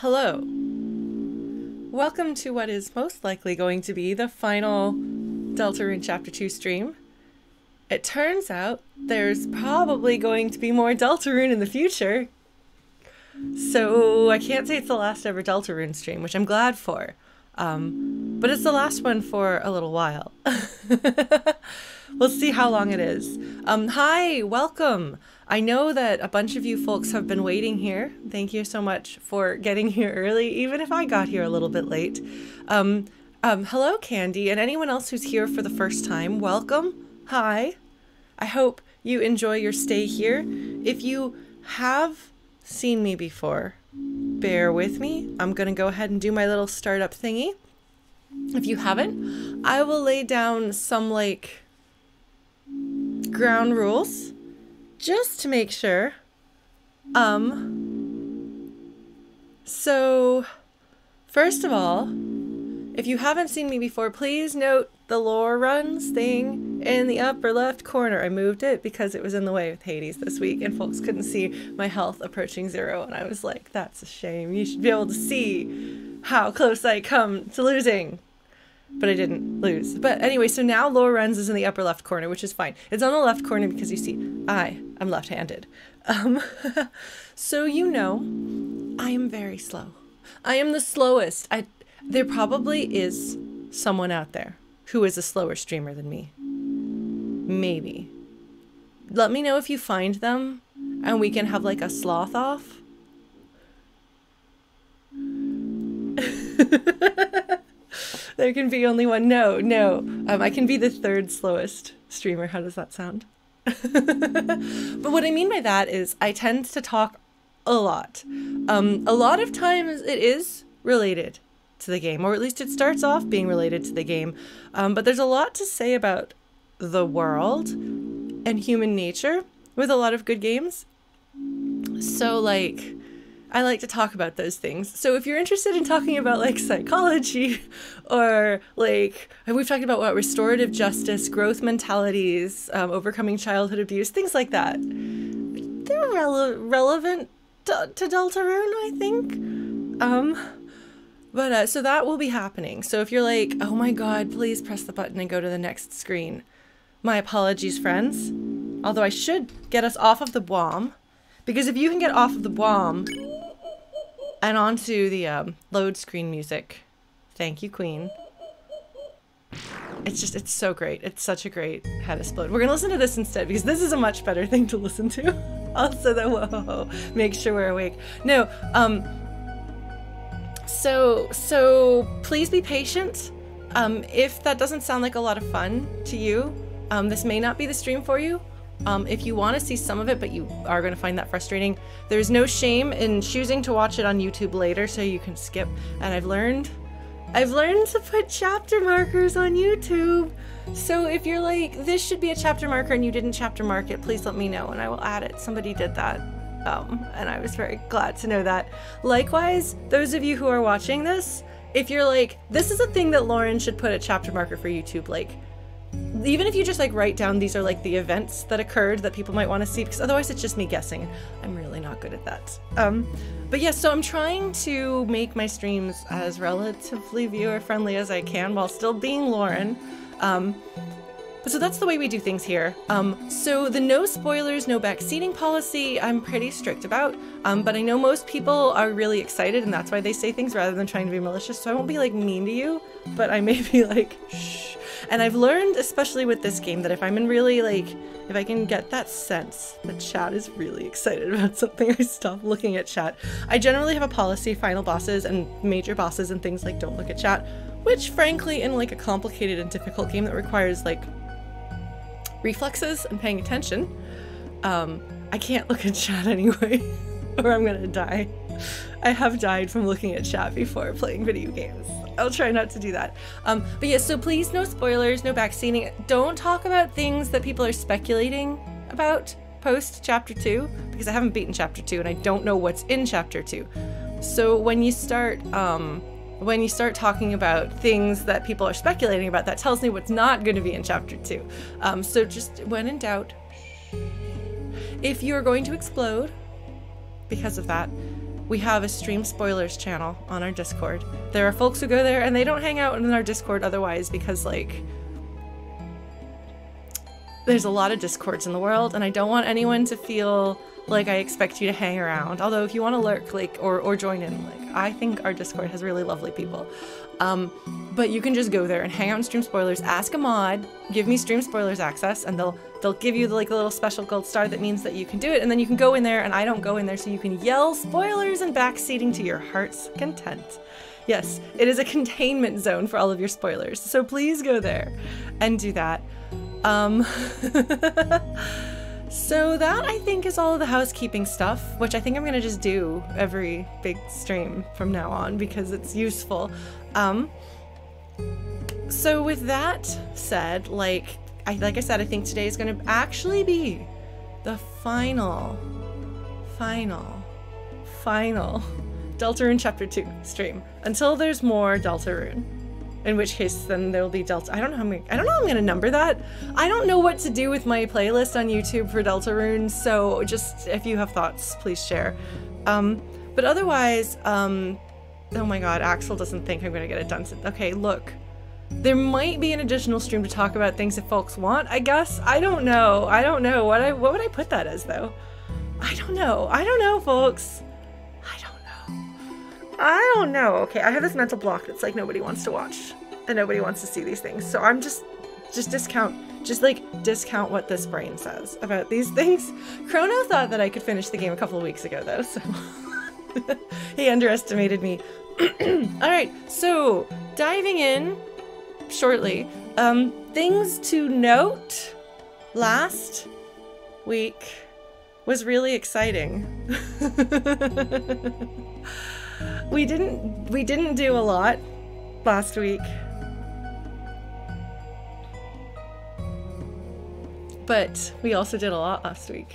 Hello. Welcome to what is most likely going to be the final Deltarune Chapter 2 stream. It turns out there's probably going to be more Deltarune in the future. So I can't say it's the last ever Deltarune stream, which I'm glad for. Um, but it's the last one for a little while. we'll see how long it is. Um, hi, welcome. I know that a bunch of you folks have been waiting here. Thank you so much for getting here early, even if I got here a little bit late. Um, um, hello, Candy, and anyone else who's here for the first time, welcome. Hi. I hope you enjoy your stay here. If you have seen me before, bear with me. I'm going to go ahead and do my little startup thingy. If you haven't, I will lay down some like ground rules just to make sure. Um, so, first of all, if you haven't seen me before, please note the lore runs thing in the upper left corner. I moved it because it was in the way with Hades this week and folks couldn't see my health approaching zero. And I was like, that's a shame. You should be able to see how close I come to losing but I didn't lose. But anyway, so now lore runs is in the upper left corner, which is fine. It's on the left corner because you see, I am left-handed. Um, so you know, I am very slow. I am the slowest. I there probably is someone out there who is a slower streamer than me. Maybe. Let me know if you find them and we can have like a sloth off. there can be only one. No, no. Um, I can be the third slowest streamer. How does that sound? but what I mean by that is I tend to talk a lot. Um, a lot of times it is related to the game, or at least it starts off being related to the game. Um, but there's a lot to say about the world and human nature with a lot of good games. So, like, I like to talk about those things. So if you're interested in talking about like psychology or like, we've talked about what restorative justice, growth mentalities, um, overcoming childhood abuse, things like that, they're rele- relevant to, to Deltarune, I think. Um, but uh, so that will be happening. So if you're like, oh my god, please press the button and go to the next screen. My apologies, friends. Although I should get us off of the bomb. Because if you can get off of the bomb and onto the um, load screen music. Thank you, Queen. It's just, it's so great. It's such a great head explode. We're gonna listen to this instead because this is a much better thing to listen to. also, the whoa, make sure we're awake. No, um, so, so please be patient. Um, if that doesn't sound like a lot of fun to you, um, this may not be the stream for you. Um, if you want to see some of it, but you are going to find that frustrating, there's no shame in choosing to watch it on YouTube later so you can skip. And I've learned, I've learned to put chapter markers on YouTube. So if you're like, this should be a chapter marker and you didn't chapter mark it, please let me know and I will add it. Somebody did that. Um, and I was very glad to know that. Likewise, those of you who are watching this, if you're like, this is a thing that Lauren should put a chapter marker for YouTube, like, even if you just like write down these are like the events that occurred that people might want to see because otherwise it's just me guessing i'm really not good at that um but yeah, so i'm trying to make my streams as relatively viewer friendly as i can while still being lauren um so that's the way we do things here. Um, so the no spoilers, no backseating policy, I'm pretty strict about. Um, but I know most people are really excited, and that's why they say things rather than trying to be malicious. So I won't be like mean to you, but I may be like shh and I've learned, especially with this game, that if I'm in really like, if I can get that sense that chat is really excited about something, I stop looking at chat. I generally have a policy, final bosses and major bosses and things like don't look at chat, which frankly, in like a complicated and difficult game that requires like reflexes and paying attention, um, I can't look at chat anyway, or I'm gonna die. I have died from looking at chat before playing video games. I'll try not to do that. Um, but yeah, so please no spoilers, no backseating. Don't talk about things that people are speculating about post chapter two because I haven't beaten chapter two and I don't know what's in chapter two. So when you start, um, when you start talking about things that people are speculating about, that tells me what's not going to be in chapter two. Um, so just when in doubt, if you're going to explode because of that, we have a stream spoilers channel on our Discord. There are folks who go there and they don't hang out in our Discord otherwise because like there's a lot of discords in the world and I don't want anyone to feel like I expect you to hang around. Although if you want to lurk like or or join in, like I think our Discord has really lovely people. Um, but you can just go there and hang out in stream spoilers, ask a mod, give me stream spoilers access, and they'll they'll give you the, like a little special gold star that means that you can do it, and then you can go in there and I don't go in there so you can yell spoilers and backseating to your heart's content. Yes, it is a containment zone for all of your spoilers. So please go there and do that. Um, so that I think is all of the housekeeping stuff, which I think I'm gonna just do every big stream from now on because it's useful. Um, so with that said, like I like I said, I think today is gonna actually be the final, final, final Deltarune Chapter 2 stream. Until there's more Deltarune. In which case, then there will be Delta. I don't know how many. I don't know how I'm gonna number that. I don't know what to do with my playlist on YouTube for Deltarune. So just if you have thoughts, please share. Um, but otherwise, um, oh my God, Axel doesn't think I'm gonna get it done. Okay, look. There might be an additional stream to talk about things if folks want. I guess I don't know. I don't know what I what would I put that as though. I don't know. I don't know, folks. I don't know. I don't know. Okay, I have this mental block that's like nobody wants to watch and nobody wants to see these things. So I'm just just discount just like discount what this brain says about these things. Chrono thought that I could finish the game a couple of weeks ago though, so he underestimated me. All right, so diving in shortly. Um, things to note last week was really exciting. we didn't we didn't do a lot last week. But we also did a lot last week.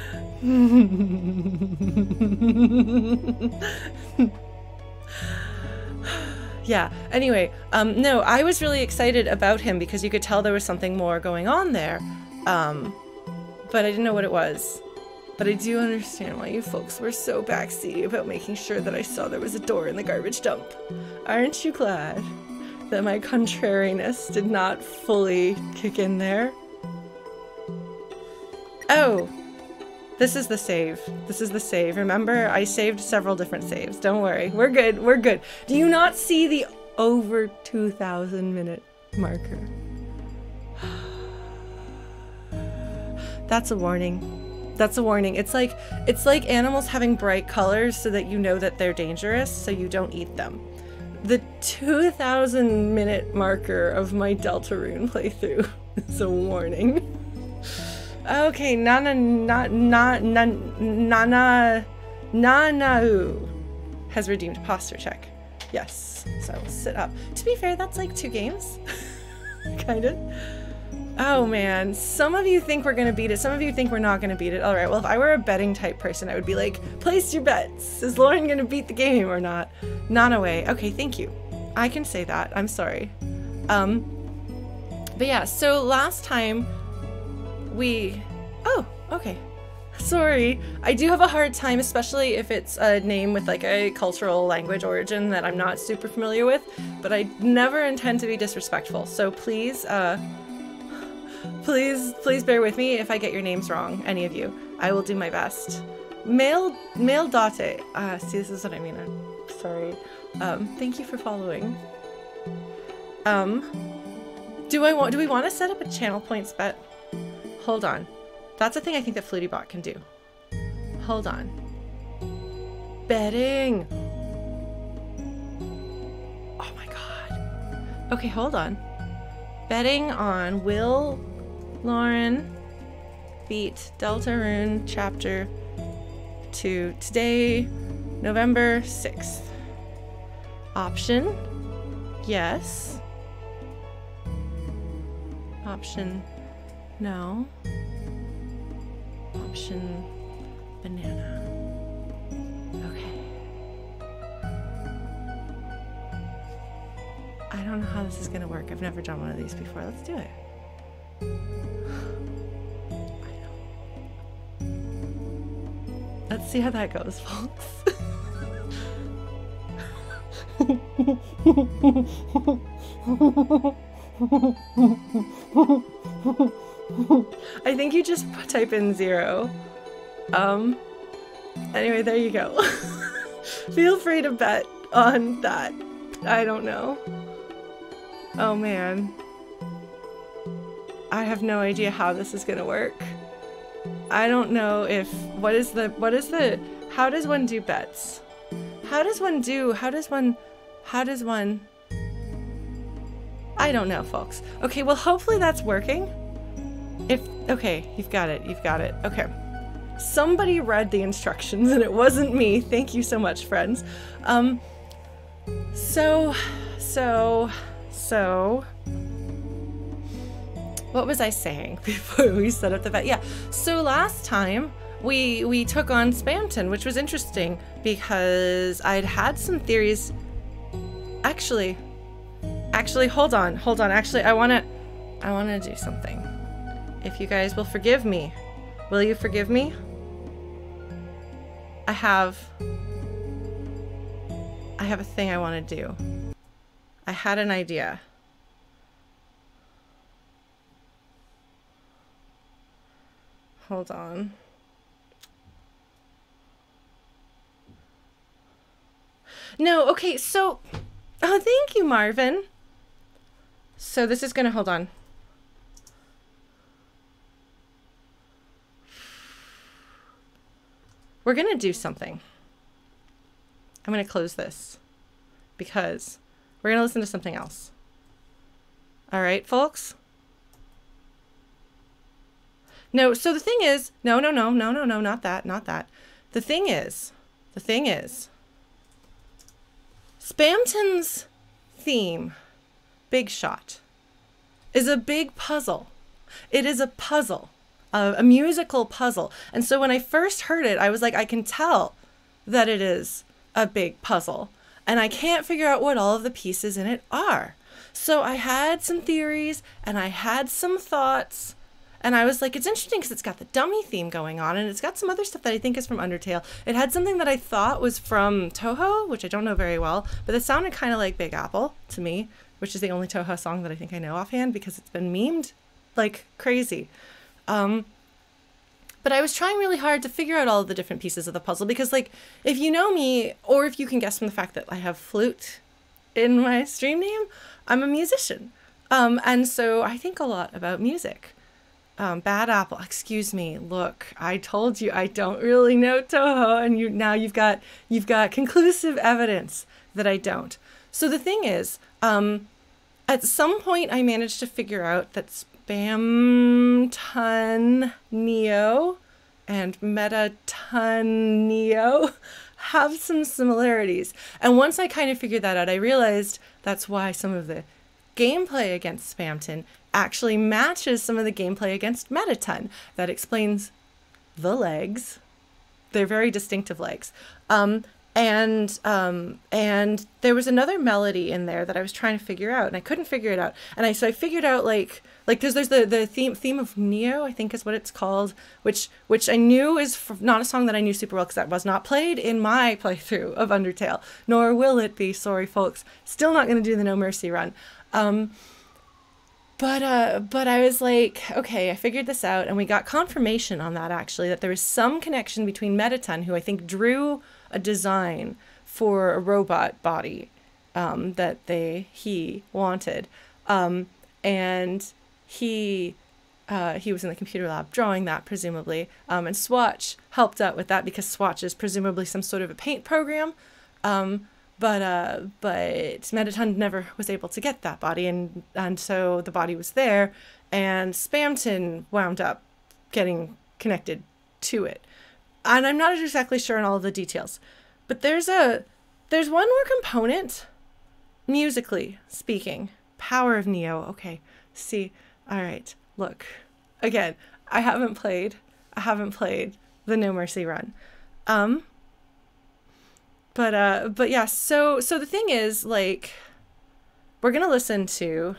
yeah anyway um no i was really excited about him because you could tell there was something more going on there um but i didn't know what it was but I do understand why you folks were so backseat about making sure that I saw there was a door in the garbage dump. Aren't you glad that my contrariness did not fully kick in there? Oh, this is the save. This is the save. Remember, I saved several different saves. Don't worry. We're good. We're good. Do you not see the over 2,000 minute marker? That's a warning. That's a warning. It's like it's like animals having bright colors so that you know that they're dangerous so you don't eat them. The 2000 minute marker of my Deltarune playthrough is a warning. Okay, Nana na na na Nana Nanau has redeemed posture check. Yes. So sit up. To be fair, that's like two games. kind of. Oh man, some of you think we're gonna beat it, some of you think we're not gonna beat it. Alright, well if I were a betting type person, I would be like, place your bets. Is Lauren gonna beat the game or not? Nanaway. Okay, thank you. I can say that. I'm sorry. Um, but yeah, so last time we... Oh, okay. Sorry. I do have a hard time, especially if it's a name with like a cultural language origin that I'm not super familiar with, but I never intend to be disrespectful. So please, uh, Please, please bear with me if I get your names wrong, any of you. I will do my best. Male, male date. Uh, see, this is what I mean. I'm sorry. Um, thank you for following. Um, do I want? Do we want to set up a channel points bet? Hold on. That's a thing I think that FlutyBot can do. Hold on. Betting. Oh my god. Okay, hold on. Betting on will Lauren beat Deltarune chapter 2 today, November 6th. Option, yes. Option, no. Option, banana. Okay. I don't know how this is gonna work. I've never done one of these before. Let's do it. I know. Let's see how that goes, folks. I think you just type in zero. Um, anyway, there you go. Feel free to bet on that. I don't know. Oh man. I have no idea how this is gonna work. I don't know if what is the what is the how does one do bets? How does one do how does one how does one I don't know, folks. Okay, well hopefully that's working. Okay, you've got it. You've got it. Okay. Somebody read the instructions and it wasn't me. Thank you so much, friends. Um so so so what was I saying before we set up the bet? Yeah. So last time we we took on Spamton, which was interesting because I'd had some theories. Actually, actually, hold on, hold on. Actually, I wanna, I wanna do something. If you guys will forgive me, will you forgive me? I have, I have a thing I want to do. I had an idea. Hold on. No, okay, so. Oh, thank you, Marvin. So this is gonna hold on. We're gonna do something. I'm gonna close this because we're gonna listen to something else. All right, folks? No, so the thing is, no, no, no, no, no, no, not that, not that. The thing is, the thing is, Spamton's theme, Big Shot, is a big puzzle. It is a puzzle, a, a musical puzzle. And so when I first heard it, I was like, I can tell that it is a big puzzle. And I can't figure out what all of the pieces in it are. So I had some theories and I had some thoughts and I was like, it's interesting because it's got the dummy theme going on, and it's got some other stuff that I think is from Undertale. It had something that I thought was from Touhou, which I don't know very well, but it sounded kind of like Big Apple to me, which is the only Touhou song that I think I know offhand because it's been memed like crazy. Um, but I was trying really hard to figure out all the different pieces of the puzzle because, like, if you know me, or if you can guess from the fact that I have flute in my stream name, I'm a musician. Um, and so I think a lot about music. Um, Bad Apple, excuse me. Look, I told you I don't really know Touhou, and you now you've got you've got conclusive evidence that I don't. So the thing is, um, at some point I managed to figure out that Spamton Neo and Mettaton Neo have some similarities. And once I kind of figured that out, I realized that's why some of the gameplay against Spamton actually matches some of the gameplay against Mettaton. That explains the legs. They're very distinctive legs. Um, and um, and there was another melody in there that I was trying to figure out, and I couldn't figure it out. And I so I figured out like like because there's the the theme theme of Neo, I think is what it's called, which which I knew is not a song that I knew super well because that was not played in my playthrough of Undertale, nor will it be. Sorry, folks. Still not going to do the No Mercy run. Um, but uh, but I was like, okay, I figured this out, and we got confirmation on that actually that there was some connection between Mettaton, who I think drew a design for a robot body um, that they he wanted, um, and he uh, he was in the computer lab drawing that presumably, um, and Swatch helped out with that because Swatch is presumably some sort of a paint program. Um, but uh, but Mettaton never was able to get that body, and and so the body was there, and Spamton wound up getting connected to it, and I'm not exactly sure on all of the details, but there's a there's one more component musically speaking, power of Neo. Okay, see, all right, look. Again, I haven't played, I haven't played the No Mercy run. Um, but uh, but yeah. So so the thing is, like, we're gonna listen to.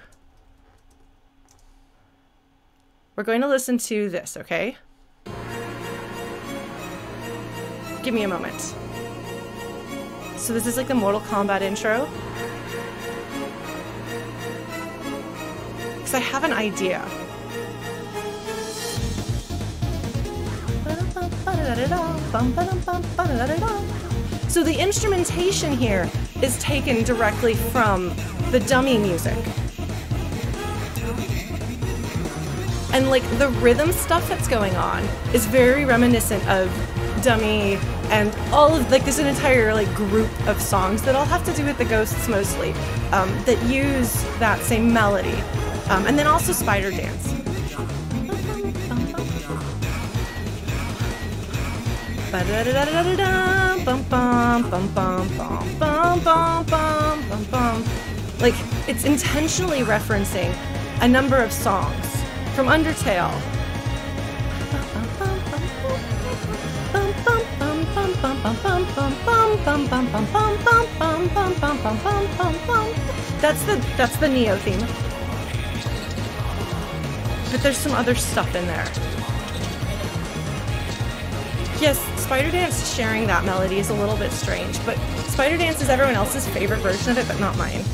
We're going to listen to this, okay? Give me a moment. So this is like the Mortal Kombat intro. Because I have an idea. So the instrumentation here is taken directly from the dummy music. And like the rhythm stuff that's going on is very reminiscent of dummy and all of like there's an entire like group of songs that all have to do with the ghosts mostly um, that use that same melody um, and then also spider dance like it's intentionally referencing a number of songs from Undertale that's the that's the Neo theme. But there's some other stuff in there. Yes, Spider Dance sharing that melody is a little bit strange, but Spider Dance is everyone else's favorite version of it, but not mine.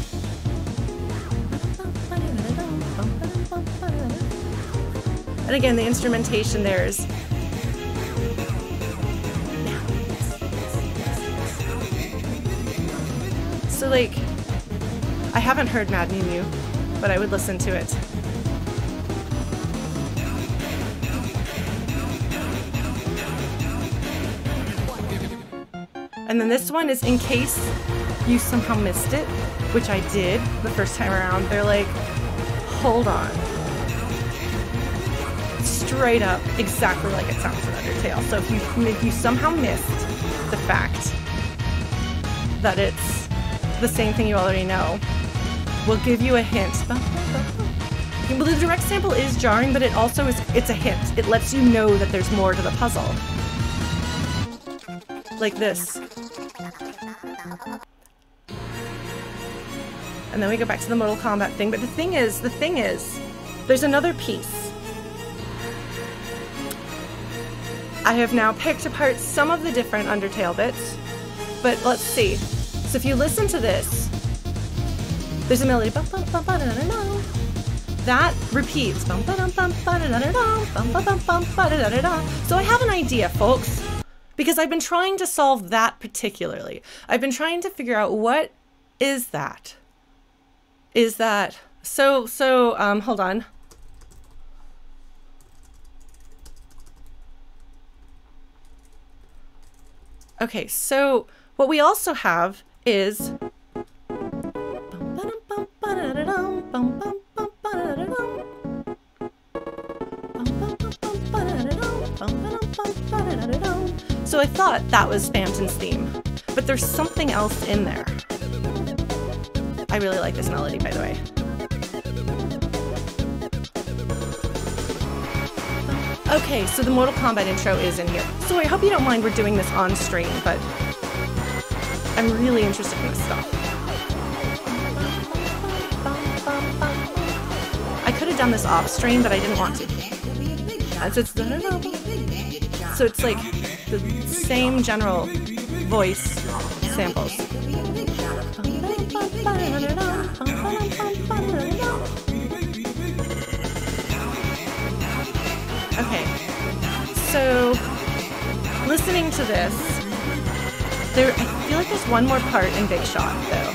And again, the instrumentation there is So like, I haven't heard Mad Mew but I would listen to it. And then this one is in case you somehow missed it, which I did the first time around. They're like, hold on. Straight up, exactly like it sounds in Undertale. So if you if you somehow missed the fact that it's the same thing you already know. We'll give you a hint. Well, the direct sample is jarring, but it also is, it's a hint. It lets you know that there's more to the puzzle. Like this. And then we go back to the Mortal Kombat thing, but the thing is, the thing is, there's another piece. I have now picked apart some of the different Undertale bits, but let's see. So if you listen to this, there's a melody. That repeats. So I have an idea, folks, because I've been trying to solve that particularly. I've been trying to figure out what is that. Is that so? So um, hold on. Okay, so what we also have is so I thought that was Phantom's theme, but there's something else in there. I really like this melody, by the way. Okay, so the Mortal Kombat intro is in here. So I hope you don't mind we're doing this on stream, but I'm really interested in this stuff. I could have done this off stream, but I didn't want to. It's, so it's like the same general voice samples. Okay, so listening to this, there, I feel like there's one more part in Big Shot, though.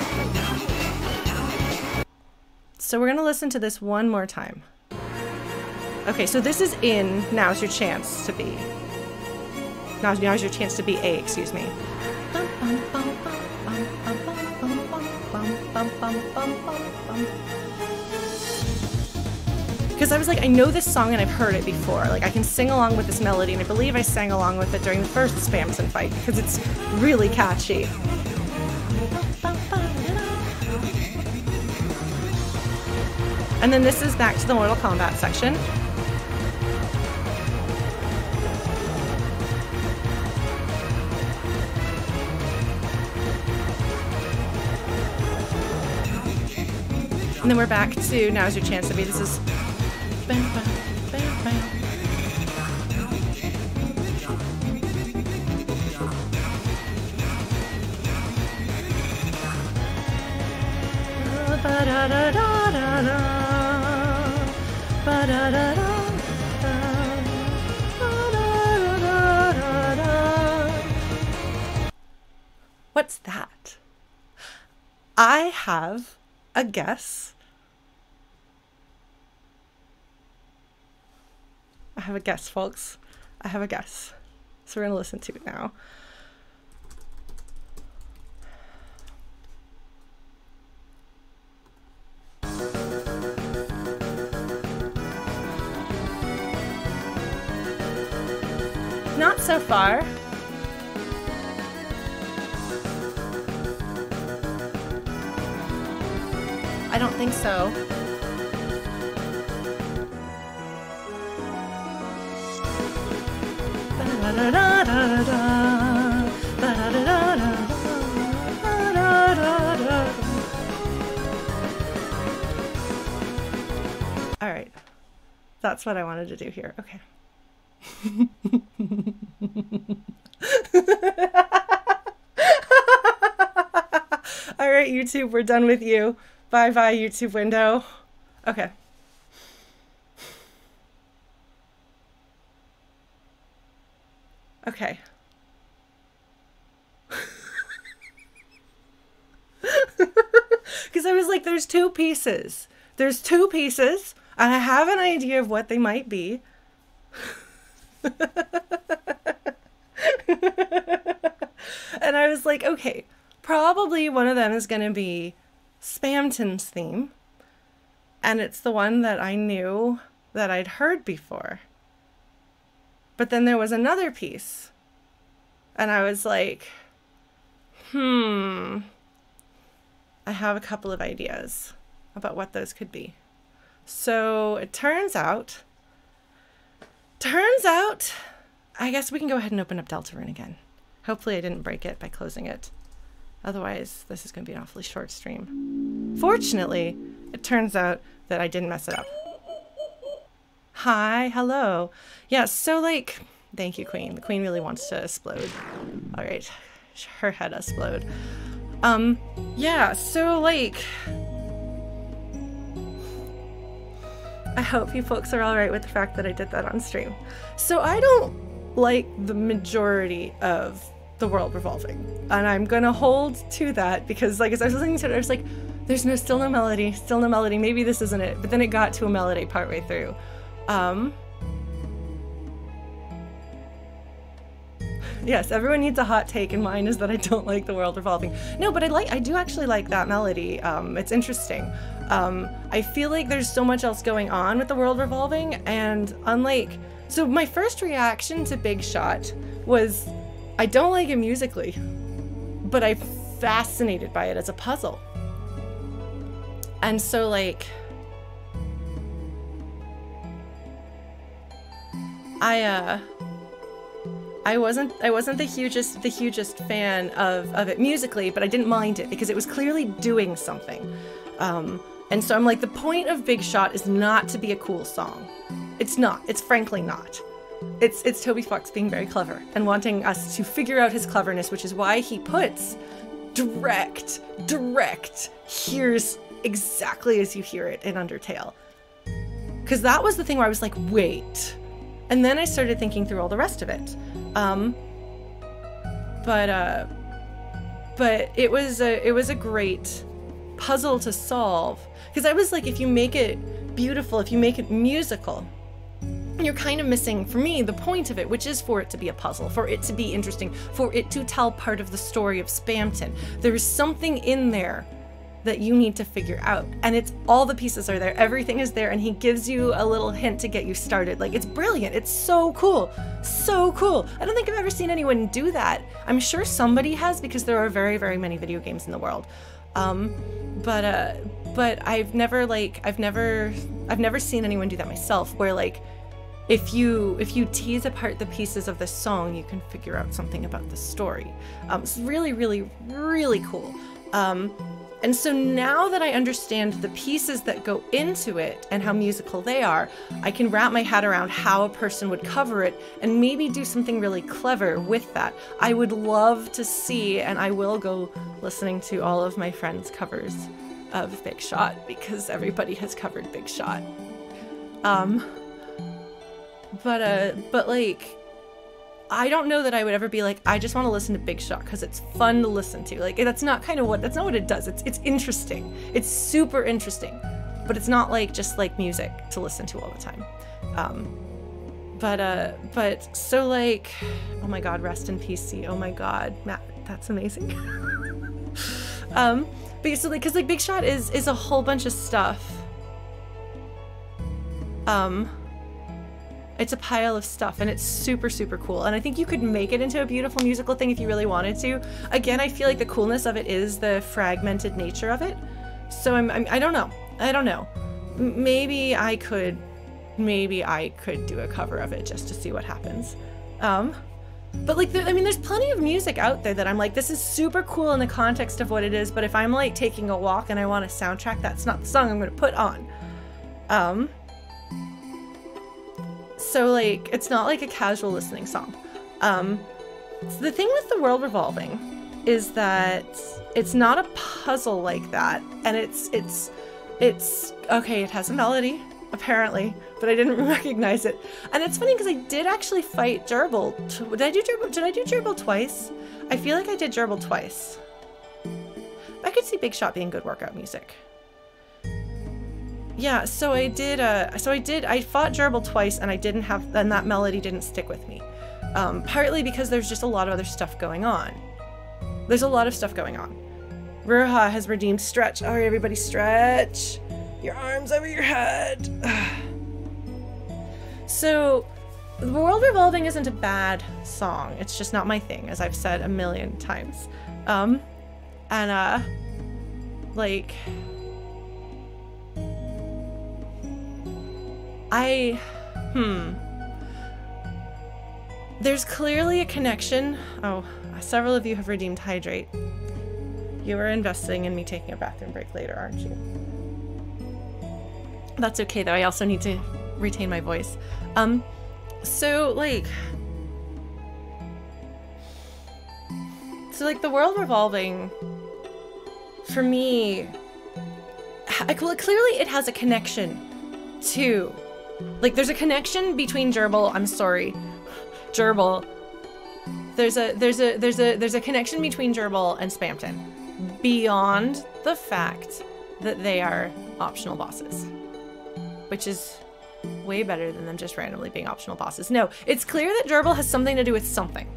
So we're gonna listen to this one more time. Okay, so this is in Now's Your Chance to Be. Now's, now's your chance to be A, excuse me. because I was like, I know this song and I've heard it before. Like, I can sing along with this melody, and I believe I sang along with it during the first Spamton fight because it's really catchy. And then this is back to the Mortal Kombat section. And then we're back to Now's Your Chance to Be. This is. What's that? I have a guess. I have a guess, folks. I have a guess. So we're going to listen to it now. Not so far. I don't think so. All right. That's what I wanted to do here. Okay. All right, YouTube, we're done with you. Bye bye, YouTube window. Okay. Okay. Because I was like, there's two pieces. There's two pieces, and I have an idea of what they might be. and I was like, okay, probably one of them is going to be Spamton's theme. And it's the one that I knew that I'd heard before. But then there was another piece. And I was like, hmm, I have a couple of ideas about what those could be. So it turns out, turns out, I guess we can go ahead and open up Deltarune again. Hopefully I didn't break it by closing it. Otherwise, this is going to be an awfully short stream. Fortunately, it turns out that I didn't mess it up. Hi, hello. Yeah, so like, thank you, Queen. The Queen really wants to explode. All right, her head explode. Um, yeah, so like, I hope you folks are all right with the fact that I did that on stream. So I don't like the majority of the world revolving, and I'm gonna hold to that because, like, as I was listening to it, I was like, "There's no, still no melody, still no melody. Maybe this isn't it." But then it got to a melody partway through. Um, yes, everyone needs a hot take, and mine is that I don't like the world revolving. No, but I like, I do actually like that melody. Um, it's interesting. Um, I feel like there's so much else going on with the world revolving, and unlike, so my first reaction to Big Shot was, I don't like it musically, but I'm fascinated by it as a puzzle. And so like, I uh I wasn't I wasn't the hugest the hugest fan of of it musically, but I didn't mind it because it was clearly doing something. Um, and so I'm like, the point of Big Shot is not to be a cool song. It's not. It's frankly not. It's it's Toby Fox being very clever and wanting us to figure out his cleverness, which is why he puts direct, direct. Here's exactly as you hear it in Undertale. Because that was the thing where I was like, wait. And then I started thinking through all the rest of it. Um, but uh, but it was a it was a great puzzle to solve because I was like, if you make it beautiful, if you make it musical, you're kind of missing, for me, the point of it, which is for it to be a puzzle, for it to be interesting, for it to tell part of the story of Spamton. There is something in there that you need to figure out. And it's all the pieces are there, everything is there, and he gives you a little hint to get you started. Like, it's brilliant. It's so cool. So cool. I don't think I've ever seen anyone do that. I'm sure somebody has because there are very, very many video games in the world. Um, but, uh, but I've never like I've never I've never seen anyone do that myself where like if you if you tease apart the pieces of the song you can figure out something about the story um, it's really really really cool um, and so now that I understand the pieces that go into it and how musical they are, I can wrap my head around how a person would cover it and maybe do something really clever with that. I would love to see, and I will go listening to all of my friends' covers of Big Shot because everybody has covered Big Shot. Um, but uh, but like I don't know that I would ever be like, I just want to listen to Big Shot because it's fun to listen to. Like that's not kind of what that's not what it does. It's it's interesting. It's super interesting, but it's not like just like music to listen to all the time. Um, but uh, but so like, oh my God, rest in peace. Oh my God, Matt, that's amazing. um, basically, because like Big Shot is is a whole bunch of stuff. Um it's a pile of stuff and it's super, super cool. And I think you could make it into a beautiful musical thing if you really wanted to. Again, I feel like the coolness of it is the fragmented nature of it. So I'm, I'm I don't know. I don't know. Maybe I could, maybe I could do a cover of it just to see what happens. Um, but like, there, I mean, there's plenty of music out there that I'm like, this is super cool in the context of what it is. But if I'm like taking a walk and I want a soundtrack, that's not the song I'm going to put on. Um, so like it's not like a casual listening song. Um, the thing with the world revolving is that it's not a puzzle like that, and it's it's it's okay. It has a melody apparently, but I didn't recognize it. And it's funny because I did actually fight Gerbil. Did I do Gerbil? Did I do Gerbil twice? I feel like I did Gerbil twice. I could see Big Shot being good workout music. Yeah, so I did. Uh, so I did. I fought Gerbil twice, and I didn't have. And that melody didn't stick with me. Um, partly because there's just a lot of other stuff going on. There's a lot of stuff going on. Ruha has redeemed stretch. All right, everybody, stretch. Your arms over your head. so, the world revolving isn't a bad song. It's just not my thing, as I've said a million times. Um, and uh, like I. Hmm. There's clearly a connection. Oh, several of you have redeemed Hydrate. You are investing in me taking a bathroom break later, aren't you? That's okay, though. I also need to retain my voice. Um, so, like. So, like, the world revolving, for me, I, clearly it has a connection to like, there's a connection between Gerbil. I'm sorry, Gerbil. There's a there's a there's a there's a connection between Gerbil and Spamton, beyond the fact that they are optional bosses, which is way better than them just randomly being optional bosses. No, it's clear that Gerbil has something to do with something.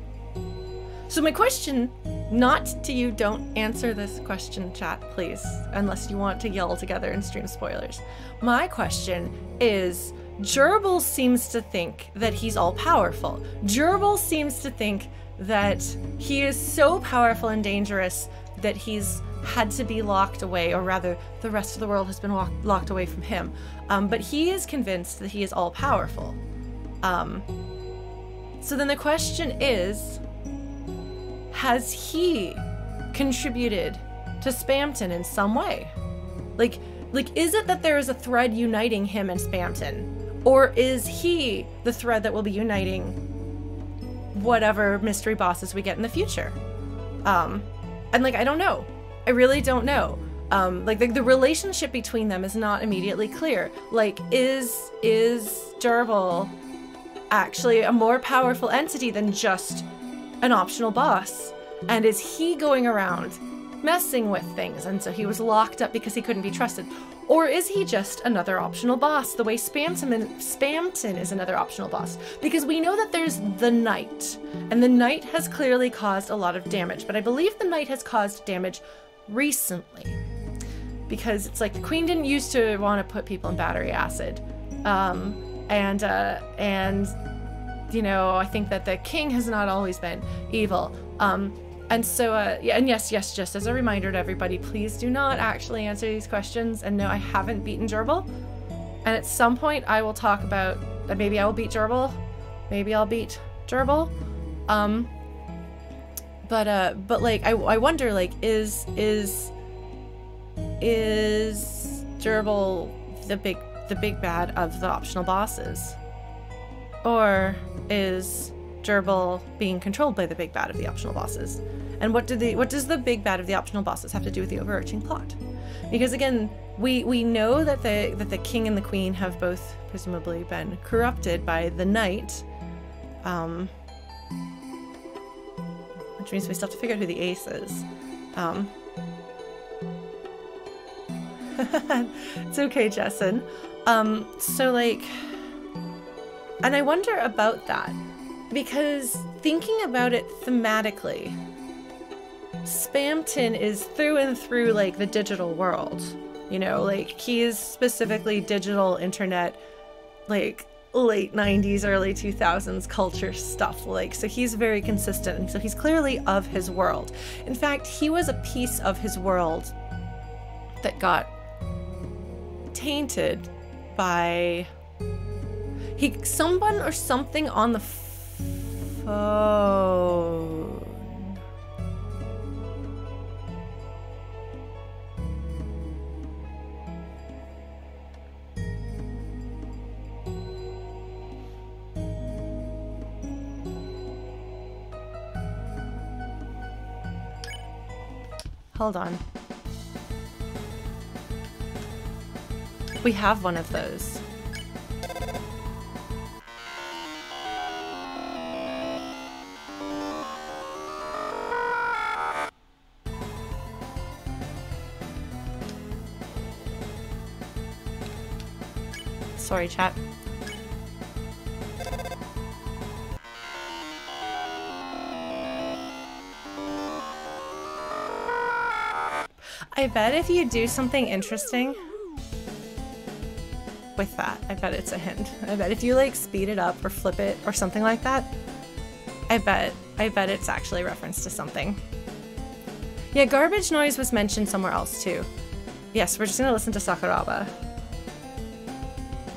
So my question, not to you, don't answer this question, chat, please, unless you want to yell together and stream spoilers. My question is Gerbil seems to think that he's all powerful. Gerbil seems to think that he is so powerful and dangerous that he's had to be locked away, or rather, the rest of the world has been lock- locked away from him. Um, but he is convinced that he is all powerful. Um, so then the question is has he contributed to Spamton in some way? Like, like, is it that there is a thread uniting him and Spamton? Or is he the thread that will be uniting whatever mystery bosses we get in the future? Um, and like, I don't know. I really don't know. Um, like the, the relationship between them is not immediately clear. Like, is is Gerbil actually a more powerful entity than just an optional boss? And is he going around messing with things and so he was locked up because he couldn't be trusted? Or is he just another optional boss, the way Spamton, Spamton is another optional boss? Because we know that there's the Knight, and the Knight has clearly caused a lot of damage, but I believe the Knight has caused damage recently. Because it's like the Queen didn't used to want to put people in battery acid. Um, and, uh, and, you know, I think that the King has not always been evil. Um, and so, uh, yeah, and yes, yes, just as a reminder to everybody, please do not actually answer these questions. And no, I haven't beaten Gerbil. And at some point, I will talk about that. Uh, maybe I will beat Gerbil. Maybe I'll beat Gerbil. Um, but uh, but like, I, I wonder, like, is is is Gerbil the big the big bad of the optional bosses, or is Gerbil being controlled by the big bad of the optional bosses? And what do the what does the big bad of the optional bosses have to do with the overarching plot? Because again, we we know that the that the king and the queen have both presumably been corrupted by the knight. Um, which means we still have to figure out who the ace is. Um, it's okay, Jessen. Um, so like, and I wonder about that because thinking about it thematically, Spamton is through and through like the digital world. You know, like he is specifically digital internet, like late 90s, early 2000s culture stuff. Like, so he's very consistent. And so he's clearly of his world. In fact, he was a piece of his world that got tainted by he someone or something on the phone. Hold on. We have one of those. Sorry, chat. I bet if you do something interesting with that, I bet it's a hint. I bet if you like speed it up or flip it or something like that, I bet, I bet it's actually reference to something. Yeah, garbage noise was mentioned somewhere else too. Yes, we're just gonna listen to Sakuraba.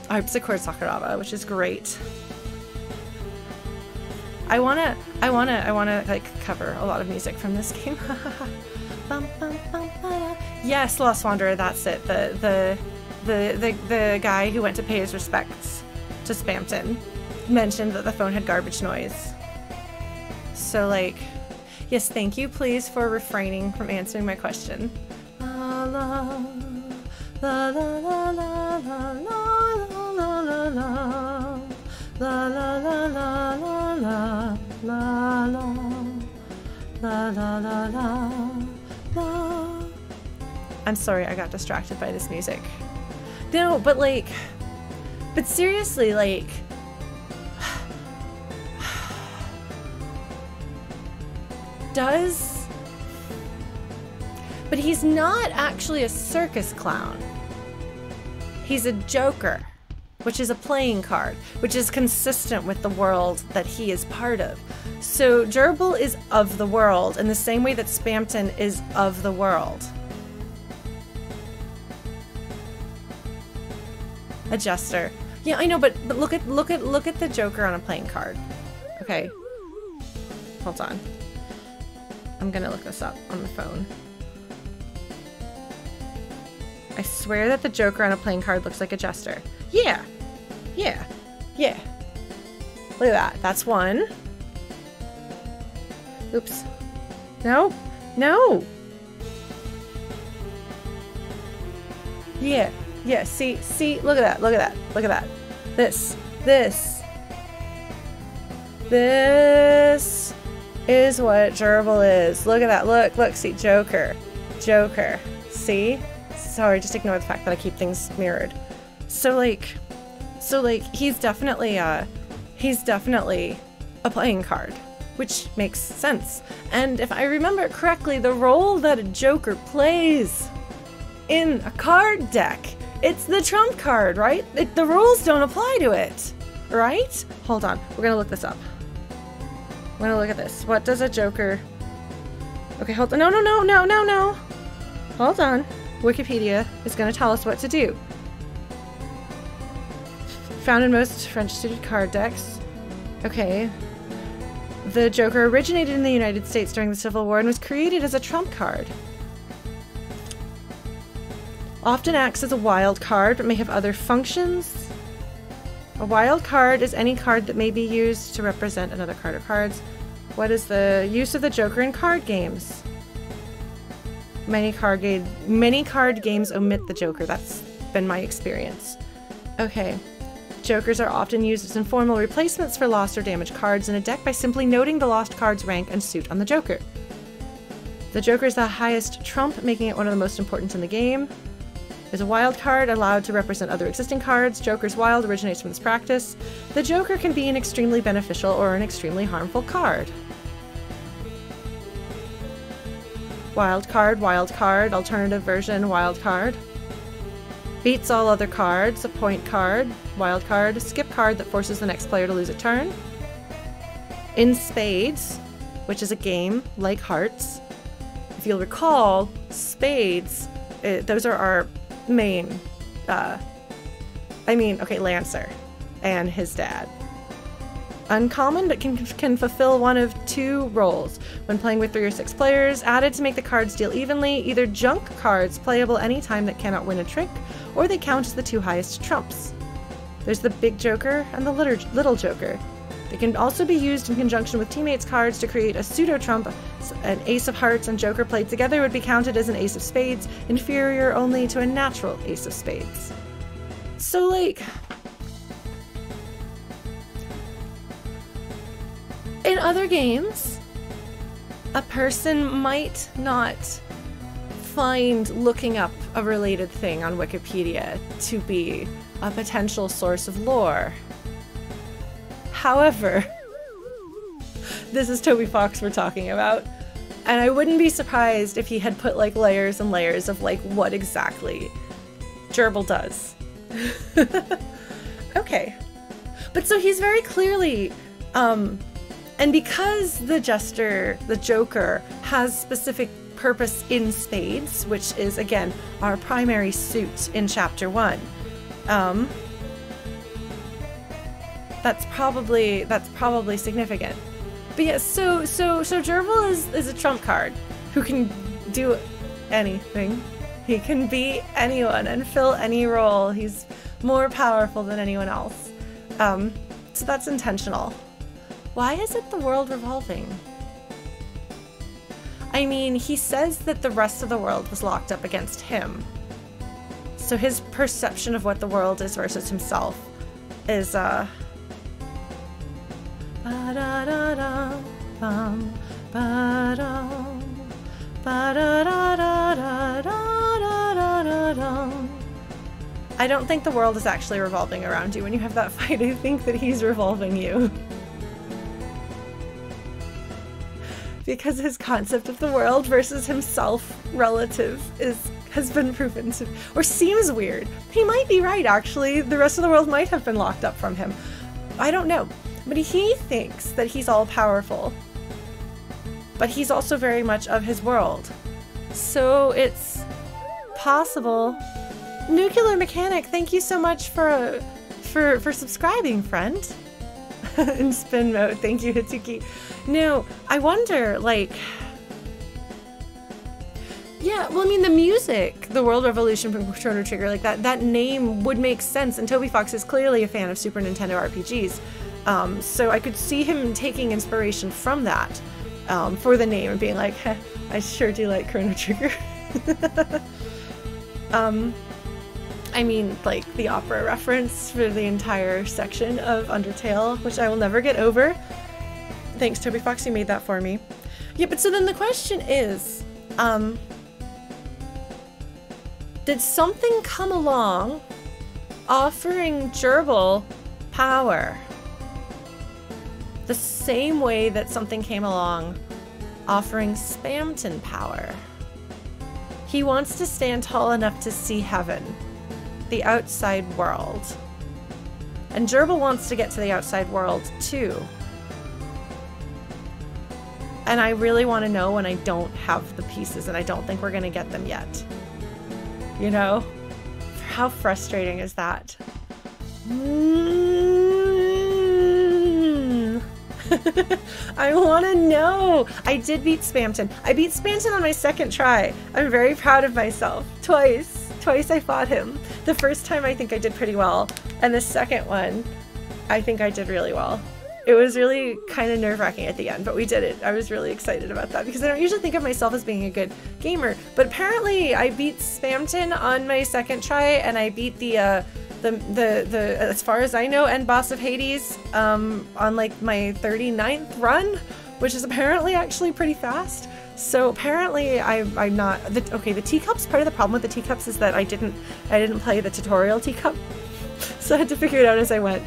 Harpsichord Sakuraba, which is great. I wanna, I wanna, I wanna like cover a lot of music from this game. yes, Lost Wanderer, that's it. The, the, the, the, the guy who went to pay his respects to Spamton mentioned that the phone had garbage noise. So, like, yes, thank you, please, for refraining from answering my question. La la la la la la la la la la la la la la la la la I'm sorry, I got distracted by this music. No, but like, but seriously, like, does. But he's not actually a circus clown. He's a joker, which is a playing card, which is consistent with the world that he is part of. So Gerbil is of the world in the same way that Spamton is of the world. Adjuster. Yeah, I know, but, but look at look at look at the Joker on a playing card. Okay. Hold on. I'm gonna look this up on the phone. I swear that the Joker on a playing card looks like a jester. Yeah. Yeah. Yeah. Look at that. That's one. Oops. No. No. Yeah. Yeah, see, see, look at that, look at that, look at that. This, this. This is what gerbil is. Look at that, look, look, see, Joker. Joker. See? Sorry, just ignore the fact that I keep things mirrored. So like, so like, he's definitely, uh, he's definitely a playing card, which makes sense. And if I remember correctly, the role that a Joker plays in a card deck it's the trump card, right? It, the rules don't apply to it, right? Hold on, we're gonna look this up. I'm gonna look at this. What does a joker... Okay, hold on. No, no, no, no, no, no. Hold on. Wikipedia is to tell us what to do. Found in most French suited card decks. Okay. The Joker originated in the United States during the Civil War and was created as a trump card. Often acts as a wild card, but may have other functions. A wild card is any card that may be used to represent another card or cards. What is the use of the Joker in card games? Many card game many card games omit the Joker. That's been my experience. Okay. Jokers are often used as informal replacements for lost or damaged cards in a deck by simply noting the lost card's rank and suit on the Joker. The Joker is the highest trump, making it one of the most important in the game. There's a wild card allowed to represent other existing cards. Joker's Wild originates from this practice. The Joker can be an extremely beneficial or an extremely harmful card. Wild card, wild card, alternative version, wild card. Beats all other cards, a point card, wild card, skip card that forces the next player to lose a turn. In Spades, which is a game like Hearts. If you'll recall, Spades, it, those are our main, uh, I mean, okay, Lancer and his dad. Uncommon, but can, can fulfill one of two roles. When playing with three or six players, added to make the cards deal evenly, either junk cards playable anytime that cannot win a trick, or they count as the two highest trumps. There's the Big Joker and the Little Joker. They can also be used in conjunction with teammates' cards to create a pseudo trump. An Ace of Hearts and Joker played together would be counted as an Ace of Spades, inferior only to a natural Ace of Spades. So, like, In other games, a person might not find looking up a related thing on Wikipedia to be a potential source of lore. However, this is Toby Fox we're talking about, and I wouldn't be surprised if he had put like layers and layers of like what exactly Gerbil does. okay. But so he's very clearly um and because the Jester, the Joker, has specific purpose in spades, which is again our primary suit in chapter one, um, that's probably that's probably significant. But yes, yeah, so so so Gerbil is is a trump card who can do anything. He can be anyone and fill any role. He's more powerful than anyone else. Um, so that's intentional. Why is it the world revolving? I mean, he says that the rest of the world was locked up against him. So his perception of what the world is versus himself is, uh. I don't think the world is actually revolving around you when you have that fight. I think that he's revolving you. Because his concept of the world versus himself relative is has been proven to or seems weird. He might be right actually. The rest of the world might have been locked up from him. I don't know. But he thinks that he's all powerful. But he's also very much of his world. So it's possible. Nuclear Mechanic, thank you so much for for for subscribing, friend. In spin mode, thank you, Hituki. No, I wonder, like... Yeah, well, I mean, the music, the World Revolution from Chrono Trigger, like that, that name would make sense. And Toby Fox is clearly a fan of Super Nintendo RPGs. Um, so I could see him taking inspiration from that um, for the name and being like, I sure do like Chrono Trigger. um, I mean, like the opera reference for the entire section of Undertale, which I will never get over. Thanks, Toby Fox, you made that for me. Yeah, but so then the question is, um, did something come along offering Gerbil power the same way that something came along offering Spamton power? He wants to stand tall enough to see heaven, the outside world. And Gerbil wants to get to the outside world too. And I really want to know when I don't have the pieces and I don't think we're going to get them yet. You know? How frustrating is that? I want to know. I did beat Spamton. I beat Spamton on my second try. I'm very proud of myself. Twice. Twice I fought him. The first time I think I did pretty well. And the second one, I think I did really well. It was really kind of nerve wracking at the end, but we did it. I was really excited about that because I don't usually think of myself as being a good gamer. But apparently, I beat Spamton on my second try, and I beat the uh, the the the as far as I know, end boss of Hades um, on like my 39th run, which is apparently actually pretty fast. So apparently I, I'm not the, okay. The teacups part of the problem with the teacups is that I didn't I didn't play the tutorial teacup, so I had to figure it out as I went.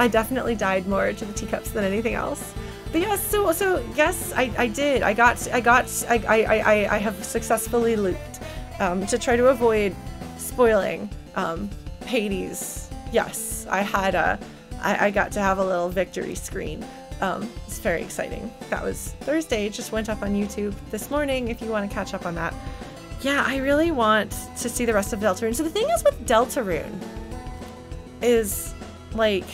I definitely died more to the teacups than anything else. But yes, so so yes, I, I did. I got I got I I, I, I have successfully looped um, to try to avoid spoiling um, Hades. Yes, I had a I, I got to have a little victory screen. Um, it's very exciting. That was Thursday. It just went up on YouTube this morning. If you want to catch up on that. Yeah, I really want to see the rest of Deltarune. So the thing is with Deltarune is like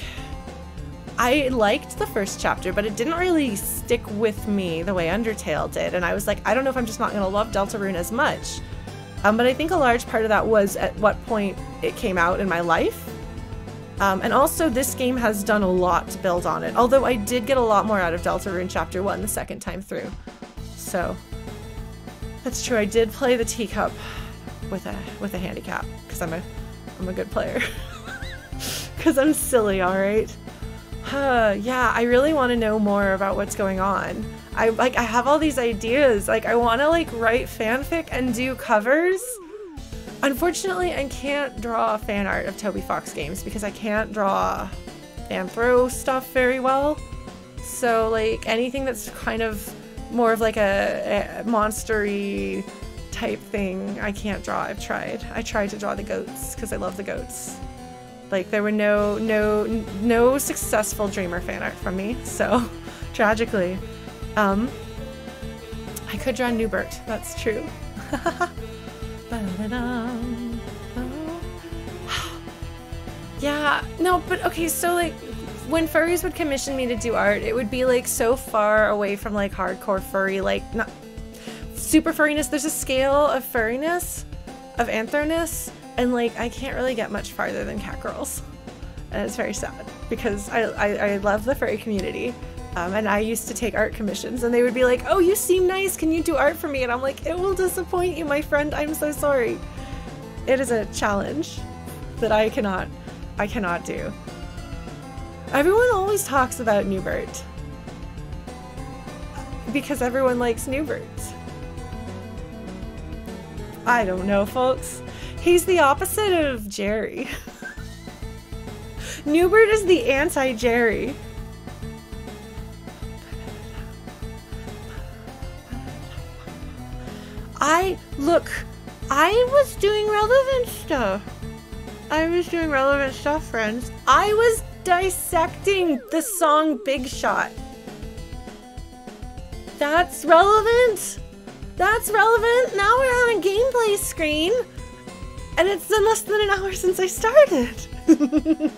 I liked the first chapter, but it didn't really stick with me the way Undertale did. And I was like, I don't know if I'm just not going to love Deltarune as much. Um, but I think a large part of that was at what point it came out in my life. Um, and also, this game has done a lot to build on it. Although I did get a lot more out of Deltarune Chapter 1 the second time through. So, that's true. I did play the teacup with a with a handicap because I'm a I'm a good player. Because I'm silly, alright? Uh, yeah, I really want to know more about what's going on. I like I have all these ideas. Like I want to like write fanfic and do covers. Unfortunately, I can't draw fan art of Toby Fox games because I can't draw anthro stuff very well. So like anything that's kind of more of like a, a monstery type thing, I can't draw. I've tried. I tried to draw the goats because I love the goats. Like there were no no no successful Dreemurr fan art from me, so tragically. Um I could draw Nubert, that's true. yeah, no, but okay, so like when furries would commission me to do art, it would be like so far away from like hardcore furry, like not super furriness. There's a scale of furriness, of anthroness, and like I can't really get much farther than Catgirls. and it's very sad because I I, I love the furry community. Um, and I used to take art commissions, and they would be like, "Oh, you seem nice. Can you do art for me?" And I'm like, "It will disappoint you, my friend. I'm so sorry." It is a challenge that I cannot, I cannot do. Everyone always talks about Nubert because everyone likes Nubert. I don't know, folks. He's the opposite of Jerry. Nubert is the anti-Jerry. I look, I was doing relevant stuff. I was doing relevant stuff, friends. I was dissecting the song Big Shot. That's relevant. That's relevant. Now we're on a gameplay screen. And it's been less than an hour since I started.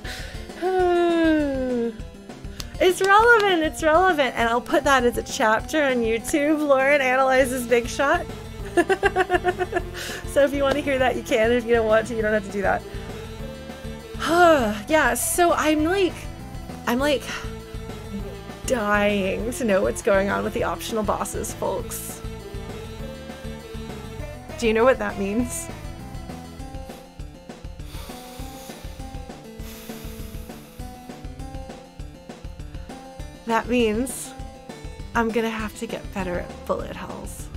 it's relevant. It's relevant. And I'll put that as a chapter on YouTube. Lauren analyzes Big Shot. so if you want to hear that, you can. If you don't want to, you don't have to do that. yeah, so I'm like, I'm like dying to know what's going on with the optional bosses, folks. Do you know what that means? That means I'm gonna have to get better at bullet hells.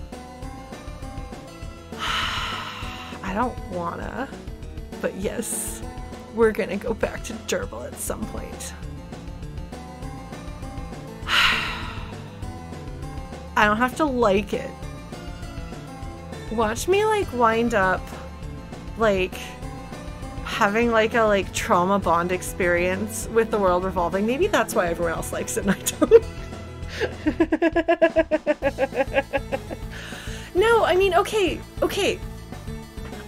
I don't wanna, but yes, we're gonna go back to Gerbil at some point. I don't have to like it. Watch me like wind up like having like a like trauma bond experience with the world revolving. Maybe that's why everyone else likes it and I don't. no, I mean, okay, okay.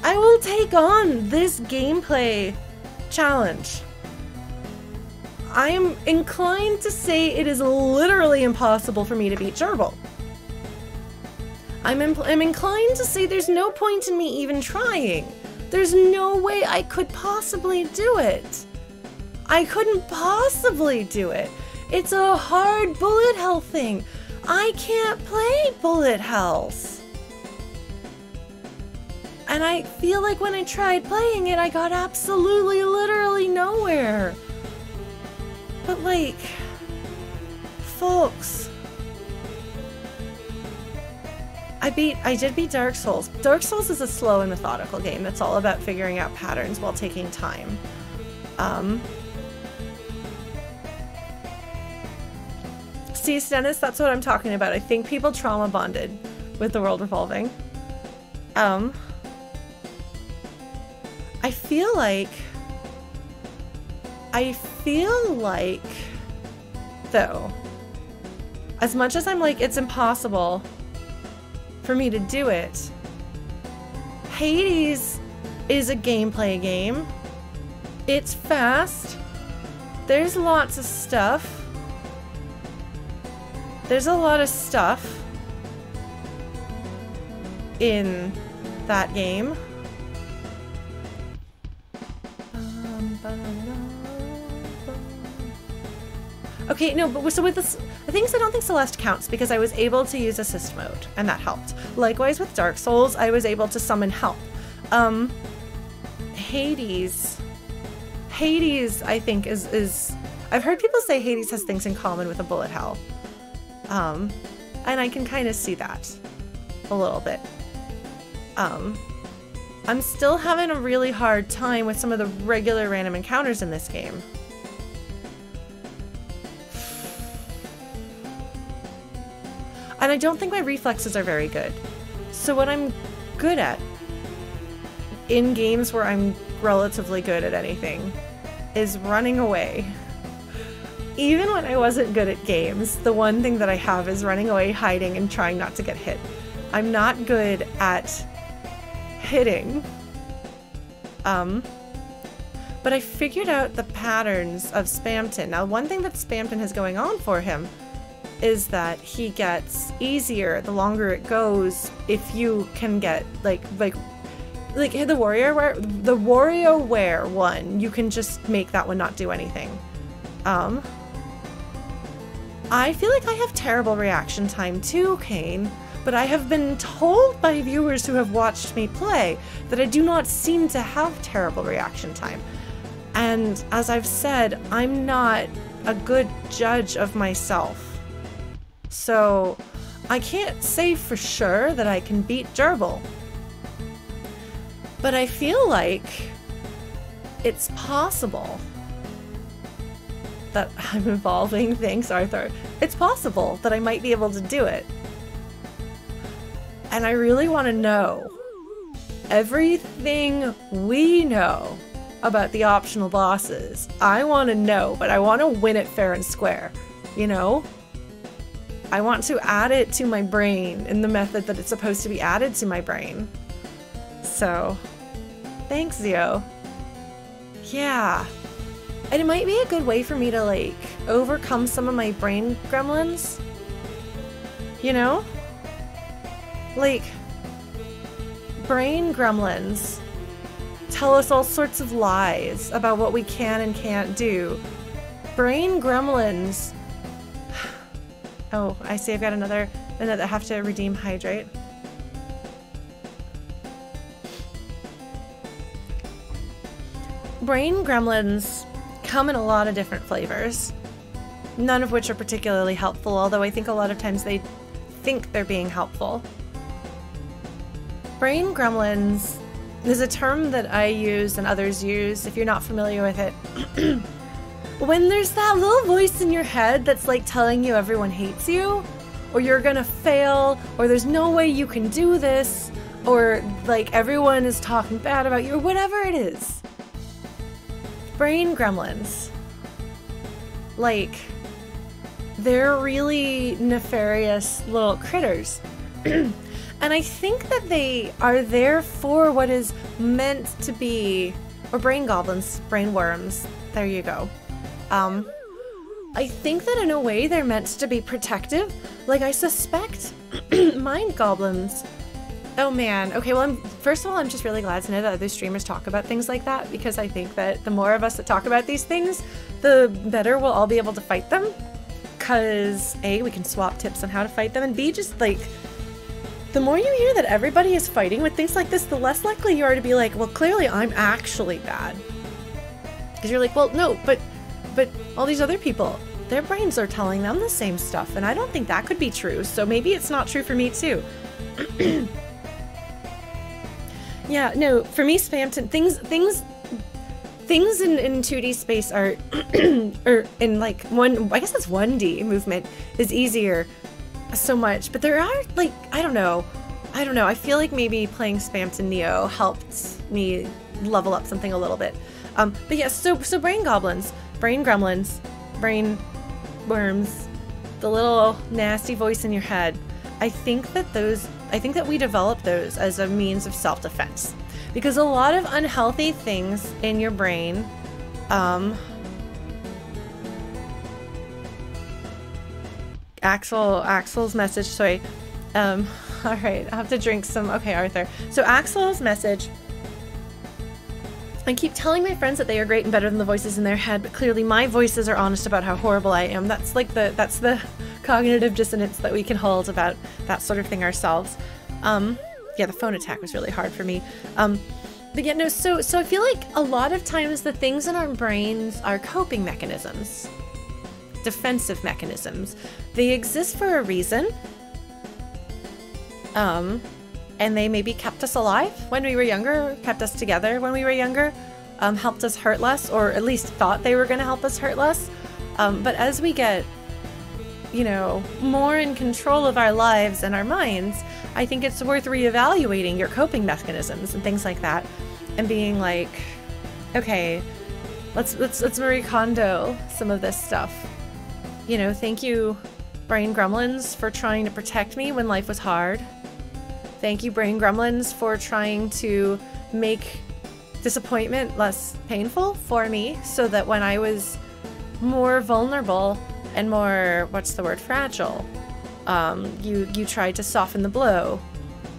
I will take on this gameplay challenge. I am inclined to say it is literally impossible for me to beat Gerbil. I'm, I'm inclined to say there's no point in me even trying. There's no way I could possibly do it. I couldn't possibly do it. It's a hard bullet hell thing. I can't play bullet hells. And I feel like when I tried playing it, I got absolutely, literally nowhere. But like, folks, I beat, I did beat Dark Souls. Dark Souls is a slow and methodical game that's all about figuring out patterns while taking time. Um, see, Stennis, that's what I'm talking about. I think people trauma bonded with the world revolving. Um, I feel like I feel like though as much as I'm like it's impossible for me to do it Hades is a gameplay game. It's fast. There's lots of stuff. There's a lot of stuff in that game. Um, okay, no, but so with this, the things I don't think Celeste counts because I was able to use assist mode and that helped. Likewise with Dark Souls, I was able to summon help. Um, Hades, Hades, I think is is. I've heard people say Hades has things in common with a bullet hell, um, and I can kind of see that a little bit. Um, I'm still having a really hard time with some of the regular random encounters in this game. And I don't think my reflexes are very good. So what I'm good at in games where I'm relatively good at anything is running away. Even when I wasn't good at games, the one thing that I have is running away, hiding, and trying not to get hit. I'm not good at hitting. Um, but I figured out the patterns of Spamton. Now, one thing that Spamton has going on for him is that he gets easier the longer it goes if you can get like like like the WarioWare the WarioWare one you can just make that one not do anything um i feel like i have terrible reaction time too Kane but I have been told by viewers who have watched me play that I do not seem to have terrible reaction time. And as I've said, I'm not a good judge of myself. So I can't say for sure that I can beat Gerbil. But I feel like it's possible that I'm evolving. Thanks, Arthur. It's possible that I might be able to do it. And I really want to know everything we know about the optional bosses. I want to know, but I want to win it fair and square. You know? I want to add it to my brain in the method that it's supposed to be added to my brain. So, thanks, Zio. Yeah. And it might be a good way for me to, like, overcome some of my brain gremlins. You know? Like, brain gremlins tell us all sorts of lies about what we can and can't do. Brain gremlins. Oh, I see I've got another, another I have to redeem hydrate. Brain gremlins come in a lot of different flavors, none of which are particularly helpful, although I think a lot of times they think they're being helpful. Brain gremlins is a term that I use and others use if you're not familiar with it. when there's that little voice in your head that's like telling you everyone hates you, or you're gonna fail, or there's no way you can do this, or like everyone is talking bad about you, or whatever it is. Brain gremlins. Like, they're really nefarious little critters. and I think that they are there for what is meant to be, or brain goblins, brain worms. There you go. Um, I think that in a way they're meant to be protective. Like I suspect mind goblins. Oh man. Okay, well, I'm, first of all, I'm just really glad to know that other streamers talk about things like that because I think that the more of us that talk about these things, the better we'll all be able to fight them. Because A, we can swap tips on how to fight them, and B, just like the more you hear that everybody is fighting with things like this, the less likely you are to be like, well, clearly I'm actually bad. Because you're like, well, no, but but all these other people, their brains are telling them the same stuff, and I don't think that could be true, so maybe it's not true for me too. yeah, no, for me, Spamton, things, things, things in, in 2D space are, or in like one, I guess it's 1D movement is easier so much, but there are like, I don't know, I don't know, I feel like maybe playing Spamton Neo helped me level up something a little bit. Um, but yes, yeah, so, so Brain Goblins, brain gremlins, brain worms, the little nasty voice in your head. I think that those, I think that we develop those as a means of self defense. Because a lot of unhealthy things in your brain, um, Axel, Axel's message, sorry. Um, all right, I have to drink some. Okay, Arthur. So Axel's message I keep telling my friends that they are great and better than the voices in their head, but clearly my voices are honest about how horrible I am. That's like the that's the cognitive dissonance that we can hold about that sort of thing ourselves. Um, yeah, the phone attack was really hard for me. Um, but yeah, no. So so I feel like a lot of times the things in our brains are coping mechanisms, defensive mechanisms. They exist for a reason. Um, and they maybe kept us alive when we were younger, kept us together when we were younger, um, helped us hurt less, or at least thought they were going to help us hurt less. Um, but as we get, you know, more in control of our lives and our minds, I think it's worth reevaluating your coping mechanisms and things like that, and being like, okay, let's let's let's Marie Kondo some of this stuff. You know, thank you, Brain Gremlins, for trying to protect me when life was hard Thank you, Brain Gremlins, for trying to make disappointment less painful for me so that when I was more vulnerable and more, what's the word, fragile, um, you, you tried to soften the blow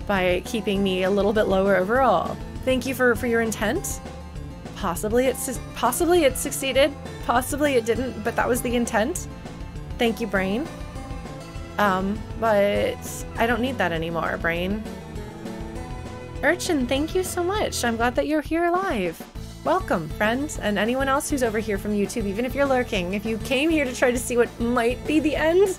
by keeping me a little bit lower overall. Thank you for, for your intent. Possibly it, possibly it succeeded, possibly it didn't, but that was the intent. Thank you, Brain. Um, but I don't need that anymore, Brain. Urchin, thank you so much. I'm glad that you're here alive. Welcome, friends, and anyone else who's over here from YouTube, even if you're lurking. If you came here to try to see what might be the end,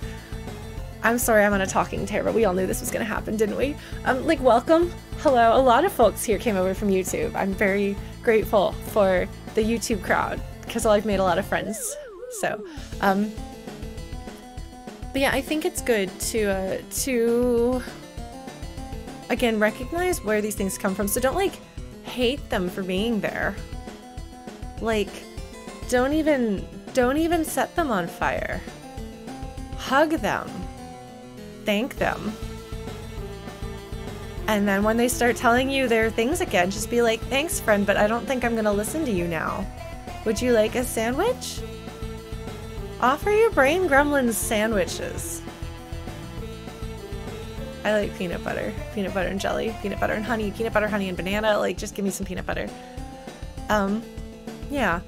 I'm sorry I'm on a talking tear, but we all knew this was going to happen, didn't we? Um, like, welcome. Hello. A lot of folks here came over from YouTube. I'm very grateful for the YouTube crowd because I've made a lot of friends. So, um, but yeah, I think it's good to uh, to again recognize where these things come from. So don't like hate them for being there. Like don't even don't even set them on fire. Hug them. Thank them. And then when they start telling you their things again, just be like, "Thanks, friend, but I don't think I'm going to listen to you now. Would you like a sandwich?" Offer your brain gremlins sandwiches. I like peanut butter. Peanut butter and jelly, peanut butter and honey, peanut butter, honey, and banana. Like, just give me some peanut butter. Um, yeah.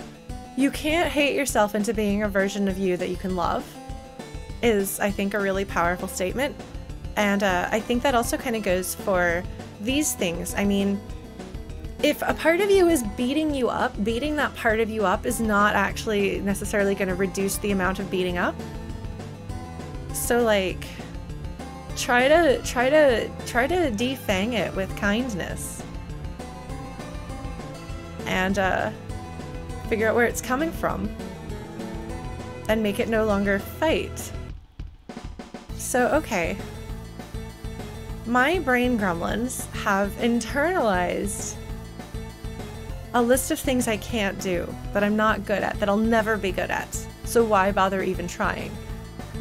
You can't hate yourself into being a version of you that you can love, is, I think, a really powerful statement. And uh, I think that also kind of goes for these things. I mean, if a part of you is beating you up, beating that part of you up is not actually necessarily going to reduce the amount of beating up. So like try to try to try to defang it with kindness. And uh figure out where it's coming from and make it no longer fight. So okay. My brain gremlins have internalized a list of things I can't do, that I'm not good at, that I'll never be good at. So why bother even trying?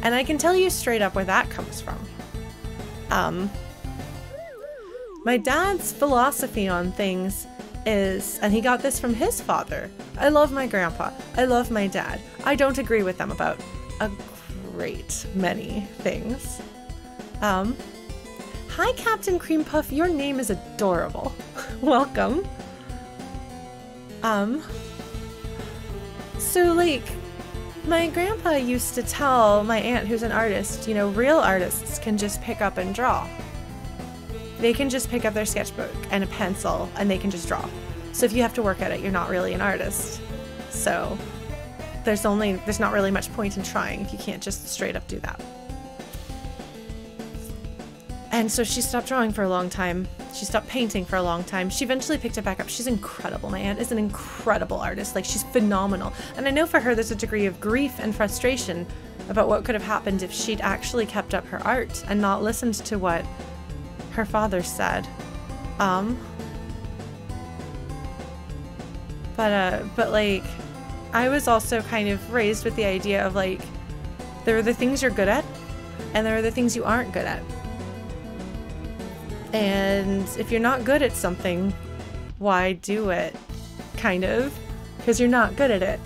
And I can tell you straight up where that comes from. Um, my dad's philosophy on things is, and he got this from his father. I love my grandpa. I love my dad. I don't agree with them about a great many things. Um, hi, Captain Cream Puff. Your name is adorable. Welcome. Um, so like, my grandpa used to tell my aunt, who's an artist, you know, real artists can just pick up and draw. They can just pick up their sketchbook and a pencil and they can just draw. So if you have to work at it, you're not really an artist. So there's only there's not really much point in trying if you can't just straight up do that. And so she stopped drawing for a long time. She stopped painting for a long time. She eventually picked it back up. She's incredible. My aunt is an incredible artist. Like, she's phenomenal. And I know for her there's a degree of grief and frustration about what could have happened if she'd actually kept up her art and not listened to what her father said. Um, but, uh, but like, I was also kind of raised with the idea of like, there are the things you're good at, and there are the things you aren't good at. And if you're not good at something, why do it? Kind of. Because you're not good at it.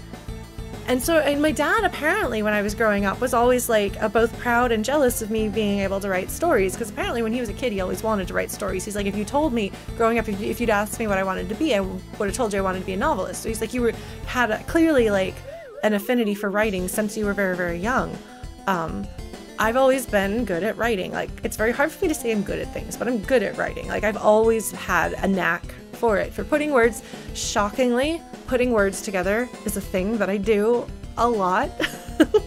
And so, and my dad apparently, when I was growing up, was always like both proud and jealous of me being able to write stories. Because apparently, when he was a kid, he always wanted to write stories. He's like, if you told me growing up, if you'd asked me what I wanted to be, I would have told you I wanted to be a novelist. So he's like, you were had a, clearly like an affinity for writing since you were very, very young. Um, I've always been good at writing. Like, it's very hard for me to say I'm good at things, but I'm good at writing. Like, I've always had a knack for it. For putting words, shockingly, putting words together is a thing that I do a lot.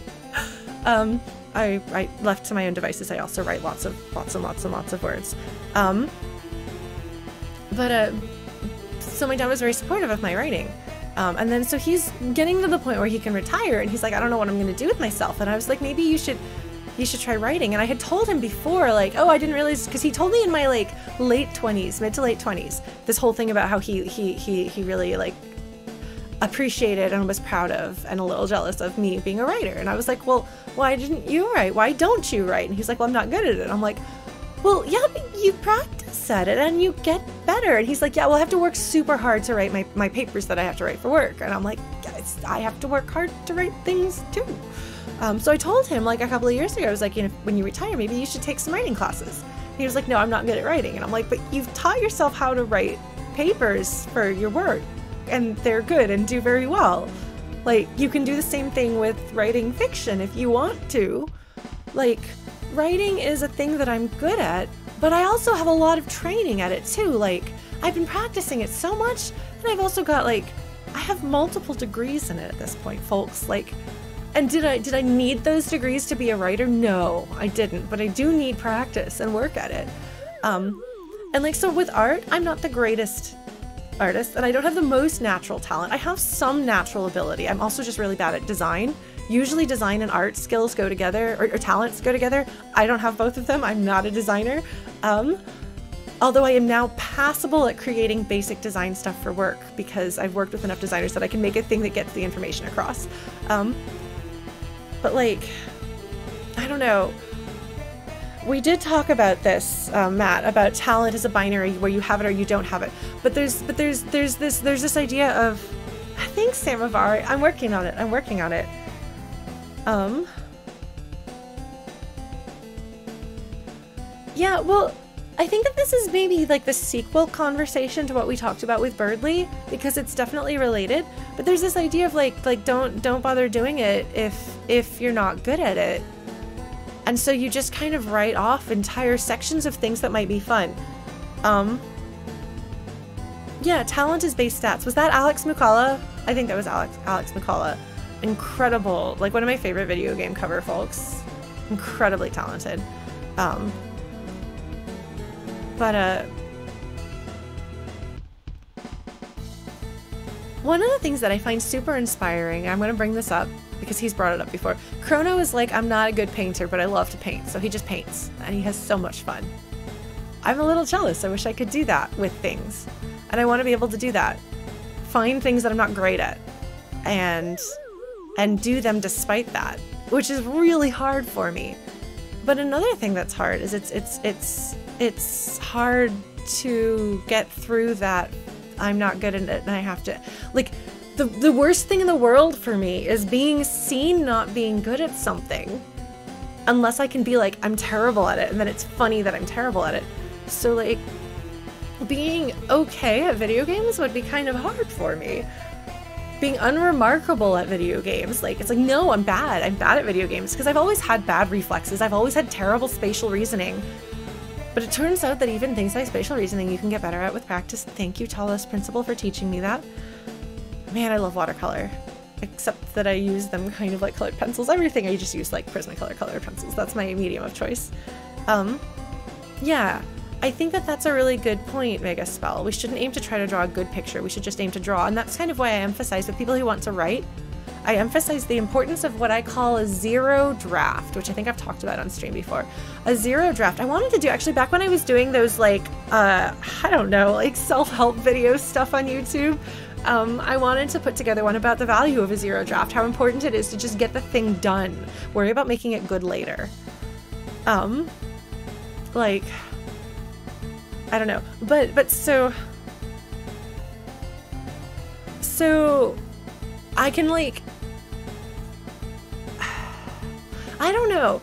um, I write left to my own devices. I also write lots of lots and lots and lots of words. Um, but uh, so my dad was very supportive of my writing. Um, and then so he's getting to the point where he can retire, and he's like, I don't know what I'm going to do with myself. And I was like, maybe you should you should try writing. And I had told him before, like, oh, I didn't realize because he told me in my like late twenties, mid to late twenties, this whole thing about how he he he he really like appreciated and was proud of and a little jealous of me being a writer. And I was like, well, why didn't you write? Why don't you write? And he's like, well, I'm not good at it. I'm like, well, yeah, but you practice at it and you get better. And he's like, yeah, well, I have to work super hard to write my, my papers that I have to write for work. And I'm like, I have to work hard to write things too. Um, so I told him like a couple of years ago, I was like, you know, when you retire, maybe you should take some writing classes. He was like, no, I'm not good at writing. And I'm like, but you've taught yourself how to write papers for your work, and they're good and do very well. Like, you can do the same thing with writing fiction if you want to. Like, writing is a thing that I'm good at, but I also have a lot of training at it too. Like, I've been practicing it so much, and I've also got like, I have multiple degrees in it at this point, folks. Like, and did I did I need those degrees to be a writer? No, I didn't. But I do need practice and work at it. Um, and like so with art, I'm not the greatest artist, and I don't have the most natural talent. I have some natural ability. I'm also just really bad at design. Usually, design and art skills go together, or, or talents go together. I don't have both of them. I'm not a designer. Um, although I am now passable at creating basic design stuff for work because I've worked with enough designers that I can make a thing that gets the information across. Um, but like, I don't know. We did talk about this, um, Matt, about talent as a binary where you have it or you don't have it. But there's, but there's, there's this, there's this idea of, I think Samovar. I'm working on it. I'm working on it. Um. Yeah, well, I think that this is maybe like the sequel conversation to what we talked about with Berdly because it's definitely related. But there's this idea of like like don't don't bother doing it if if you're not good at it. And so you just kind of write off entire sections of things that might be fun. Um Yeah, talent is base stats. Was that Alex Moukala? I think that was Alex Alex Moukala. Incredible. Like one of my favorite video game cover folks. Incredibly talented. Um but, uh, one of the things that I find super inspiring, I'm going to bring this up because he's brought it up before. Chrono is like, I'm not a good painter, but I love to paint. So he just paints and he has so much fun. I'm a little jealous. I wish I could do that with things. And I want to be able to do that. Find things that I'm not great at and and do them despite that which is really hard for me. But another thing that's hard is it's it's it's it's hard to get through that I'm not good at it and I have to like the the worst thing in the world for me is being seen not being good at something unless I can be like I'm terrible at it and then it's funny that I'm terrible at it. So like being okay at video games would be kind of hard for me. Being unremarkable at video games, like it's like no, I'm bad. I'm bad at video games because I've always had bad reflexes. I've always had terrible spatial reasoning. But it turns out that even things like spatial reasoning you can get better at with practice. Thank you, Talos Principle, for teaching me that. Man, I love watercolor. Except that I use them kind of like colored pencils. Everything I just use like Prismacolor colored pencils. That's my medium of choice. Um, yeah, I think that that's a really good point, Mega Spell. We shouldn't aim to try to draw a good picture. We should just aim to draw. And that's kind of why I emphasize with people who want to write, I emphasize the importance of what I call a zero draft, which I think I've talked about on stream before. A zero draft. I wanted to do actually back when I was doing those like uh I don't know, like self-help video stuff on YouTube. Um, I wanted to put together one about the value of a zero draft, how important it is to just get the thing done. Worry about making it good later. Um, like, I don't know, but but so, so, I can like I don't know.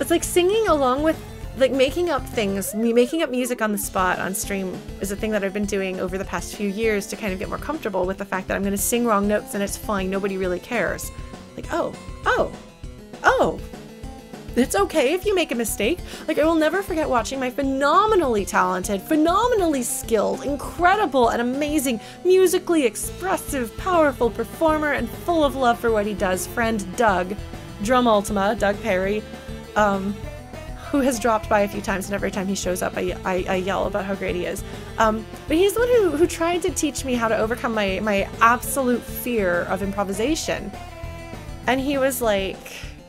It's like singing along with like making up things, me making up music on the spot on stream is a thing that I've been doing over the past few years to kind of get more comfortable with the fact that I'm going to sing wrong notes and it's fine, nobody really cares. Like, oh, oh, oh, it's okay if you make a mistake. Like, I will never forget watching my phenomenally talented, phenomenally skilled, incredible, and amazing, musically expressive, powerful performer and full of love for what he does, friend Doug Drum Ultima, Doug Perry, um, who has dropped by a few times, and every time he shows up, I, I, I yell about how great he is. Um, but he's the one who, who tried to teach me how to overcome my, my absolute fear of improvisation. And he was like,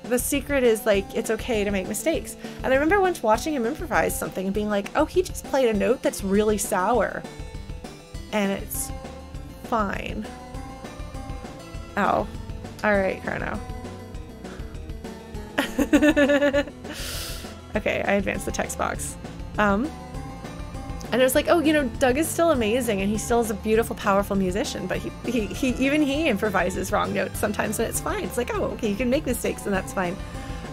the secret is like, it's okay to make mistakes. And I remember once watching him improvise something and being like, oh, he just played a note that's really sour. And it's fine. Oh. Alright, Carno. okay, I advanced the text box. Um, and it was like, oh, you know, Doug is still amazing and he still is a beautiful, powerful musician, but he, he, he even he improvises wrong notes sometimes and it's fine. It's like, oh, okay, you can make mistakes and that's fine.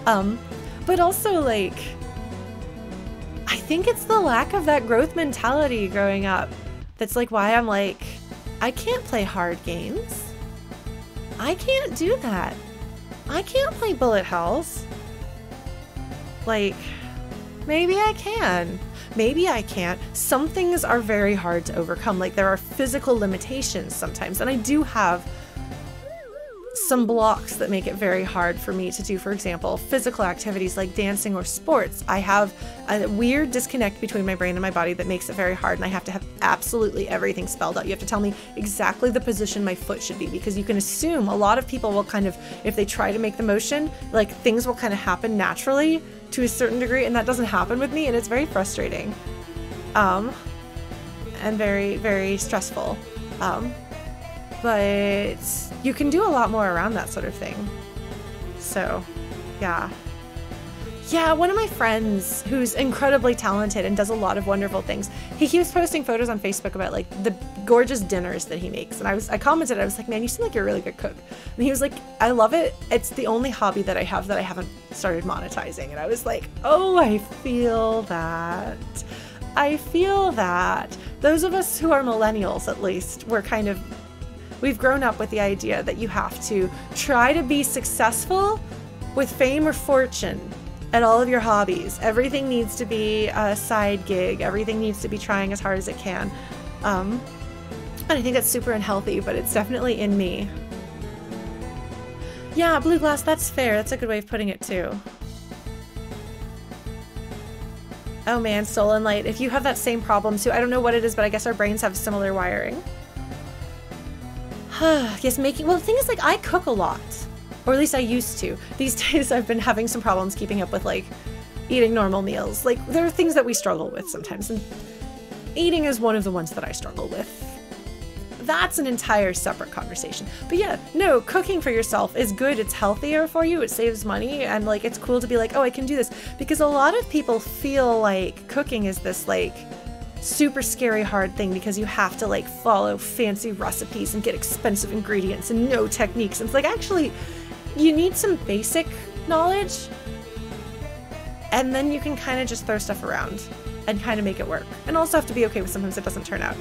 Um, but also like, I think it's the lack of that growth mentality growing up that's like why I'm like, I can't play hard games. I can't do that. I can't play bullet hells. Like, maybe I can. Maybe I can't. Some things are very hard to overcome. Like, there are physical limitations sometimes. And I do have some blocks that make it very hard for me to do, for example, physical activities like dancing or sports. I have a weird disconnect between my brain and my body that makes it very hard, and I have to have absolutely everything spelled out. You have to tell me exactly the position my foot should be because you can assume a lot of people will kind of, if they try to make the motion, like things will kind of happen naturally to a certain degree, and that doesn't happen with me, and it's very frustrating. Um, and very, very stressful. Um, but you can do a lot more around that sort of thing. So, yeah. Yeah, one of my friends who's incredibly talented and does a lot of wonderful things. He keeps posting photos on Facebook about like the gorgeous dinners that he makes. And I was I commented, I was like, "Man, you seem like you're a really good cook." And he was like, "I love it. It's the only hobby that I have that I haven't started monetizing." And I was like, "Oh, I feel that." I feel that. Those of us who are millennials at least, we're kind of We've grown up with the idea that you have to try to be successful with fame or fortune at all of your hobbies. Everything needs to be a side gig. Everything needs to be trying as hard as it can. Um, and I think that's super unhealthy, but it's definitely in me. Yeah, blue glass, that's fair. That's a good way of putting it too. Oh man, Stolen Light, if you have that same problem too, I don't know what it is, but I guess our brains have similar wiring. yes, making, well, the thing is, like, I cook a lot. Or at least I used to. These days I've been having some problems keeping up with, like, eating normal meals. Like, there are things that we struggle with sometimes, and eating is one of the ones that I struggle with. that's an entire separate conversation. But yeah, no, cooking for yourself is good. It's healthier for you. It saves money. And like, it's cool to be like, oh, I can do this. Because a lot of people feel like cooking is this like, super scary hard thing because you have to like follow fancy recipes and get expensive ingredients and know techniques. And it's like actually you need some basic knowledge and then you can kind of just throw stuff around and kind of make it work. And also have to be okay with sometimes it doesn't turn out.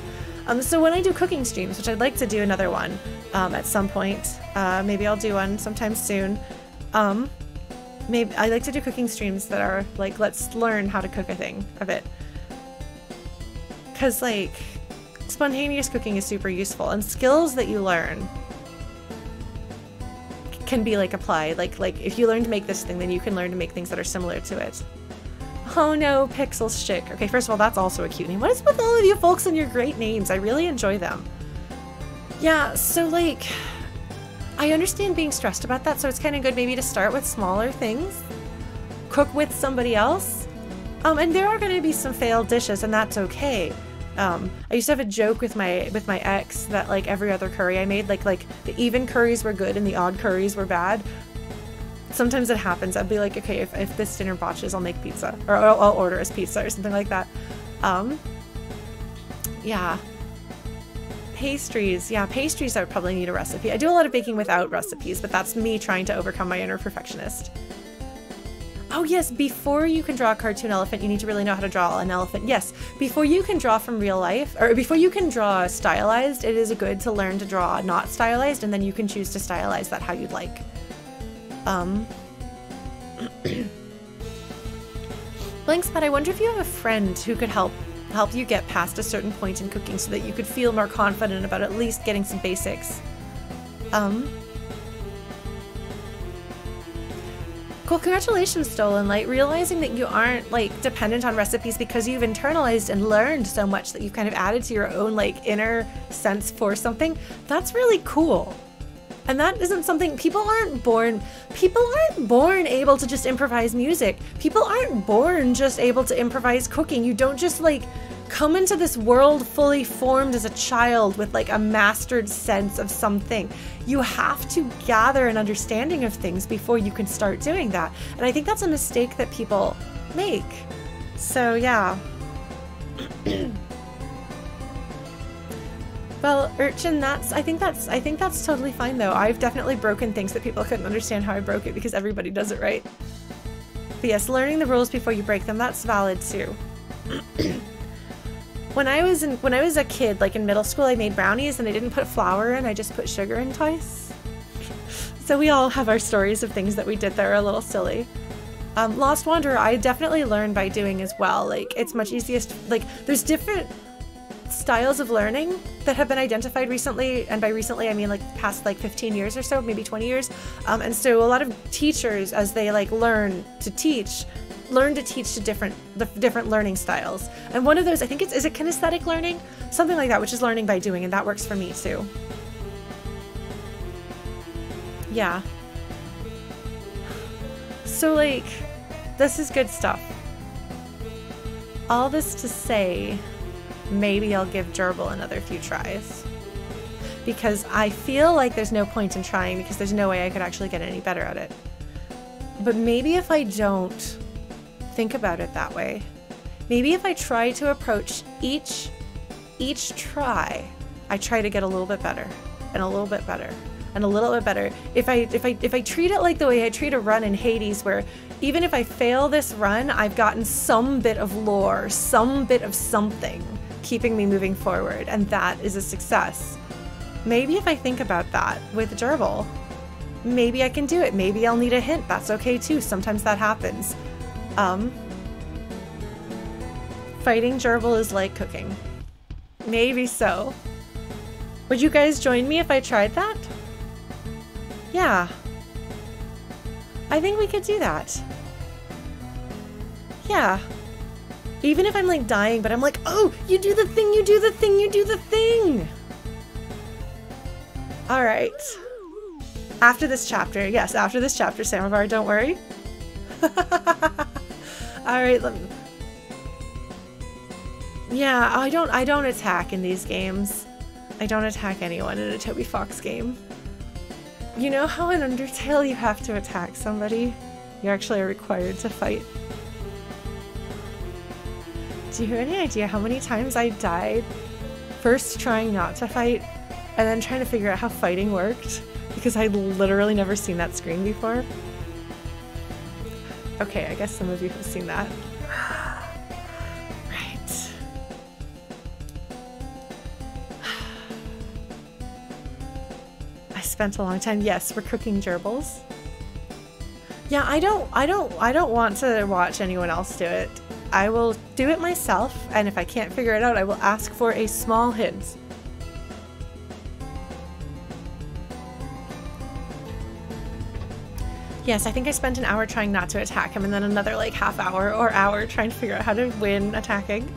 Um, so when I do cooking streams, which I'd like to do another one um, at some point, uh, maybe I'll do one sometime soon. Um, maybe I like to do cooking streams that are like, let's learn how to cook a thing a bit. Because, like, spontaneous cooking is super useful, and skills that you learn can be, like, applied. Like, like if you learn to make this thing, then you can learn to make things that are similar to it. Oh no, Pixels Chick. Okay, first of all, that's also a cute name. What is with all of you folks and your great names? I really enjoy them. Yeah, so, like, I understand being stressed about that, so it's kind of good maybe to start with smaller things. Cook with somebody else. Um, and there are going to be some failed dishes, and that's okay. Um, I used to have a joke with my with my ex that like every other curry I made, like like the even curries were good and the odd curries were bad. Sometimes it happens. I'd be like, okay, if, if this dinner botches, I'll make pizza or I'll, I'll order as pizza or something like that. Um, yeah. Pastries. Yeah, pastries I would probably need a recipe. I do a lot of baking without recipes, but that's me trying to overcome my inner perfectionist. Oh yes, before you can draw a cartoon elephant, you need to really know how to draw an elephant. Yes, before you can draw from real life, or before you can draw stylized, it is good to learn to draw not stylized, and then you can choose to stylize that how you'd like. Um. Blank I wonder if you have a friend who could help help you get past a certain point in cooking so that you could feel more confident about at least getting some basics. Um, Cool, congratulations, Stolen Light. Realizing that you aren't like dependent on recipes because you've internalized and learned so much that you've kind of added to your own like inner sense for something, that's really cool. And that isn't something people aren't born people aren't born able to just improvise music. People aren't born just able to improvise cooking. You don't just like come into this world fully formed as a child with like a mastered sense of something. You have to gather an understanding of things before you can start doing that. And I think that's a mistake that people make. So, yeah. well, Urchin, that's I think that's I think that's totally fine though. I've definitely broken things that people couldn't understand how I broke it because everybody does it right. But yes, learning the rules before you break them, that's valid too. When I was in when I was a kid, like in middle school, I made brownies and I didn't put flour in, I just put sugar in twice. so we all have our stories of things that we did that are a little silly. Um, Lost Wanderer, I definitely learned by doing as well. Like, it's much easiest, like, there's different styles of learning that have been identified recently and by recently i mean like past like 15 years or so maybe 20 years um, and so a lot of teachers as they like learn to teach learn to teach to different the different learning styles. And one of those, I think it's is it kinesthetic learning, something like that, which is learning by doing, and that works for me too. Yeah. So like, this is good stuff. All this to say, maybe I'll give Gerbil another few tries. Because I feel like there's no point in trying because there's no way I could actually get any better at it. But maybe if I don't, think about it that way. Maybe if I try to approach each each try, I try to get a little bit better and a little bit better and a little bit better. If I if I if I treat it like the way I treat a run in Hades where even if I fail this run, I've gotten some bit of lore, some bit of something keeping me moving forward and that is a success. Maybe if I think about that with Gerbil, maybe I can do it. Maybe I'll need a hint. That's okay too. Sometimes that happens. Um, fighting gerbil is like cooking. Maybe so. Would you guys join me if I tried that? Yeah. I think we could do that. Yeah. Even if I'm like dying, but I'm like, oh, you do the thing, you do the thing, you do the thing. All right. After this chapter, yes, after this chapter, Samovar, don't worry. Alright, let me... Yeah, I don't I don't attack in these games. I don't attack anyone in a Toby Fox game. You know how in Undertale you have to attack somebody? You actually are required to fight. Do you have any idea how many times I died first trying not to fight and then trying to figure out how fighting worked? Because I'd literally never seen that screen before. Okay, I guess some of you have seen that. right. I spent a long time. Yes, we're cooking gerbils. Yeah, I don't I don't I don't want to watch anyone else do it. I will do it myself, and if I can't figure it out, I will ask for a small hint. Yes, I think I spent an hour trying not to attack him and then another like half hour or hour trying to figure out how to win attacking.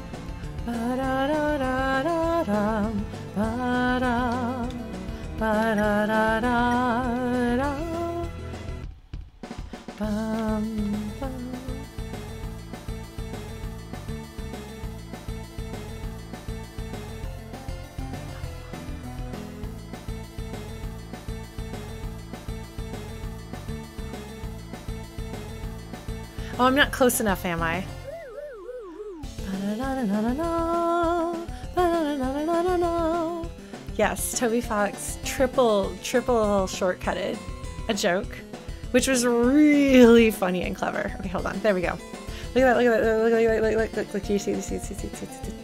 Oh, I'm not close enough, am I? Yes, Toby Fox triple, triple shortcutted a joke, which was really funny and clever. Okay, hold on. There we go. Look at that, look at that, look, look, look, look, look, look, look, you see, see, see, see, see, see.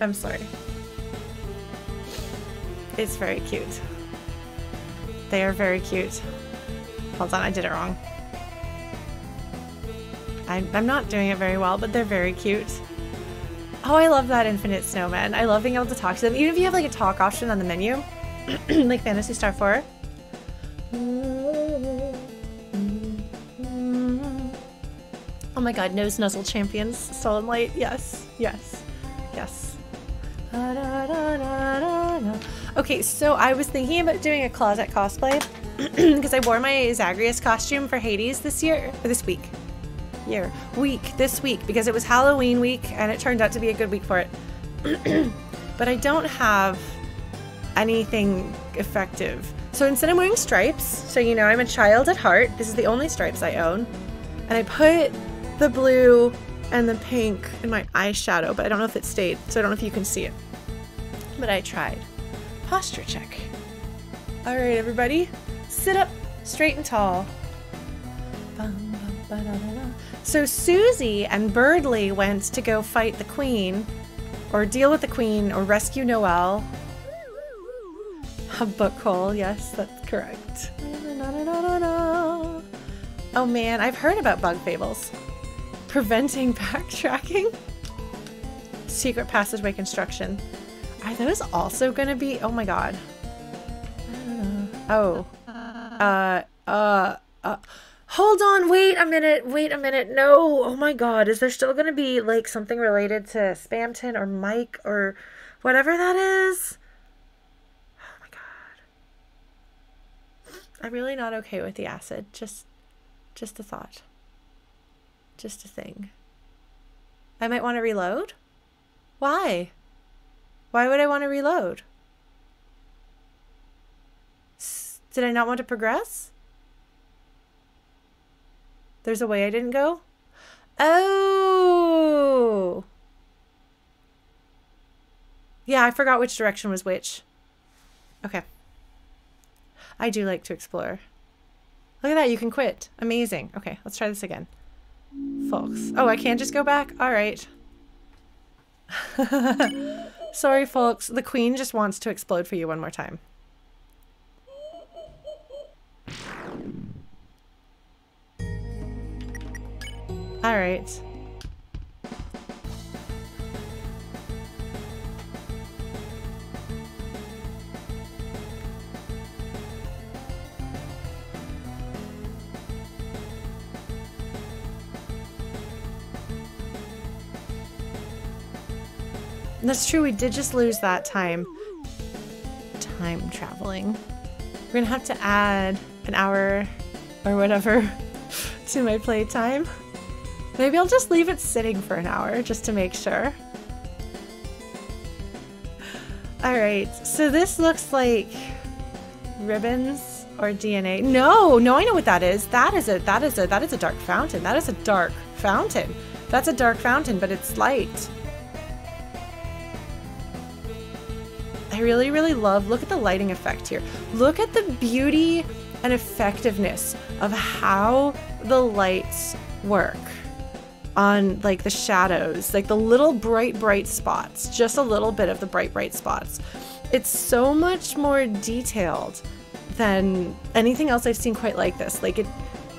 I'm sorry. It's very cute. They are very cute. Hold on, I did it wrong. I'm, I'm not doing it very well, but they're very cute. Oh, I love that Infinite Snowman. I love being able to talk to them. Even if you have like a talk option on the menu, like Phantasy Star 4. Oh my god, Nose Nuzzle Champions, Stolen Light. Yes, yes, yes. Okay, so I was thinking about doing a closet cosplay because I wore my Zagreus costume for Hades this year, or this week year, week, this week, because it was Halloween week and it turned out to be a good week for it. but I don't have anything effective. So instead I'm wearing stripes, so you know I'm a child at heart. This is the only stripes I own. And I put the blue and the pink in my eyeshadow, but I don't know if it stayed, so I don't know if you can see it. But I tried. Posture check. All right, everybody, sit up straight and tall. So Susie and Berdly went to go fight the queen, or deal with the queen, or rescue Noelle. A book hole, yes, that's correct. Oh man, I've heard about bug fables. Preventing backtracking? Secret passageway construction. Are those also gonna be? Oh my god. Oh. Uh, uh, uh. Hold on, wait a minute, wait a minute. No, oh my god, is there still gonna be like something related to Spamton or Mike or whatever that is? Oh my god. I'm really not okay with the acid. Just just a thought. Just a thing. I might want to reload? Why? Why would I want to reload? S did I not want to progress? There's a way I didn't go? Oh! Yeah, I forgot which direction was which. Okay. I do like to explore. Look at that, you can quit. Amazing. Okay, let's try this again. Folks. Oh, I can't just go back? Alright. Sorry, folks. The queen just wants to explode for you one more time. All right. That's true, we did just lose that time. Time traveling. We're gonna have to add an hour or whatever to my playtime. Maybe I'll just leave it sitting for an hour just to make sure. All right, so this looks like ribbons or DNA. No, no, I know what that is. That is a that is a that is a dark fountain. That is a dark fountain. That's a dark fountain, but it's light. I really, really love, look at the lighting effect here. Look at the beauty and effectiveness of how the lights work on like the shadows, like the little bright, bright spots, just a little bit of the bright, bright spots. It's so much more detailed than anything else I've seen quite like this. Like it,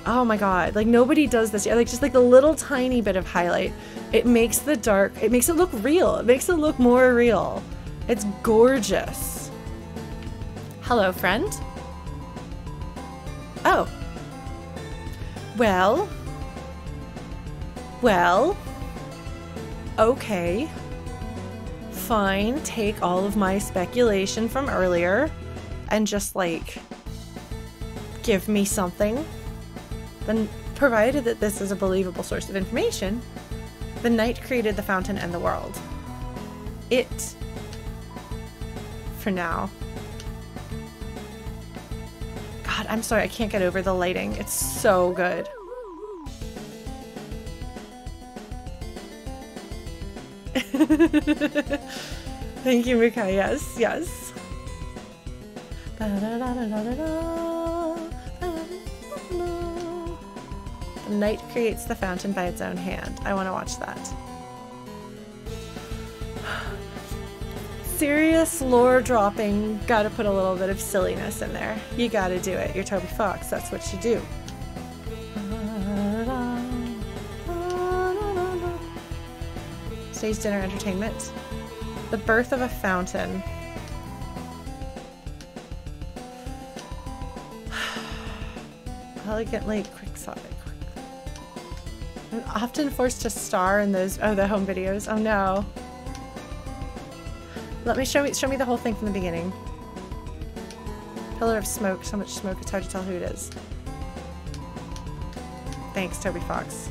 oh my god, like nobody does this. Like just like the little tiny bit of highlight, it makes the dark, it makes it look real. It makes it look more real. It's gorgeous. Hello, friend. Oh. Well. Well. Okay. Fine, take all of my speculation from earlier and just like give me something. Then, provided that this is a believable source of information, the knight created the fountain and the world. It for now. God, I'm sorry, I can't get over the lighting. It's so good. Thank you, Mika. Yes, yes. The knight creates the fountain by its own hand. I want to watch that. serious lore dropping, gotta put a little bit of silliness in there. You gotta do it. You're Toby Fox, that's what you do. Stage dinner entertainment. The birth of a fountain. Elegantly quixotic. I'm often forced to star in those oh the home videos. Oh no. Let me show me show me the whole thing from the beginning. Pillar of smoke, so much smoke it's hard to tell who it is. Thanks, Toby Fox.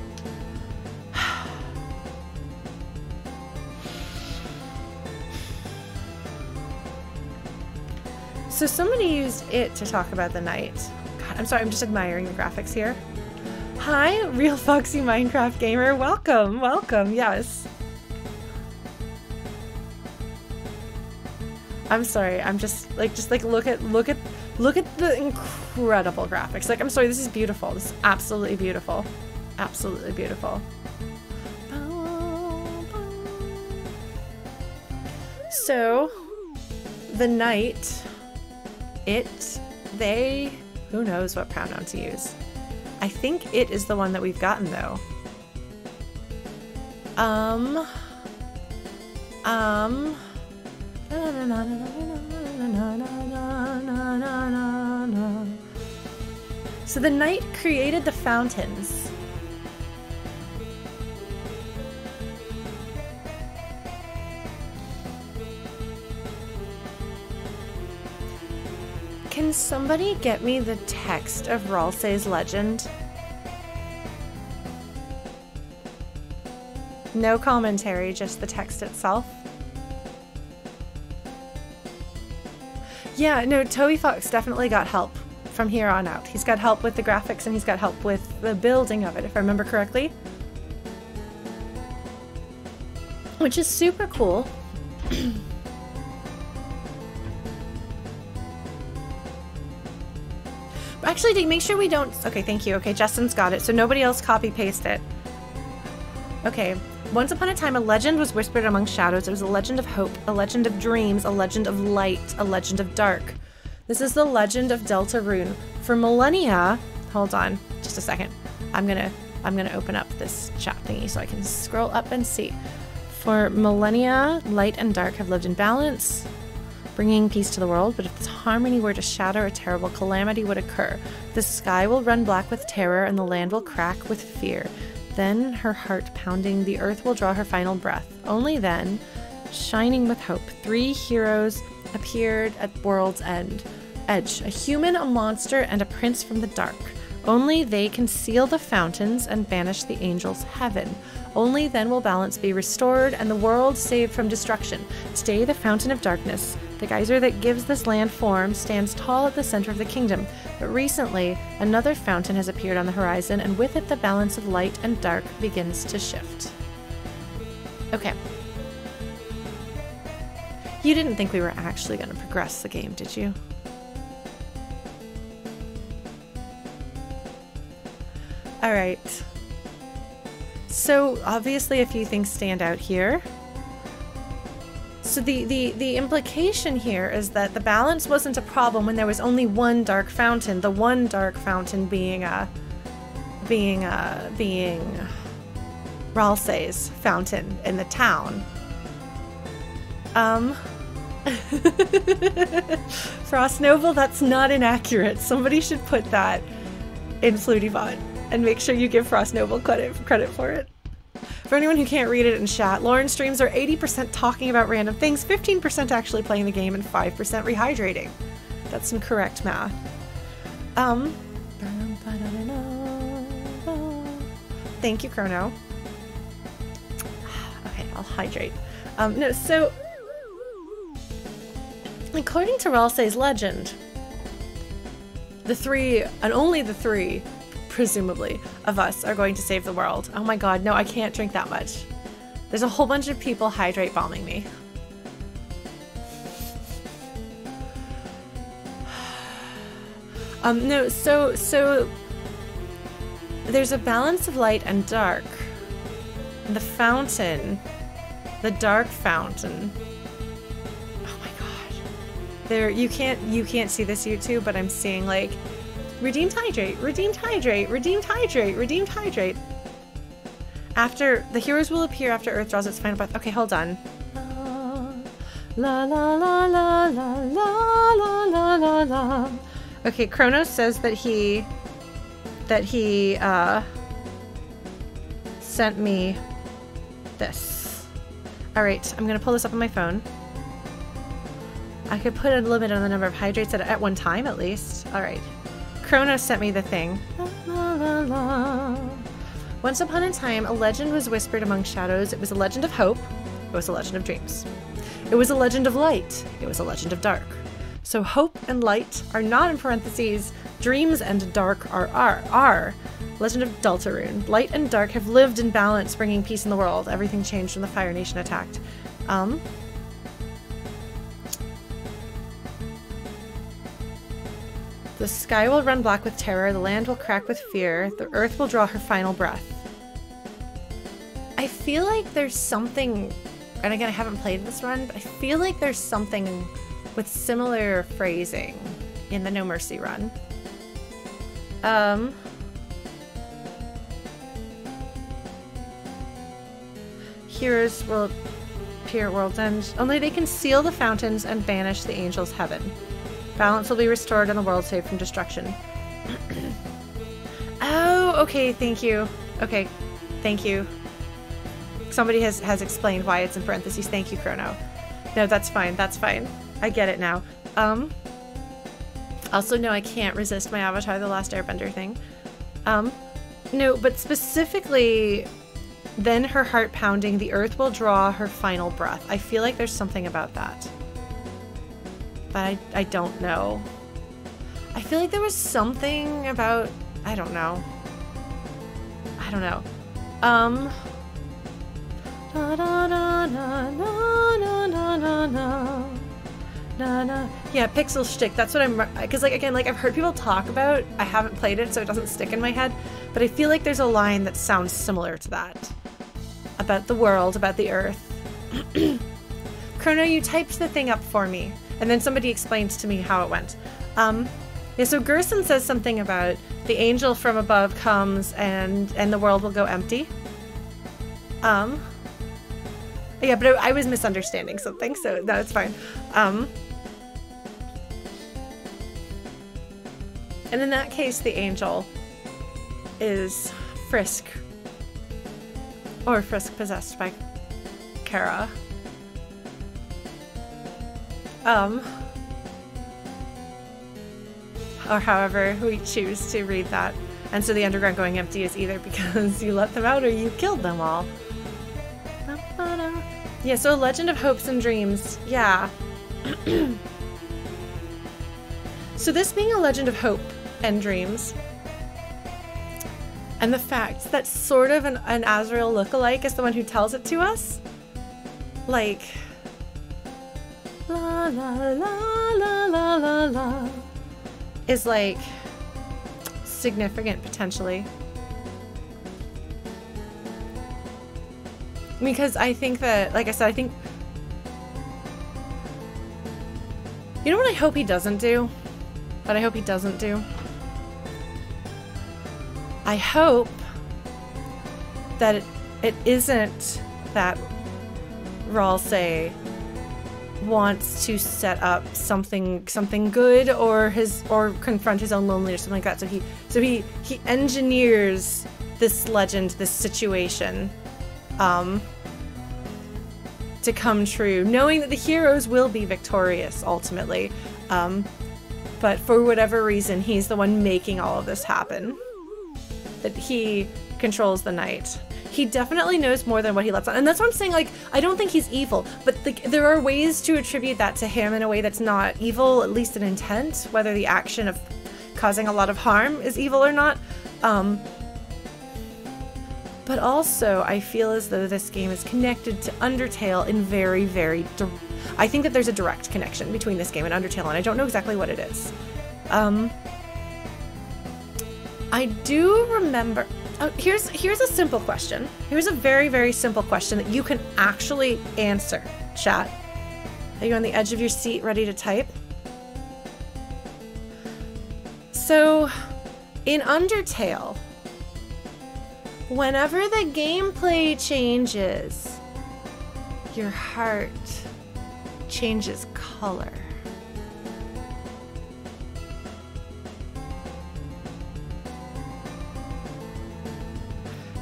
So somebody used it to talk about the knight. God, I'm sorry, I'm just admiring the graphics here. Hi, Real Foxy Minecraft Gamer. Welcome, welcome, yes. I'm sorry. I'm just like just like look at look at look at the incredible graphics. Like I'm sorry, this is beautiful. This is absolutely beautiful. Absolutely beautiful. So, the knight, it, they, who knows what pronoun to use. I think it is the one that we've gotten though. Um, um, so the knight created the fountains. Can somebody get me the text of Ralsei's legend? No commentary, just the text itself. Yeah, no, Toby Fox definitely got help from here on out. He's got help with the graphics and he's got help with the building of it, if I remember correctly. Which is super cool. Actually, make sure we don't... Okay, thank you. Okay, Justin's got it, so nobody else copy-paste it. Okay, once upon a time, a legend was whispered among shadows. It was a legend of hope, a legend of dreams, a legend of light, a legend of dark. This is the legend of Deltarune. For millennia, hold on, just a second. I'm gonna, I'm gonna open up this chat thingy so I can scroll up and see. For millennia, light and dark have lived in balance, bringing peace to the world. But if this harmony were to shatter, a terrible calamity would occur. The sky will run black with terror, and the land will crack with fear. Then, her heart pounding, the earth will draw her final breath. Only then, shining with hope, three heroes appeared at the world's end. Edge, a human, a monster, and a prince from the dark. Only they can seal the fountains and banish the angels heaven. Only then will balance be restored and the world saved from destruction. Today, the fountain of darkness, the geyser that gives this land form, stands tall at the center of the kingdom. But recently, another fountain has appeared on the horizon, and with it, the balance of light and dark begins to shift. Okay. You didn't think we were actually going to progress the game, did you? All right. So obviously a few things stand out here. So the, the, the implication here is that the balance wasn't a problem when there was only one dark fountain, the one dark fountain being a being a being Ralsei's fountain in the town. Um Frost Noble, that's not inaccurate. Somebody should put that in Flutybot and make sure you give Frost Noble credit credit for it. For anyone who can't read it in chat, Lauren streams are 80% talking about random things, 15% actually playing the game, and 5% rehydrating. That's some correct math. Um. Thank you, Chrono. Okay, I'll hydrate. Um, no, so according to Ralsei's legend, the three, and only the three, presumably, of us are going to save the world. Oh my god, no, I can't drink that much. There's a whole bunch of people hydrate bombing me. Um, no, so, so, there's a balance of light and dark. The fountain, the dark fountain. Oh my god. There, you can't, you can't see this YouTube, but I'm seeing like Redeemed hydrate, redeemed hydrate, redeemed hydrate, redeemed hydrate. After the heroes will appear after Earth draws its final breath. Okay, hold on. La la la la la la la la la la. Okay, Kronos says that he that he uh sent me this. Alright, I'm gonna pull this up on my phone. I could put a limit on the number of hydrates at, at one time at least. Alright. Kronos sent me the thing. La, la, la, Once upon a time, a legend was whispered among shadows. It was a legend of hope. It was a legend of dreams. It was a legend of light. It was a legend of dark. So hope and light are not in parentheses. Dreams and dark are are are. Legend of Deltarune. Light and dark have lived in balance, bringing peace in the world. Everything changed when the Fire Nation attacked. Um, The sky will run black with terror, the land will crack with fear, the earth will draw her final breath. I feel like there's something, and again, I haven't played this run, but I feel like there's something with similar phrasing in the No Mercy run. Um, heroes will appear at World's End. Only they can seal the fountains and banish the angels' heaven. Balance will be restored and the world saved from destruction. oh, okay, thank you. Okay, thank you. Somebody has, has explained why it's in parentheses. Thank you, Chrono. No, that's fine, that's fine. I get it now. Um, also, no, I can't resist my Avatar The Last Airbender thing. Um, no, but specifically, then her heart pounding, the earth will draw her final breath. I feel like there's something about that but I, I don't know. I feel like there was something about, I don't know. I don't know. Um. Yeah, pixel shtick. That's what I'm. Because, like, again, like, I've heard people talk about. I haven't played it, so it doesn't stick in my head. But I feel like there's a line that sounds similar to that. About the world, about the earth. Chrono, you typed the thing up for me and then somebody explains to me how it went. Um, yeah, so Gerson says something about the angel from above comes and and the world will go empty. Um, yeah, but I was misunderstanding something, so that's fine. Um, and in that case, the angel is Frisk, or Frisk possessed by Chara. Um, or however we choose to read that. And so the underground going empty is either because you let them out or you killed them all. Yeah, so a Legend of Hopes and Dreams. Yeah. so this being a Legend of Hope and Dreams, and the fact that sort of an, an Asriel lookalike is the one who tells it to us, like, la la la la la la la, is like significant potentially. Because I think that, like I said, I think. You know what I hope he doesn't do? But I hope he doesn't do? I hope that it, it isn't that Ralsei wants to set up something something good or his or confront his own loneliness or something like that. So he so he he engineers this legend, this situation, um, to come true, knowing that the heroes will be victorious ultimately. Um, but for whatever reason, he's the one making all of this happen. That he controls the knight. He definitely knows more than what he lets on. And that's what I'm saying, like, I don't think he's evil, but like, there are ways to attribute that to him in a way that's not evil, at least in intent, whether the action of causing a lot of harm is evil or not. Um, but also, I feel as though this game is connected to Undertale in very, very. I think that there's a direct connection between this game and Undertale, and I don't know exactly what it is. Um, I do remember. Oh, here's here's a simple question. Here's a very very simple question that you can actually answer. Chat. Are you on the edge of your seat, ready to type? So, in Undertale, Whenever the gameplay changes, your heart changes color.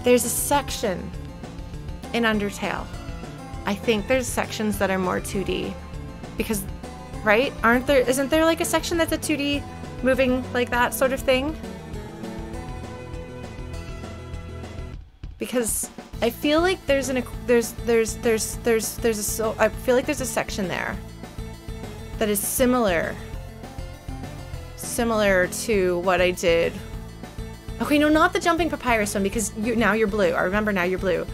There's a section in Undertale. I think there's sections that are more 2D because right? Aren't there isn't there like a section that's a 2D moving like that sort of thing? because I feel like there's an there's there's there's there's there's a so I feel like there's a section there that is similar similar to what I did. Okay, no, not the jumping papyrus one because you now you're blue. I remember now you're blue.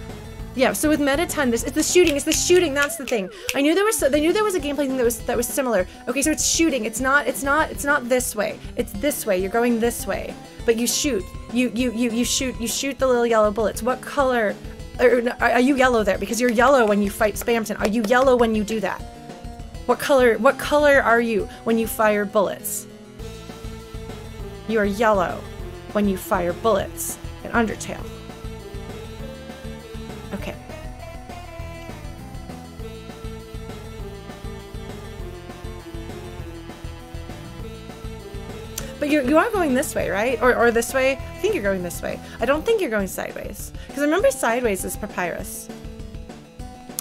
Yeah, so with Mettaton, this it's the shooting. It's the shooting. That's the thing. I knew there was. They knew there was a gameplay thing that was that was similar. Okay, so it's shooting. It's not. It's not. It's not this way. It's this way. You're going this way, but you shoot. You you you you shoot you shoot the little yellow bullets. What color? Are, are you yellow there? Because you're yellow when you fight Spamton. Are you yellow when you do that? What color? What color are you when you fire bullets? You are yellow when you fire bullets in Undertale. Okay. But you you are going this way, right? Or, or this way? I think you're going this way. I don't think you're going sideways. Because I remember sideways is papyrus.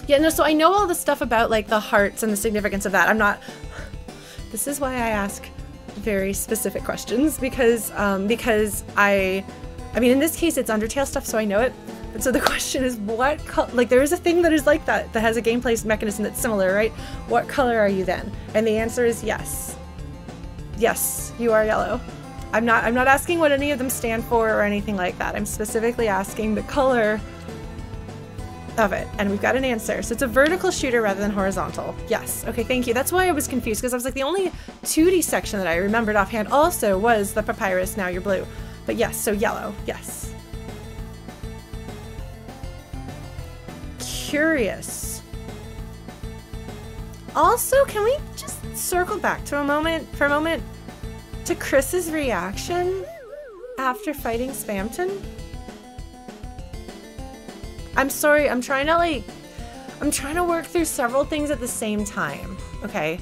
Yeah, no, so I know all the stuff about like the hearts and the significance of that. I'm not... This is why I ask very specific questions because um, because I... I mean, in this case, it's Undertale stuff, so I know it. But so the question is, what like there is a thing that is like that that has a gameplay mechanism that's similar, right? What color are you then? And the answer is yes. Yes, you are yellow. I'm not I'm not asking what any of them stand for or anything like that. I'm specifically asking the color of it. And we've got an answer. So it's a vertical shooter rather than horizontal. Yes. Okay, thank you. That's why I was confused because I was like the only 2D section that I remembered offhand also was the papyrus now you're blue. But yes, so yellow. Yes. Curious. Also, can we just circle back to a moment for a moment to Kris's reaction after fighting Spamton? I'm sorry, I'm trying to like I'm trying to work through several things at the same time, okay?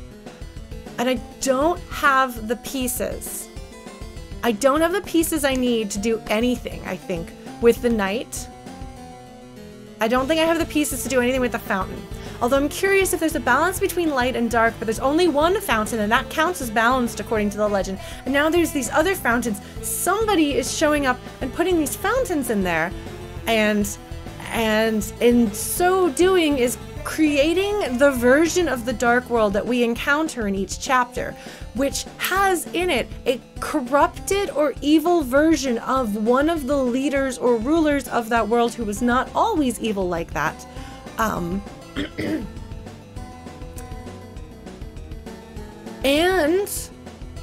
And I don't have the pieces. I don't have the pieces I need to do anything, I think, with the knight. I don't think I have the pieces to do anything with the fountain. Although I'm curious if there's a balance between light and dark, but there's only one fountain, and that counts as balanced according to the legend. And now there's these other fountains. Somebody is showing up and putting these fountains in there, and and in so doing is creating the version of the dark world that we encounter in each chapter, which has in it a corrupted or evil version of one of the leaders or rulers of that world who was not always evil like that. Um, and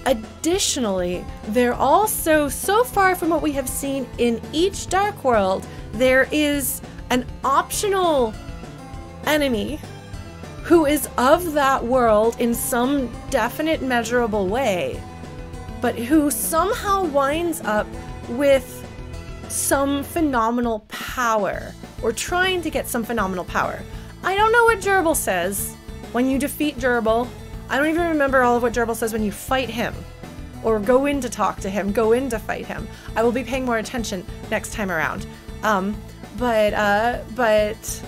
additionally, they're also, so far from what we have seen in each Dark World, there is an optional enemy who is of that world in some definite, measurable way, but who somehow winds up with some phenomenal power, or trying to get some phenomenal power. I don't know what Gerbil says when you defeat Gerbil. I don't even remember all of what Gerbil says when you fight him or go in to talk to him, go in to fight him. I will be paying more attention next time around. Um, but uh, but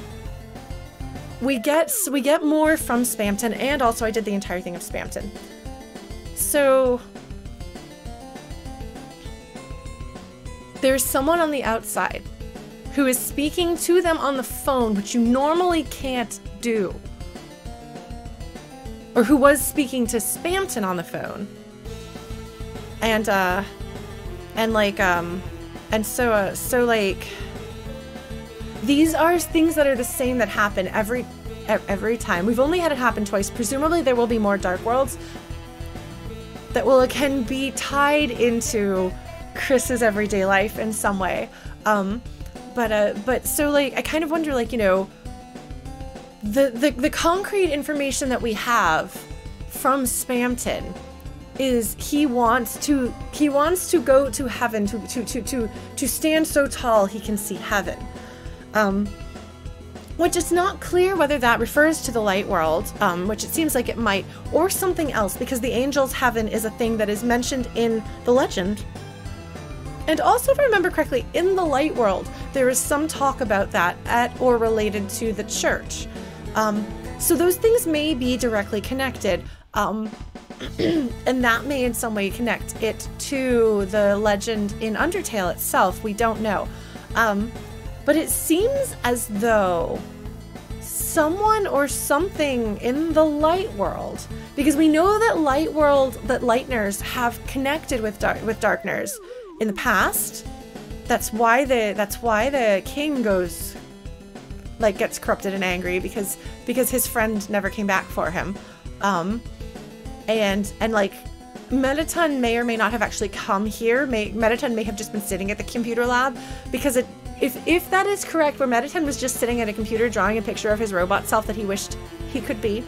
we get we get more from Spamton, and also I did the entire thing of Spamton. So there's someone on the outside who is speaking to them on the phone, which you normally can't do. Or who was speaking to Spamton on the phone. And, uh, and like, um, and so, uh, so like, these are things that are the same that happen every, every time. We've only had it happen twice. Presumably there will be more Dark Worlds that will again be tied into Kris's everyday life in some way. Um, but uh, but so like I kind of wonder like you know the the the concrete information that we have from Spamton is he wants to he wants to go to heaven to to to to to stand so tall he can see heaven. Um, which is not clear whether that refers to the light world, um, which it seems like it might, or something else, because the angel's heaven is a thing that is mentioned in the legend and also, if I remember correctly, in the light world, there is some talk about that at or related to the church. Um, so those things may be directly connected. Um, and that may in some way connect it to the legend in Undertale itself. We don't know. But it seems as though someone or something in the light world, because we know that light world, that lightners have connected with dark, with darkners in the past. That's why the that's why the king goes like gets corrupted and angry because because his friend never came back for him. Um and and like Mettaton may or may not have actually come here. May Mettaton may have just been sitting at the computer lab because it if if that is correct, where Mettaton was just sitting at a computer drawing a picture of his robot self that he wished he could be,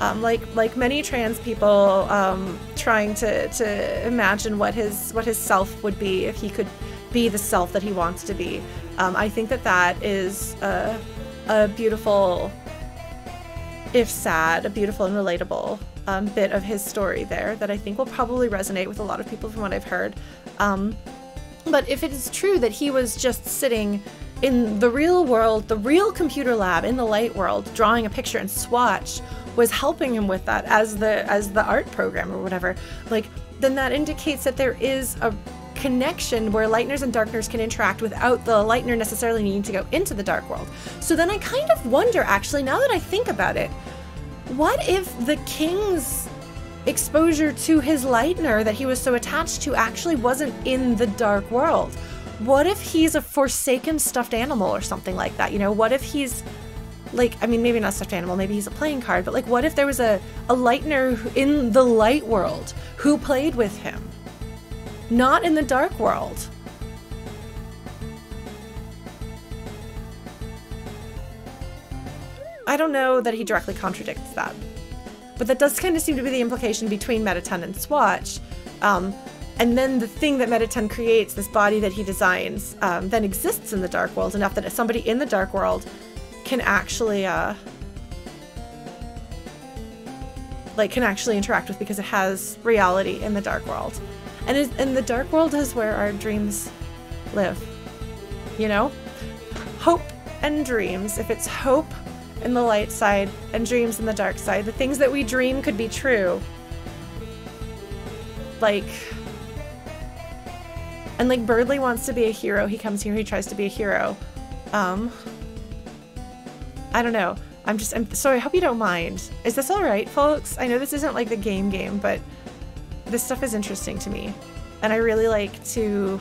um, like like many trans people um, trying to, to imagine what his what his self would be if he could be the self that he wants to be. Um, I think that that is a, a, beautiful, if sad, a beautiful and relatable um, bit of his story there that I think will probably resonate with a lot of people from what I've heard. But if it is true that he was just sitting in the real world, the real computer lab in the light world, drawing a picture and swatch was helping him with that as the as the art program or whatever like then that indicates that there is a connection where lightners and darkners can interact without the lightner necessarily needing to go into the dark world. So then i kind of wonder actually now that i think about it what if the king's exposure to his lightner that he was so attached to actually wasn't in the dark world what if he's a forsaken stuffed animal or something like that you know what if he's like I mean maybe not stuffed animal, maybe he's a playing card, but like what if there was a a lightner in the light world who played with him? Not in the dark world. I don't know that he directly contradicts that. But that does kind of seem to be the implication between Mettaton and Swatch. Um, and then the thing that Mettaton creates, this body that he designs, um, then exists in the dark world enough that somebody in the dark world can actually uh like can actually interact with because it has reality in the dark world. And it, and the dark world is where our dreams live. You know? Hope and dreams. If it's hope in the light side and dreams in the dark side. The things that we dream could be true. Like, and like Berdly wants to be a hero. He comes here, he tries to be a hero. Um, I don't know. I'm just, I'm sorry, I hope you don't mind. Is this all right, folks? I know this isn't like the game game, but this stuff is interesting to me. And I really like to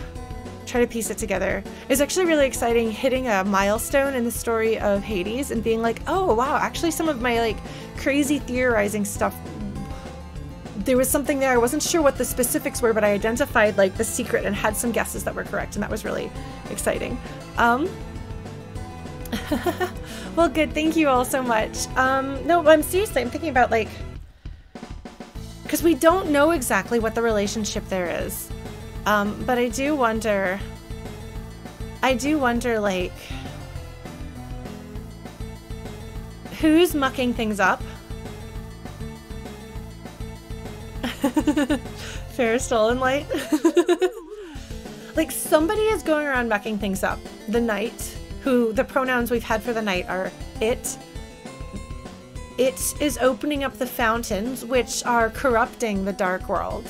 try to piece it together. It's actually really exciting hitting a milestone in the story of Hades and being like, oh wow, actually some of my like crazy theorizing stuff there was something there. I wasn't sure what the specifics were, but I identified like the secret and had some guesses that were correct, and that was really exciting. Um, well, good. Thank you all so much. Um, no, I'm seriously, I'm thinking about like, because we don't know exactly what the relationship there is. Um, but I do wonder, I do wonder like, who's mucking things up? Fair stolen light. like somebody is going around mucking things up. The knight, who the pronouns we've had for the knight are it. It is opening up the fountains, which are corrupting the dark world.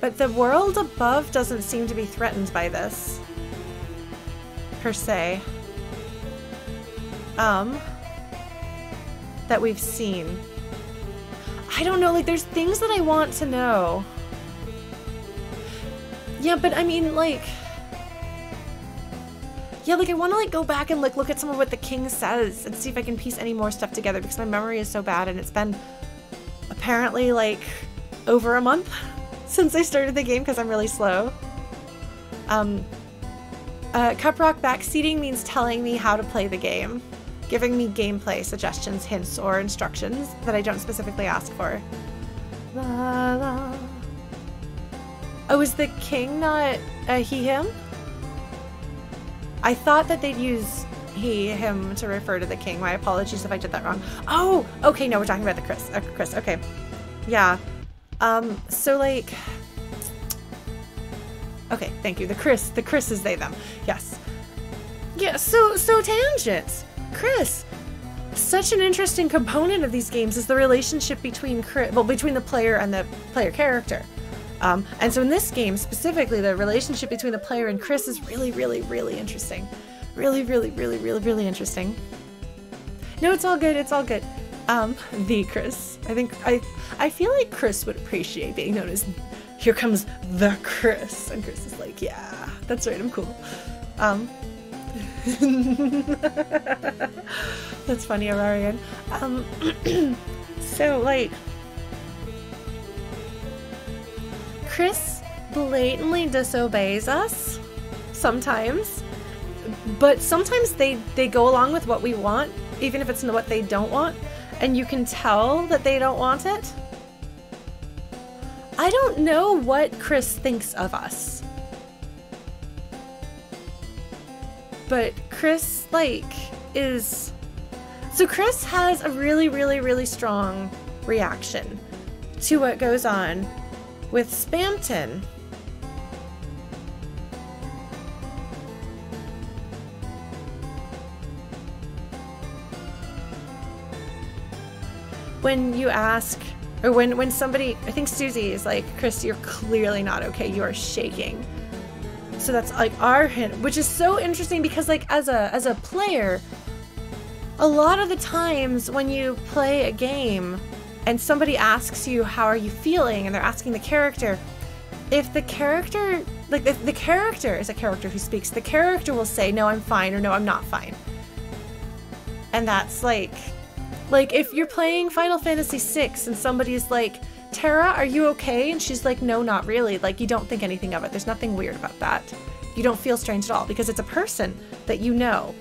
But the world above doesn't seem to be threatened by this, per se um, that we've seen. I don't know, like there's things that I want to know. Yeah, but I mean like Yeah, like I want to like go back and like look at some of what the king says and see if I can piece any more stuff together because my memory is so bad and it's been apparently like over a month since I started the game because I'm really slow. Um uh, Cuprock backseating means telling me how to play the game giving me gameplay suggestions, hints, or instructions that I don't specifically ask for. La, la. Oh, is the king not a he, him? I thought that they'd use he, him to refer to the king. My apologies if I did that wrong. Oh, okay, no, we're talking about the Kris. Uh, Kris, okay. Yeah. Um, so like... Okay, thank you. The Kris, the Kris is they, them. Yes. Yeah, so, so tangents. Kris, such an interesting component of these games is the relationship between Kris, well, between the player and the player character. Um, and so in this game specifically, the relationship between the player and Kris is really, really, really interesting. Really, really, really, really, really interesting. No, it's all good. It's all good. Um, the Kris. I think I, I feel like Kris would appreciate being known as. Here comes the Kris, and Kris is like, yeah, that's right. I'm cool. Um, That's funny, Ararian. Um, so, like, Kris blatantly disobeys us sometimes, but sometimes they, they go along with what we want, even if it's not what they don't want, and you can tell that they don't want it. I don't know what Kris thinks of us. but Kris, like, is. So Kris has a really, really, really strong reaction to what goes on with Spamton. When you ask, or when, when somebody, I think Susie is like, Kris, you're clearly not okay. You are shaking. So that's like our hint, which is so interesting because like as a as a player, a lot of the times when you play a game and somebody asks you how are you feeling and they're asking the character, if the character like if the character is a character who speaks, the character will say no I'm fine or no I'm not fine. And that's like like if you're playing Final Fantasy VI and somebody's like Terra, are you okay? And she's like, no, not really. Like, you don't think anything of it. There's nothing weird about that. You don't feel strange at all because it's a person that you know.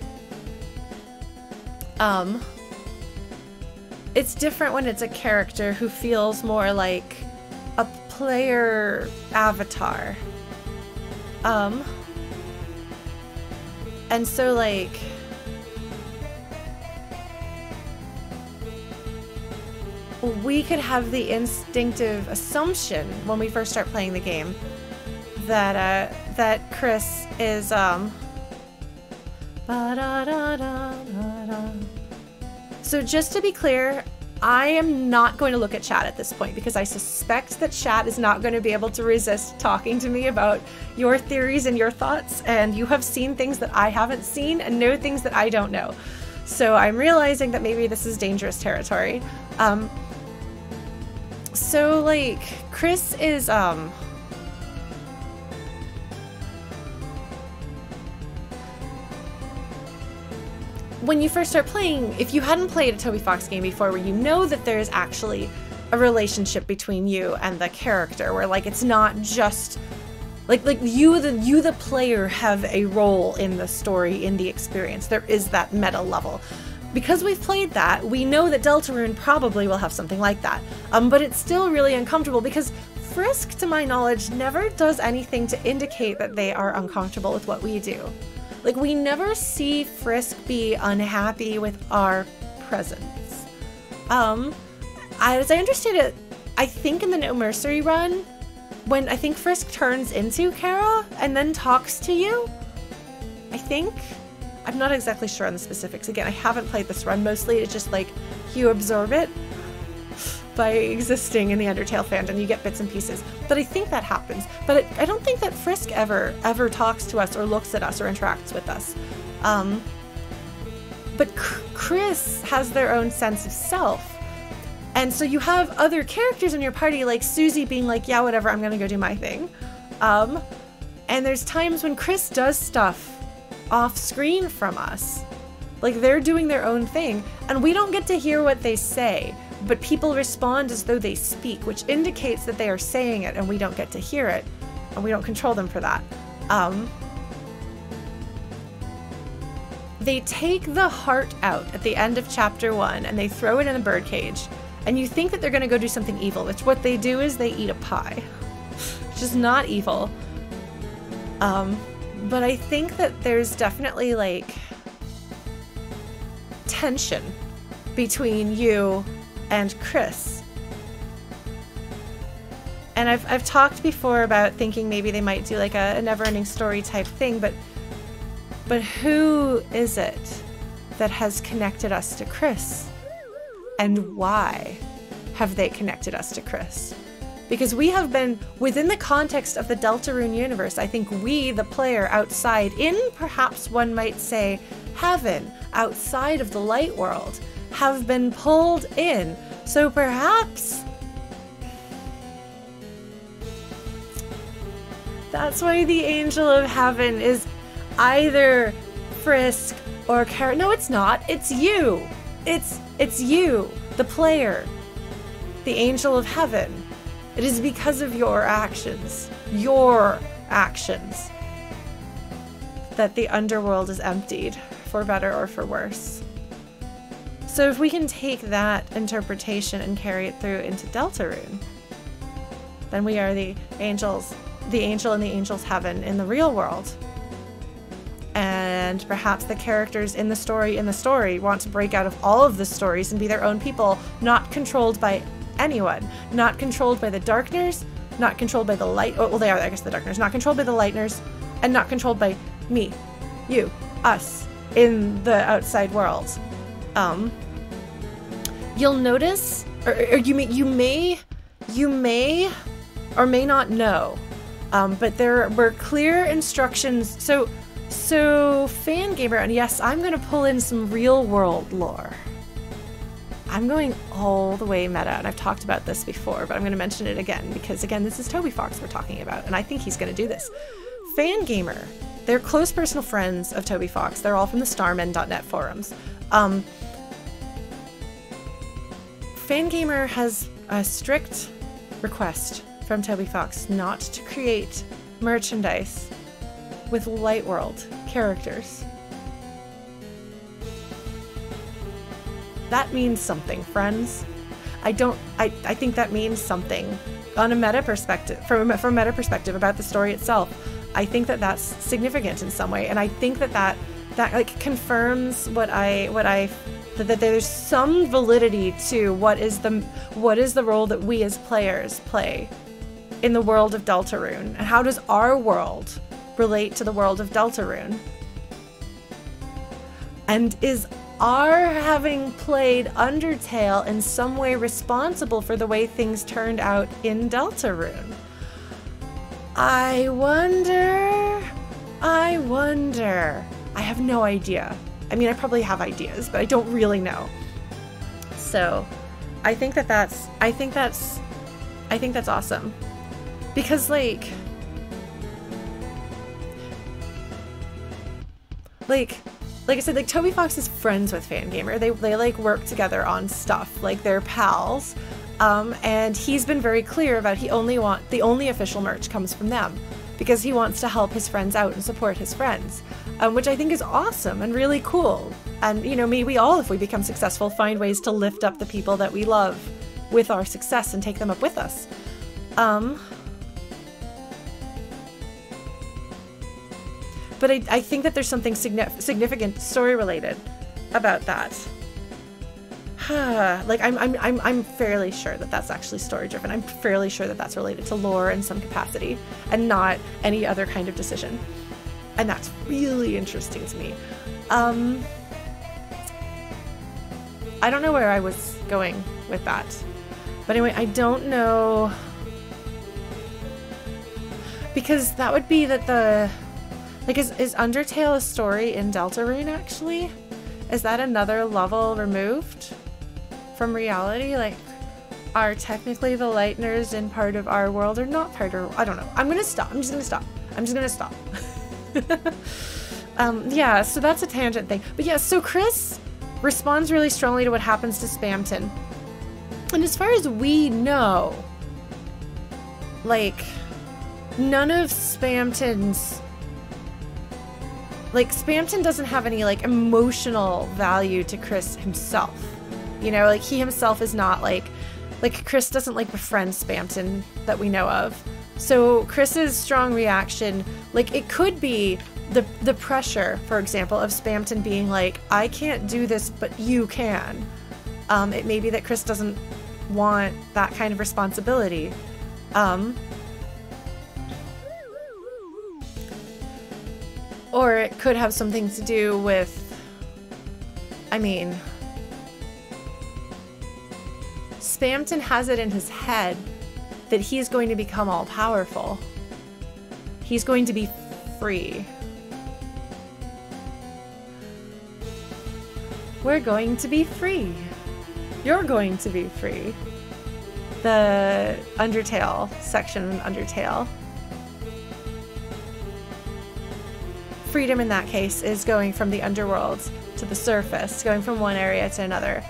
Um, it's different when it's a character who feels more like a player avatar. Um, and so like, we could have the instinctive assumption when we first start playing the game that uh, that Kris is um so just to be clear, I am not going to look at chat at this point because I suspect that chat is not going to be able to resist talking to me about your theories and your thoughts, and you have seen things that I haven't seen and know things that I don't know. So I'm realizing that maybe this is dangerous territory. Um, so like Kris is um when you first start playing, if you hadn't played a Toby Fox game before where you know that there's actually a relationship between you and the character where like it's not just like like you the you the player have a role in the story in the experience. There is that meta level because we've played that we know that deltarune probably will have something like that um, but it's still really uncomfortable because frisk to my knowledge never does anything to indicate that they are uncomfortable with what we do like, we never see Frisk be unhappy with our presence. Um, as I understand it, I think in the No Mercy run, when I think Frisk turns into Chara and then talks to you, I think. I'm not exactly sure on the specifics. Again, I haven't played this run. Mostly it's just like you absorb it by existing in the Undertale fandom. You get bits and pieces. But I think that happens. But it, I don't think that Frisk ever, ever talks to us or looks at us or interacts with us. Um, but Kris has their own sense of self. And so you have other characters in your party, like Susie being like, yeah, whatever, I'm gonna go do my thing. Um, and there's times when Kris does stuff off screen from us. Like they're doing their own thing, and we don't get to hear what they say but people respond as though they speak, which indicates that they are saying it and we don't get to hear it, and we don't control them for that. Um, they take the heart out at the end of chapter one and they throw it in a birdcage, and you think that they're going to go do something evil, which what they do is they eat a pie, which is not evil. Um, but I think that there's definitely like tension between you and Kris. And I've, I've talked before about thinking maybe they might do like a, a never-ending story type thing, but but who is it that has connected us to Kris? And why have they connected us to Kris? Because we have been within the context of the Deltarune universe, I think we, the player outside, in perhaps one might say heaven, outside of the light world, have been pulled in. So perhaps that's why the angel of heaven is either Frisk or Chara. No, it's not. It's you. It's it's you, the player, the angel of heaven. It is because of your actions, your actions, that the underworld is emptied, for better or for worse. So if we can take that interpretation and carry it through into Deltarune, then we are the angels, the angel in the angel's heaven in the real world. And perhaps the characters in the story in the story want to break out of all of the stories and be their own people, not controlled by anyone, not controlled by the Darkners, not controlled by the light. Oh, well, they are, I guess, the Darkners, not controlled by the Lightners, and not controlled by me, you, us, in the outside world. Um, you'll notice, or, or you may, you may, you may, or may not know, um, but there were clear instructions. So, so Fangamer, and yes, I'm going to pull in some real world lore. I'm going all the way meta, and I've talked about this before, but I'm going to mention it again because, again, this is Toby Fox we're talking about, and I think he's going to do this. Fangamer, they're close personal friends of Toby Fox. They're all from the Starmen.net forums. Um, Fangamer has a strict request from Toby Fox not to create merchandise with Light World characters. That means something, friends. I don't I, I think that means something on a meta perspective from a, from a meta perspective about the story itself. I think that that's significant in some way and I think that that that like confirms what I what I that there's some validity to what is the what is the role that we as players play in the world of Deltarune, and how does our world relate to the world of Deltarune? And is our having played Undertale in some way responsible for the way things turned out in Deltarune? I wonder. I wonder. I have no idea. I mean, I probably have ideas, but I don't really know. So, I think that that's I think that's I think that's awesome. Because like like like I said, like Toby Fox is friends with Fangamer. They they like work together on stuff. Like they're pals. Um, and he's been very clear about he only want the only official merch comes from them because he wants to help his friends out and support his friends, um, which I think is awesome and really cool. And you know, may we all, if we become successful, find ways to lift up the people that we love with our success and take them up with us. Um, but I, I think that there's something significant story related about that. like I'm, I'm, I'm, I'm fairly sure that that's actually story driven. I'm fairly sure that that's related to lore in some capacity and not any other kind of decision. And that's really interesting to me. Um, I don't know where I was going with that. But anyway, I don't know. Because that would be that the. Like, is, is Undertale a story in Deltarune actually? Is that another level removed from reality? Like, are technically the Lightners in part of our world or not part of. I don't know. I'm gonna stop. I'm just gonna stop. I'm just gonna stop. um, yeah, so that's a tangent thing. But yeah, so Kris responds really strongly to what happens to Spamton. And as far as we know, like, none of Spamton's. Like, Spamton doesn't have any, like, emotional value to Kris himself. You know, like, he himself is not, like. Like, Kris doesn't, like, befriend Spamton that we know of. So, Kris's strong reaction, like, it could be the the pressure, for example, of Spamton being like, I can't do this, but you can. Um, it may be that Kris doesn't want that kind of responsibility. Um, or it could have something to do with, I mean, Spamton has it in his head that he's going to become all powerful. He's going to be free. We're going to be free. You're going to be free. The Undertale section in Undertale. Freedom in that case is going from the underworld to the surface, going from one area to another.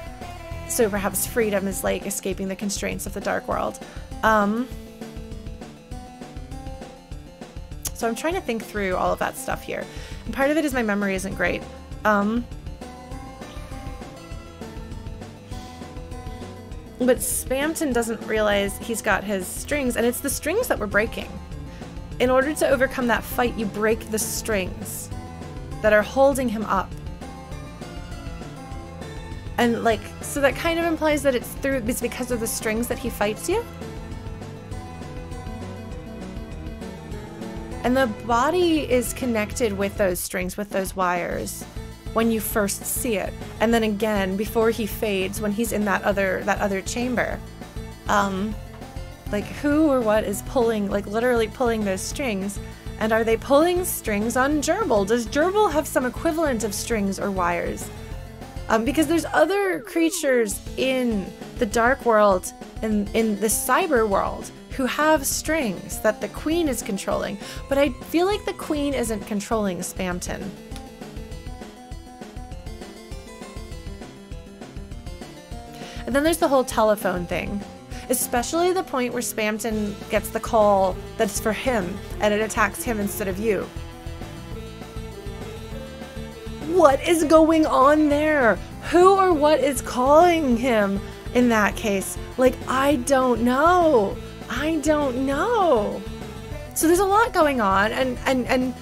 So perhaps freedom is like escaping the constraints of the dark world. Um, so I'm trying to think through all of that stuff here. And part of it is my memory isn't great. Um, But Spamton doesn't realize he's got his strings, and it's the strings that we're breaking. In order to overcome that fight, you break the strings that are holding him up. And like, so that kind of implies that it's through it's because of the strings that he fights you. And the body is connected with those strings, with those wires when you first see it and then again before he fades when he's in that other that other chamber um like who or what is pulling like literally pulling those strings? And are they pulling strings on gerbil? Does gerbil have some equivalent of strings or wires? Um, because there's other creatures in the dark world in, in the cyber world who have strings that the queen is controlling. But i feel like the queen isn't controlling spamton And then there's the whole telephone thing. Especially the point where Spamton gets the call that's for him and it attacks him instead of you. What is going on there? Who or what is calling him in that case? Like, I don't know. I don't know. So there's a lot going on and and and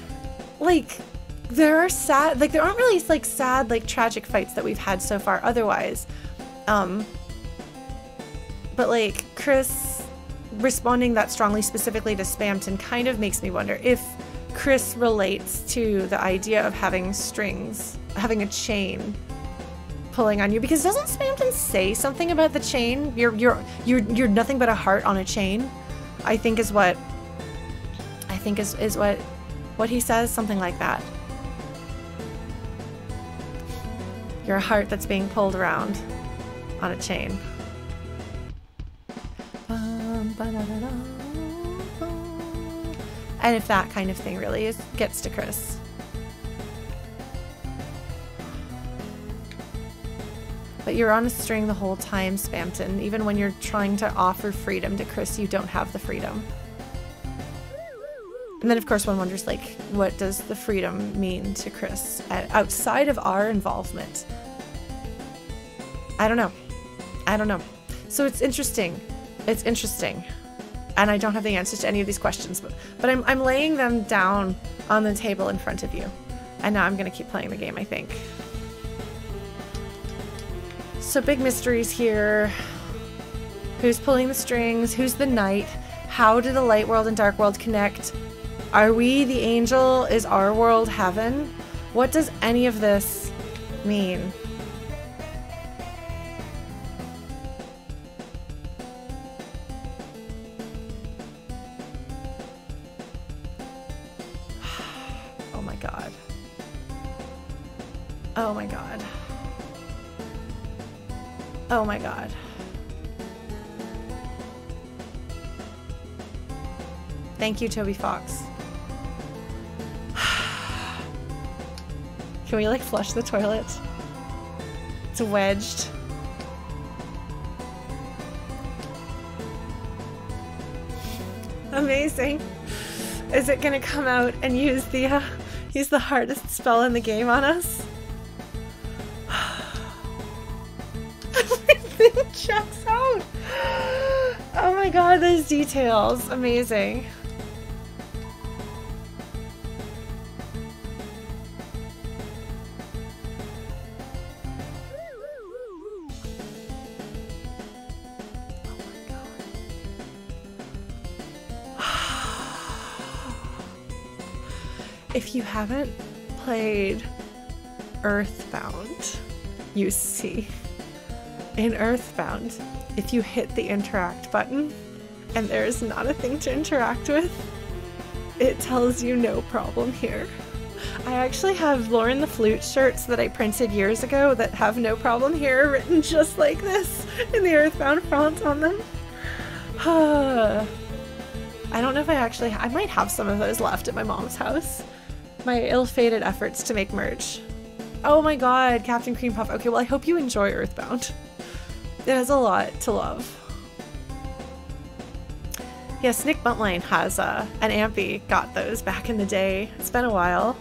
like there are sad like there aren't really like sad like tragic fights that we've had so far otherwise. Um but like Kris responding that strongly specifically to Spamton kind of makes me wonder if Kris relates to the idea of having strings, having a chain pulling on you because doesn't Spamton say something about the chain? You're you're you're you're nothing but a heart on a chain. I think is what I think is is what what he says something like that. You're a heart that's being pulled around on a chain. And if that kind of thing really is, gets to Kris. But you're on a string the whole time, Spamton. Even when you're trying to offer freedom to Kris, you don't have the freedom. And then, of course, one wonders, like, what does the freedom mean to Kris outside of our involvement? I don't know. I don't know. So it's interesting. It's interesting. And I don't have the answers to any of these questions, but, but I'm, I'm laying them down on the table in front of you. And now I'm going to keep playing the game, I think. So big mysteries here. Who's pulling the strings? Who's the knight? How do the light world and dark world connect? Are we the angel? Is our world heaven? What does any of this mean? Oh my god. Oh my god. Thank you, Toby Fox. Can we like flush the toilet? It's wedged. Amazing. Is it gonna come out and use the uh, use the hardest spell in the game on us? checks out. Oh my god, those details. Amazing. if you haven't played Earthbound, you see in Earthbound, if you hit the interact button and there is not a thing to interact with, it tells you no problem here. I actually have Lauren the Flute shirts that I printed years ago that have no problem here written just like this in the Earthbound font on them. I don't know if I actually, I might have some of those left at my mom's house. My ill-fated efforts to make merch. Oh my god, Captain Cream Puff. Okay, well I hope you enjoy Earthbound. Has a lot to love. Yes, Nick Buntline has uh, an Ampy got those back in the day. It's been a while.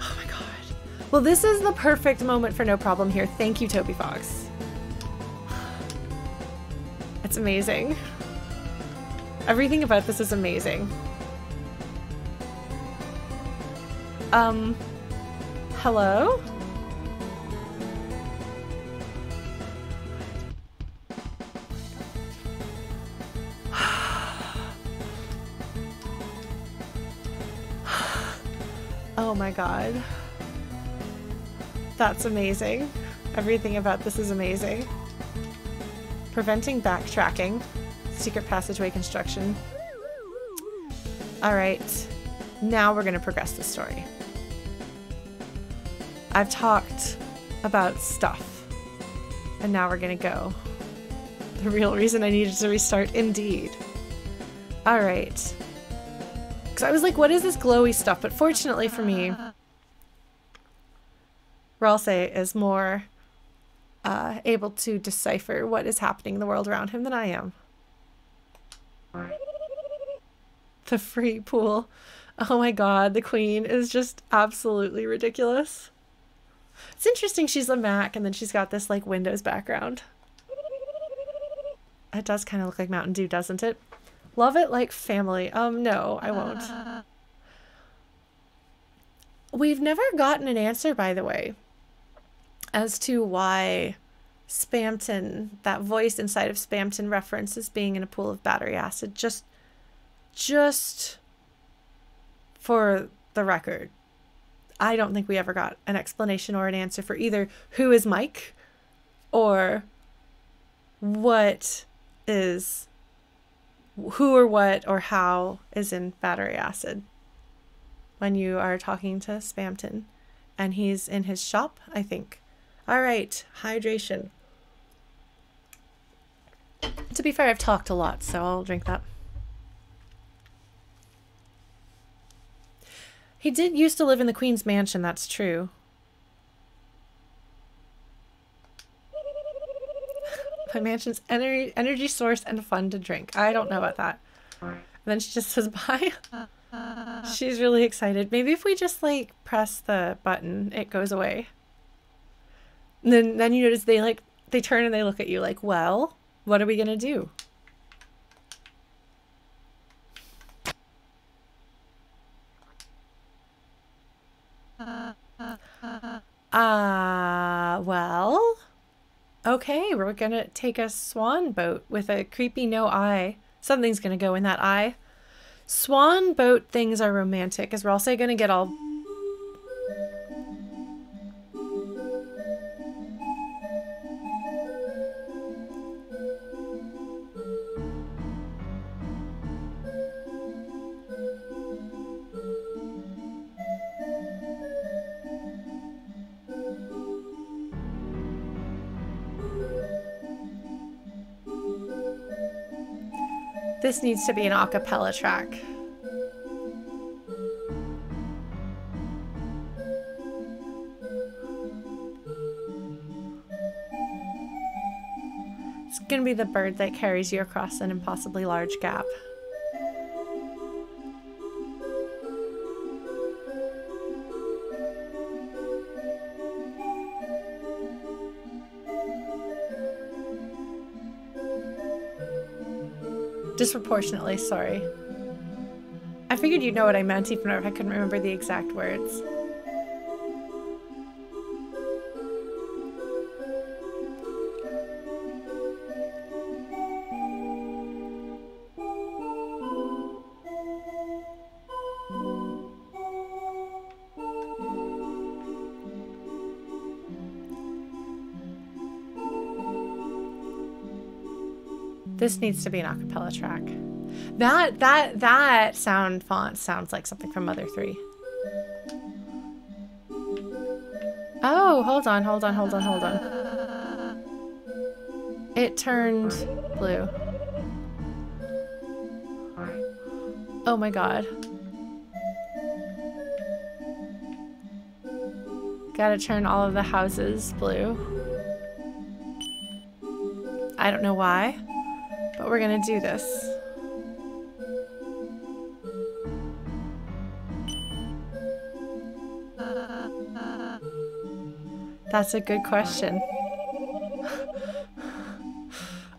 Oh my god. Well, this is the perfect moment for no problem here. Thank you, Toby Fox. It's amazing. Everything about this is amazing. Um, hello? My god. That's amazing. Everything about this is amazing. Preventing backtracking. Secret passageway construction. Alright. Now we're going to progress the story. I've talked about stuff. And now we're going to go. The real reason I needed to restart, indeed. Alright. Because I was like, what is this glowy stuff? But fortunately for me, Ralsei is more uh, able to decipher what is happening in the world around him than I am. The free pool. Oh my god, the queen is just absolutely ridiculous. It's interesting she's a Mac and then she's got this like Windows background. It does kind of look like Mountain Dew, doesn't it? Love it like family. Um, no, I won't. We've never gotten an answer, by the way, as to why Spamton, that voice inside of Spamton references being in a pool of battery acid. Just, just for the record, I don't think we ever got an explanation or an answer for either who is Mike or what is who or what or how is in battery acid when you are talking to Spamton. And he's in his shop, I think. All right, hydration. To be fair, I've talked a lot, so I'll drink that. He did used to live in the Queen's Mansion, that's true. My mansion's energy energy source and fun to drink. I don't know about that. And then she just says bye. She's really excited. Maybe if we just like press the button, it goes away. And then then you notice they like they turn and they look at you like, "Well, what are we going to do?" Uh, well, okay, we're gonna take a swan boat with a creepy no eye. Something's gonna go in that eye. Swan boat things are romantic, as we're also gonna get all This needs to be an acapella track. It's gonna be the bird that carries you across an impossibly large gap. Disproportionately, sorry. I figured you'd know what I meant even if I couldn't remember the exact words. This needs to be an acapella track. That that that sound font sounds like something from Mother 3. Oh, hold on, hold on, hold on, hold on. It turned blue. Oh my god. Gotta turn all of the houses blue. I don't know why. We're gonna do this. That's a good question.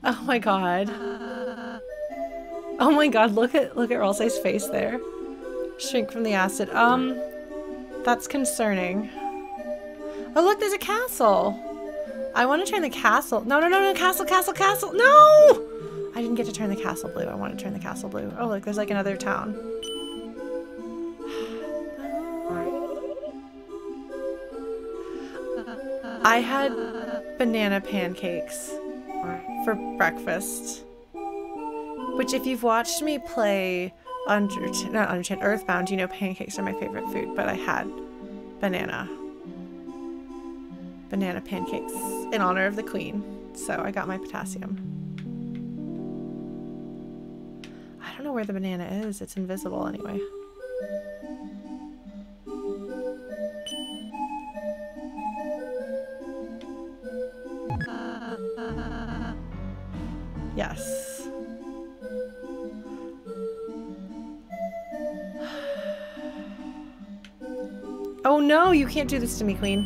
oh my god. Oh my god, look at look at Ralsei's face there. Shrink from the acid. Um that's concerning. Oh look, there's a castle. I want to turn the castle. No, no, no, no, castle, castle, castle. No! Get to turn the castle blue. I want to turn the castle blue. Oh, look, there's like another town. I had banana pancakes for breakfast. Which, if you've watched me play Under not Undertale, Earthbound, you know pancakes are my favorite food, but I had banana. Banana pancakes in honor of the queen. So I got my potassium. Where the banana is. It's invisible anyway. Yes. Oh no, you can't do this to me, Queen.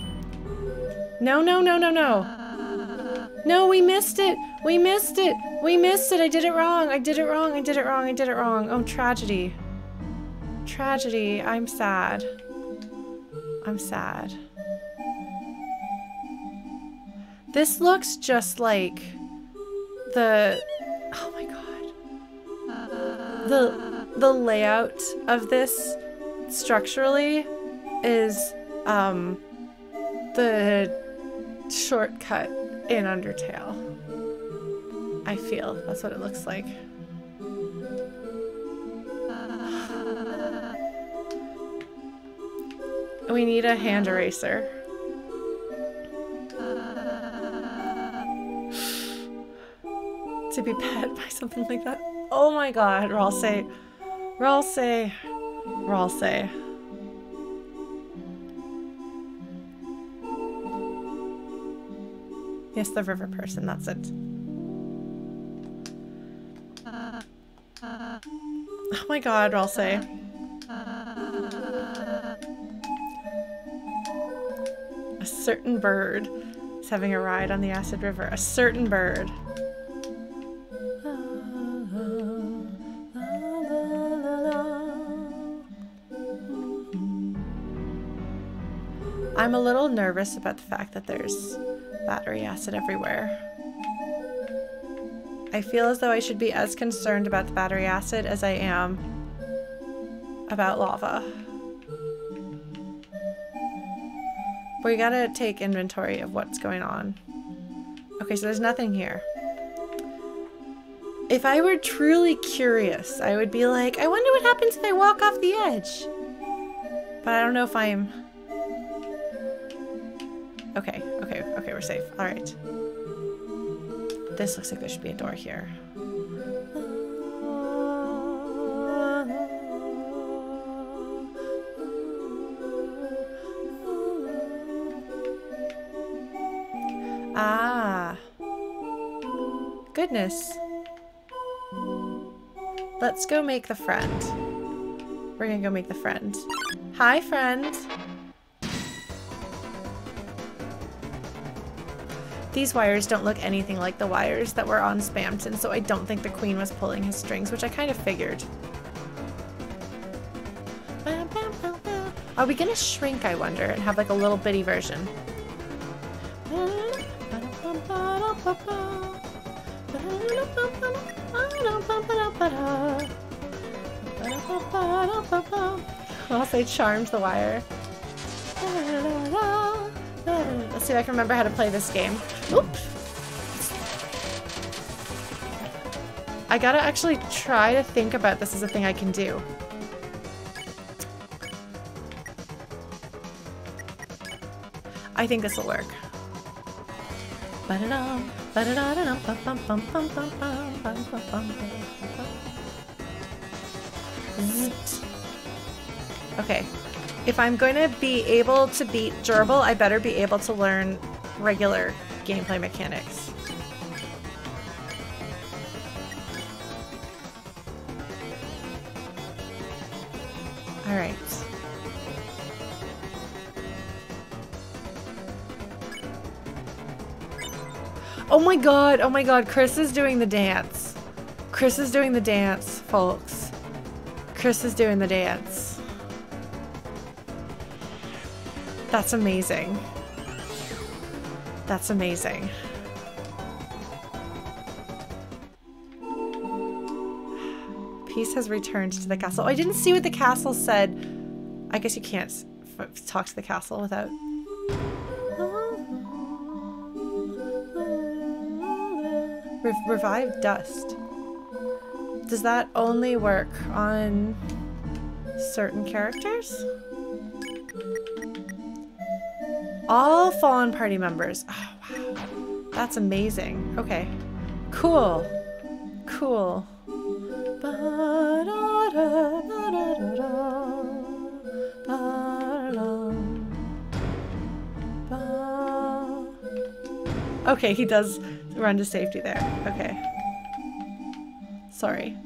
No, no, no, no, no. No, we missed it. We missed it. We missed it. I did it wrong. I did it wrong. I did it wrong. I did it wrong. Oh, tragedy. Tragedy. I'm sad. I'm sad. This looks just like the oh my god. The the layout of this structurally is um, the shortcut in Undertale. I feel that's what it looks like. We need a hand eraser. to be pet by something like that. Oh my god, Ralsei. Ralsei. Ralsei. Yes, the river person, that's it. Oh my god, I'll say. A certain bird is having a ride on the acid river. A certain bird. I'm a little nervous about the fact that there's battery acid everywhere. I feel as though I should be as concerned about the battery acid as I am about lava. We gotta take inventory of what's going on. Okay, so there's nothing here. If I were truly curious, I would be like, I wonder what happens if I walk off the edge. But I don't know if I'm... Okay, okay, okay, we're safe. Alright. This looks like there should be a door here. Ah. Goodness. Let's go make the friend. We're gonna go make the friend. Hi, friend. These wires don't look anything like the wires that were on Spamton, so I don't think the queen was pulling his strings, which I kind of figured. Are we gonna shrink, I wonder, and have like a little bitty version? I'll say charmed the wire. Let's see if I can remember how to play this game. Oops. I gotta actually try to think about this as a thing I can do. I think this will work. Okay, if I'm going to be able to beat Gerbil, I better be able to learn regular gameplay mechanics. Alright. Oh my god, oh my god, Kris is doing the dance. Kris is doing the dance, folks. Kris is doing the dance. That's amazing. That's amazing. Peace has returned to the castle. Oh, I didn't see what the castle said. I guess you can't talk to the castle without... Re revive dust. Does that only work on certain characters? All fallen party members. Oh, wow. That's amazing. Okay. Cool. Cool. Okay, he does run to safety there. Okay. Sorry.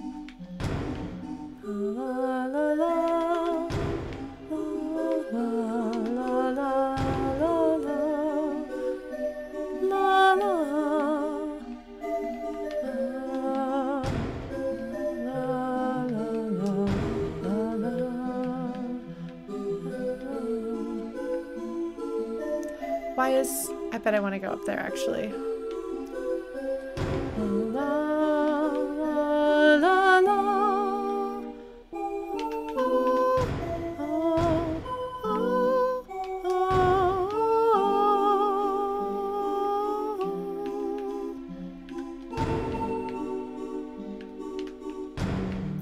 that I want to go up there, actually.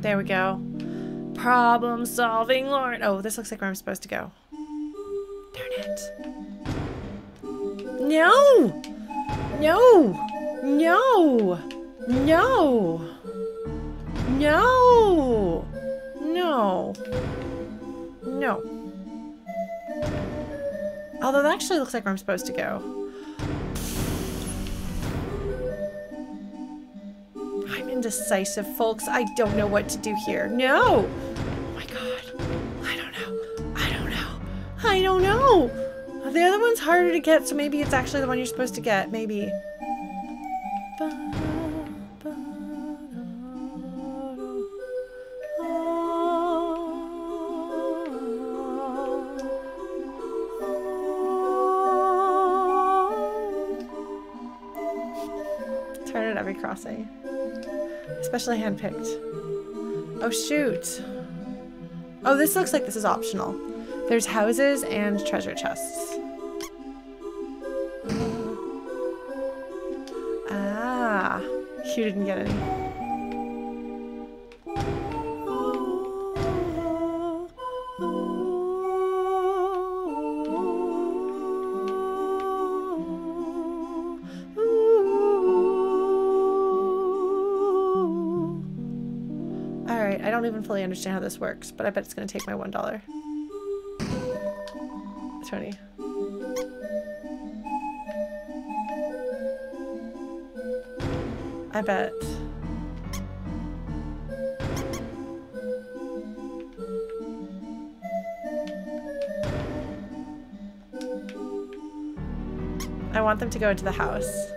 There we go. Problem solving Lauren. Oh, this looks like where I'm supposed to go. No! No! No! No. Although that actually looks like where I'm supposed to go. I'm indecisive, folks. I don't know what to do here. No! Oh my god. I don't know. I don't know. I don't know! The other one's harder to get, so maybe it's actually the one you're supposed to get. Maybe. It every. Especially handpicked. Oh shoot. Oh, this looks like this is optional. There's houses and treasure chests. Ah, you didn't get any. Fully understand how this works, but I bet it's gonna take my one dollar. Tony. I bet. I want them to go into the house.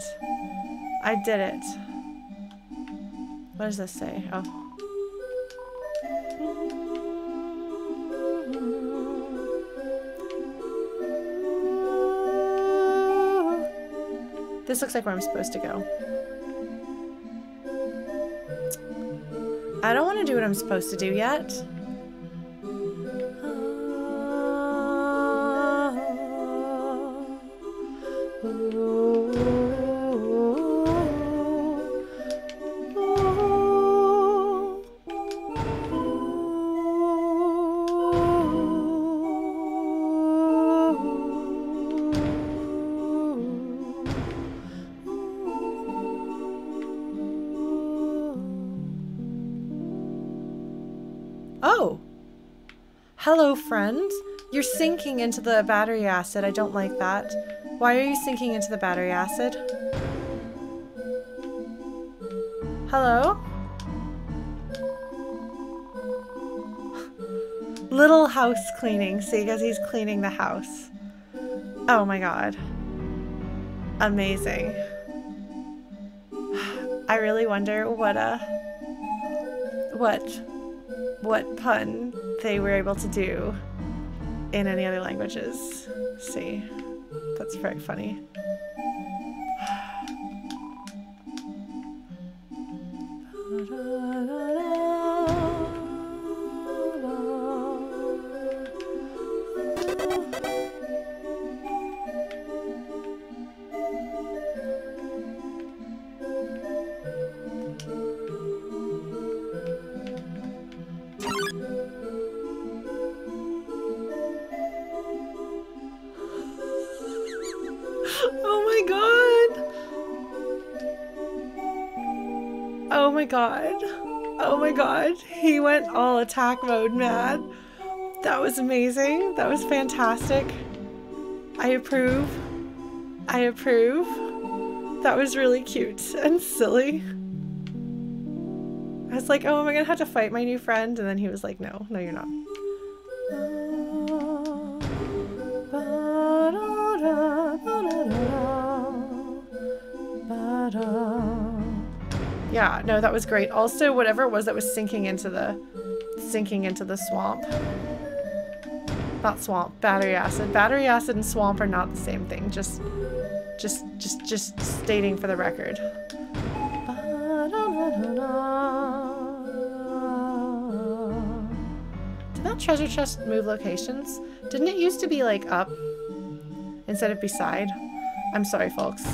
It! I did it. What does this say? Oh. This looks like where I'm supposed to go. I don't want to do what I'm supposed to do yet. Hello, friend. You're sinking into the battery acid. I don't like that. Why are you sinking into the battery acid? Hello? Little house cleaning. See, because he's cleaning the house. Oh my god. Amazing. I really wonder what a... What what pun they were able to do in any other languages. See, that's very funny. Attack mode mad. That was amazing. That was fantastic. I approve. I approve. That was really cute and silly. I was like, oh, am I gonna have to fight my new friend? And then he was like, no, no, you're not. Yeah, no, that was great. Also, whatever it was that was sinking into the sinking into the swamp. Not swamp, battery acid. Battery acid and swamp are not the same thing. Just just just just stating for the record. Did that treasure chest move locations? Didn't it used to be like up instead of beside? I'm sorry, folks.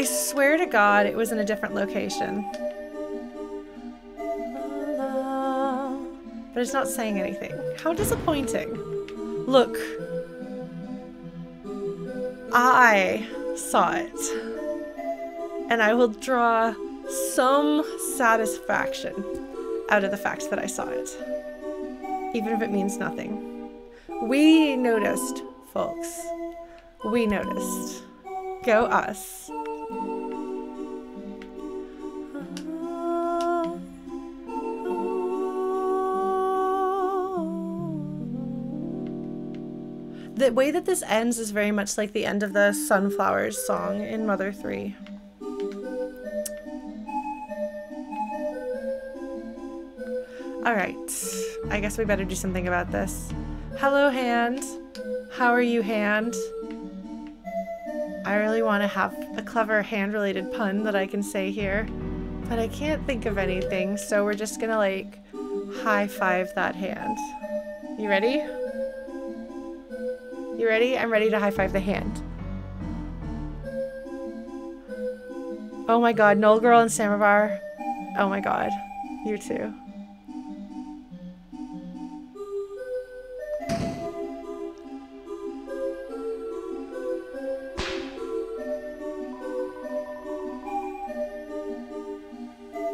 I swear to God, it was in a different location. But it's not saying anything. How disappointing. Look. I saw it. And I will draw some satisfaction out of the fact that I saw it. Even if it means nothing. We noticed, folks. We noticed. Go us. The way that this ends is very much like the end of the Sunflowers song in Mother 3. Alright, I guess we better do something about this. Hello, Hand. How are you, Hand? I really want to have a clever hand-related pun that I can say here, but I can't think of anything, so we're just gonna, like, high-five that hand. You ready? You ready? I'm ready to high five the hand. Oh my god, Null Girl and Samovar. Oh my god. You too.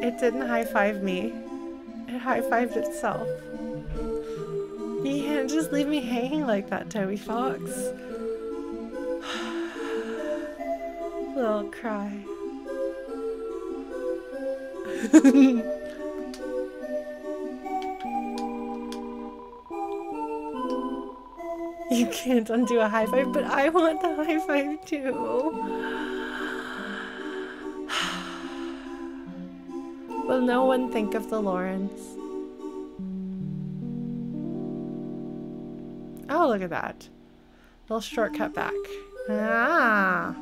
It didn't high five me. It high fived itself. You can't just leave me hanging like that, Toby Fox. Little cry. you can't undo a high five, but I want the high five too. Will no one think of the Lawrence? Oh, look at that. Little shortcut back. Ah.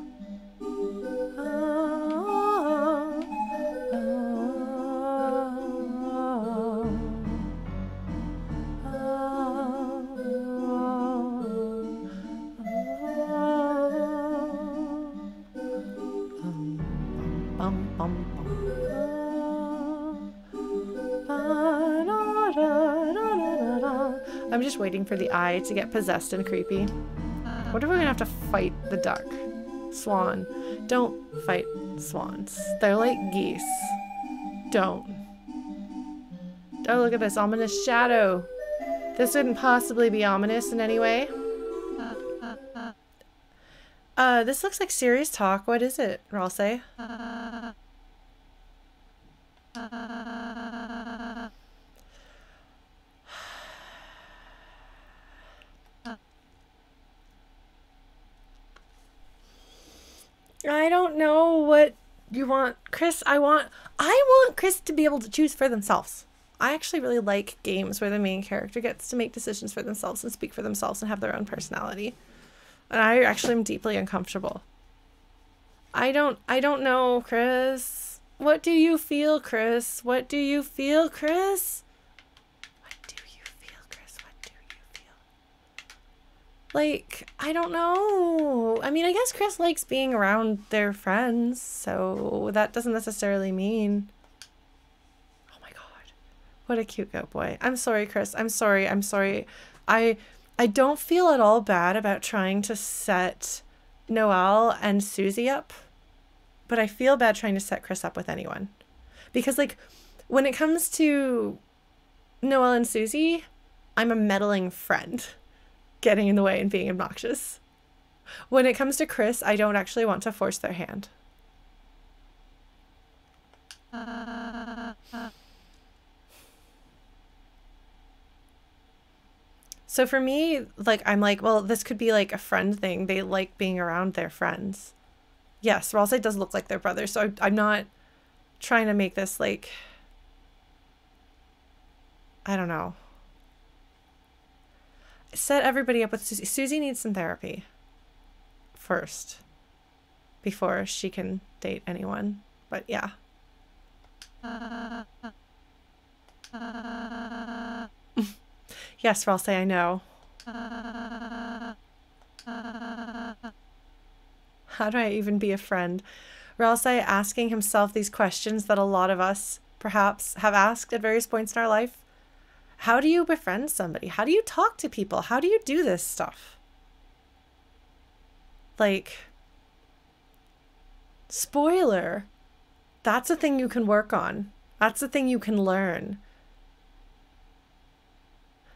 For the eye to get possessed and creepy. What if we're gonna have to fight the duck? Swan. Don't fight swans. They're like geese. Don't. Oh, look at this ominous shadow. This wouldn't possibly be ominous in any way. Uh, this looks like serious talk. What is it, Ralsei? I don't know what you want, Kris. I want I want Kris to be able to choose for themselves. I actually really like games where the main character gets to make decisions for themselves and speak for themselves and have their own personality. And I actually am deeply uncomfortable. I don't I don't know, Kris. What do you feel, Kris? What do you feel, Kris? Like, I don't know. I mean, I guess Kris likes being around their friends, so that doesn't necessarily mean. Oh my god. What a cute goat boy. I'm sorry, Kris. I'm sorry. I'm sorry. I I don't feel at all bad about trying to set Noelle and Susie up, but I feel bad trying to set Kris up with anyone. Because like when it comes to Noelle and Susie, I'm a meddling friend getting in the way and being obnoxious. When it comes to Kris, I don't actually want to force their hand. So for me, like, I'm like, well, this could be like a friend thing. They like being around their friends. Yes, Ralsei does look like their brother. So I, I'm not trying to make this like, I don't know set everybody up with Susie. Susie needs some therapy first. before she can date anyone. But yeah. yes, Ralsei, I know. How do I even be a friend? Ralsei asking himself these questions that a lot of us perhaps have asked at various points in our life. How do you befriend somebody? How do you talk to people? How do you do this stuff? Like, spoiler, that's a thing you can work on. That's a thing you can learn.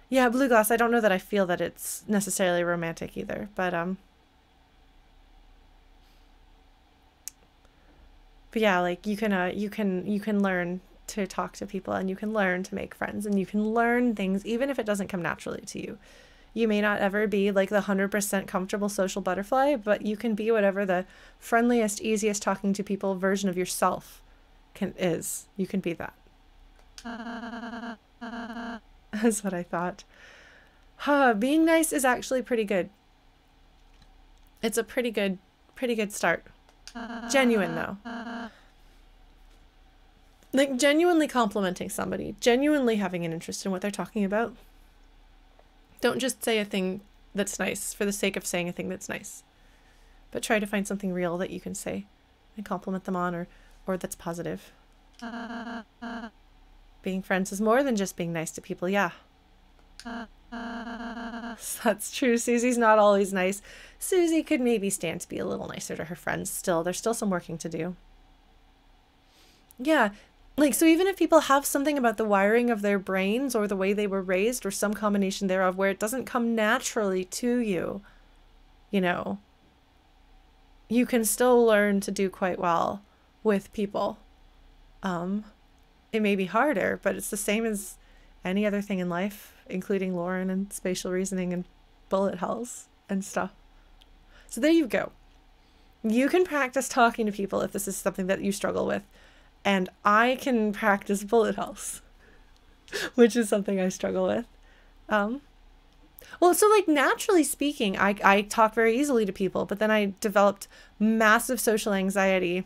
Yeah, blue glass. I don't know that I feel that it's necessarily romantic either, but um But yeah, like you can uh you can you can learn to talk to people and you can learn to make friends and you can learn things even if it doesn't come naturally to you. You may not ever be like the 100% comfortable social butterfly, but you can be whatever the friendliest, easiest talking to people version of yourself can is. You can be that. That's what I thought. Huh, being nice is actually pretty good. It's a pretty good pretty good start. Genuine though. Like genuinely complimenting somebody, genuinely having an interest in what they're talking about. Don't just say a thing that's nice for the sake of saying a thing that's nice. But try to find something real that you can say and compliment them on or or that's positive. Being friends is more than just being nice to people, yeah. That's true. Susie's not always nice. Susie could maybe stand to be a little nicer to her friends still. There's still some working to do. Yeah, like, so even if people have something about the wiring of their brains or the way they were raised or some combination thereof where it doesn't come naturally to you, you know, you can still learn to do quite well with people. Um, it may be harder, but it's the same as any other thing in life, including Lauren and spatial reasoning and bullet hells and stuff. So there you go. You can practice talking to people if this is something that you struggle with and I can practice bullet hells, which is something I struggle with. Um, well, so like naturally speaking, I, I talk very easily to people, but then I developed massive social anxiety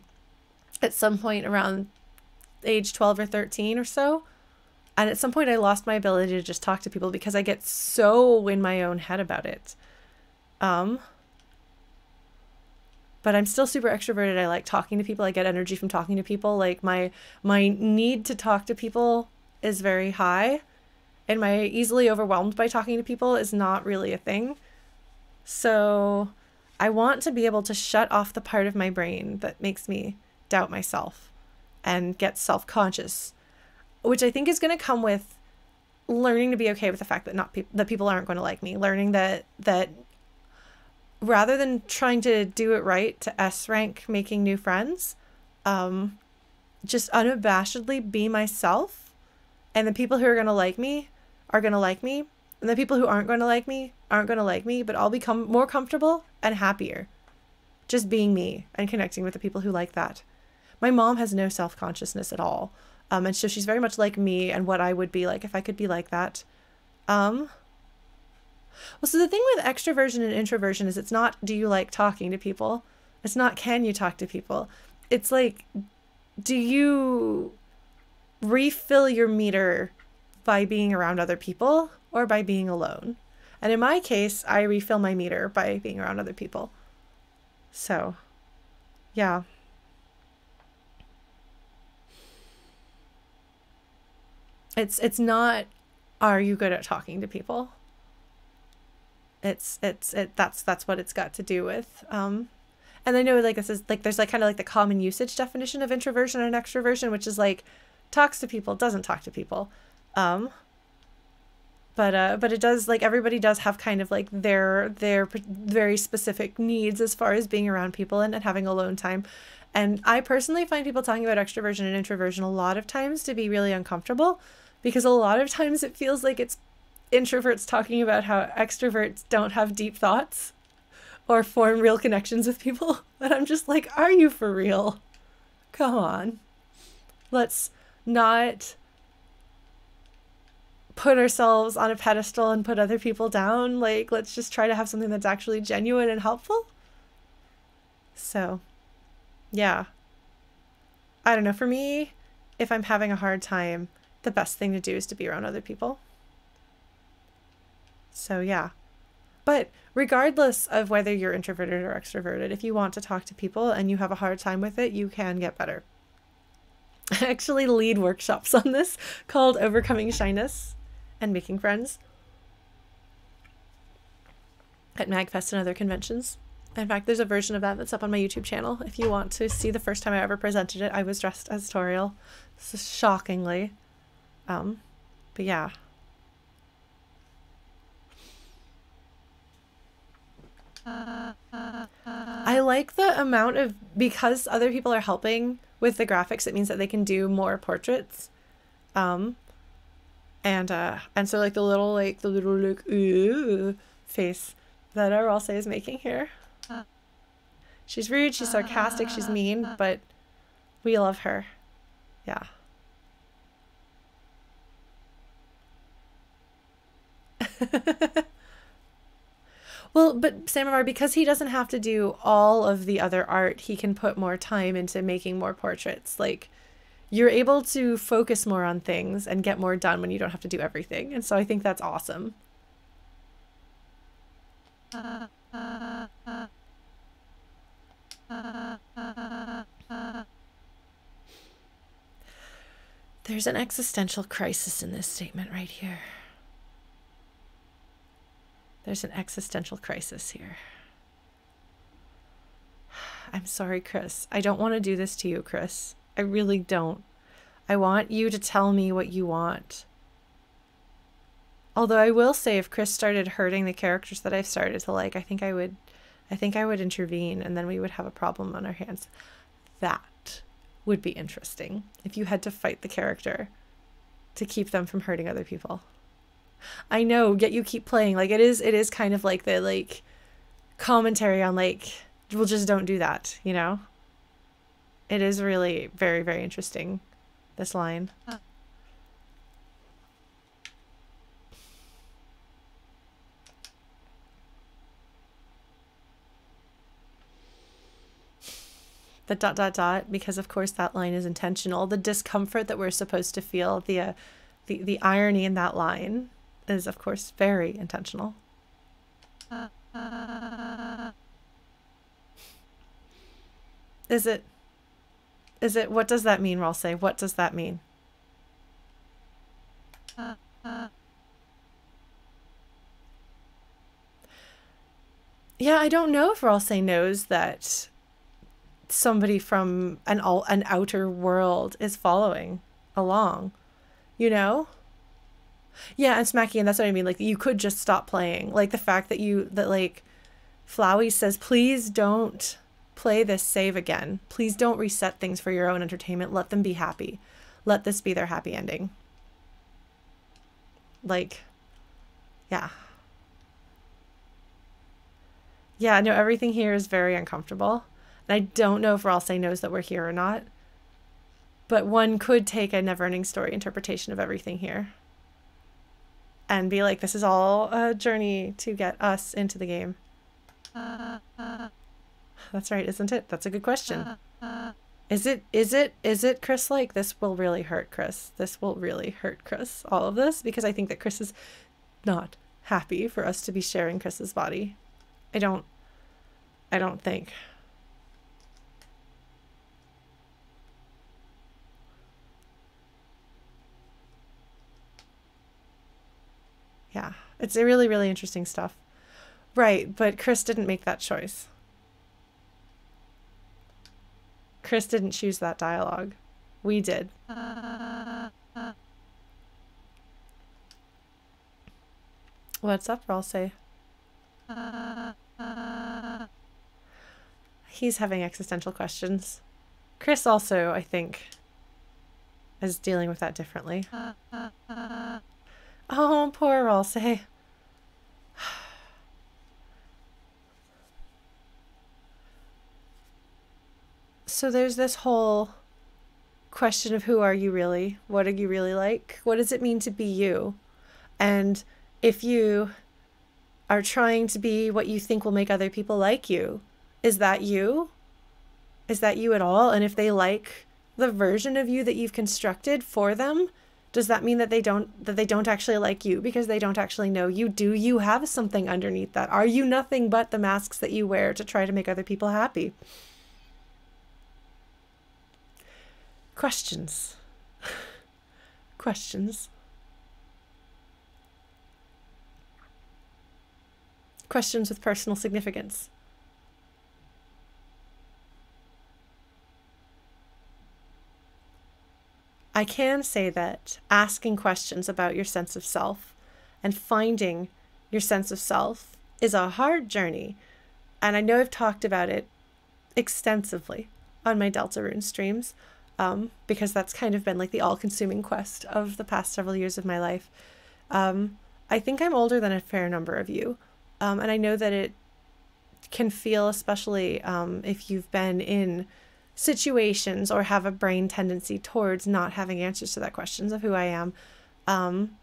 at some point around age 12 or 13 or so. And at some point, I lost my ability to just talk to people because I get so in my own head about it. Um, but I'm still super extroverted. I like talking to people. I get energy from talking to people. Like my my need to talk to people is very high and my easily overwhelmed by talking to people is not really a thing. So I want to be able to shut off the part of my brain that makes me doubt myself and get self-conscious, which I think is going to come with learning to be okay with the fact that not pe- that people aren't going to like me, learning that that rather than trying to do it right to S rank making new friends, um, just unabashedly be myself. And the people who are going to like me are going to like me. And the people who aren't going to like me aren't going to like me, but I'll become more comfortable and happier just being me and connecting with the people who like that. My mom has no self consciousness at all. Um, and so she's very much like me and what I would be like if I could be like that. Um, well, so the thing with extroversion and introversion is it's not do you like talking to people? It's not can you talk to people? It's like do you refill your meter by being around other people or by being alone? And in my case, I refill my meter by being around other people. So, yeah. It's it's not are you good at talking to people? It's it's it that's that's what it's got to do with um and i know like this is like there's like kind of like the common usage definition of introversion and extroversion which is like talks to people doesn't talk to people um but uh but it does like everybody does have kind of like their their very specific needs as far as being around people and, and having alone time and i personally find people talking about extroversion and introversion a lot of times to be really uncomfortable because a lot of times it feels like it's introverts talking about how extroverts don't have deep thoughts or form real connections with people. And I'm just like, are you for real? Come on. Let's not put ourselves on a pedestal and put other people down. Like, let's just try to have something that's actually genuine and helpful. So, Yeah. I don't know. For me, if I'm having a hard time, the best thing to do is to be around other people. So, yeah. But regardless of whether you're introverted or extroverted, if you want to talk to people and you have a hard time with it, you can get better. I actually lead workshops on this called Overcoming Shyness and Making Friends at MagFest and other conventions. In fact, there's a version of that that's up on my YouTube channel. If you want to see the first time I ever presented it, I was dressed as Toriel. shockingly. Um, but yeah. I like the amount of because other people are helping with the graphics. It means that they can do more portraits, um, and uh, and so like the little like the little like ooh face that Ralsei is making here. She's rude. She's sarcastic. She's mean, but we love her. Yeah. Well, but Samovar, because he doesn't have to do all of the other art, he can put more time into making more portraits. Like, you're able to focus more on things and get more done when you don't have to do everything. And so I think that's awesome. There's an existential crisis in this statement right here. There's an existential crisis here. I'm sorry, Kris. I don't want to do this to you, Kris. I really don't. I want you to tell me what you want. Although I will say if Kris started hurting the characters that I've started to like, I think I would I think I would intervene and then we would have a problem on our hands. That would be interesting if you had to fight the character to keep them from hurting other people. I know, yet you keep playing. Like it is it is kind of like the like commentary on like well just don't do that, you know? It is really very, very interesting, this line. the dot dot dot because of course that line is intentional the discomfort that we're supposed to feel the uh, the the irony in that line is, of course, very intentional. Uh, is it? Is it? What does that mean, Ralsei? What does that mean? Yeah, I don't know if Ralsei knows that somebody from an all an outer world is following along. You know? Yeah, and smacky, and that's what I mean. Like you could just stop playing. Like the fact that you that like Flowey says, please don't play this save again. Please don't reset things for your own entertainment. Let them be happy. Let this be their happy ending. Like, yeah. Yeah, no, everything here is very uncomfortable. And I don't know if Ralsei knows that we're here or not. But one could take a never ending story interpretation of everything here and be like, this is all a journey to get us into the game? That's right, isn't it? That's a good question. Is it, is it, is it Kris like this will really hurt Kris? This will really hurt Kris, all of this, because I think that Kris is not happy for us to be sharing Kris's body. I don't, I don't think. Yeah, it's a really, really interesting stuff. Right, but Kris didn't make that choice. Kris didn't choose that dialogue. We did. What's up, Ralsei? He's having existential questions. Kris also, I think, is dealing with that differently. Oh, poor Ralsei. So there's this whole question of who are you really? What are you really like? What does it mean to be you? And if you are trying to be what you think will make other people like you, is that you? Is that you at all? And if they like the version of you that you've constructed for them, does that mean that they don't that they don't actually like you because they don't actually know you? Do you have something underneath that? Are you nothing but the masks that you wear to try to make other people happy? Questions. Questions. Questions with personal significance. I can say that asking questions about your sense of self and finding your sense of self is a hard journey. And I know I've talked about it extensively on my Deltarune streams um, because that's kind of been like the all consuming quest of the past several years of my life. Um, I think I'm older than a fair number of you. Um, and I know that it can feel, especially um, if you've been in situations or have a brain tendency towards not having answers to that questions of who I am. Um,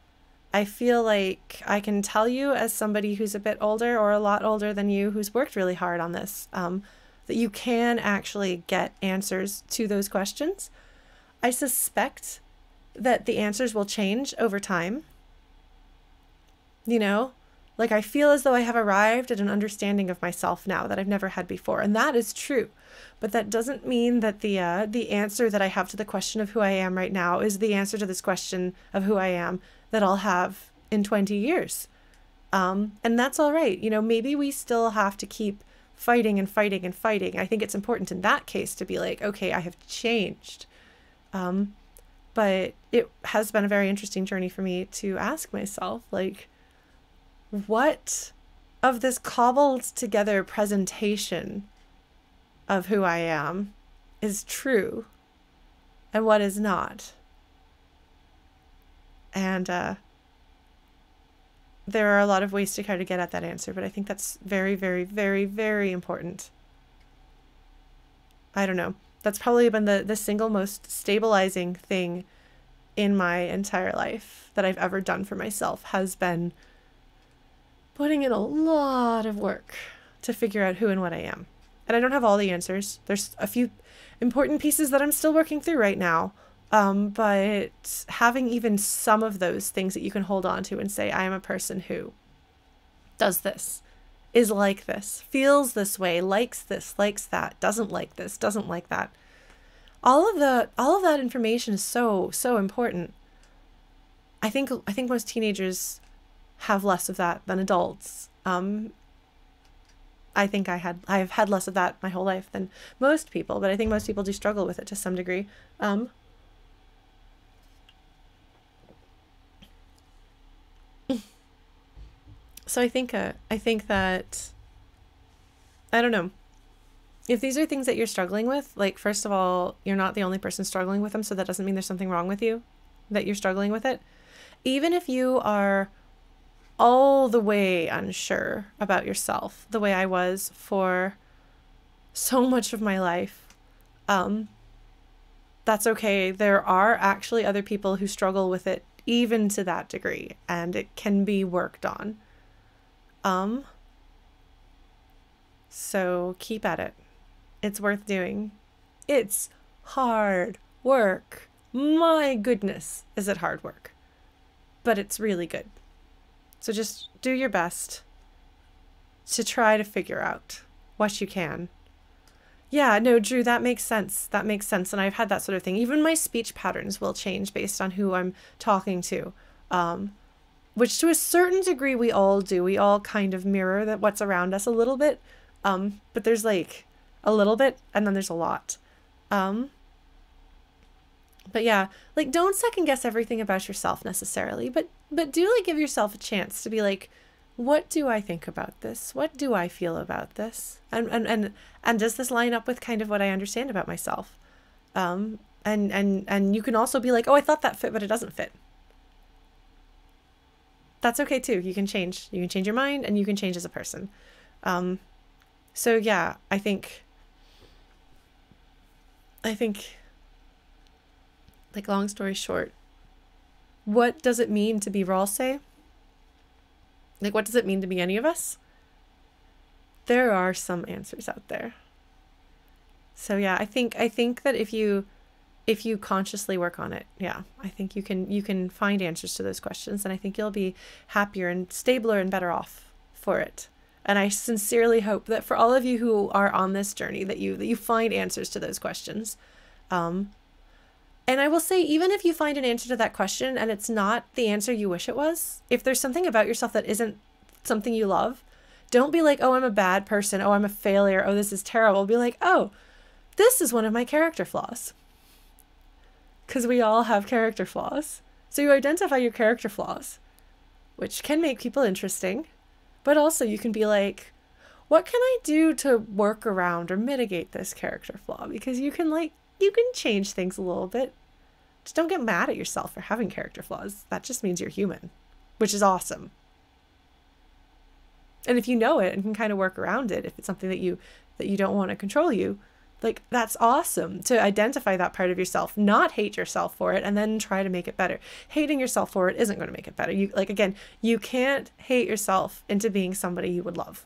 I feel like I can tell you, as somebody who's a bit older or a lot older than you, who's worked really hard on this, um, that you can actually get answers to those questions. I suspect that the answers will change over time. You know, like I feel as though I have arrived at an understanding of myself now that I've never had before, and that is true. But that doesn't mean that the uh, the answer that I have to the question of who I am right now is the answer to this question of who I am that I'll have in 20 years. Um, and that's all right. You know, maybe we still have to keep fighting and fighting and fighting. I think it's important in that case to be like, okay, I have changed. Um, but it has been a very interesting journey for me to ask myself, like, what of this cobbled together presentation of who I am is true and what is not. And uh, there are a lot of ways to kind of get at that answer, but I think that's very, very, very, very important. I don't know. That's probably been the, the single most stabilizing thing in my entire life that I've ever done for myself has been putting in a lot of work to figure out who and what I am. And I don't have all the answers. There's a few important pieces that I'm still working through right now. Um, but having even some of those things that you can hold on to and say, I am a person who does this, is like this, feels this way, likes this, likes that, doesn't like this, doesn't like that. All of the all of that information is so so important. I think I think most teenagers have less of that than adults. Um, I think I had I've had less of that my whole life than most people, but I think most people do struggle with it to some degree. Um, so I think uh, I think that I don't know if these are things that you're struggling with. Like first of all, you're not the only person struggling with them, so that doesn't mean there's something wrong with you that you're struggling with it. Even if you are all the way unsure about yourself, the way I was for so much of my life. Um, that's okay. There are actually other people who struggle with it even to that degree, and it can be worked on. Um, so keep at it. It's worth doing. It's hard work. My goodness, is it hard work? But it's really good. So just do your best to try to figure out what you can. Yeah, no, Drew, that makes sense. That makes sense. And I've had that sort of thing. Even my speech patterns will change based on who I'm talking to. Um, which to a certain degree we all do. We all kind of mirror that what's around us a little bit. Um, but there's like a little bit and then there's a lot. Um, but yeah, like don't second guess everything about yourself necessarily, but but do like give yourself a chance to be like what do I think about this? What do I feel about this? And and and and does this line up with kind of what I understand about myself? Um and and and you can also be like, "Oh, I thought that fit, but it doesn't fit." That's okay too. You can change. You can change your mind and you can change as a person. Um so yeah, I think I think like long story short, what does it mean to be Ralsei? Like what does it mean to be any of us? There are some answers out there. So yeah, I think I think that if you if you consciously work on it, yeah, I think you can you can find answers to those questions and I think you'll be happier and stabler and better off for it. And I sincerely hope that for all of you who are on this journey that you that you find answers to those questions. Um and I will say, even if you find an answer to that question and it's not the answer you wish it was, if there's something about yourself that isn't something you love, don't be like, oh, I'm a bad person. Oh, I'm a failure. Oh, this is terrible. Be like, oh, this is one of my character flaws. Because we all have character flaws. So you identify your character flaws, which can make people interesting, but also you can be like, what can I do to work around or mitigate this character flaw? Because you can, like, you can change things a little bit. Just don't get mad at yourself for having character flaws. That just means you're human, which is awesome. And if you know it and can kind of work around it, if it's something that you that you don't want to control you, like that's awesome to identify that part of yourself, not hate yourself for it and then try to make it better. Hating yourself for it isn't going to make it better. You like again, you can't hate yourself into being somebody you would love.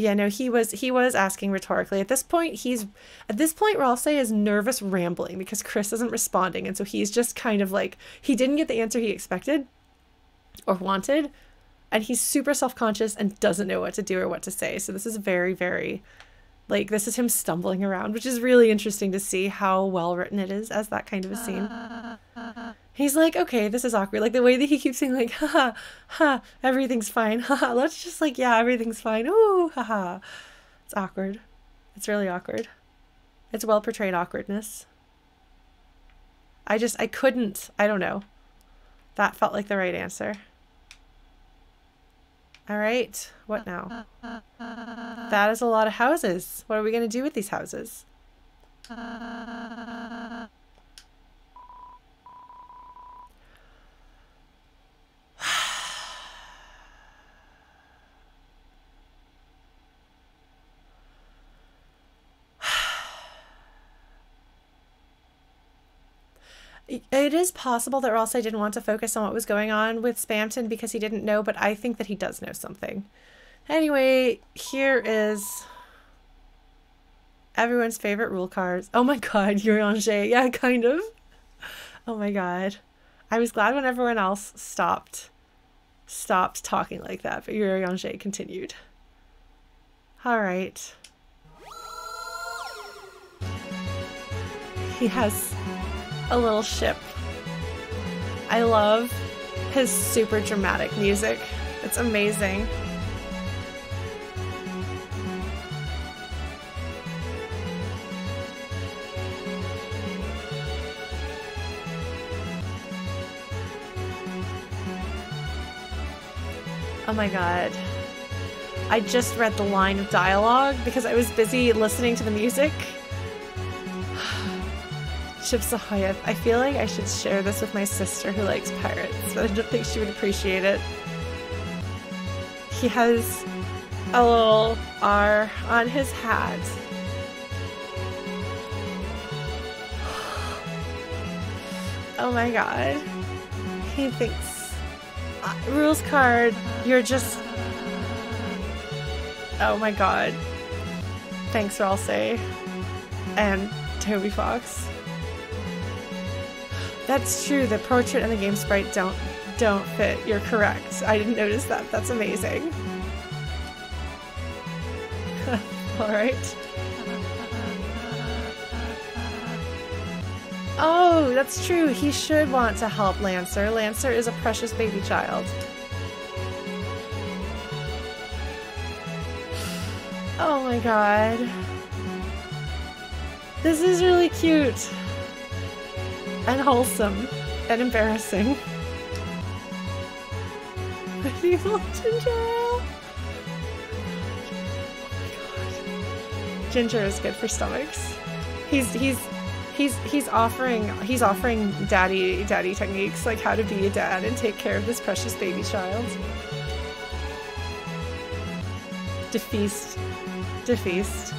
But yeah, no, he was he was asking rhetorically. At this point, he's at this point say is nervous rambling because Kris isn't responding, and so he's just kind of like he didn't get the answer he expected or wanted, and he's super self-conscious and doesn't know what to do or what to say. So this is very, very like this is him stumbling around, which is really interesting to see how well written it is as that kind of a scene. Uh, He's like, okay, this is awkward. Like the way that he keeps saying, like, ha ha, ha, everything's fine. Ha ha. let's just like, yeah, everything's fine. Ooh, ha ha. It's awkward. It's really awkward. It's well portrayed awkwardness. I just, I couldn't, I don't know. That felt like the right answer. All right, what now? That is a lot of houses. What are we going to do with these houses? It is possible that Ralsei didn't want to focus on what was going on with Spamton because he didn't know, but I think that he does know something. Anyway, here is everyone's favorite rule cards. Oh my god, Urianger. Yeah, kind of. Oh my god. I was glad when everyone else stopped stopped talking like that, but Urianger continued. Alright. He has a little ship. I love his super dramatic music. It's amazing. Oh my god. I just read the line of dialogue because I was busy listening to the music Chips Ahoy. I feel like I should share this with my sister who likes pirates, but I don't think she would appreciate it. He has a little R on his hat. Oh my god. He thinks. Uh, Rouxls Kaard, you're just. Oh my god. Thanks, Ralsei. And Toby Fox. That's true. The portrait and the game sprite don't don't fit. You're correct. I didn't notice that. That's amazing. All right. Oh, that's true. He should want to help Lancer. Lancer is a precious baby child. Oh my god. This is really cute and wholesome and embarrassing. Medieval ginger ale. Oh ginger is good for stomachs. He's he's he's he's offering he's offering daddy daddy techniques like how to be a dad and take care of this precious baby child. Defeast. Defeast.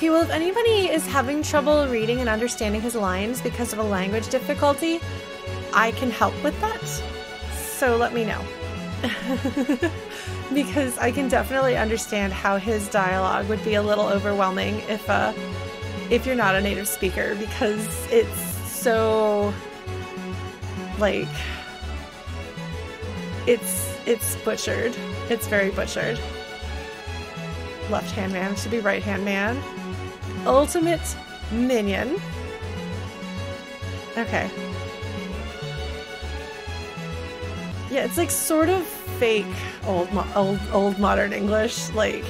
Okay, well, if anybody is having trouble reading and understanding his lines because of a language difficulty, I can help with that. So let me know. because I can definitely understand how his dialogue would be a little overwhelming if uh if you're not a native speaker because it's so like it's it's butchered. It's very butchered. Left hand man should be right hand man. Ultimate minion. Okay. Yeah, it's like sort of fake old old old modern English. Like,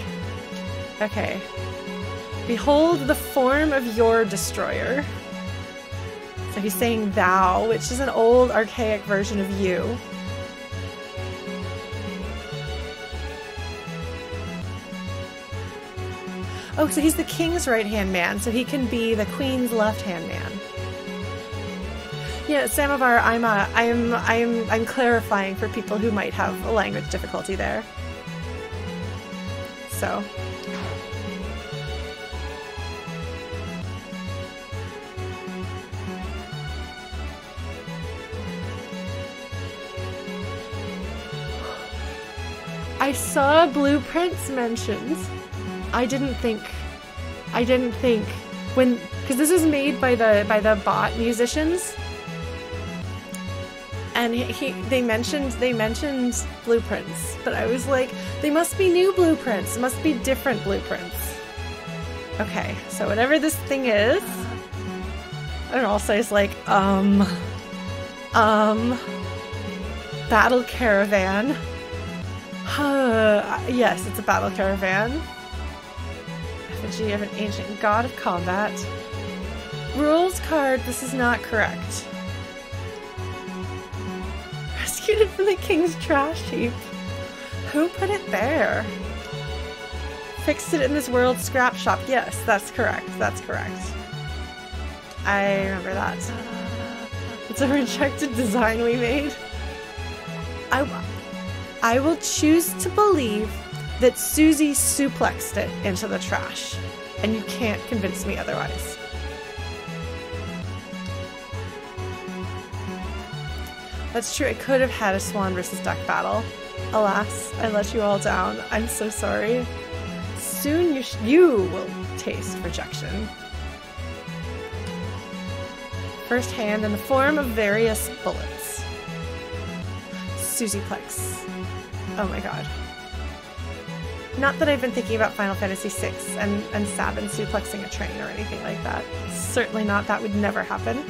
okay. Behold the form of your destroyer. So he's saying thou, which is an old archaic version of you. Oh, so he's the king's right hand man, so he can be the queen's left hand man. Yeah, Samovar, I'm uh, I'm I'm I'm clarifying for people who might have a language difficulty there. So. I saw blueprints mentioned. I didn't think I didn't think when because this is made by the by the bot musicians. And he, he, they mentioned they mentioned blueprints but i was like they must be new blueprints. Must be different blueprints. Okay so whatever this thing is and also it's like um um battle caravan. Uh, yes it's a battle caravan effigy of an ancient god of combat. Rouxls Kaard, this is not correct. Rescued it from the king's trash heap. Who put it there? Fixed it in this world scrap shop. Yes, that's correct. That's correct. I remember that. It's a rejected design we made. I, I will choose to believe that Susie suplexed it into the trash, and you can't convince me otherwise. That's true, I could have had a swan versus duck battle. Alas, I let you all down. I'm so sorry. Soon you, you will taste rejection. First hand in the form of various bullets. Susie Plex. Oh my god. Not that I've been thinking about Final Fantasy VI and, and Sabin suplexing a train or anything like that. Certainly not. That would never happen.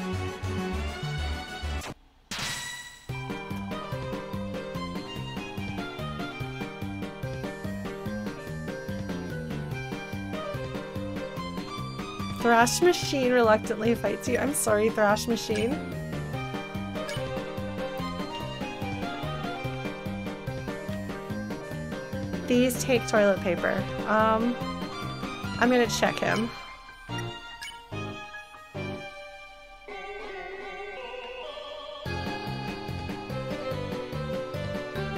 Thrash Machine reluctantly fights you. I'm sorry, Thrash Machine. These take toilet paper. Um, I'm gonna check him.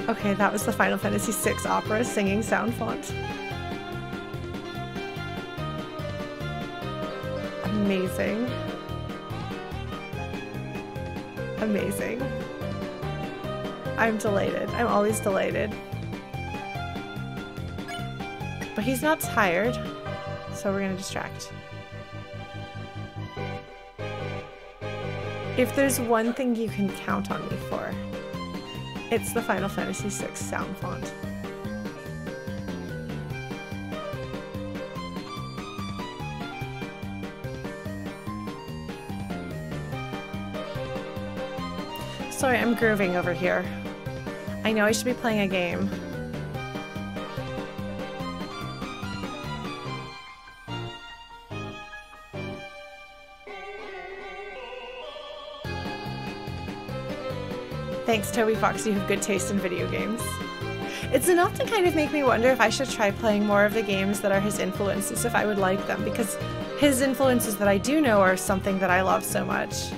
Okay, that was the Final Fantasy VI opera singing sound font. Amazing. Amazing. I'm delighted. I'm always delighted. But he's not tired, so we're gonna distract. If there's one thing you can count on me for, it's the Final Fantasy VI sound font. Sorry, I'm grooving over here. I know I should be playing a game. Thanks, Toby Fox. You have good taste in video games. It's enough to kind of make me wonder if I should try playing more of the games that are his influences, if I would like them, because his influences that I do know are something that I love so much.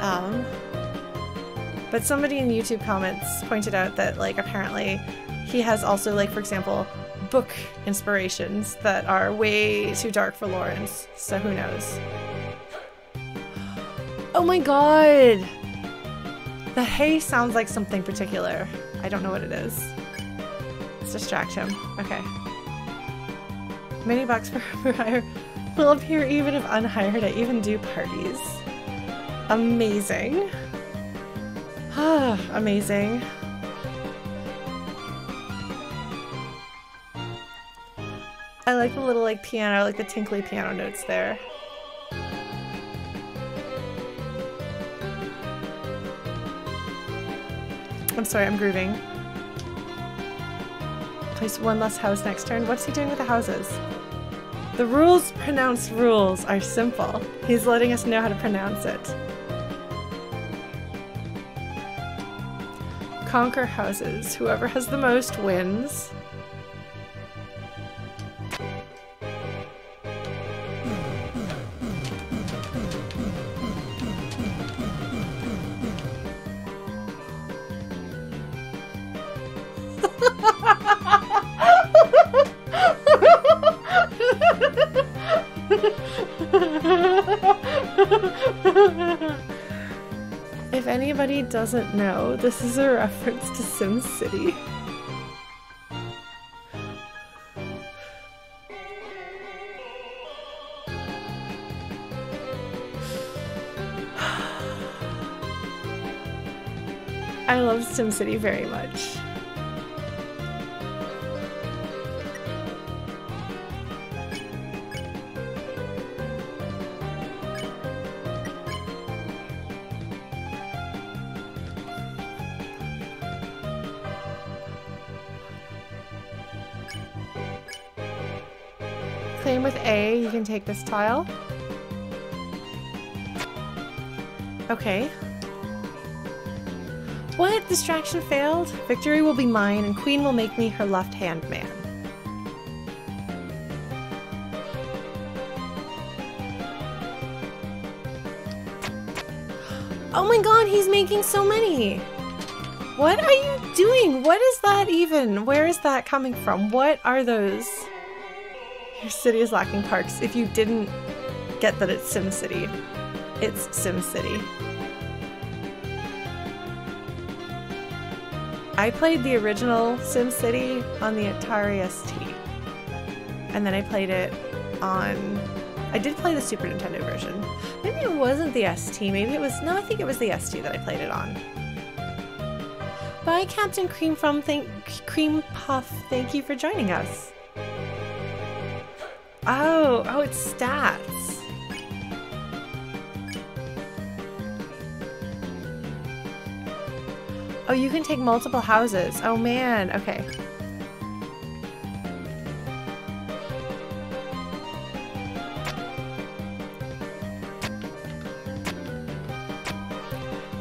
Um, but somebody in YouTube comments pointed out that, like, apparently he has also, like, for example, book inspirations that are way too dark for Lawrence, so who knows. Oh my god! The hay sounds like something particular. I don't know what it is. Let's distract him. Okay. Many bucks for, hire will appear even if unhired. I even do parties. Amazing. Amazing. I like the little like piano, like the tinkly piano notes there. I'm sorry, I'm grooving. Place one less house next turn. What's he doing with the houses? The rules pronounced rules are simple. He's letting us know how to pronounce it. Conquer houses. Whoever has the most wins. Doesn't know, this is a reference to SimCity. I love SimCity very much. This tile. Okay. What? Distraction failed? Victory will be mine, and Queen will make me her left-hand man. Oh my god, he's making so many! What are you doing? What is that even? Where is that coming from? What are those? Your city is lacking parks. If you didn't get that it's SimCity, it's SimCity. I played the original SimCity on the Atari ST. And then I played it on... I did play the Super Nintendo version. Maybe it wasn't the ST, maybe it was... No, I think it was the ST that I played it on. Bye, Captain Cream from thank Cream Puff. Thank you for joining us. Oh, oh, it's stats. Oh, you can take multiple houses. Oh man, okay.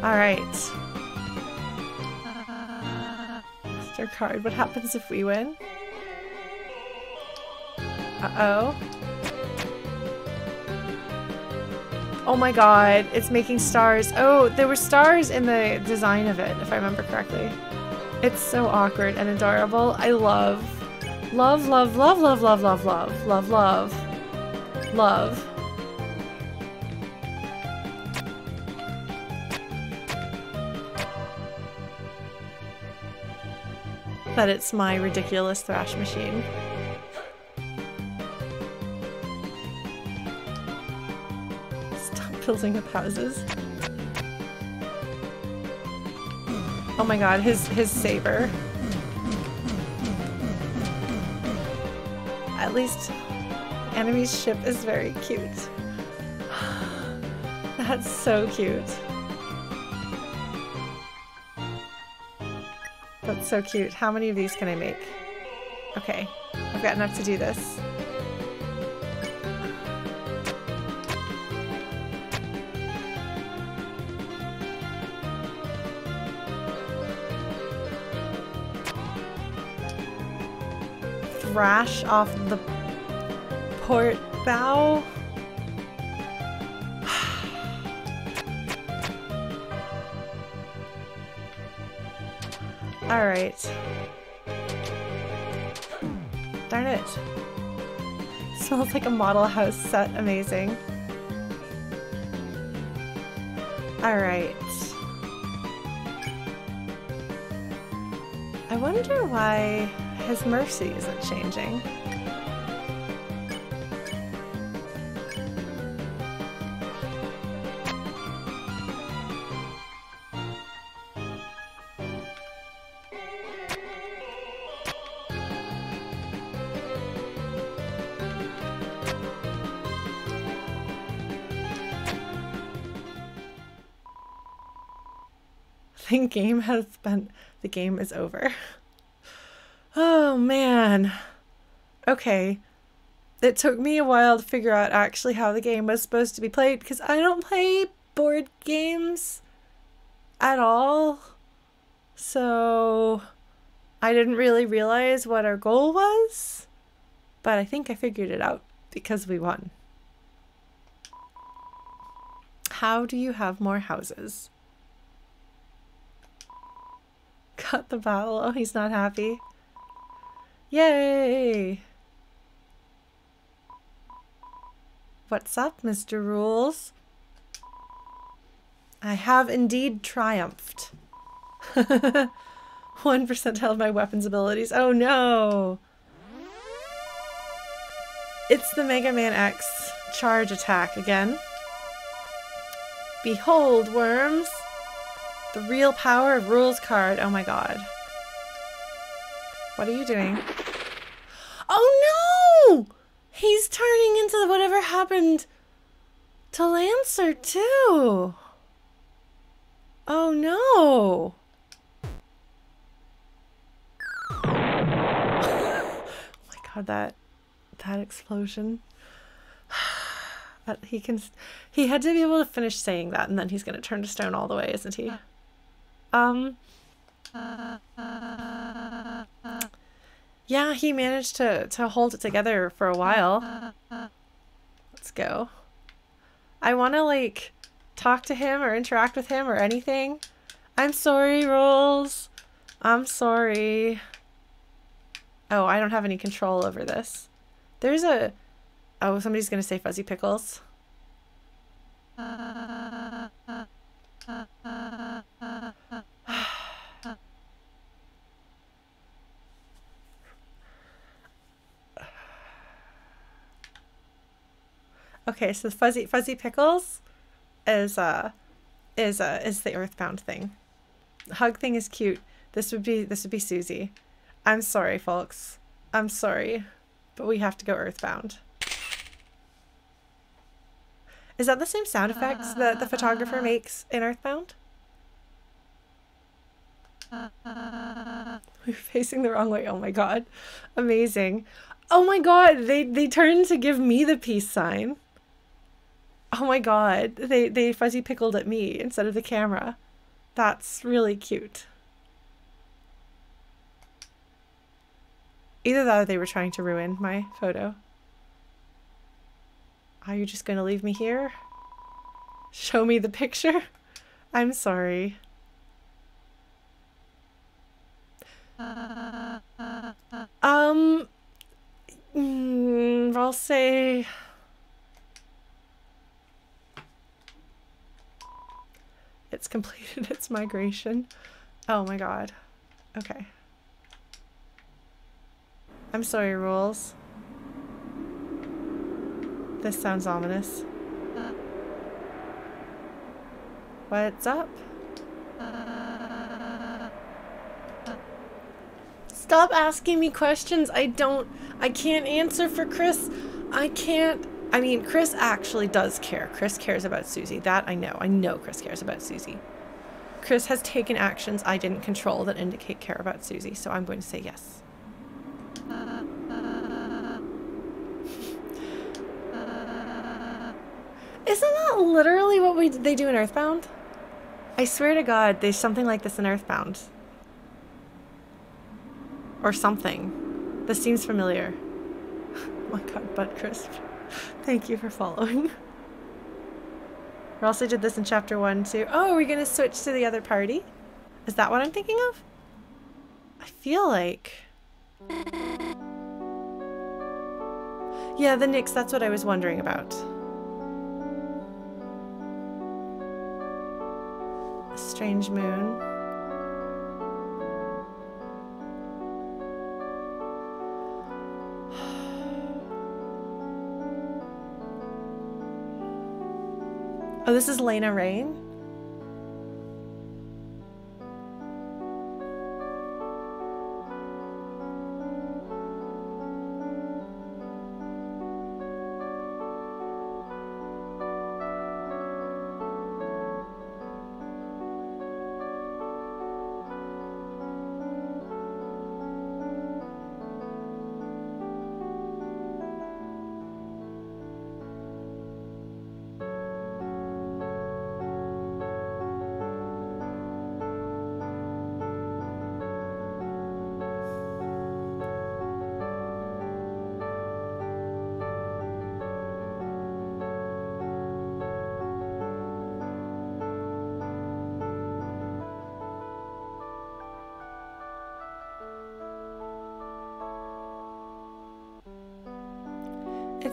All right. Uh, Mr. Kaard. What happens if we win? Uh-oh. Oh my god, it's making stars. Oh, there were stars in the design of it, if I remember correctly. It's so awkward and adorable. I love, love, love, love, love, love, love, love, love, love, love. That it's my ridiculous thrash machine. Building up houses. Oh my god, his his saber. At least enemy's ship is very cute. That's so cute. That's so cute. How many of these can I make? Okay, I've got enough to do this. Thrash off the port bow. Alright. Darn it. Smells like a model house set. Amazing. Alright. I wonder why his mercy isn't changing. The game has been the game is over. Man. Okay. It took me a while to figure out actually how the game was supposed to be played because I don't play board games at all. So I didn't really realize what our goal was, but I think I figured it out because we won. How do you have more houses? Cut the battle. Oh, he's not happy. Yay! What's up, Mr. Rouxls? I have indeed triumphed. 1 percentile of my weapons abilities. Oh no! It's the Mega Man X charge attack again. Behold, worms! The real power of Rouxls Kaard. Oh my god. What are you doing? Oh no! He's turning into whatever happened to Lancer too. Oh no. oh my god, that that explosion. he can he had to be able to finish saying that and then he's going to turn to stone all the way, isn't he? Um Yeah, he managed to to hold it together for a while. Let's go. I want to like talk to him or interact with him or anything. I'm sorry, Rouxls. I'm sorry. Oh, I don't have any control over this. There's a... Oh, somebody's going to say Fuzzy Pickles. Okay, so Fuzzy Fuzzy Pickles is uh is uh is the earthbound thing. Hug thing is cute. This would be this would be Susie. I'm sorry, folks. I'm sorry, but we have to go earthbound. Is that the same sound effects that the photographer makes in Earthbound? We're facing the wrong way. Oh my god. Amazing. Oh my god, they they turned to give me the peace sign. Oh my god, they they fuzzy pickled at me instead of the camera. That's really cute. Either that or they were trying to ruin my photo. Are you just going to leave me here? Show me the picture? I'm sorry. Um, mm, I'll say... It's completed its migration. Oh my god. Okay. I'm sorry, Rouxls. This sounds ominous. What's up? Stop asking me questions. I don't, I can't answer for Kris. I can't, I mean, Kris actually does care. Kris cares about Susie. That I know. I know Kris cares about Susie. Kris has taken actions I didn't control that indicate care about Susie, so I'm going to say yes. Isn't that literally what we they do in Earthbound? I swear to God, there's something like this in Earthbound. Or something. This seems familiar. oh my god, Butt Crisp. Thank you for following. We also did this in chapter one too. Oh, are we gonna switch to the other party? Is that what I'm thinking of? I feel like... Yeah, the Nyx, that's what I was wondering about. A strange moon. Oh, this is Lena Raine?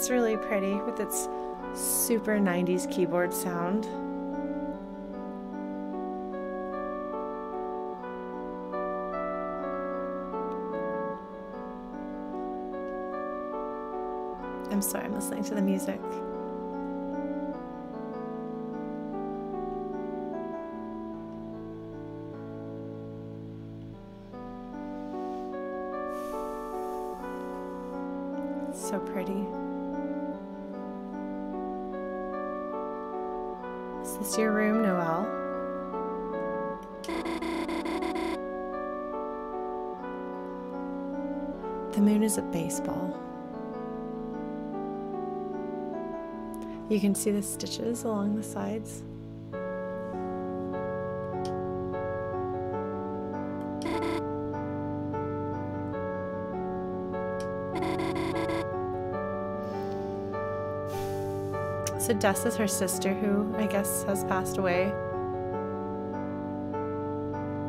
It's really pretty with its super 90s keyboard sound. I'm sorry, I'm listening to the music. Baseball. You can see the stitches along the sides. So Dess is her sister who I guess has passed away.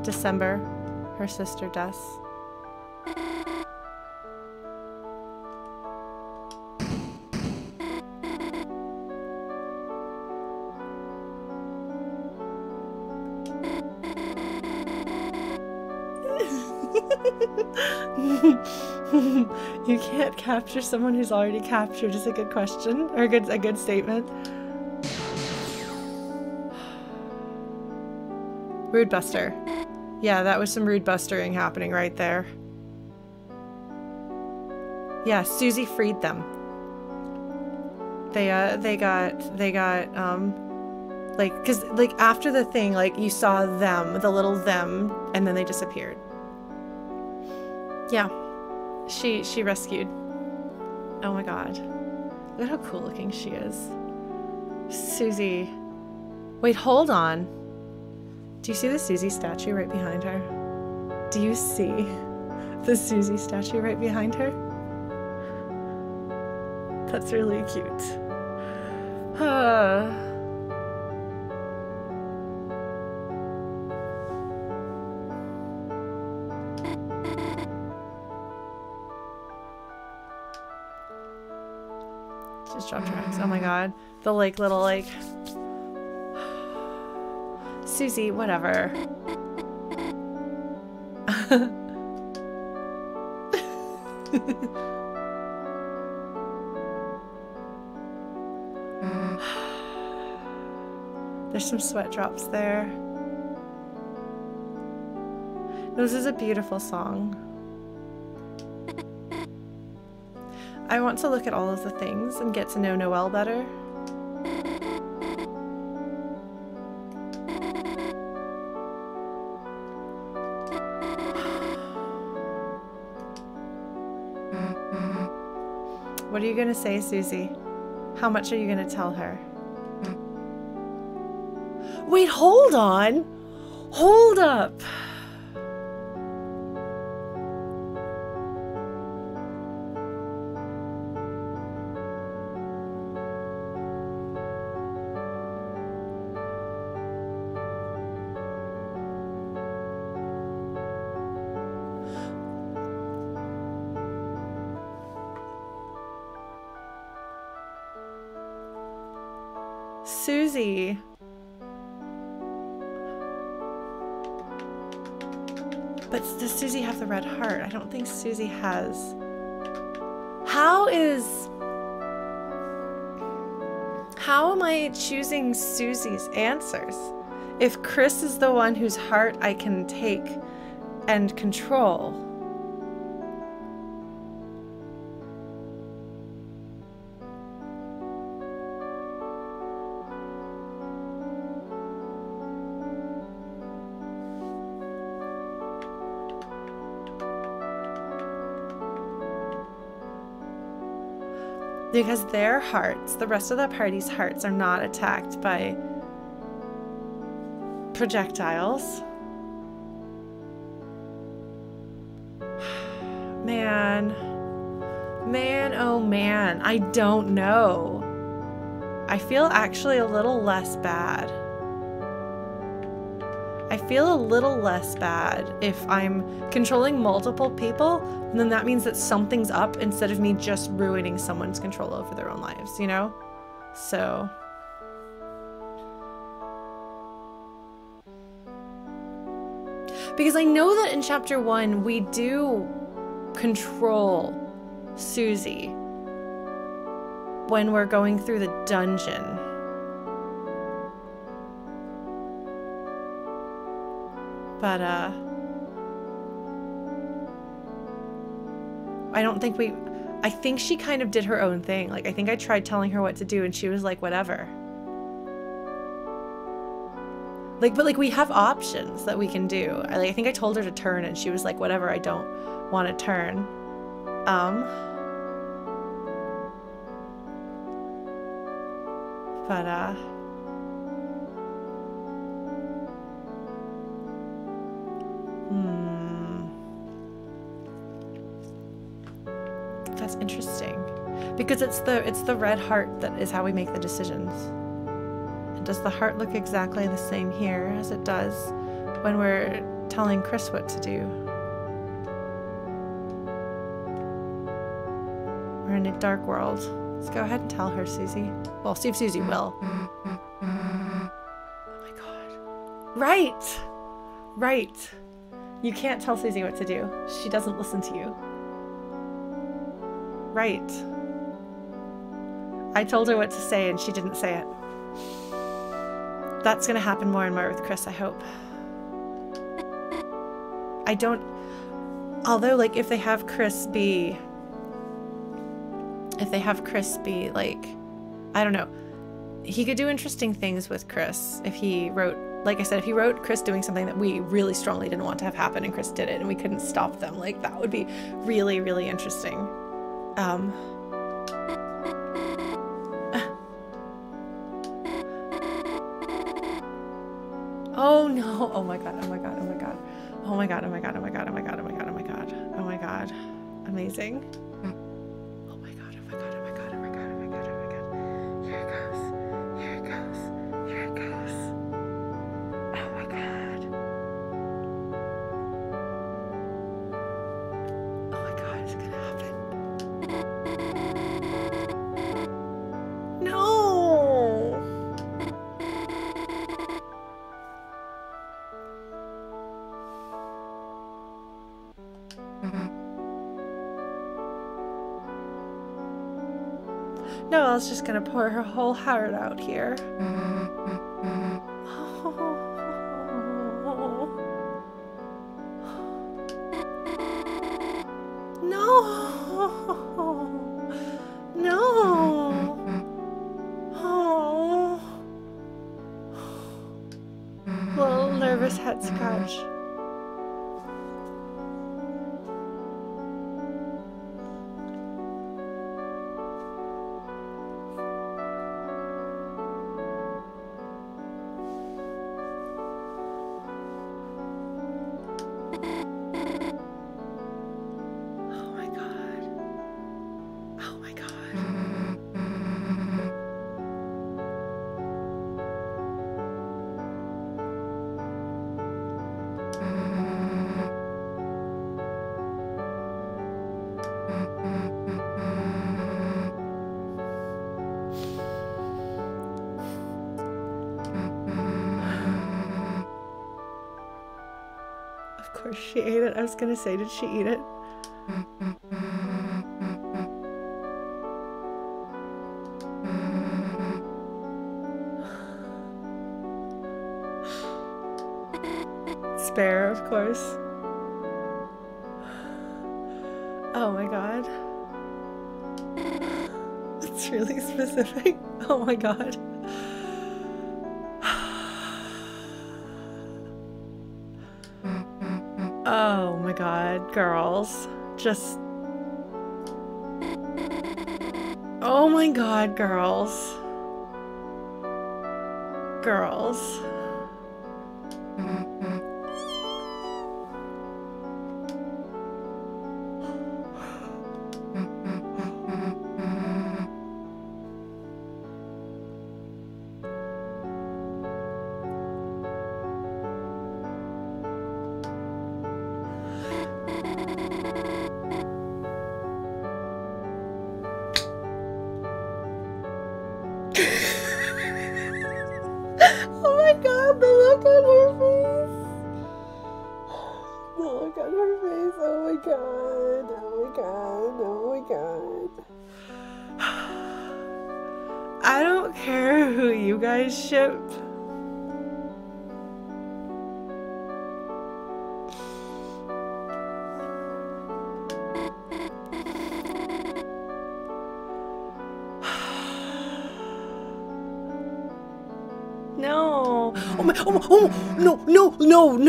December, her sister Dess. Capture someone who's already captured is a good question or a good a good statement. Rude Buster. Yeah, that was some rude bustering happening right there. Yeah, Susie freed them. They uh they got they got um like cuz like after the thing like you saw them, the little them and then they disappeared. Yeah. She she rescued. Oh my god. Look at how cool looking she is. Susie. Wait, hold on. Do you see the Susie statue right behind her? Do you see the Susie statue right behind her? That's really cute. Uh. Tracks. Oh my god. The like little like Susie, whatever. There's some sweat drops there. This is a beautiful song. I want to look at all of the things and get to know Noelle better. What are you going to say, Susie? How much are you going to tell her? Wait, hold on. Hold up. Susie. But does Susie have the red heart? I don't think Susie has. How is. How am I choosing Susie's answers? If Kris is the one whose heart I can take and control. Because their hearts, the rest of the party's hearts, are not attacked by projectiles. Man, man, oh man, I don't know. I feel actually a little less bad. I feel a little less bad if I'm controlling multiple people, and then that means that something's up instead of me just ruining someone's control over their own lives, you know? So. Because I know that in chapter one, we do control Susie when we're going through the dungeon. But, uh... I don't think we... I think she kind of did her own thing. Like, I think I tried telling her what to do and she was like, whatever. Like, but like, we have options that we can do. I, like, I think I told her to turn and she was like, whatever, I don't want to turn. Um... But, uh... Because it's the it's the red heart that is how we make the decisions. And does the heart look exactly the same here as it does when we're telling Kris what to do? We're in a dark world. Let's go ahead and tell her, Susie. Well, see if Susie will. Oh my god. Right! Right. You can't tell Susie what to do. She doesn't listen to you. Right. I told her what to say and she didn't say it. That's gonna happen more and more with Kris, I hope. I don't... Although, like, if they have Kris be... If they have Kris be, like... I don't know. He could do interesting things with Kris if he wrote like I said, if he wrote Kris doing something that we really strongly didn't want to have happen and Kris did it and we couldn't stop them, like that would be really, really interesting. Um, gonna pour her whole heart out here. Mm-hmm. I was gonna say, did she eat it? Spare, of course. Oh my god. It's really specific. Oh my god. Just. Oh my god, girls. Girls.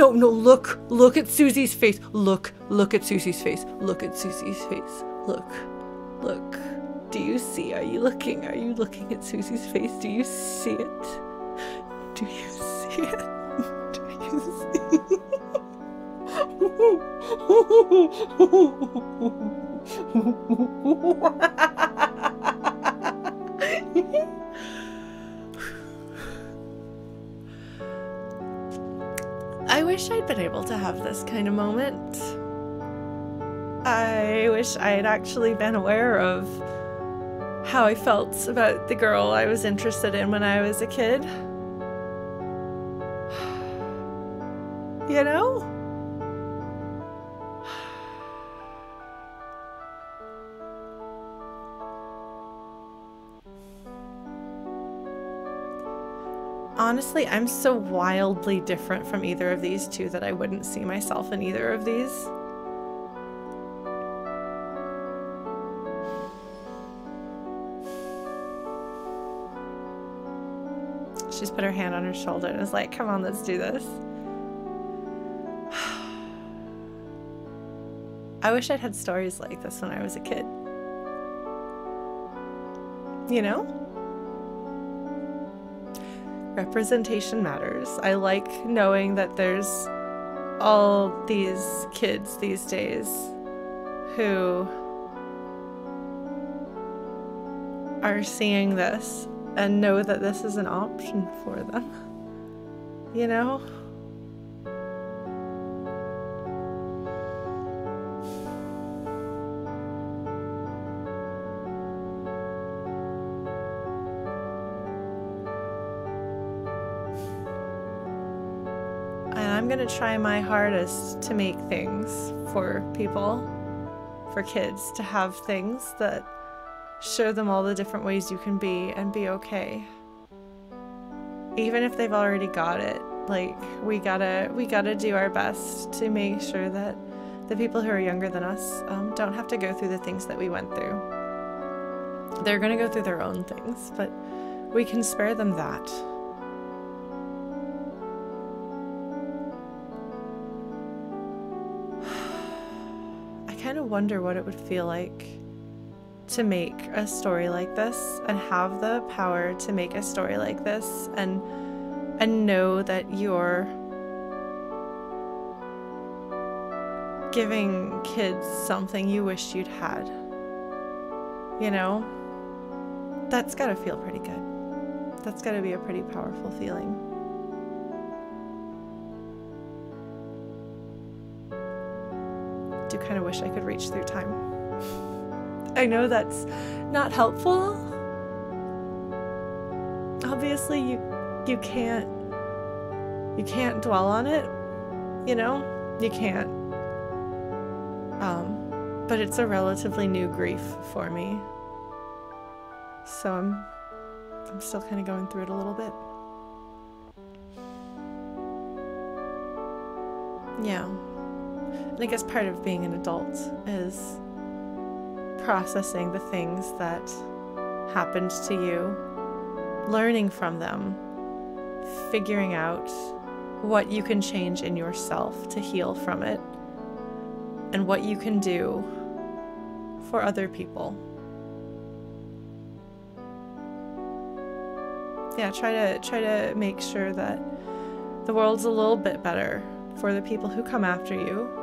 No, no. Look, look at Susie's face. Look, look at Susie's face. Look at Susie's face. Look, look. Do you see? Are you looking? Are you looking at Susie's face? Do you see it? Do you see it? Do you see? have this kind of moment. I wish I had actually been aware of how I felt about the girl I was interested in when I was a kid. Honestly, I'm so wildly different from either of these two that I wouldn't see myself in either of these. She's put her hand on her shoulder and is like, come on, let's do this. I wish I'd had stories like this when I was a kid. You know? Representation matters. I like knowing that there's all these kids these days who are seeing this and know that this is an option for them. You know? Try my hardest to make things for people, for kids, to have things that show them all the different ways you can be and be okay. Even if they've already got it, like we gotta we gotta do our best to make sure that the people who are younger than us um, don't have to go through the things that we went through. They're gonna go through their own things, but we can spare them that. Wonder what it would feel like to make a story like this and have the power to make a story like this and and know that you're giving kids something you wish you'd had. You know? That's got to feel pretty good. That's got to be a pretty powerful feeling. Kind of wish I could reach through time. I know that's not helpful. Obviously, you you can't you can't dwell on it, you know? You can't. Um, but it's a relatively new grief for me. So I'm I'm still kind of going through it a little bit. Yeah. I guess part of being an adult is processing the things that happened to you, learning from them, figuring out what you can change in yourself to heal from it, and what you can do for other people. Yeah, try to try to make sure that the world's a little bit better for the people who come after you.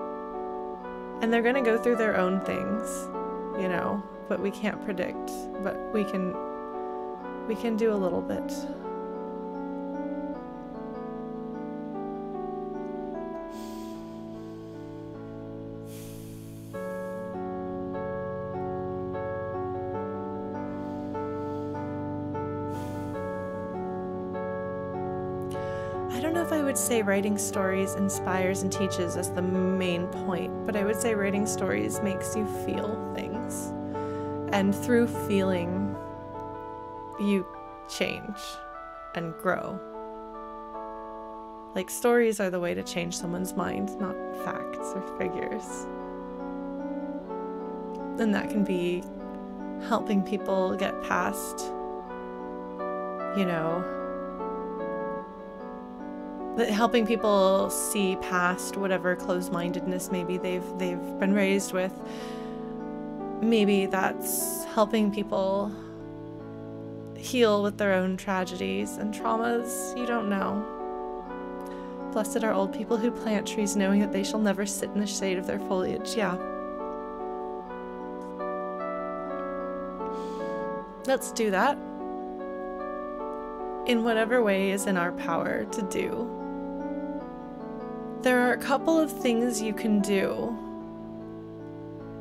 And they're going to go through their own things, you know, but we can't predict, but we can we can do a little bit. Say writing stories inspires and teaches as the main point, but I would say writing stories makes you feel things. And through feeling, you change and grow. Like, stories are the way to change someone's mind, not facts or figures. And that can be helping people get past, you know, helping people see past whatever closed-mindedness maybe they've they've been raised with maybe that's helping people heal with their own tragedies and traumas. You don't know. Blessed are old people who plant trees knowing that they shall never sit in the shade of their foliage. Yeah. Let's do that. In whatever way is in our power to do there are a couple of things you can do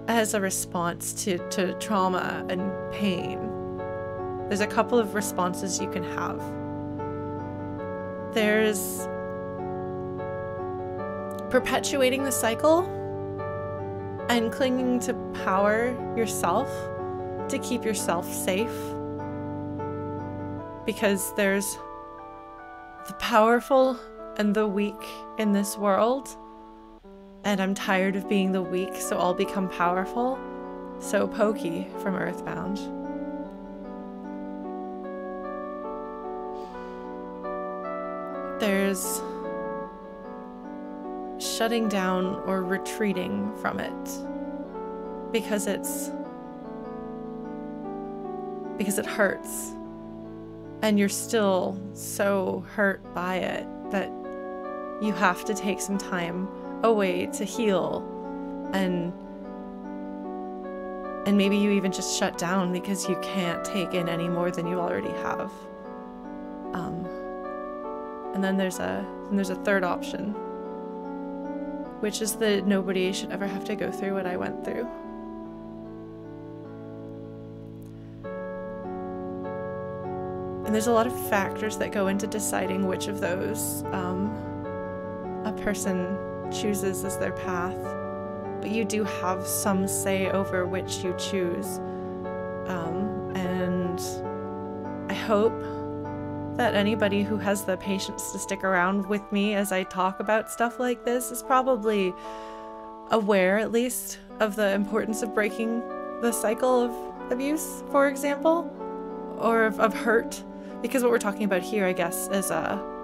as a response to, to trauma and pain. There's a couple of responses you can have. There's perpetuating the cycle and clinging to power yourself to keep yourself safe. Because there's the powerful and the weak in this world. And I'm tired of being the weak, so I'll become powerful. So Pokey from Earthbound. There's shutting down or retreating from it because it's because it hurts and you're still so hurt by it that you have to take some time away to heal and and maybe you even just shut down because you can't take in any more than you already have. Um, and then there's a there's a third option which is that nobody should ever have to go through what I went through. And there's a lot of factors that go into deciding which of those um, a person chooses as their path, but you do have some say over which you choose. Um, and I hope that anybody who has the patience to stick around with me as I talk about stuff like this is probably aware, at least, of the importance of breaking the cycle of abuse, for example, or of, of hurt. Because what we're talking about here, I guess, is a uh,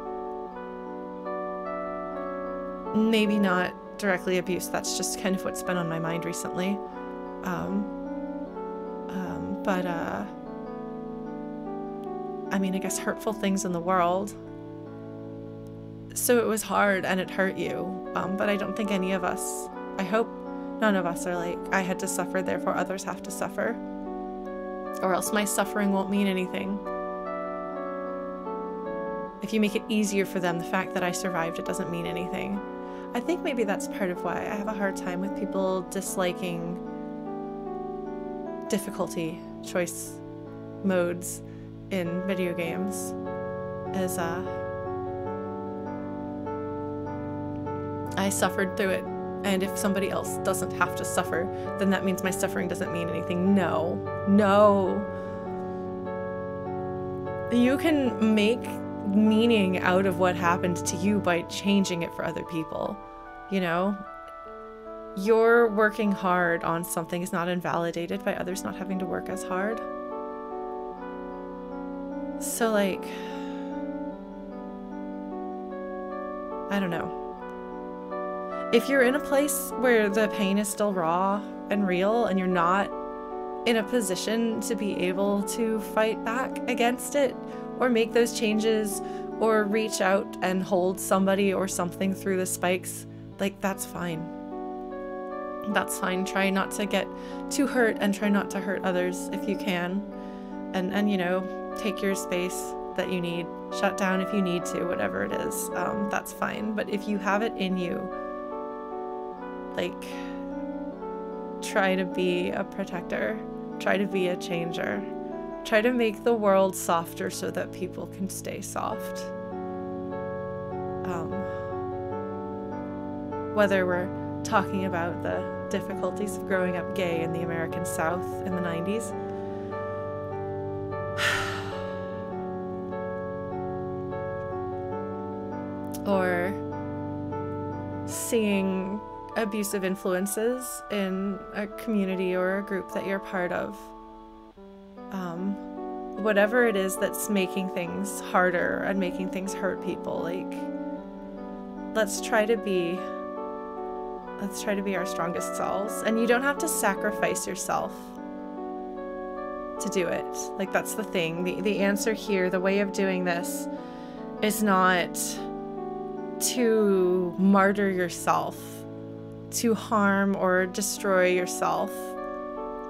maybe not directly abuse. That's just kind of what's been on my mind recently. Um, um, but, uh, I mean, I guess hurtful things in the world. So it was hard and it hurt you. Um, but I don't think any of us, I hope none of us are like, I had to suffer, therefore others have to suffer. Or else my suffering won't mean anything. If you make it easier for them, the fact that I survived, it doesn't mean anything. I think maybe that's part of why I have a hard time with people disliking difficulty choice modes in video games is uh I suffered through it. And if somebody else doesn't have to suffer, then that means my suffering doesn't mean anything. No, no. You can make meaning out of what happened to you by changing it for other people. You know? You're working hard on something is not invalidated by others not having to work as hard. So, like, I don't know. If you're in a place where the pain is still raw and real and you're not in a position to be able to fight back against it or make those changes or reach out and hold somebody or something through the spikes, like that's fine. That's fine. Try not to get too hurt and try not to hurt others if you can. And and you know, take your space that you need. Shut down if you need to, whatever it is. Um, that's fine. But if you have it in you, like, try to be a protector, try to be a changer, try to make the world softer so that people can stay soft. Um, whether we're talking about the difficulties of growing up gay in the American South in the 90s or seeing abusive influences in a community or a group that you're part of. Um, whatever it is that's making things harder and making things hurt people, like, let's try to be. Let's try to be our strongest selves. And you don't have to sacrifice yourself to do it. Like, that's the thing. The, the answer here, the way of doing this, is not to martyr yourself, to harm or destroy yourself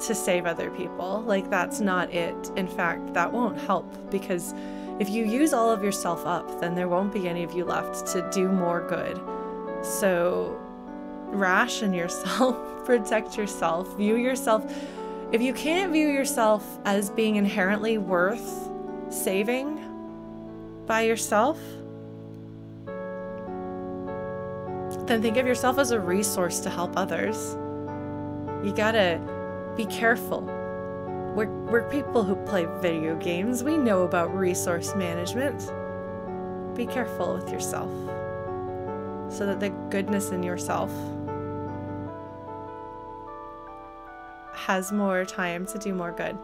to save other people. Like, that's not it. In fact, that won't help because if you use all of yourself up, then there won't be any of you left to do more good. So, ration yourself, protect yourself, view yourself. If you can't view yourself as being inherently worth saving by yourself, then think of yourself as a resource to help others. You gotta be careful. We're, we're people who play video games. We know about resource management. Be careful with yourself so that the goodness in yourself has more time to do more good.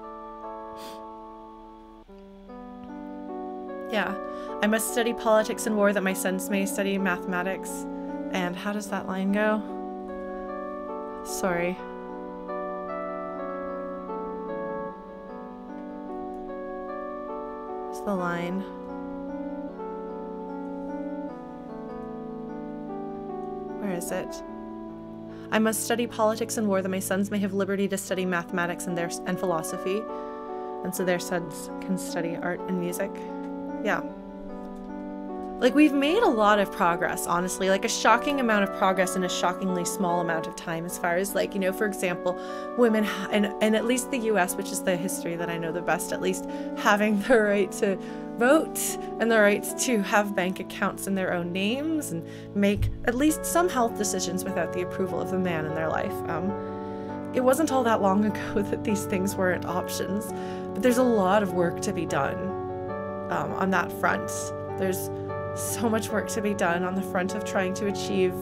Yeah, I must study politics and war that my sons may study mathematics. And how does that line go? Sorry. It's the line. Where is it? I must study politics and war that my sons may have liberty to study mathematics and their and philosophy, and so their sons can study art and music. Yeah. Like, we've made a lot of progress, honestly, like a shocking amount of progress in a shockingly small amount of time, as far as, like, you know, for example, women, and, and at least the US, which is the history that I know the best, at least, having the right to vote and the right to have bank accounts in their own names and make at least some health decisions without the approval of the man in their life. Um, it wasn't all that long ago that these things weren't options, but there's a lot of work to be done um, on that front. There's so much work to be done on the front of trying to achieve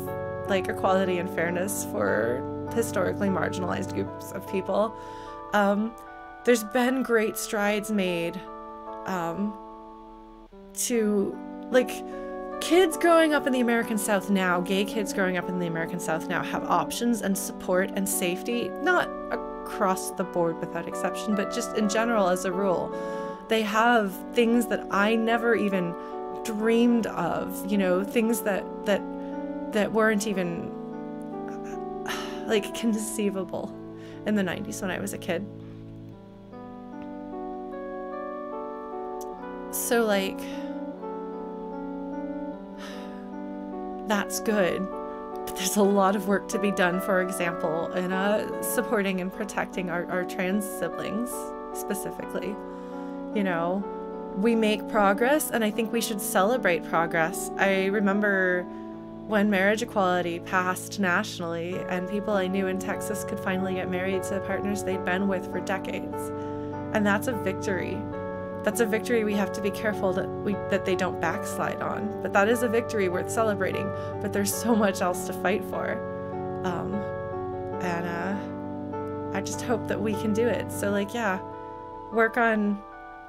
like equality and fairness for historically marginalized groups of people. Um, there's been great strides made um, to like kids growing up in the American South now, gay kids growing up in the American South now have options and support and safety, not across the board without exception, but just in general as a rule. They have things that I never even dreamed of, you know, things that that that weren't even like conceivable in the 90s when I was a kid. So like that's good. But there's a lot of work to be done, for example, in uh, supporting and protecting our, our trans siblings specifically. You know, we make progress and I think we should celebrate progress. I remember when marriage equality passed nationally and people I knew in Texas could finally get married to the partners they'd been with for decades. And that's a victory. That's a victory we have to be careful that we that they don't backslide on. But that is a victory worth celebrating. But there's so much else to fight for. Um, and uh, I just hope that we can do it. So like yeah, work on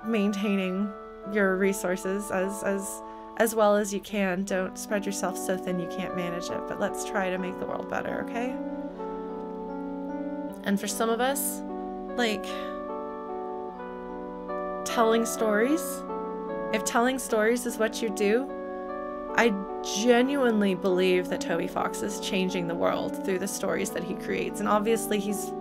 maintaining your resources as as as well as you can. Don't spread yourself so thin you can't manage it, but let's try to make the world better, okay? And for some of us, like telling stories, if telling stories is what you do, I genuinely believe that Toby Fox is changing the world through the stories that he creates. And obviously, he's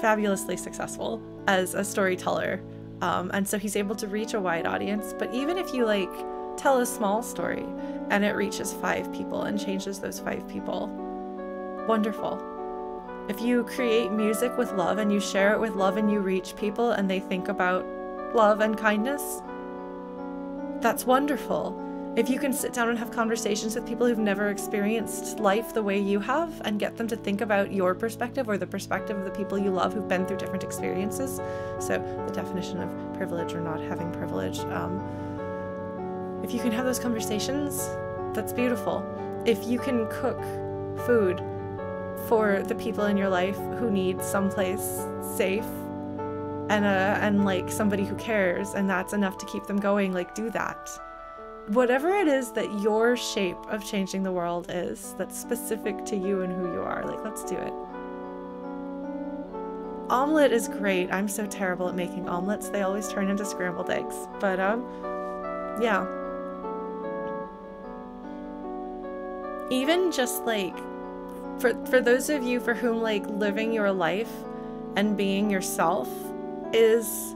fabulously successful as a storyteller. Um, and so he's able to reach a wide audience. But even if you like tell a small story and it reaches five people and changes those five people. Wonderful. If you create music with love and you share it with love and you reach people and they think about love and kindness, that's wonderful. If you can sit down and have conversations with people who've never experienced life the way you have and get them to think about your perspective or the perspective of the people you love who've been through different experiences. So, the definition of privilege or not having privilege. Um, if you can have those conversations, that's beautiful. If you can cook food for the people in your life who need someplace safe and uh, and like somebody who cares and that's enough to keep them going, like do that. Whatever it is that your shape of changing the world is, that's specific to you and who you are, like let's do it. Omelet is great. I'm so terrible at making omelets. They always turn into scrambled eggs. But um yeah. even just like for for those of you for whom like living your life and being yourself is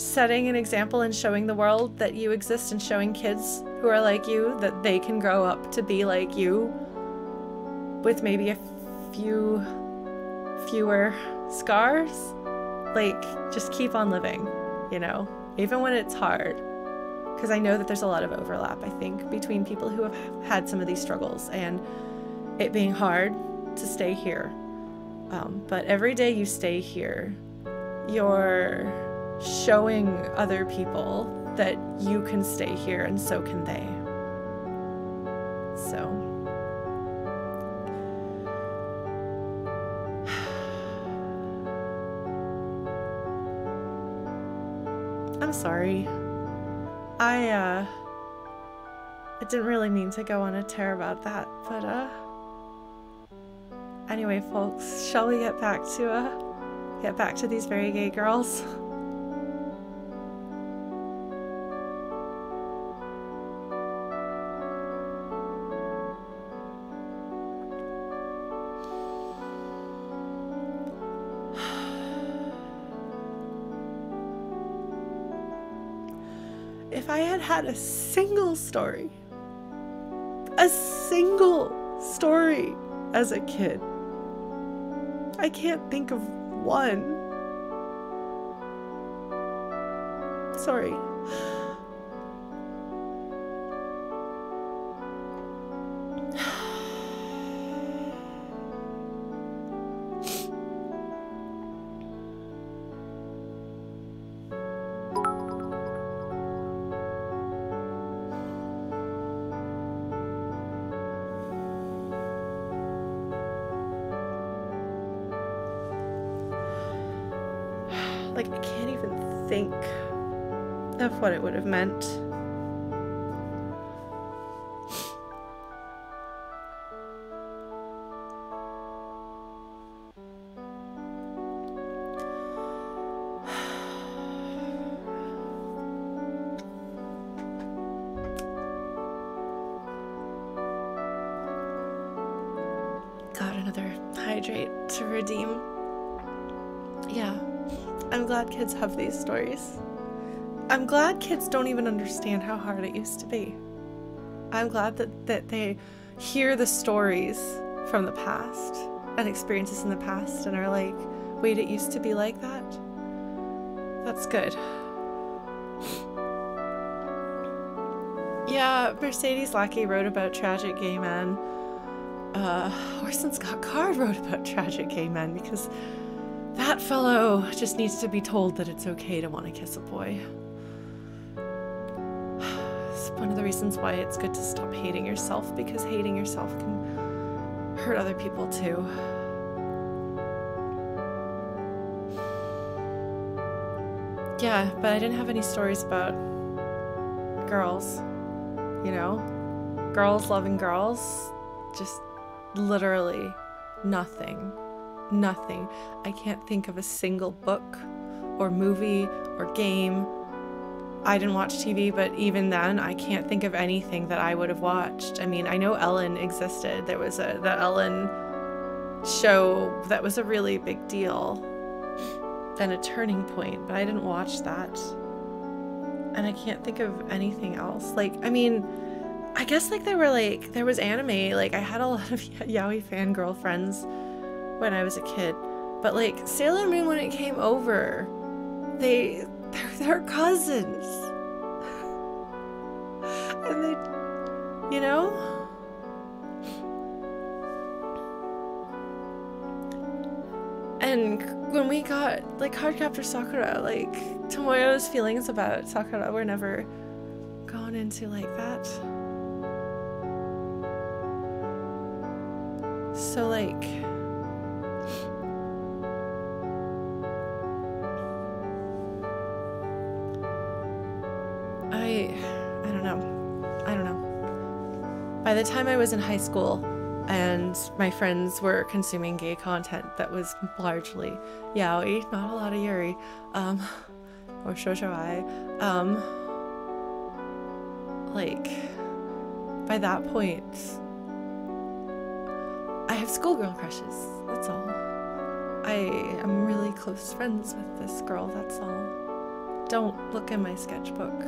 setting an example and showing the world that you exist and showing kids who are like you that they can grow up to be like you with maybe a few fewer scars like just keep on living you know even when it's hard because I know that there's a lot of overlap, I think, between people who have had some of these struggles and it being hard to stay here. Um, but every day you stay here, you're showing other people that you can stay here and so can they. So. I'm sorry. I, uh, I didn't really mean to go on a tear about that, but, uh, anyway, folks, shall we get back to, uh, get back to these very gay girls? had a single story, a single story as a kid, I can't think of one. Sorry. Meant. Got another hydrate to redeem. Yeah. I'm glad kids have these stories. I'm glad kids don't even understand how hard it used to be. I'm glad that, that they hear the stories from the past and experiences in the past and are like, wait, it used to be like that? That's good. Yeah, Mercedes Lackey wrote about tragic gay men. Uh, Orson Scott Card wrote about tragic gay men because that fellow just needs to be told that it's okay to want to kiss a boy. One of the reasons why it's good to stop hating yourself because hating yourself can hurt other people too. Yeah, but I didn't have any stories about girls, you know? Girls loving girls. Just literally nothing. Nothing. I can't think of a single book or movie or game. I didn't watch TV, but even then, I can't think of anything that I would have watched. I mean, I know Ellen existed. There was a the Ellen show that was a really big deal and a turning point, but I didn't watch that. And I can't think of anything else. Like, I mean, I guess like there were like there was anime. Like I had a lot of yaoi fan girlfriends when I was a kid, but like Sailor Moon when it came over, they they're, they're cousins, and they, you know. And when we got like Cardcaptor Sakura, like Tomoyo's feelings about Sakura were never gone into like that. So like By the time I was in high school and my friends were consuming gay content that was largely yaoi, not a lot of yuri, um, or shoujo ai, um, like by that point I have schoolgirl crushes, that's all. I am really close friends with this girl, that's all. Don't look in my sketchbook.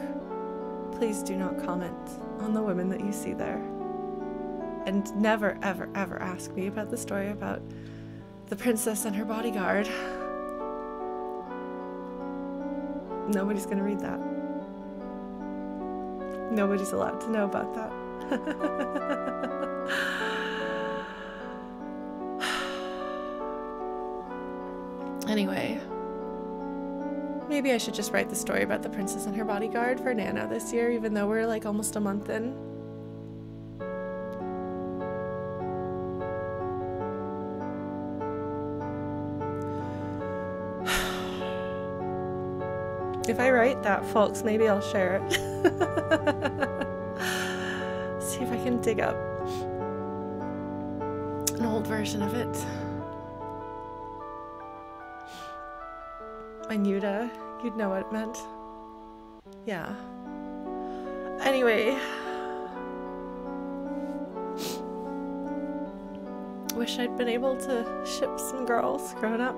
Please do not comment on the women that you see there. And never, ever, ever ask me about the story about the princess and her bodyguard. Nobody's gonna read that. Nobody's allowed to know about that. Anyway, maybe I should just write the story about the princess and her bodyguard for Nana this year, even though we're like almost a month in. If I write that, folks, maybe I'll share it. See if I can dig up an old version of it. To, you'd know what it meant. Yeah. Anyway. Wish I'd been able to ship some girls growing up.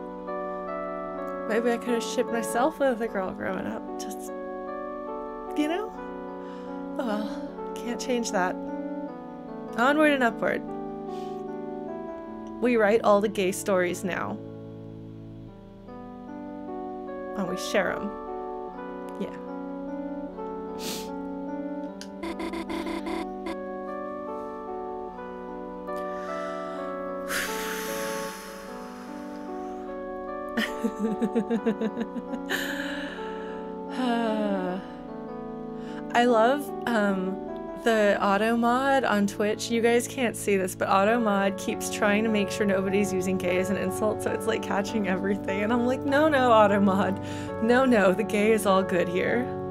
Maybe I could have shipped myself with a girl growing up. Just, you know? Oh well, can't change that. Onward and upward. We write all the gay stories now. And we share them. I love um, the auto mod on Twitch. You guys can't see this, but auto mod keeps trying to make sure nobody's using gay as an insult, so it's like catching everything. And I'm like, no, no, auto mod. No, no, the gay is all good here.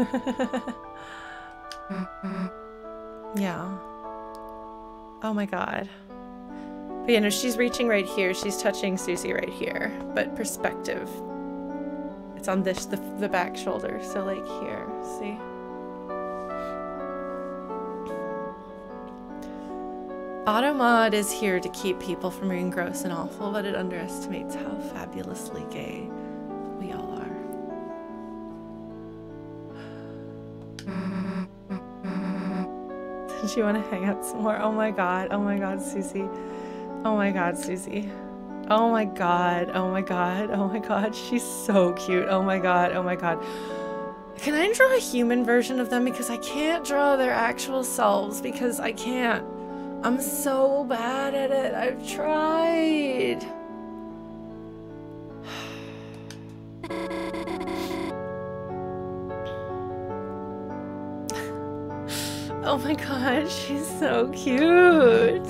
yeah. Oh my god. But you know, she's reaching right here. She's touching Susie right here. But perspective. It's on this, the, the back shoulder. So like here, see? Automod is here to keep people from being gross and awful, but it underestimates how fabulously gay Did you want to hang out some more? Oh my god. Oh my god, Susie. Oh my god, Susie. Oh my god. Oh my god. Oh my god. She's so cute. Oh my god. Oh my god. Can I draw a human version of them? Because I can't draw their actual selves because I can't. I'm so bad at it. I've tried. oh my god, she's so cute.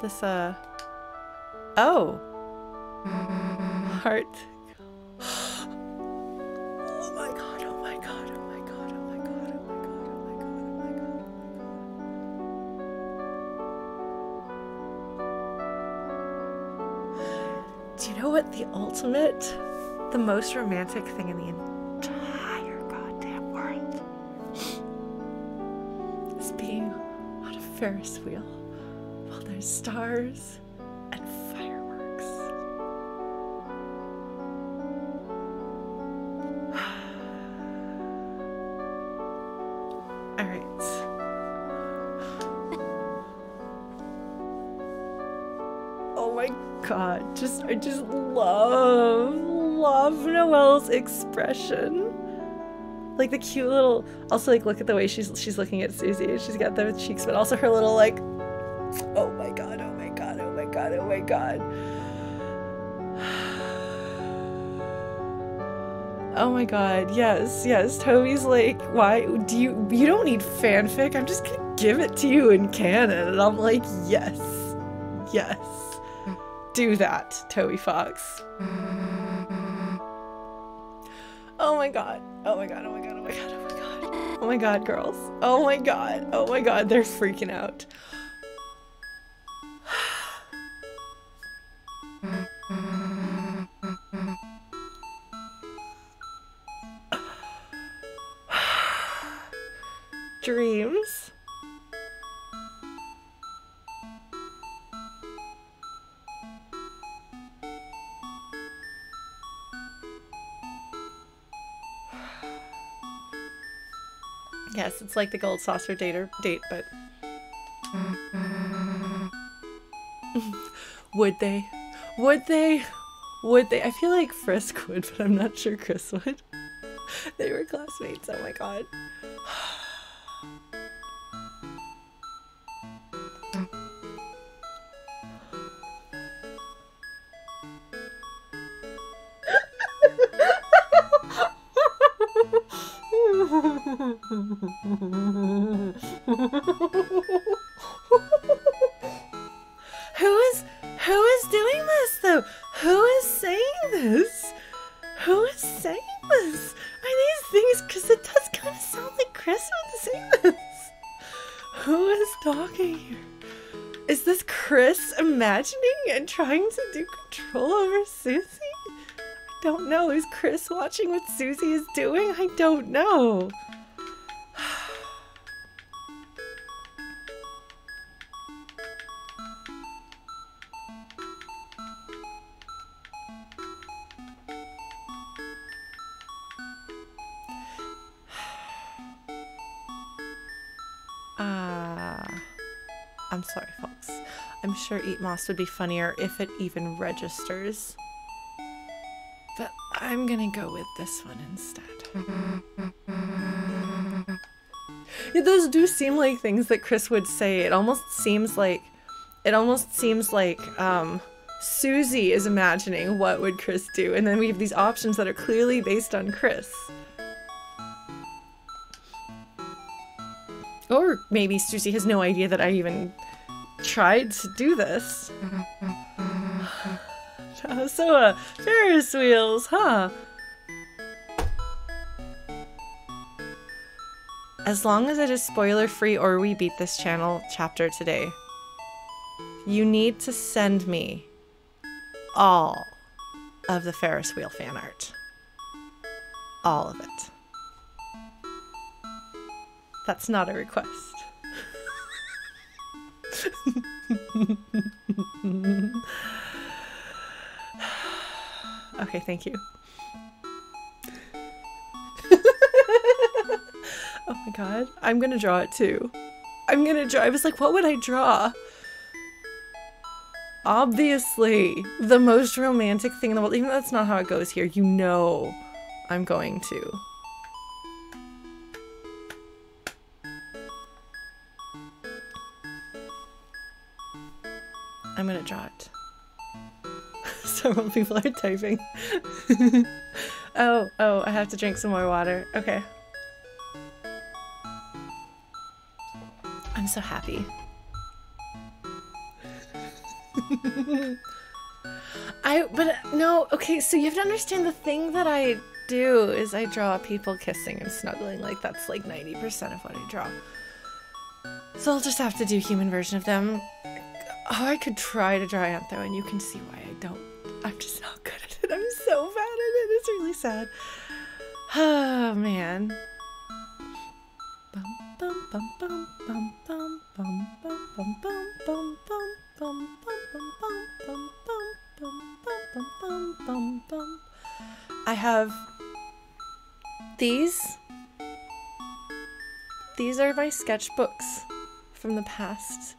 this uh oh heart the ultimate the most romantic thing in the entire goddamn world. Is being on a ferris wheel while there's stars just I just love love Noelle's expression like the cute little also like look at the way she's she's looking at Susie she's got the cheeks but also her little like Oh my god, oh my god, oh my god, oh my god. Oh my god, yes, yes. Toby's like, why do you you don't need fanfic, I'm just gonna give it to you in canon. And I'm like, yes. Yes. Do that, Toby Fox. Oh my god. Oh my god, oh my god, oh my god, oh my god. Oh my god, girls. Oh my god. Oh my god, they're freaking out. Dreams. It's like the gold saucer dater date, but would they? Would they? Would they? I feel like Frisk would, but I'm not sure Kris would. they were classmates. Oh my god. Do control over Susie? I don't know. Is Kris watching what Susie is doing? I don't know. Eat Moss would be funnier if it even registers. But I'm gonna go with this one instead. yeah, those do seem like things that Kris would say. It almost seems like it almost seems like um, Susie is imagining what would Kris do, and then we have these options that are clearly based on Kris. Or maybe Susie has no idea that I even tried to do this. so, uh, Ferris wheels, huh? As long as it is spoiler free or we beat this channel chapter today, you need to send me all of the Ferris wheel fan art. All of it. That's not a request. okay, thank you. oh my god. I'm gonna draw it too. I'm gonna draw. I was like, what would I draw? Obviously, the most romantic thing in the world. Even though that's not how it goes here, you know I'm going to. I'm gonna draw it. Several people are typing. oh, oh, I have to drink some more water. Okay. I'm so happy. I, but no, okay, so you have to understand the thing that I do is I draw people kissing and snuggling. Like, that's like 90% of what I draw. So I'll just have to do human version of them. Oh, I could try to draw anthro, and you can see why I don't. I'm just not good at it. I'm so bad at it. It's really sad. Oh, man. I have these. These are my sketchbooks from the past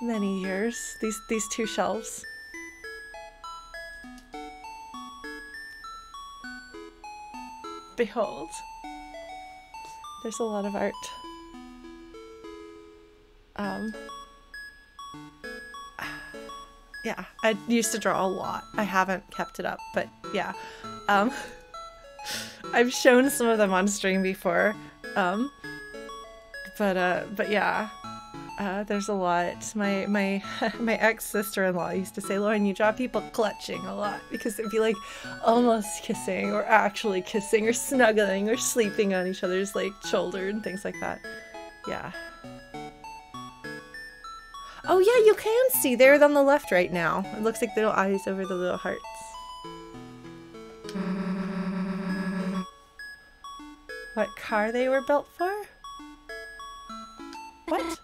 many years. These these two shelves. Behold. There's a lot of art. Um yeah, I used to draw a lot. I haven't kept it up, but yeah. Um I've shown some of them on stream before. Um but uh but yeah. Uh, there's a lot. My my my ex sister in law used to say, "Lauren, you draw people clutching a lot because it'd be like almost kissing, or actually kissing, or snuggling, or sleeping on each other's like shoulder and things like that." Yeah. Oh yeah, you can see They're on the left right now. It looks like little eyes over the little hearts. What car they were built for? What?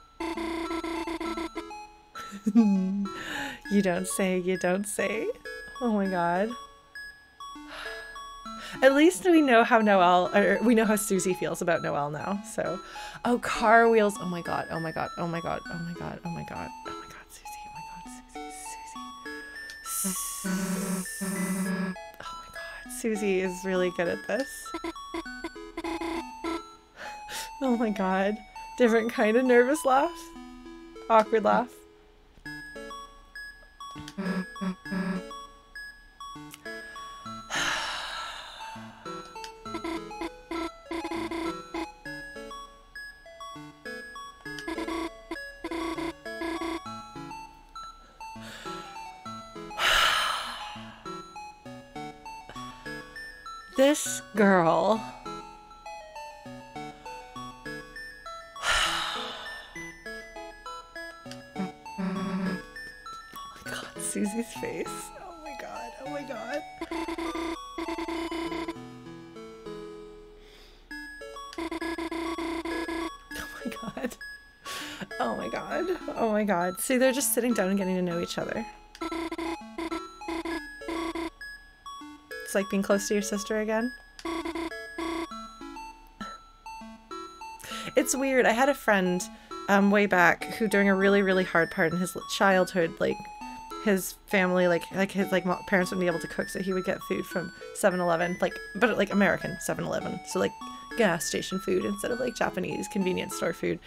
you don't say, you don't say. Oh my god. At least we know how Noelle, or we know how Susie feels about Noelle now, so. Oh, car wheels. Oh my god, oh my god, oh my god, oh my god, oh my god, oh my god, Susie, oh my god, Susie, Susie. Oh my god, Susie is really good at this. Oh my god. Different kind of nervous laugh. Awkward laugh. this girl Susie's face. Oh my god, oh my god. Oh my god. Oh my god. Oh my god. See, they're just sitting down and getting to know each other. It's like being close to your sister again. It's weird. I had a friend um, way back who during a really, really hard part in his childhood, like, his family like like his like parents wouldn't be able to cook so he would get food from 7-Eleven like but like American 7-Eleven so like gas station food instead of like Japanese convenience store food.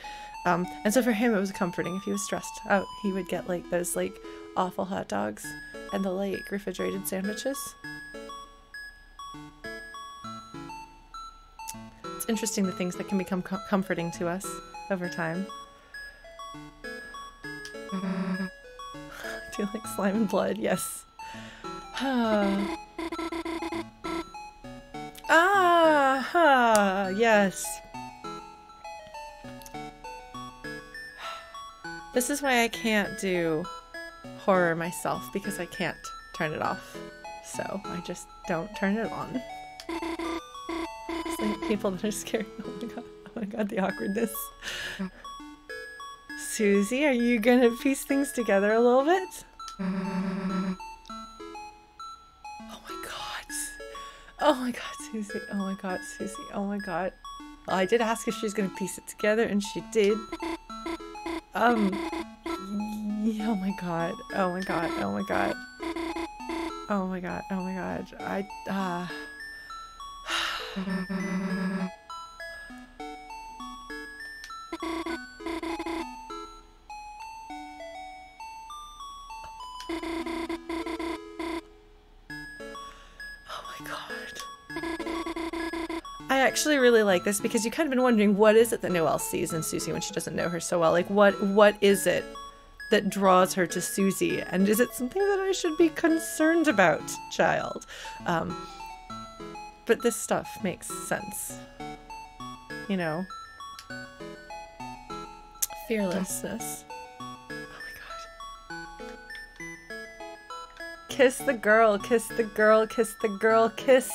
Um, and so for him it was comforting. If he was stressed out he would get like those like awful hot dogs and the like refrigerated sandwiches. It's interesting the things that can become com comforting to us over time feel like slime and blood, yes. ah, ha, yes. This is why I can't do horror myself, because I can't turn it off. So I just don't turn it on. It's like people that are scared. Oh my god, oh my god, the awkwardness. Susie, are you gonna piece things together a little bit? Oh my god. Oh my god, Susie. Oh my god, Susie. Oh my god. Well, I did ask if she was gonna piece it together, and she did. Um. Oh my god. Oh my god. Oh my god. Oh my god. Oh my god. I. Uh. Actually really like this because you kind of been wondering what is it that Noelle sees in Susie when she doesn't know her so well? Like what what is it that draws her to Susie? And is it something that I should be concerned about, child? Um, but this stuff makes sense. You know? Fearlessness. Oh my god. Kiss the girl, kiss the girl, kiss the girl, kiss.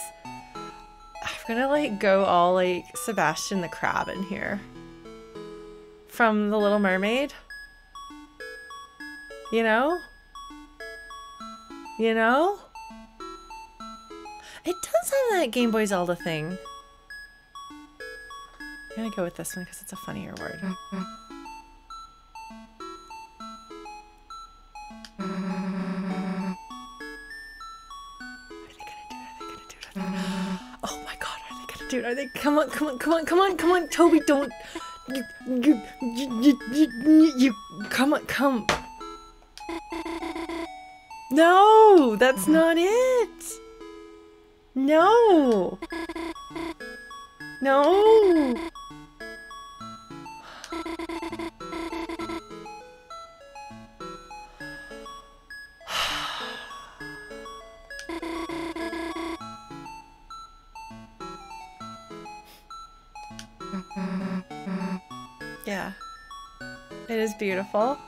I'm gonna like go all like Sebastian the Crab in here. From The Little Mermaid. You know? You know? It does have that Game Boy Zelda thing. I'm gonna go with this one because it's a funnier word. god, are they gonna do it? Are they? Come on, come on, come on, come on, come on, Toby, don't. You, you, you, you, you, you come on, come. No, that's mm-hmm. not it. No. No. Beautiful.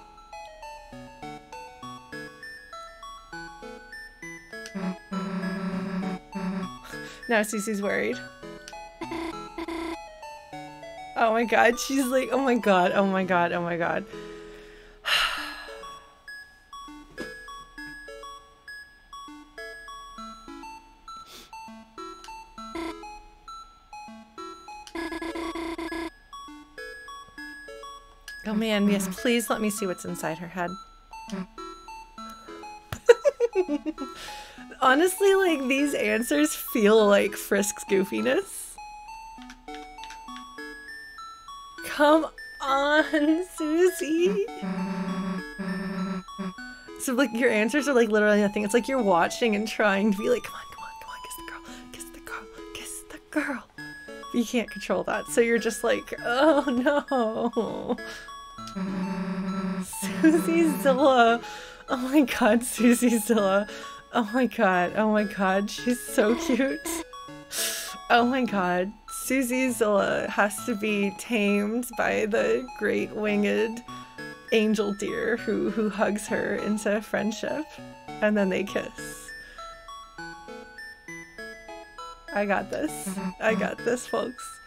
now Cece's worried. Oh my god, she's like, oh my god, oh my god, oh my god. Man, yes, mm-hmm. please let me see what's inside her head. Mm. Honestly, like, these answers feel like Frisk's goofiness. Come on, Susie. So, like, your answers are, like, literally nothing. It's like you're watching and trying to be like, come on, come on, come on, kiss the girl, kiss the girl, kiss the girl. You can't control that, so you're just like, oh no. Susie Zilla. Oh my god, Susie Zilla. Oh my god, oh my god, she's so cute. Oh my god, Susie Zilla has to be tamed by the great winged angel deer who, who hugs her into friendship and then they kiss. I got this. I got this, folks.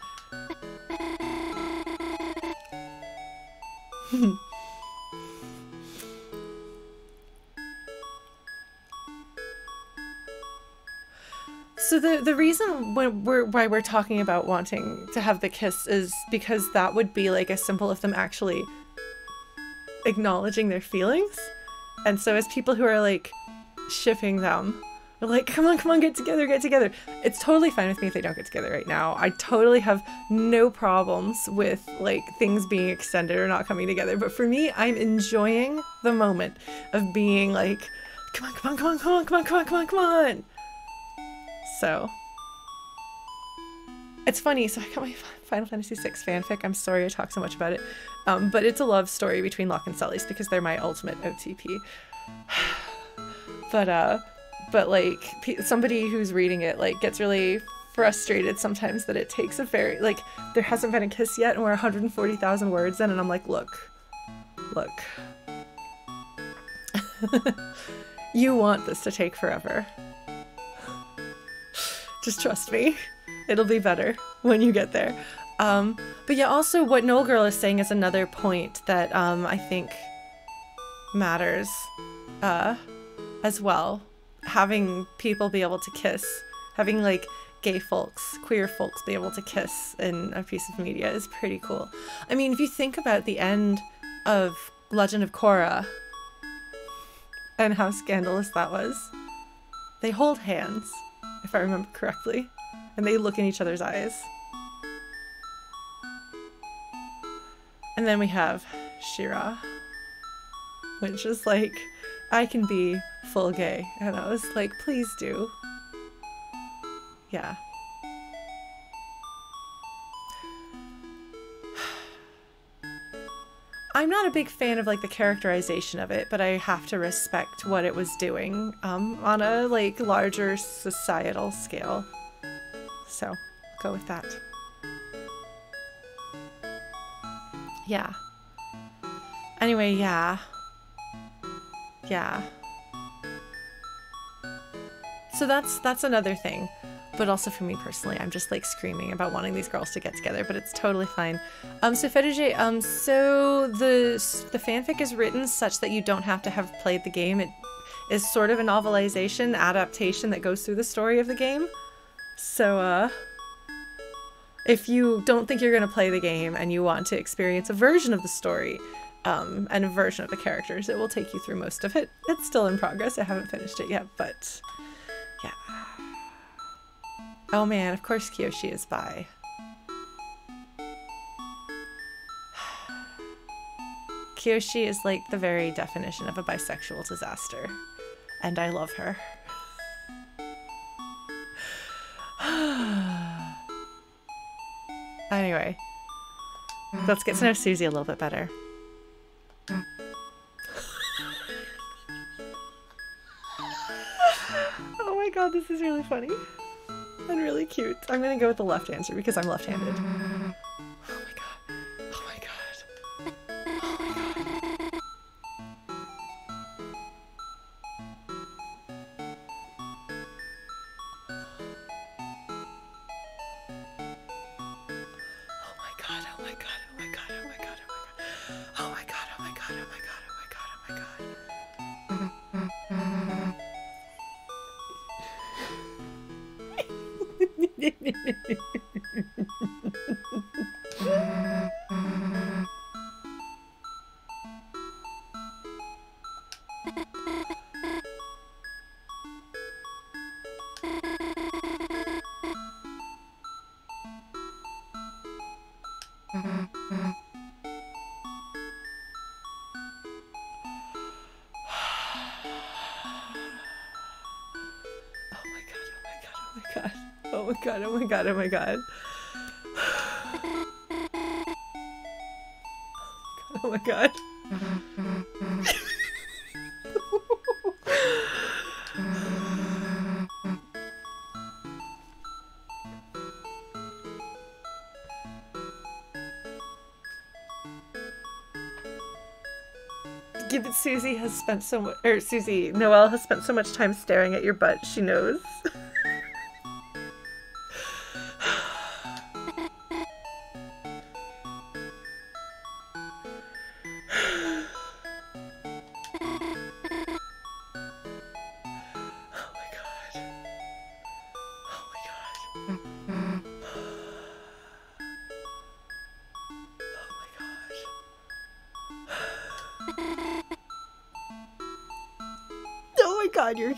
So the the reason we're why we're talking about wanting to have the kiss is because that would be like a symbol of them actually acknowledging their feelings. And so as people who are like shipping them, they're like, come on, come on, get together, get together. It's totally fine with me if they don't get together right now. I totally have no problems with like things being extended or not coming together. But for me, I'm enjoying the moment of being like, come on, come on, come on, come on, come on, come on, come on, come on. So it's funny. So I got my Final Fantasy VI fanfic. I'm sorry I talk so much about it, um, but it's a love story between Locke and Celes because they're my ultimate OTP. but uh but like somebody who's reading it like gets really frustrated sometimes that it takes a very like there hasn't been a kiss yet and we're 140,000 words in and I'm like look look. You want this to take forever. Just trust me. It'll be better when you get there. Um, but yeah, also what Noel Girl is saying is another point that um, I think matters uh, as well. Having people be able to kiss, having like gay folks, queer folks be able to kiss in a piece of media is pretty cool. I mean, if you think about the end of Legend of Korra and how scandalous that was, they hold hands, if I remember correctly, and they look in each other's eyes. And then we have She-Ra, which is like, I can be full gay. And I was like, please do. Yeah. I'm not a big fan of like the characterization of it, but I have to respect what it was doing um, on a like larger societal scale. So, go with that. Yeah. Anyway, yeah. Yeah. So that's that's another thing. But also for me personally, I'm just like screaming about wanting these girls to get together, but it's totally fine. Um, so Feduje, um, so the the fanfic is written such that you don't have to have played the game. It is sort of a novelization adaptation that goes through the story of the game. So uh, if you don't think you're gonna play the game and you want to experience a version of the story, um, and a version of the characters. It will take you through most of it. It's still in progress. I haven't finished it yet, but yeah. Oh man, of course Kyoshi is bi. Kyoshi is like the very definition of a bisexual disaster. And I love her. anyway, let's get to know Susie a little bit better. oh my god, this is really funny. And really cute. I'm gonna go with the left answer because I'm left-handed. Mm. God, oh my god, oh my god. Oh my god. Given Susie has spent so much, or Susie, Noelle has spent so much time staring at your butt, she knows.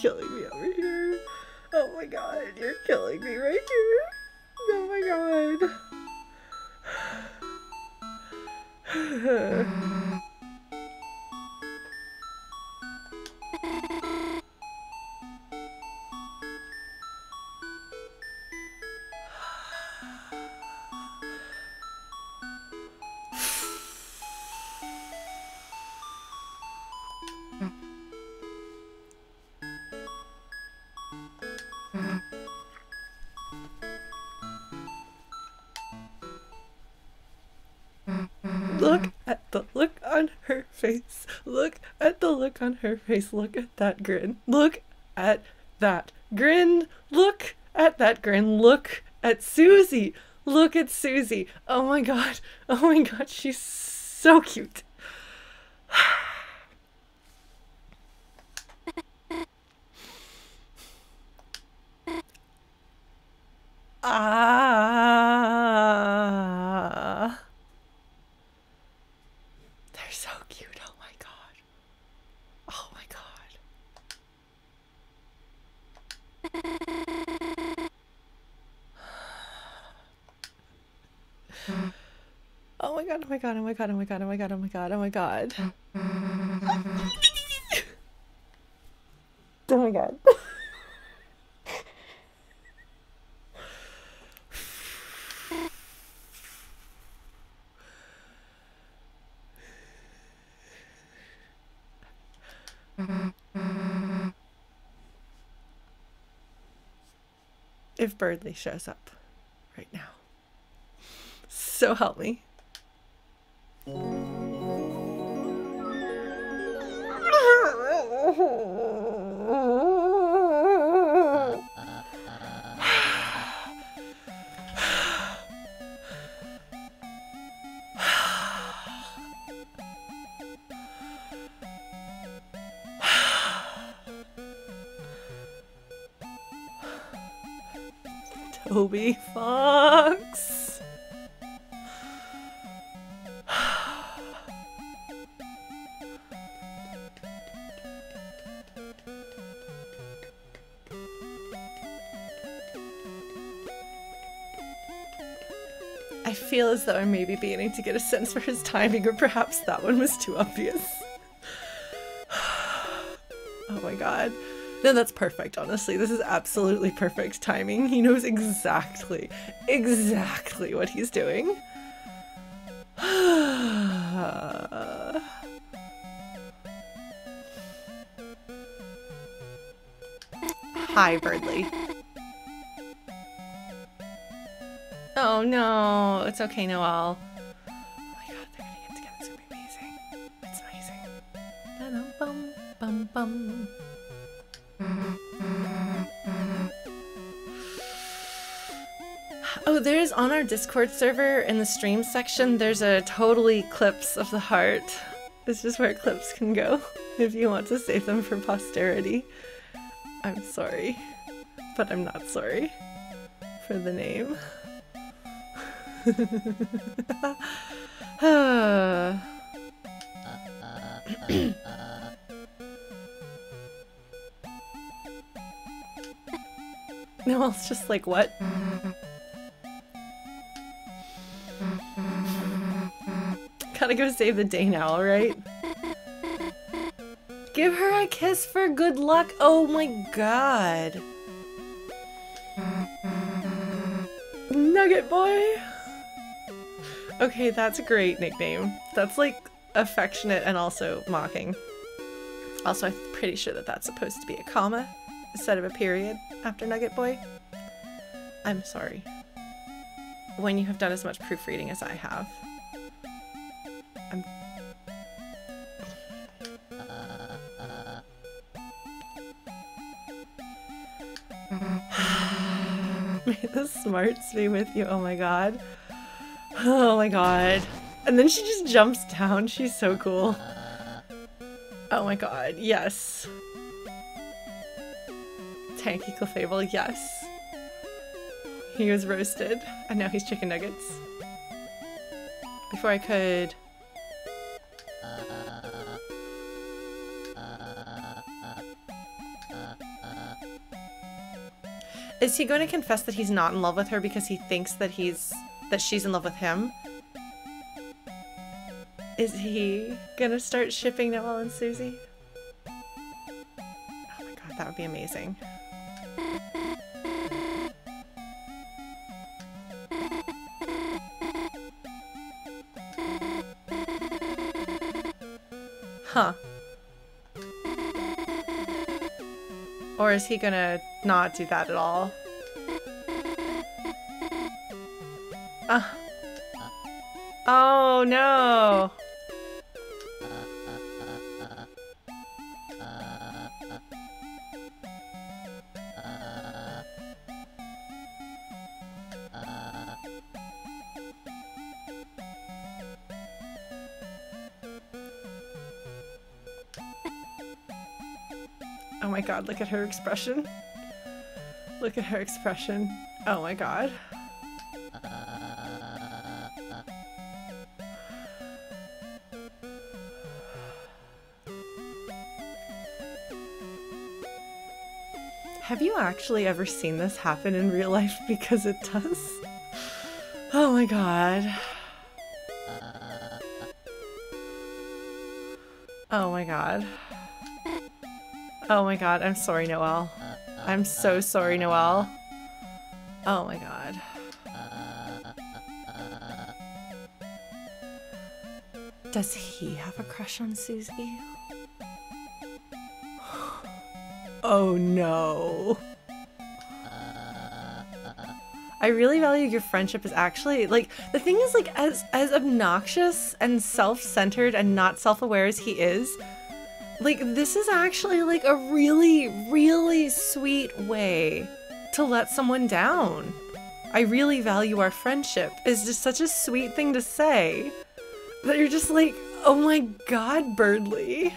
Killing me face. Look at the look on her face. Look at that grin. Look at that grin. Look at that grin. Look at Susie. Look at Susie. Oh my god. Oh my god, she's so cute. Ah. God, oh my god, oh my god, oh my god, oh my god, oh my god, oh my god. oh my god. if Berdly shows up right now. So help me. Toby Fox. Feel as though I may be beginning to get a sense for his timing, or perhaps that one was too obvious. oh my god. No, that's perfect, honestly. This is absolutely perfect timing. He knows exactly, exactly what he's doing. Hi, Berdly. Oh no, it's okay, Noelle. Oh. Oh, there's on our Discord server in the stream section, there's a totally clips of the heart. This is where clips can go if you want to save them for posterity. I'm sorry, but I'm not sorry for the name. no, it's just like, what? Gotta go save the day now, alright? Give her a kiss for good luck. Oh my god. Nugget boy. Okay, that's a great nickname. That's like affectionate and also mocking. Also, I'm pretty sure that that's supposed to be a comma instead of a period after Nugget Boy. I'm sorry. When you have done as much proofreading as I have. I'm... May the smarts be with you. Oh my god. Oh my god. And then she just jumps down. She's so cool. Oh my god. Yes. Tanky Clefable, yes. He was roasted, and now he's chicken nuggets. Before I could... Is he going to confess that he's not in love with her because he thinks that he's that she's in love with him? Is he gonna start shipping Noelle and Susie? Oh my god, that would be amazing. Huh. Or is he gonna not do that at all? Uh. Oh no! Oh my god, look at her expression. Look at her expression. Oh my god. Have you actually ever seen this happen in real life? Because it does. Oh my god. Oh my god. Oh my god, I'm sorry, Noelle. I'm so sorry, Noelle. Oh my god. Does he have a crush on Susie? Oh no. I really value your friendship is actually like the thing is like as as obnoxious and self-centered and not self-aware as he is, like this is actually like a really really sweet way to let someone down. I really value our friendship is just such a sweet thing to say that you're just like, "Oh my god, Berdly."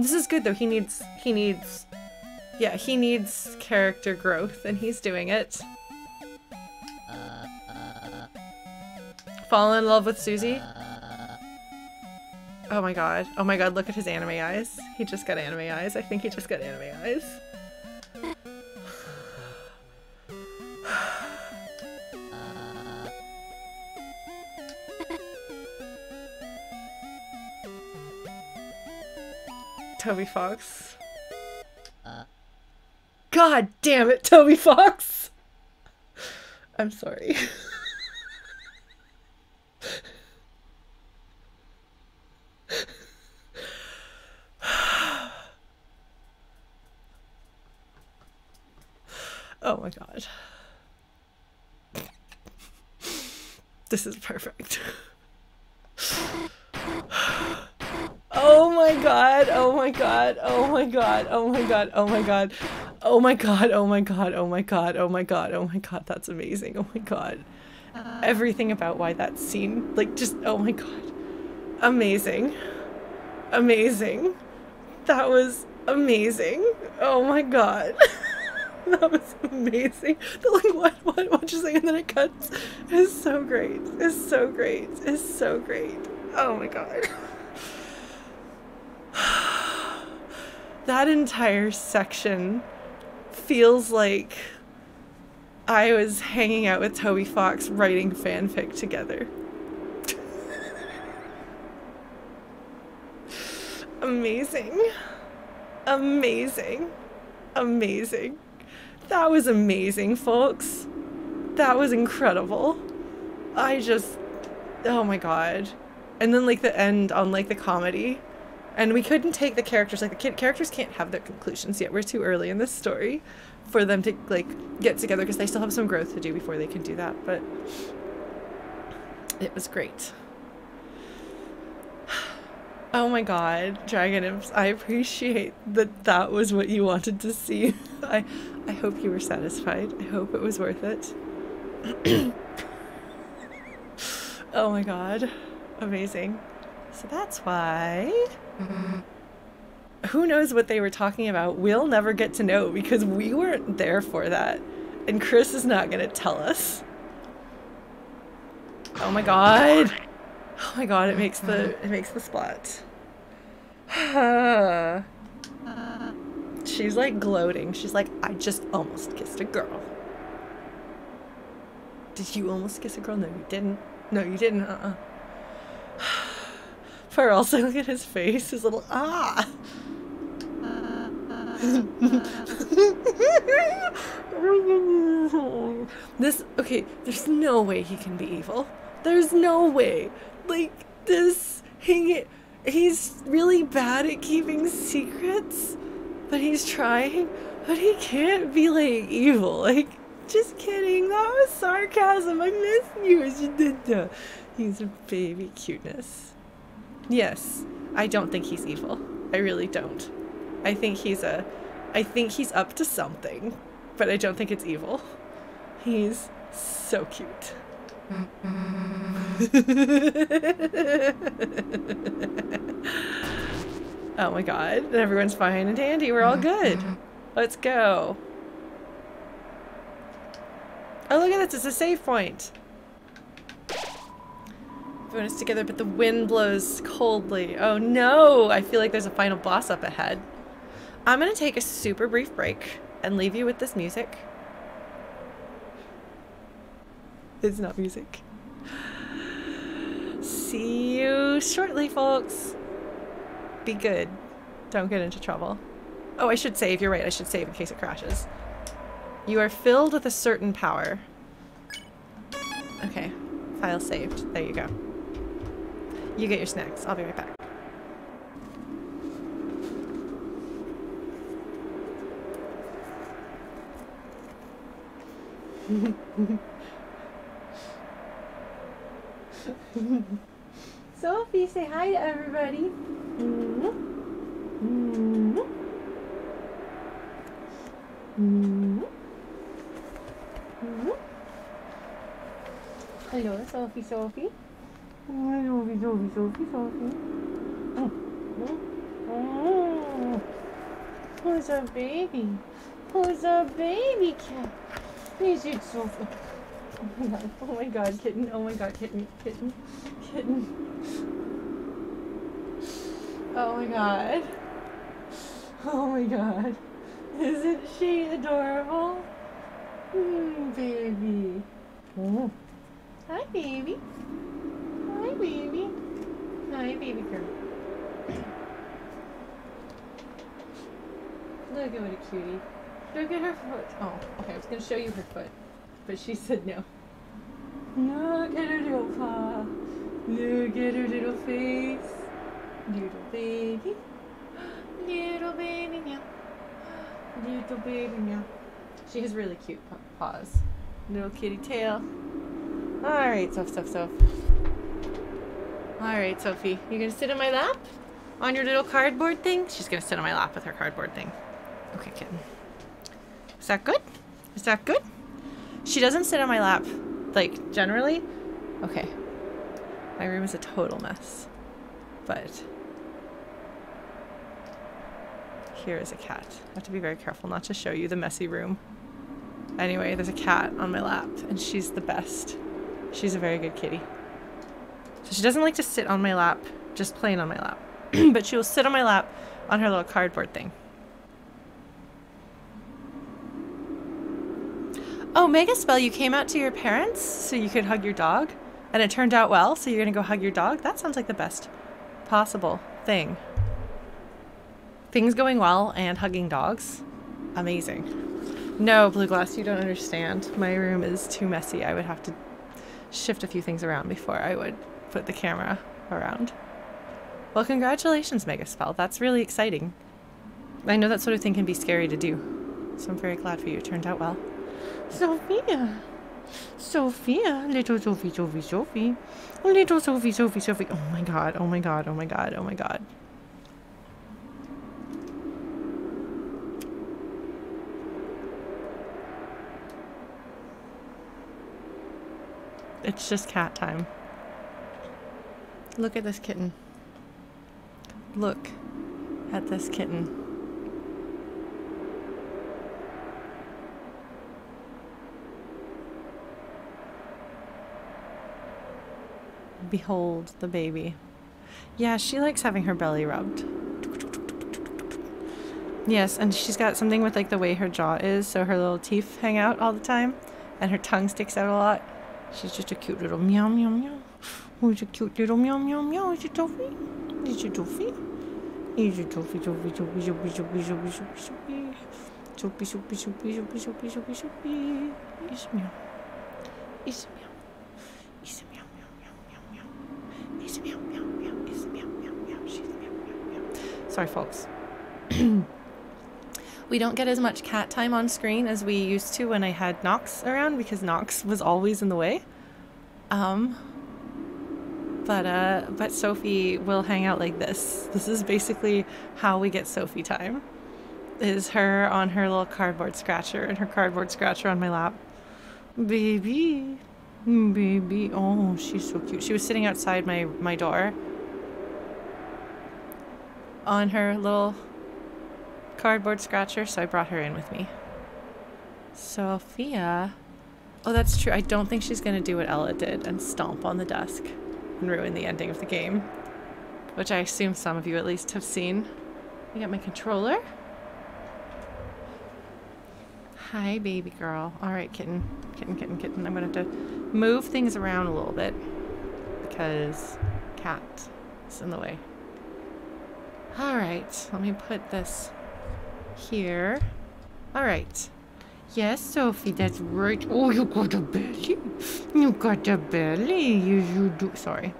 This is good though. He needs he needs yeah, he needs character growth and he's doing it. Fall in love with Susie? Oh my god. Oh my god, look at his anime eyes. He just got anime eyes. I think he just got anime eyes. Toby Fox. Uh. God damn it, Toby Fox! I'm sorry. oh my god. This is perfect. god, oh my god, oh my god, oh my god, oh my god. Oh my god, oh my god, oh my god, oh my god, oh my god, that's amazing. Oh my god. Everything about why that scene, like just, oh my god. Amazing. Amazing. That was amazing. Oh my god. that was amazing. The like what what what you saying and then it cuts is so great. It's so great. It's so great. Oh my god. that entire section feels like I was hanging out with Toby Fox writing fanfic together. Amazing. Amazing. Amazing. That was amazing, folks. That was incredible. I just oh my god. And then like the end on like the comedy and we couldn't take the characters like the characters can't have their conclusions yet. We're too early in this story for them to like get together because they still have some growth to do before they can do that. But it was great. Oh my god, Dragon Imps, I appreciate that that was what you wanted to see. I I hope you were satisfied. I hope it was worth it. oh my god. Amazing. So that's why who knows what they were talking about? We'll never get to know because we weren't there for that. And Kris is not going to tell us. Oh my god. Oh my god, it makes the it makes the splat. She's like gloating. She's like, I just almost kissed a girl. Did you almost kiss a girl? No, you didn't. No, you didn't. Uh-uh. For also look at his face, his little ah. this okay, there's no way he can be evil. There's no way. Like this he he's really bad at keeping secrets, but he's trying, but he can't be like evil. Like just kidding. That was sarcasm. I miss you. He's a baby cuteness. Yes. I don't think he's evil. I really don't. I think he's a I think he's up to something, but I don't think it's evil. He's so cute. oh my god. Everyone's fine and dandy. We're all good. Let's go. Oh, look at this. It's a save point. Is together, but the wind blows coldly. Oh no! I feel like there's a final boss up ahead. I'm gonna take a super brief break and leave you with this music. It's not music. See you shortly, folks. Be good. Don't get into trouble. Oh, I should save. You're right. I should save in case it crashes. You are filled with a certain power. Okay. File saved. There you go. You get your snacks. I'll be right back. Sophie, say hi to everybody. Hello, Sophie, Sophie. Sophie, Sophie, Sophie, Sophie. Oh. Oh. Who's a baby? Who's a baby cat? Is it Sophie? Oh my god, oh my god, kitten, oh my god, kitten, kitten, kitten. Oh my god. Oh my god. Isn't she adorable? Mm, baby. Oh. Hi, baby. Baby. Hi, baby girl. Look at what a cutie. Look at her foot. Oh, okay, I was going to show you her foot, but she said no. Look at her little paw. Look at her little face. Little baby. Little baby meow. Little baby meow. She has really cute paws. Little kitty tail. Alright, stuff, stuff, Soph, Soph. Alright, Sophie. you're gonna sit on my lap? On your little cardboard thing? She's gonna sit on my lap with her cardboard thing. Okay, kitten. Is that good? Is that good? She doesn't sit on my lap, like, generally. Okay. My room is a total mess. But... Here is a cat. I have to be very careful not to show you the messy room. Anyway, there's a cat on my lap, and she's the best. She's a very good kitty. So she doesn't like to sit on my lap, just playing on my lap. but she will sit on my lap on her little cardboard thing. Oh, Mega Spell, you came out to your parents so you could hug your dog? And it turned out well, so you're gonna go hug your dog? That sounds like the best possible thing. Things going well and hugging dogs. Amazing. No, Blue Glass, you don't understand. My room is too messy. I would have to shift a few things around before I would put the camera around. Well, congratulations, Megaspell. That's really exciting. I know that sort of thing can be scary to do. So I'm very glad for you. It turned out well. Sophia. Sophia. Little Sophie, Sophie, Sophie. Little Sophie, Sophie, Sophie. Oh my god, oh my god, oh my god, oh my god. It's just cat time. Look at this kitten. Look at this kitten. Behold the baby. Yeah, she likes having her belly rubbed. Yes, and she's got something with like the way her jaw is, so her little teeth hang out all the time, and her tongue sticks out a lot. She's just a cute little meow meow meow. Who's a cute little meow meow meow? Is it Toffee? Is it Toffee? Is it Toffee, Toffee, Toffee, Toffee, Toffee, Toffee, Toffee, Toffee, Toffee, Toffee, Toffee, Toffee, Toffee, Toffee. Is meow. Is meow. Is meow meow meow meow meow. Is meow meow meow. Is meow meow meow. She's meow meow meow. Sorry, folks. We don't get as much cat time on screen as we used to when I had Knox around because Knox was always in the way. Um, but uh, but Sophie will hang out like this. This is basically how we get Sophie time. Is her on her little cardboard scratcher and her cardboard scratcher on my lap. Baby, baby. Oh, she's so cute. She was sitting outside my, my door on her little cardboard scratcher, so I brought her in with me. Sophia. Oh, that's true. I don't think she's going to do what Ella did and stomp on the desk and ruin the ending of the game. Which I assume some of you at least have seen. I got my controller. Hi, baby girl. All right, kitten. Kitten, kitten, kitten. I'm going to have to move things around a little bit because cat is in the way. All right, let me put this here. All right. Yes, Sophie, that's right. Oh, you got a belly. You got a belly. You, you do. Sorry.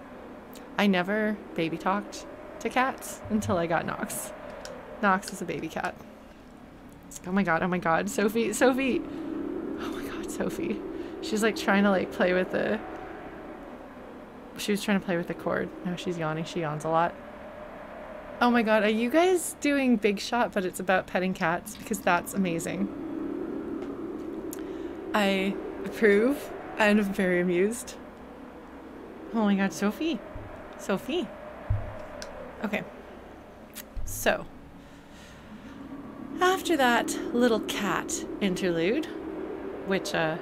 I never baby talked to cats until I got Knox. Knox is a baby cat. Oh my god, oh my god. Sophie, Sophie. Oh my god, Sophie. She's like trying to like play with the... She was trying to play with the cord. Now she's yawning. She yawns a lot. Oh my god, are you guys doing Big Shot but it's about petting cats? Because that's amazing. I approve am very amused. Oh my god, Sophie. Sophie. Okay. So, after that little cat interlude, which, uh,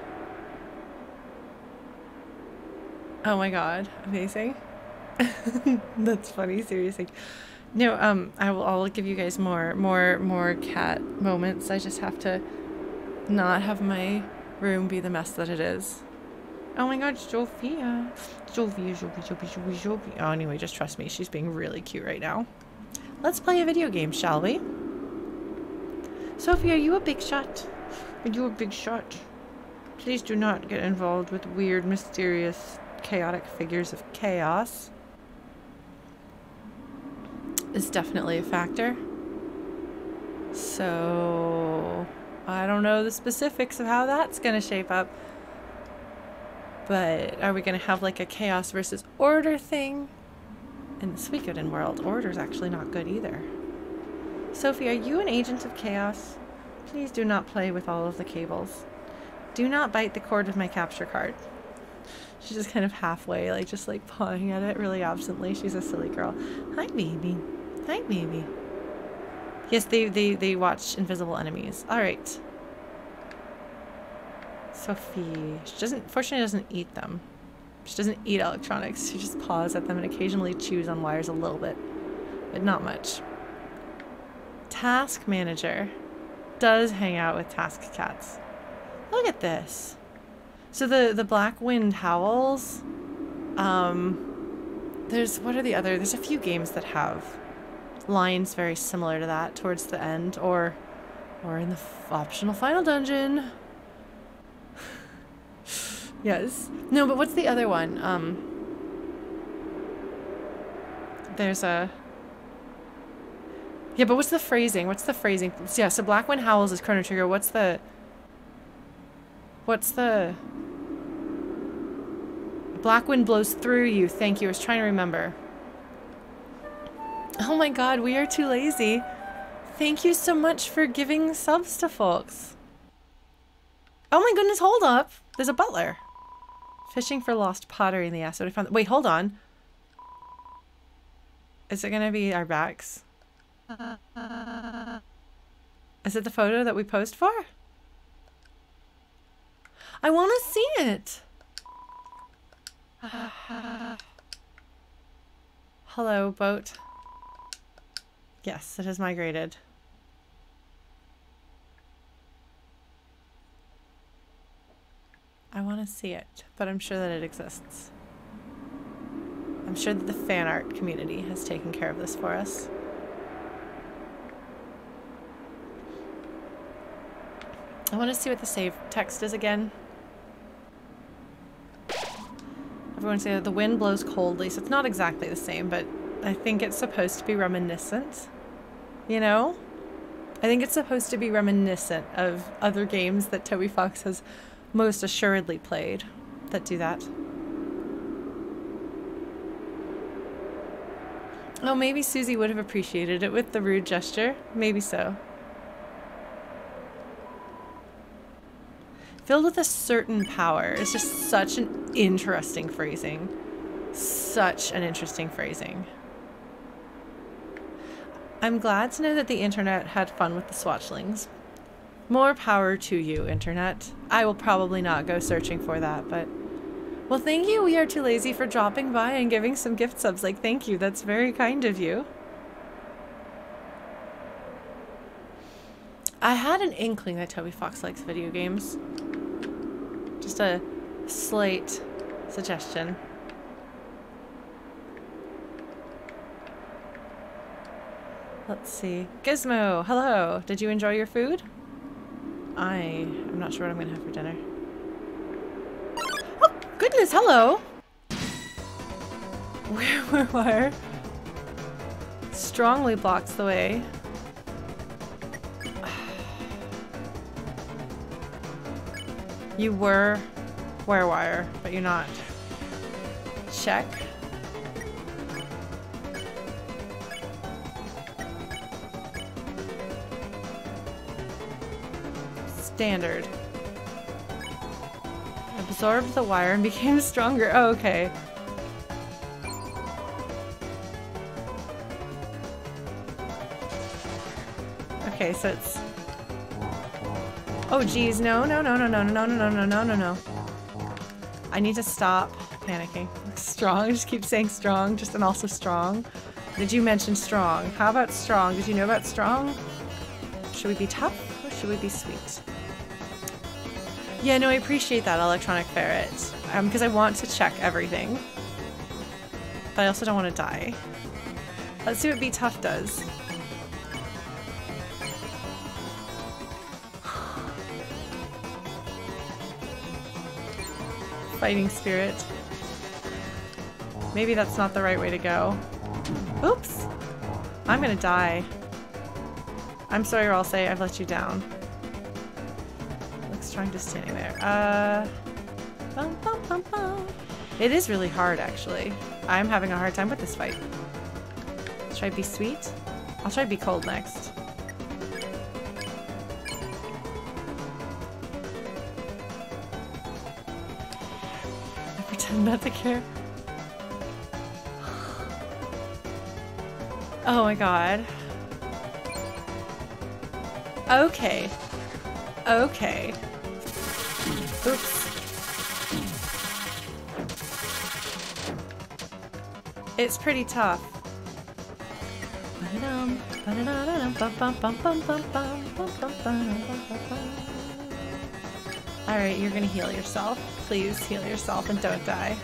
oh my god, amazing. That's funny, seriously. No, um, I will, I'll give you guys more, more, more cat moments. I just have to not have my room be the mess that it is. Oh my god, Sophia. Sophia, Sophia, Sophia, Sophia, Sophia. Oh, anyway, just trust me. She's being really cute right now. Let's play a video game, shall we? Sophie, are you a big shot? Are you a big shot? Please do not get involved with weird, mysterious, chaotic figures of chaos. Is definitely a factor. So... I don't know the specifics of how that's going to shape up. But are we going to have like a chaos versus order thing? In the Suikoden world, order's actually not good either. Sophie, are you an agent of chaos? Please do not play with all of the cables. Do not bite the cord of my capture card. She's just kind of halfway, like just like pawing at it really absently. She's a silly girl. Hi, baby. Hi, baby. Yes, they, they, they watch invisible enemies. Alright. Sophie. She doesn't, fortunately doesn't eat them. She doesn't eat electronics. She just paws at them and occasionally chews on wires a little bit. But not much. Task Manager does hang out with task cats. Look at this. So the, the Black Wind Howls, um, there's, what are the other, there's a few games that have lines very similar to that towards the end or or in the optional final dungeon. yes. No, but what's the other one? Um There's a Yeah, but what's the phrasing? What's the phrasing? Yeah, so Black Wind Howls is Chrono Trigger. What's the What's the Black Wind blows through you. Thank you. I was trying to remember. Oh my god, we are too lazy. Thank you so much for giving subs to folks. Oh my goodness, hold up. There's a butler. Fishing for lost pottery in the acid. I found. Wait, hold on. Is it gonna be our backs? Is it the photo that we posed for? I want to see it. Hello, boat. Yes, it has migrated. I want to see it, but I'm sure that it exists. I'm sure that the fan art community has taken care of this for us. I want to see what the save text is again. Everyone say that the wind blows coldly, so it's not exactly the same, but I think it's supposed to be reminiscent. You know? I think it's supposed to be reminiscent of other games that Toby Fox has most assuredly played that do that. Oh, maybe Susie would have appreciated it with the rude gesture. Maybe so. Filled with a certain power. It's just such an interesting phrasing. Such an interesting phrasing. I'm glad to know that the internet had fun with the swatchlings. More power to you, internet. I will probably not go searching for that, but... Well, thank you. We are too lazy for dropping by and giving some gift subs. Like, thank you. That's very kind of you. I had an inkling that Toby Fox likes video games. Just a slight suggestion. Let's see. Gizmo, hello. Did you enjoy your food? I am not sure what I'm going to have for dinner. Oh, goodness, hello. Where, where, where? Strongly blocks the way. You were wire, wire, but you're not. Check. Standard. Absorbed the wire and became stronger. Oh, okay. Okay, so it's Oh geez, no, no, no, no, no, no, no, no, no, no, no, no. I need to stop panicking. Strong, just keep saying strong, just and also strong. Did you mention strong? How about strong? Did you know about strong? Should we be tough or should we be sweet? Yeah, no, I appreciate that, Electronic Ferret. Um, because I want to check everything. But I also don't want to die. Let's see what Be Tough does. Fighting spirit. Maybe that's not the right way to go. Oops! I'm gonna die. I'm sorry, say I've let you down. Trying just standing there. Uh, bum, bum, bum. It is really hard, actually. I'm having a hard time with this fight. Should I be sweet? I'll try to be cold next. I pretend not to care. Oh my god. Okay. Okay. Oops. It's pretty tough. Alright, you're gonna heal yourself. Please heal yourself and don't die.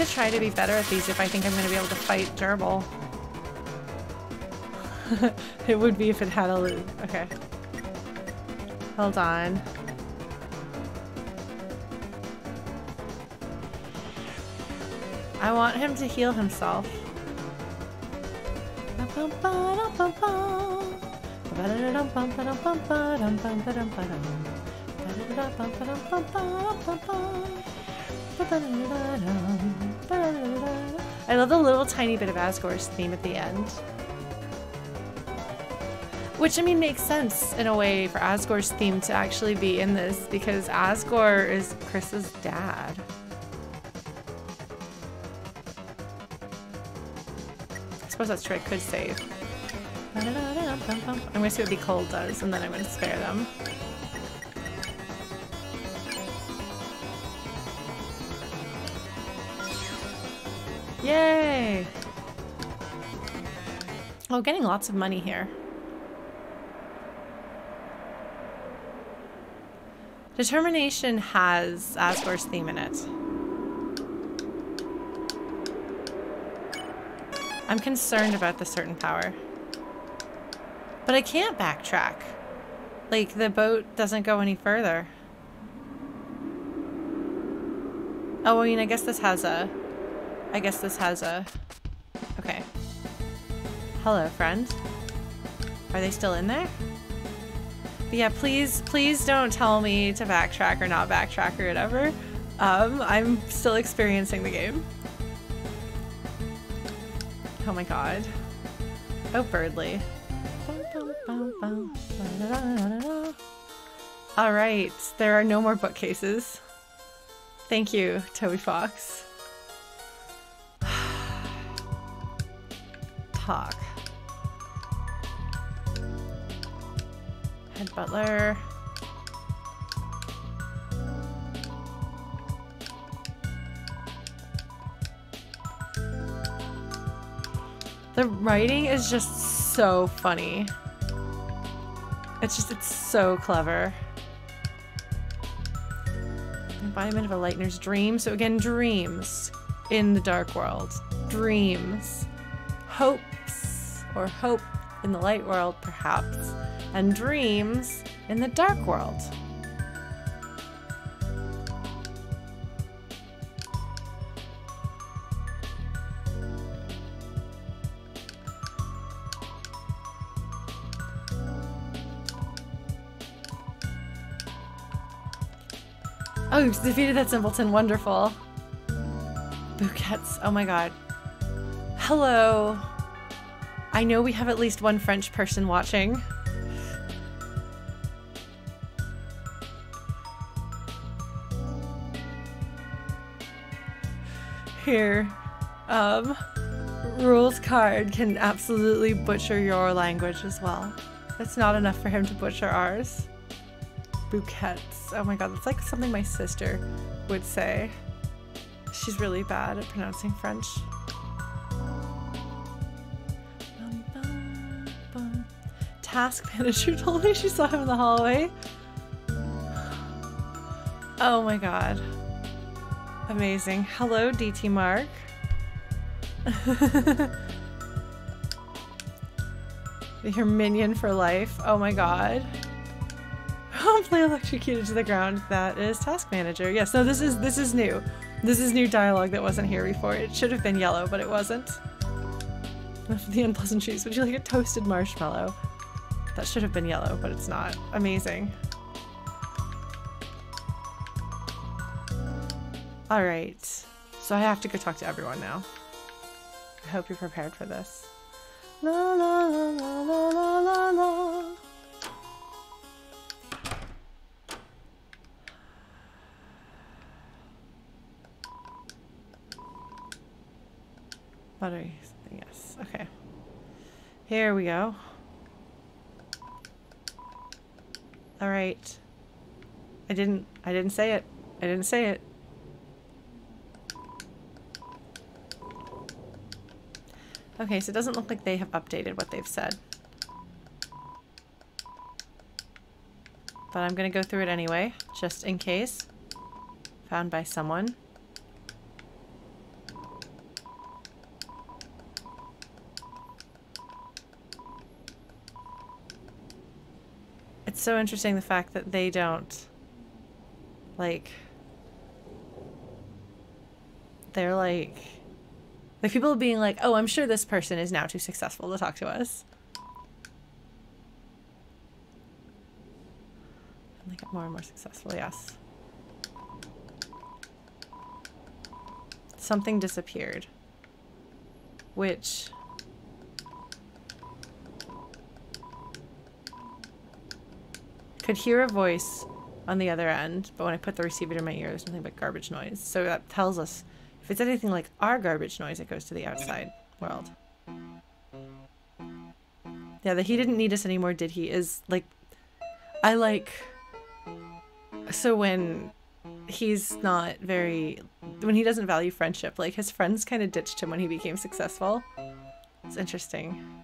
To try to be better at these if I think I'm going to be able to fight Gerbil. it would be if it had a loot. Okay. Hold on. I want him to heal himself. I love the little tiny bit of Asgore's theme at the end. Which, I mean, makes sense in a way for Asgore's theme to actually be in this because Asgore is Kris's dad. I suppose that's true, I could save. I'm gonna see what Be Cold does, and then I'm gonna spare them. Oh, getting lots of money here. Determination has Asgore's theme in it. I'm concerned about the certain power. But I can't backtrack. Like, the boat doesn't go any further. Oh, I mean, I guess this has a... I guess this has a... Okay. Hello, friend. Are they still in there? But yeah, please, please don't tell me to backtrack or not backtrack or whatever. Um, I'm still experiencing the game. Oh my god. Oh, Berdly. Alright, there are no more bookcases. Thank you, Toby Fox. Talk. Butler. The writing is just so funny. It's just, it's so clever. Embodiment of a lightner's dream. So again, dreams in the dark world. Dreams. Hopes or hope in the light world, perhaps. And dreams in the dark world. Oh, you've defeated that simpleton. Wonderful. Bouquets. Oh my god. Hello. I know we have at least one French person watching. Here. Um, Rouxls Kaard can absolutely butcher your language as well. It's not enough for him to butcher ours. Bouquets. Oh my god, that's like something my sister would say. She's really bad at pronouncing French. Task manager told me she saw him in the hallway. Oh my god. Amazing. Hello, DT Mark. Your minion for life. Oh my god. Play electrocuted to the ground. That is task manager. Yes, no, this is this is new. This is new dialogue that wasn't here before. It should have been yellow, but it wasn't. The unpleasant cheese. Would you like a toasted marshmallow? That should have been yellow, but it's not. Amazing. Alright. So I have to go talk to everyone now. I hope you're prepared for this. La la la la la la la. Battery. Yes. Okay. Here we go. All right. I didn't. I didn't say it. I didn't say it. Okay, so it doesn't look like they have updated what they've said. But I'm going to go through it anyway, just in case. Found by someone. It's so interesting the fact that they don't, like, they're like, like people being like, oh, I'm sure this person is now too successful to talk to us. And they get more and more successful, yes. Something disappeared. Which... Could hear a voice on the other end, but when I put the receiver to my ear, there's nothing but garbage noise. So that tells us if it's anything like our garbage noise, it goes to the outside world. Yeah, that he didn't need us anymore, did he? Is like, I like, so when he's not very, when he doesn't value friendship, like his friends kind of ditched him when he became successful. It's interesting.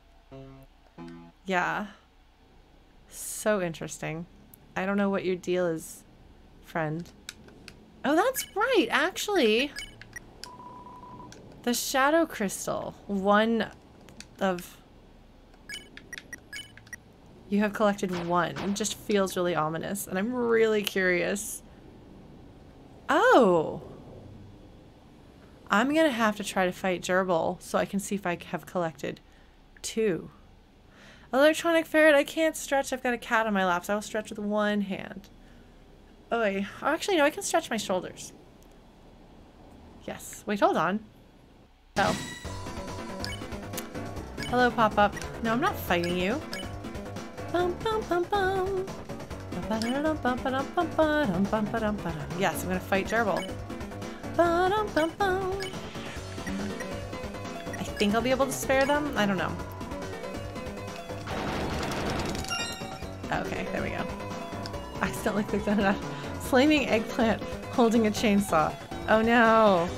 Yeah. So interesting. I don't know what your deal is, friend. Oh, that's right, actually. The Shadow Crystal. One of... You have collected one. It just feels really ominous. And I'm really curious. Oh! I'm gonna have to try to fight Gerbil so I can see if I have collected two. Electronic ferret, I can't stretch. I've got a cat on my lap, so I will stretch with one hand. Oh, actually, no, I can stretch my shoulders. Yes. Wait, hold on. Oh. Hello, pop-up. No, I'm not fighting you. Yes, I'm gonna fight Gerbil. I think I'll be able to spare them. I don't know. Okay, there we go. I accidentally clicked on that. Flaming eggplant holding a chainsaw. Oh no!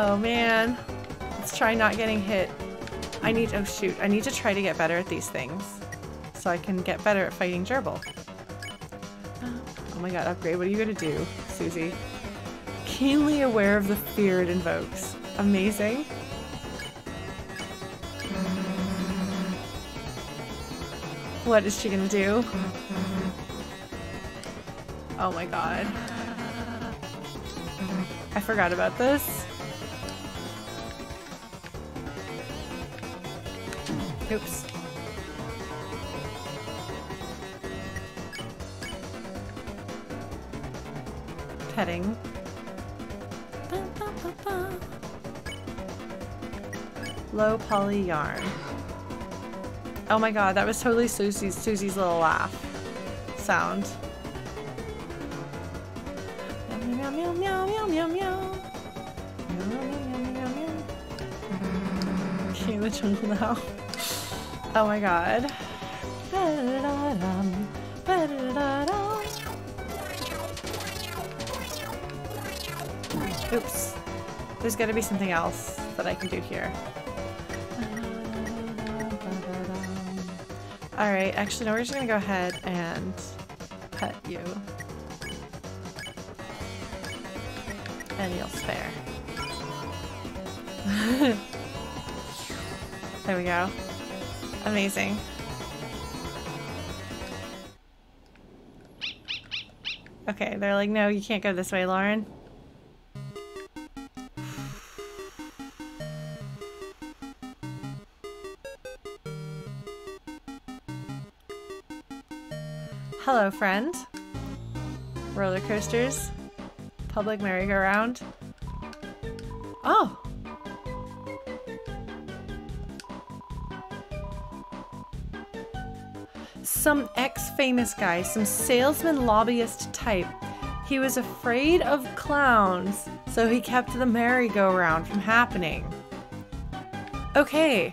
Oh man. Let's try not getting hit. I need- oh shoot. I need to try to get better at these things. So I can get better at fighting Gerbil. Oh my god, upgrade. What are you gonna do, Susie? Keenly aware of the fear it invokes. Amazing. What is she gonna do? Oh my god. I forgot about this. Oops. Petting. Low poly yarn. Oh my god, that was totally Susie's Susie's little laugh sound. Meow meow meow meow meow meow meow. Meow meow meow meow. King the jungle now. Oh my god. Oops. There's gotta be something else that I can do here. Alright, actually no, we're just gonna go ahead and pet you. And you'll spare. there we go. Amazing. Okay, they're like, no, you can't go this way, Lauren. Hello, friend. Roller coasters. Public merry-go-round. Some ex-famous guy, some salesman lobbyist type. He was afraid of clowns, so he kept the merry-go-round from happening. Okay.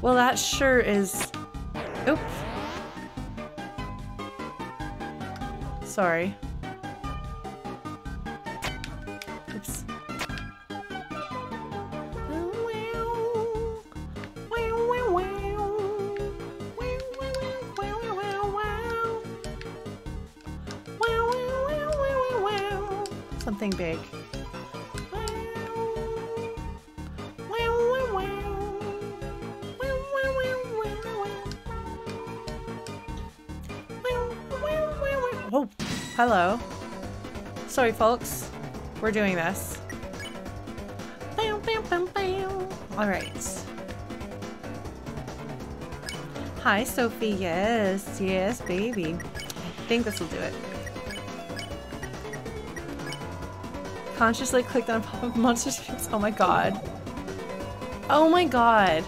Well, that sure is... Oops. Sorry. Hello. Sorry, folks. We're doing this. All right. Hi, Sophie. Yes, yes, baby. I think this will do it. Consciously clicked on pop-up monsters. Oh my god. Oh my god.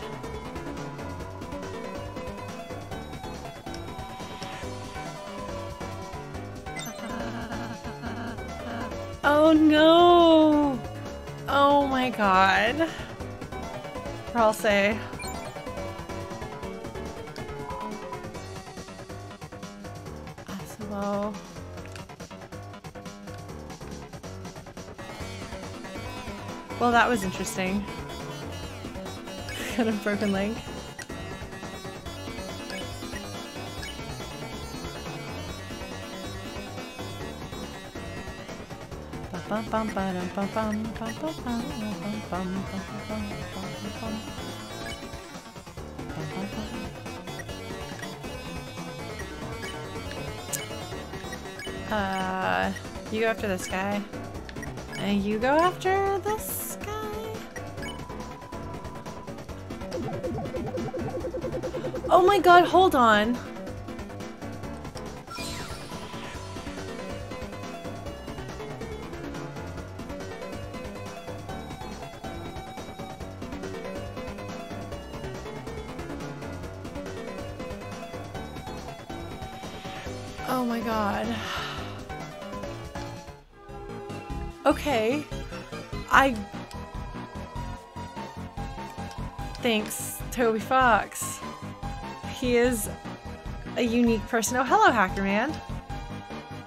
I'll say. Asimo. Well, that was interesting. Got a broken leg. Uh, you go after this guy. And you go after this guy. Oh my god, hold on. Toby Fox. He is a unique person. Oh, hello, Hacker Man.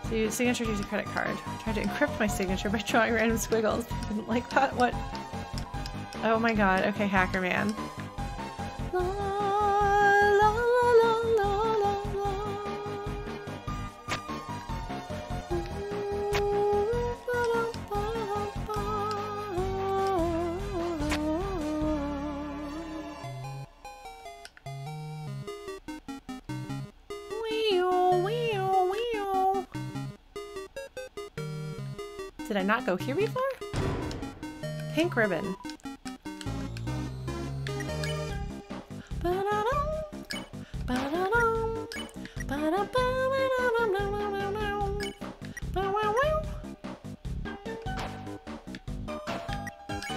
So you signature use a credit card. I Tried to encrypt my signature by drawing random squiggles. Didn't like that. What? Oh my god. Okay, Hacker Man. Not go here before? Pink ribbon.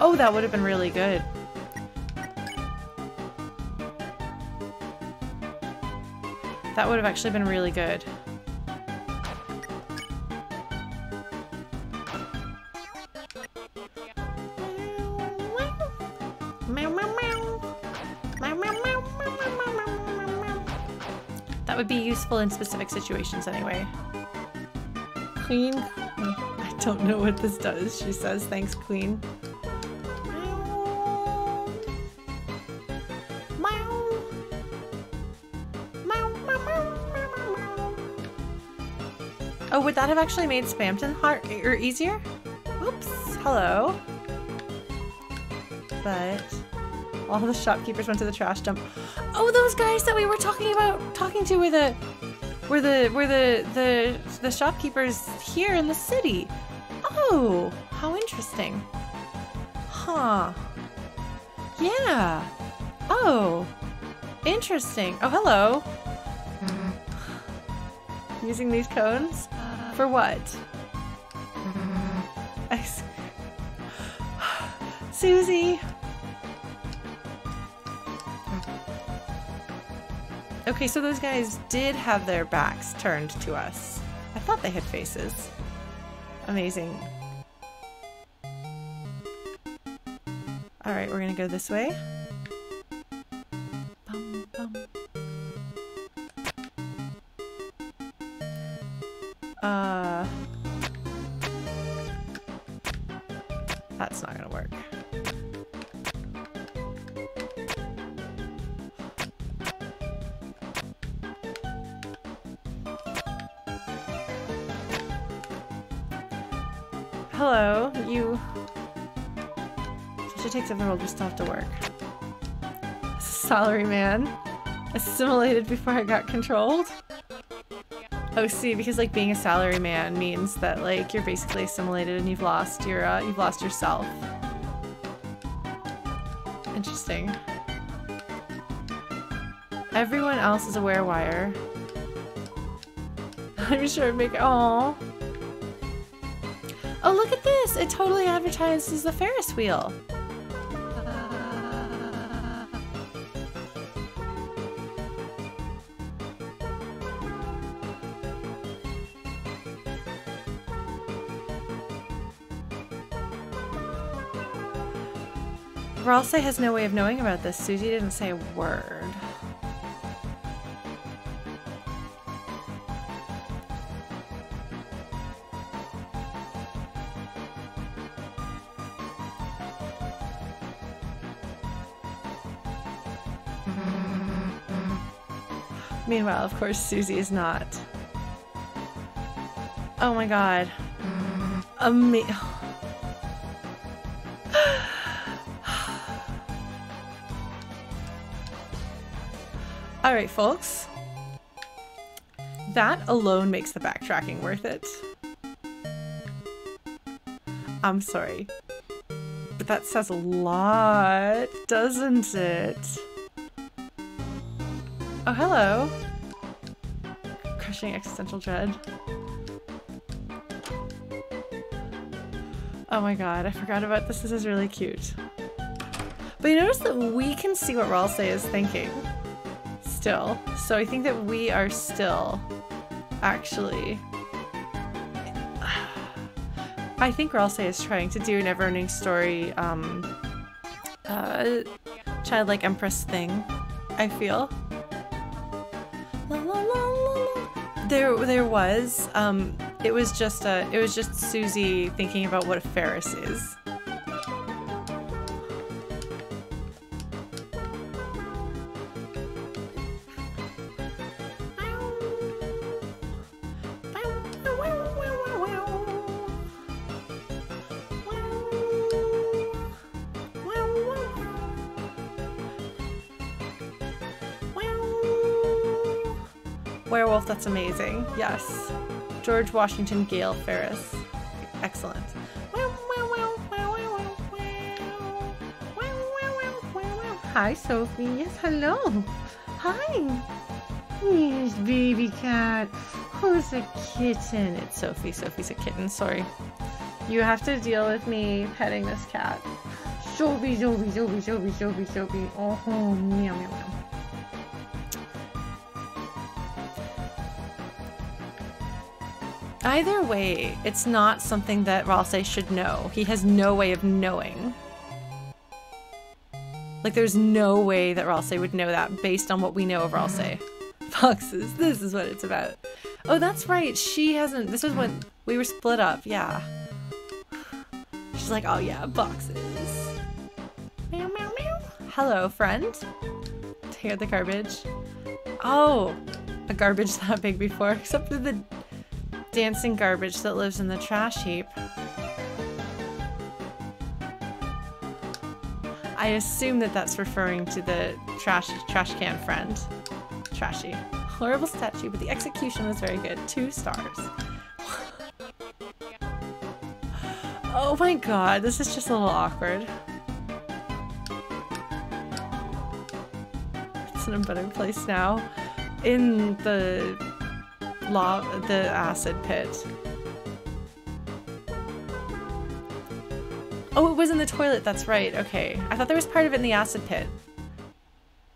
Oh, that would have been really good. That would have actually been really good. In specific situations anyway. Queen? I don't know what this does, she says. Thanks, Queen. Oh, would that have actually made Spamton hard or er, easier? Oops. Hello. But all the shopkeepers went to the trash dump. Oh, those guys that we were talking about, talking to were the, were the, were the, the, the shopkeepers here in the city. Oh, how interesting. Huh. Yeah. Oh, interesting. Oh, hello. Mm-hmm. Using these cones? Uh, For what? Mm-hmm. I s- Susie! Okay, so those guys did have their backs turned to us. I thought they had faces. Amazing. Alright, we're gonna go this way. She takes up the world, we still have to work. Salary man. Assimilated before I got controlled? Oh, see, because like being a salary man means that like you're basically assimilated and you've lost your uh, you've lost yourself. Interesting. Everyone else is a wire. I'm sure it'd make oh. Oh, look at this! It totally advertises the Ferris wheel. Ralsei has no way of knowing about this. Susie didn't say a word. Meanwhile, of course, Susie is not. Oh my god. Ama- Alright, folks. That alone makes the backtracking worth it. I'm sorry. But that says a lot, doesn't it? Oh, hello. Crushing existential dread. Oh my god, I forgot about this. This is really cute. But you notice that we can see what Ralsei is thinking. Still. So I think that we are still actually... I think Ralsei is trying to do an ever-ending Story um, uh, childlike empress thing, I feel. There, there was. Um, it was just. It was just Susie thinking about what a Ferris is. That's amazing. Yes. George Washington Gale Ferris. Excellent. Hi, Sophie. Yes, hello. Hi. Yes, baby cat. Who's a kitten? It's Sophie. Sophie's a kitten. Sorry. You have to deal with me petting this cat. Sophie, Sophie, Sophie, Sophie, Sophie, Sophie. Oh, meow, meow, Either way, it's not something that Ralsei should know. He has no way of knowing. Like, there's no way that Ralsei would know that based on what we know of Ralsei. Foxes, this is what it's about. Oh, that's right. She hasn't. This was when we were split up. Yeah. She's like, oh yeah, boxes. Meow, meow, meow. Hello, friend. Tear the garbage. Oh, a garbage that big before, except for the dancing garbage that lives in the trash heap. I assume that that's referring to the trash trash can friend. Trashy. Horrible statue, but the execution was very good. Two stars. oh my god, this is just a little awkward. It's in a better place now. In the lava, the acid pit. Oh, it was in the toilet, that's right. Okay. I thought there was part of it in the acid pit.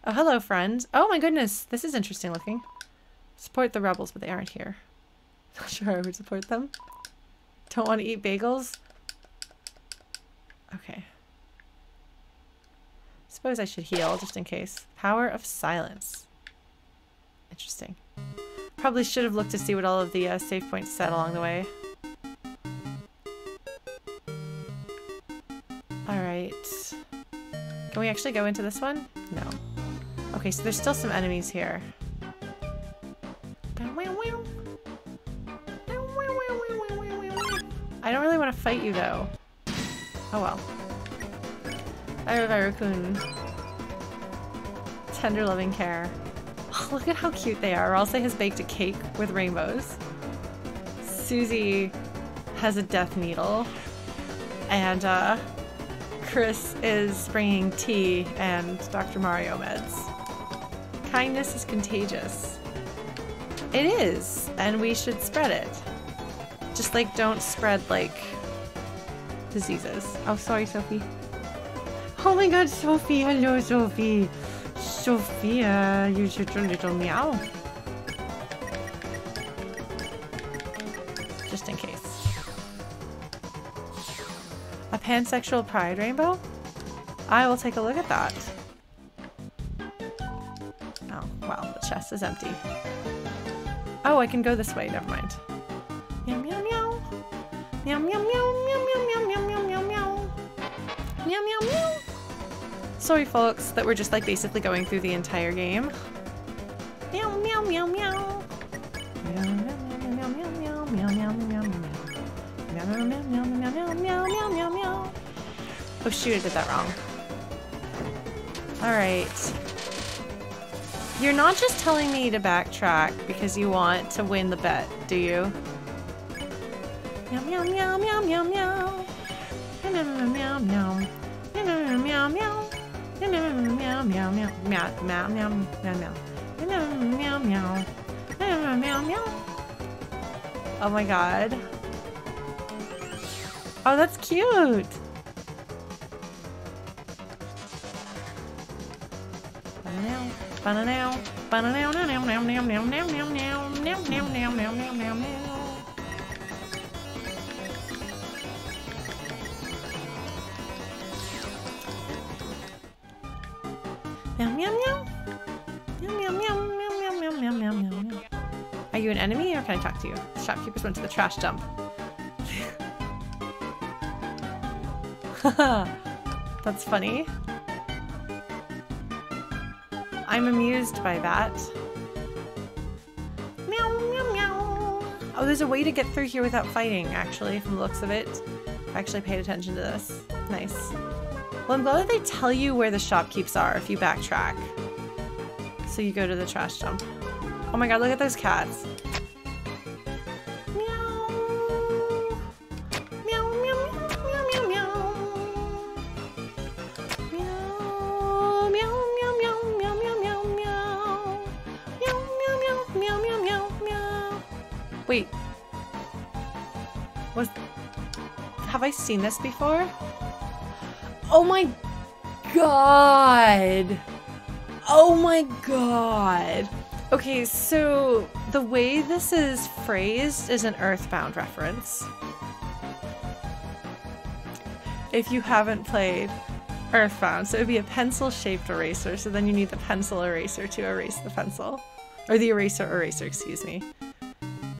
Oh, hello, friend. Oh my goodness, this is interesting looking. Support the rebels, but they aren't here. Not sure I would support them. Don't want to eat bagels? Okay. Suppose I should heal, just in case. Power of silence. Interesting. Probably should have looked to see what all of the uh, save points said along the way. Alright. Can we actually go into this one? No. Okay, so there's still some enemies here. I don't really want to fight you though. Oh well. Bye, Raccoon. Tender loving care. look at how cute they are. Ralsei has baked a cake with rainbows. Susie has a death needle. And uh, Kris is bringing tea and Dr. Mario meds. Kindness is contagious. It is, and we should spread it. Just like don't spread like diseases. Oh, sorry, Sophie. Oh my god, Sophie. Hello, Sophie. Sophia, you should a little meow. Just in case. A pansexual pride rainbow? I will take a look at that. Oh, well, the chest is empty. Oh, I can go this way, never mind. Meow. Meow meow meow meow meow Sorry, folks, that we're just like basically going through the entire game. Meow, meow, meow, meow. Meow, meow, meow, meow, meow, meow, meow, meow, meow. Meow, meow, meow, meow, meow, meow, meow, meow, meow, meow. Oh shoot, I did that wrong. Alright. You're not just telling me to backtrack because you want to win the bet, do you? Meow meow meow meow meow meow. Meow meow meow meow. Meow meow meow meow. Meow meow meow meow meow. Meow meow meow meow meow. Meow meow meow. Meow meow. Oh my god. Oh, that's cute. Now, now, now, now, now, now, now, now, now, now, now, now, now, now, now. Can I talk to you? Shopkeepers went to the trash dump. That's funny. I'm amused by that. Meow, meow, meow. Oh, there's a way to get through here without fighting, actually, from the looks of it. I actually paid attention to this. Nice. Well, I'm glad they tell you where the shopkeeps are if you backtrack. So you go to the trash dump. Oh my god, look at those cats. Seen this before? Oh my god! Oh my god! Okay, so the way this is phrased is an Earthbound reference. If you haven't played Earthbound, so it would be a pencil-shaped eraser, so then you need the pencil eraser to erase the pencil. Or the eraser eraser, excuse me.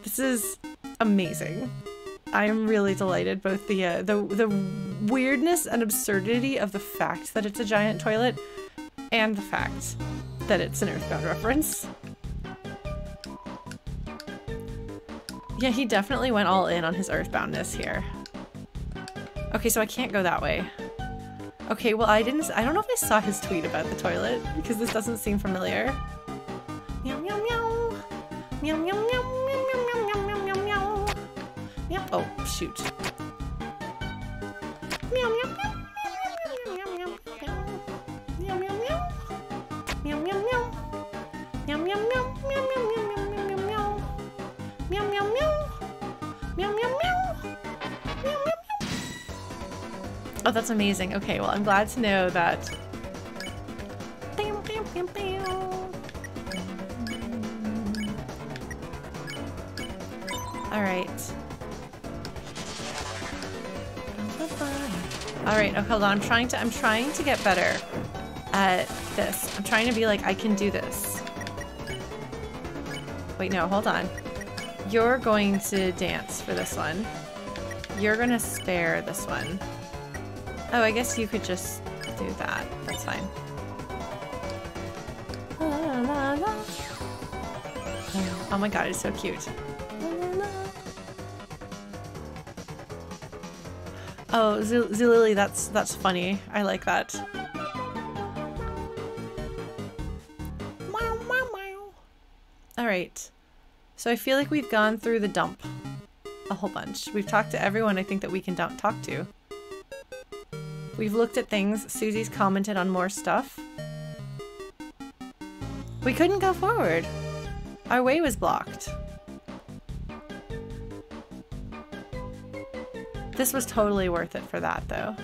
This is amazing. I'm really delighted. Both the uh, the the weirdness and absurdity of the fact that it's a giant toilet, and the fact that it's an Earthbound reference. Yeah, he definitely went all in on his Earthboundness here. Okay, so I can't go that way. Okay, well I didn't- I don't know if I saw his tweet about the toilet, because this doesn't seem familiar. Meow meow meow! Meow meow meow meow meow Oh, shoot. Meow, meow, meow. Oh, that's amazing. Okay, well, I'm glad to know that All right. All right. Oh, hold on. I'm trying to. I'm trying to get better at this. I'm trying to be like I can do this. Wait, no. Hold on. You're going to dance for this one. You're gonna spare this one. Oh, I guess you could just do that. That's fine. La, la, la. Oh my god, it's so cute. Oh, Zulily, that's that's funny. I like that. All right. So I feel like we've gone through the dump a whole bunch. We've talked to everyone I think that we can talk to. We've looked at things. Susie's commented on more stuff. We couldn't go forward. Our way was blocked. This was totally worth it for that, though.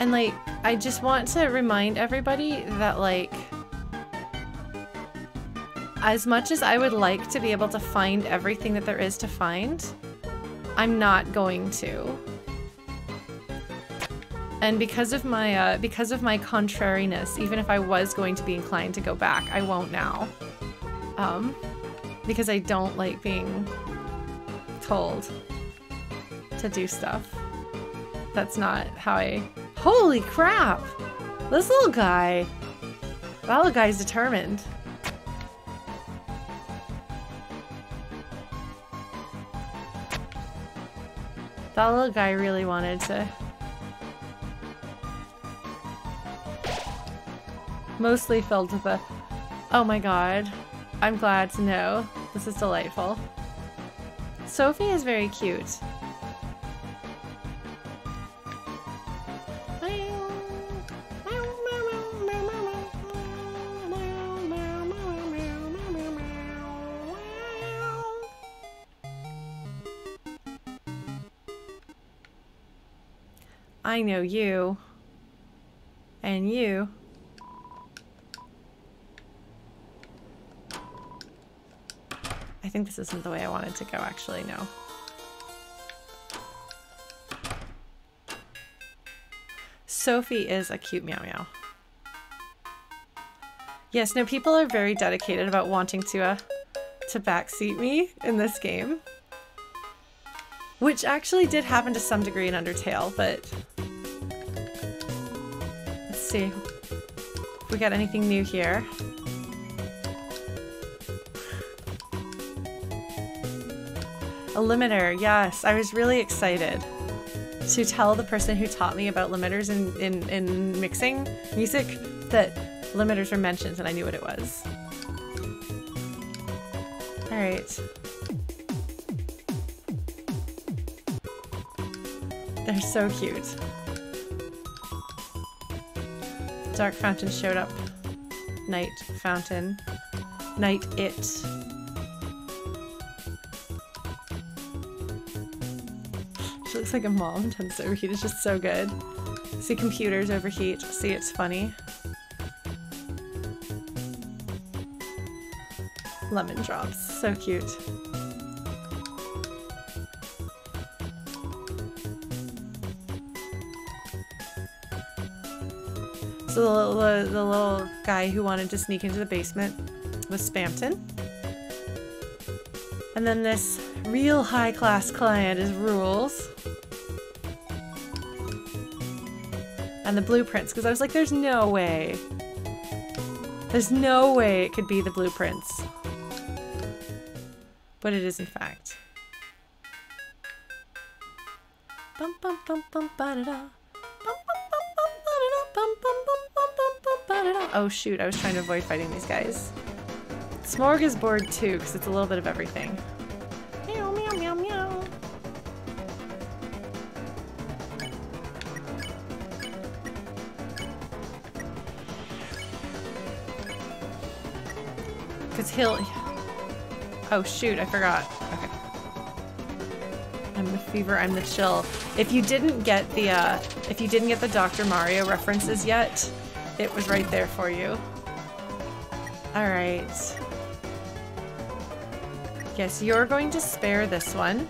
And like, I just want to remind everybody that like, as much as I would like to be able to find everything that there is to find, I'm not going to. And because of my uh, because of my contrariness, even if I was going to be inclined to go back, I won't now. Um, because I don't like being told to do stuff. That's not how I... Holy crap! This little guy. That little guy's determined. That little guy really wanted to... Mostly filled with a... Oh my god. I'm glad to know. This is delightful. Sophie is very cute. I know you. And you. I think this isn't the way I wanted to go, actually, no. Sophie is a cute meow meow. Yes, no, people are very dedicated about wanting to, uh, to backseat me in this game. Which actually did happen to some degree in Undertale, but Let's see if we got anything new here. A limiter, yes. I was really excited to tell the person who taught me about limiters in, in, in mixing music that limiters were mentioned and I knew what it was. Alright. They're so cute. Dark Fountain showed up. Night Fountain. Night It. She looks like a mom. Tends to overheat. It's just so good. See computers overheat. See it's funny. Lemon drops. So cute. The, the, the little guy who wanted to sneak into the basement was Spamton. And then this real high-class client is Rouxls. And the blueprints, because I was like, there's no way. There's no way it could be the blueprints. But it is in fact. Bum, bum, bum, bum, ba -da -da. Oh shoot, I was trying to avoid fighting these guys. Smorgasbord too, because it's a little bit of everything. Meow, meow, meow, meow. Because he'll... Oh shoot, I forgot. Okay. I'm the fever, I'm the chill. If you didn't get the, uh, if you didn't get the Dr. Mario references yet, it was right there for you. Alright. Yes, you're going to spare this one.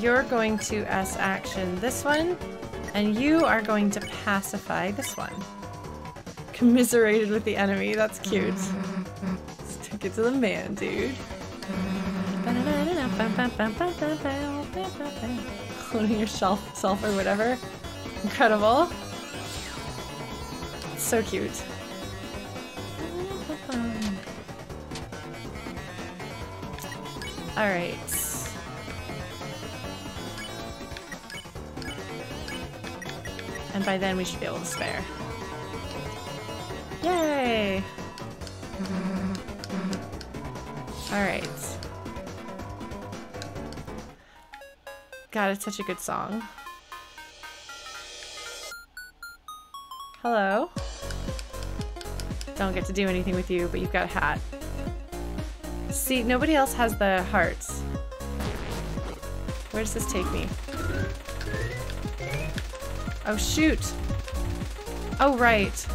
You're going to S action this one. And you are going to pacify this one. Commiserated with the enemy. That's cute. Stick it to the man, dude. Cloning yourself self or whatever. Incredible. So cute. Alright. And by then we should be able to spare. Yay! Alright. God, it's such a good song. Hello? Don't get to do anything with you, but you've got a hat. See, nobody else has the hearts. Where does this take me? Oh, shoot! Oh, right.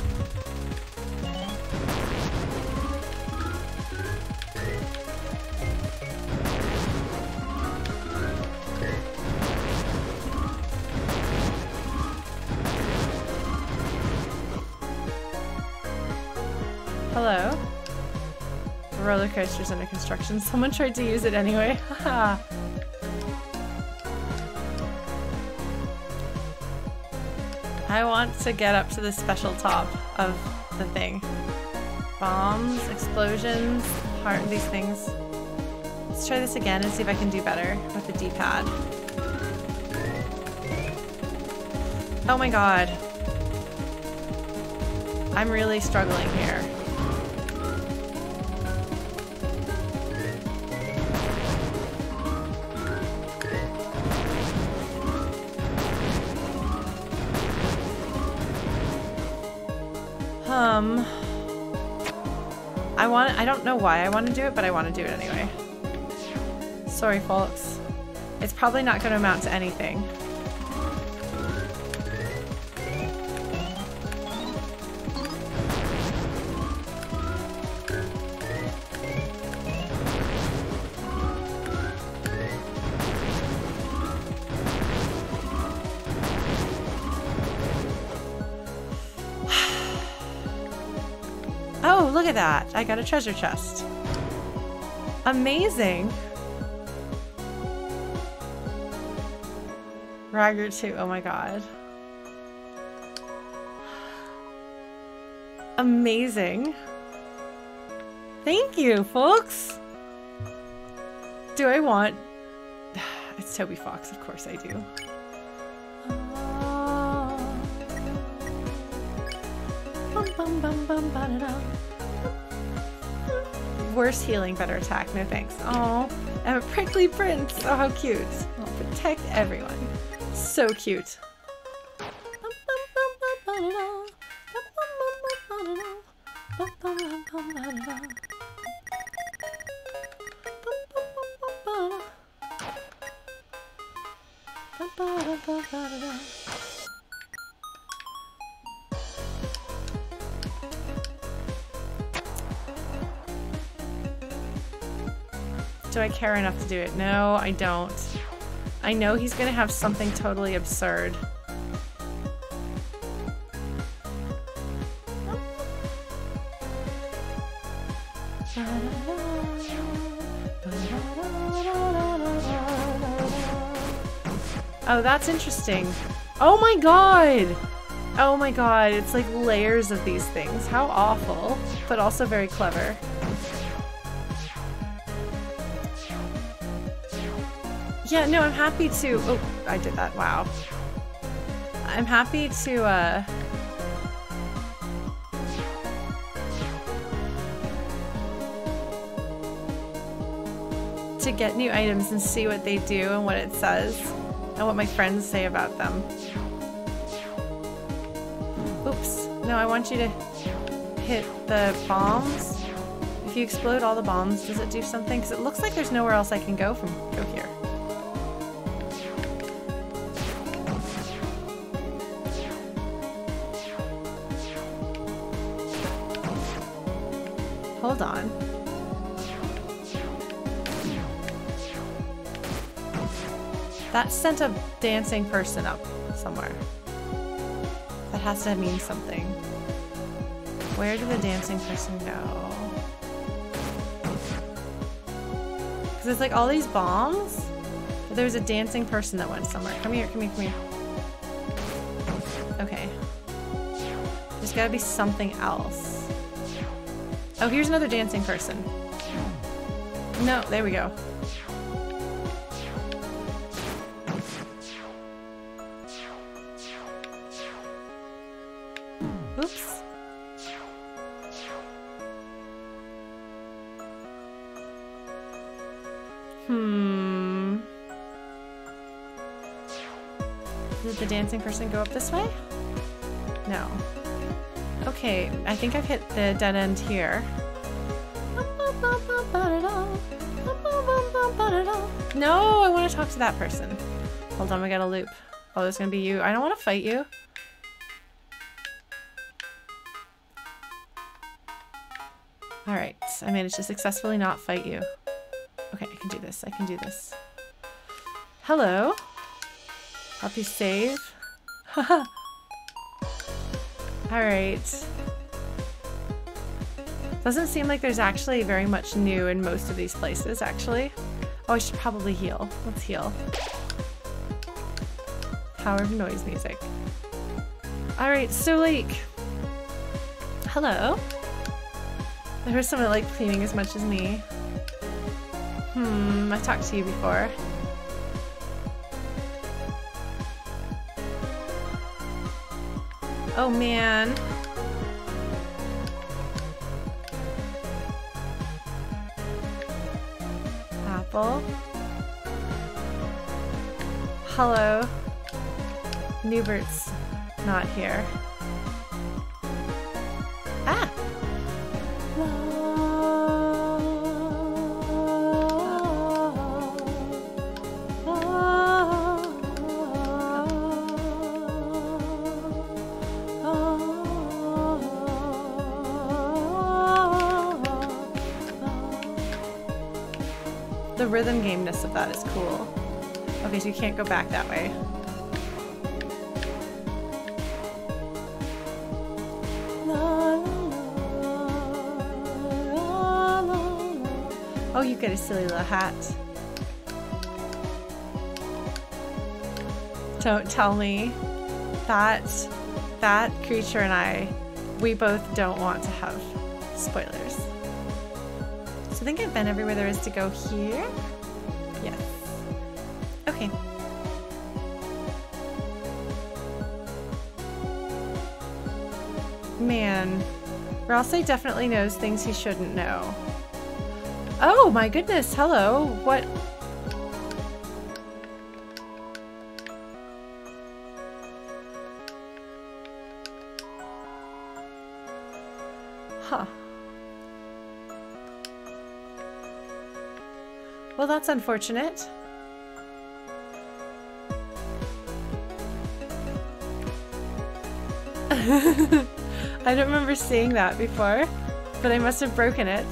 Coaster's under construction. Someone tried to use it anyway. I want to get up to the special top of the thing. Bombs, explosions, heart, these things. Let's try this again and see if I can do better with the D-pad. Oh my god. I'm really struggling here. I don't know why I want to do it, but I want to do it anyway. Sorry, folks. It's probably not going to amount to anything. I got a treasure chest. Amazing. Ragger 2, oh my god. Amazing. Thank you, folks. Do I want... It's Toby Fox, of course I do. Worse healing, better attack. No thanks. Oh, I'm a prickly prince. Oh, how cute. I'll protect everyone. So cute. Care enough to do it? No, I don't. I know he's gonna have something totally absurd. Oh, that's interesting. Oh my god! Oh my god, it's like layers of these things. How awful, but also very clever. Yeah, no, I'm happy to... Oh, I did that. Wow. I'm happy to, uh... to get new items and see what they do and what it says and what my friends say about them. Oops. No, I want you to hit the bombs. If you explode all the bombs, does it do something? Because it looks like there's nowhere else I can go from go here. That sent a dancing person up somewhere. That has to mean something. Where did the dancing person go? Because there's like all these bombs, but there's a dancing person that went somewhere. Come here, come here, come here. Okay. There's gotta be something else. Oh, here's another dancing person. No, there we go. Dancing person go up this way? No. Okay, I think I've hit the dead end here. No, I want to talk to that person. Hold on, we got a loop. Oh, there's gonna be you. I don't want to fight you. Alright, I managed to successfully not fight you. Okay, I can do this. I can do this. Hello. Help you save. Alright. Doesn't seem like there's actually very much new in most of these places, actually. Oh, I should probably heal. Let's heal. Power of noise music. All right, so like, hello. I heard someone like cleaning as much as me. Hmm, I talked to you before. Oh man. Apple. Hello. Nubert's not here. Ah! So you can't go back that way. Oh, you get a silly little hat. Don't tell me that that creature and I, we both don't want to have spoilers. So I think I've been everywhere there is to go here. Ralsei definitely knows things he shouldn't know. Oh my goodness, hello. What? Huh. Well, that's unfortunate. I don't remember seeing that before, but I must have broken it.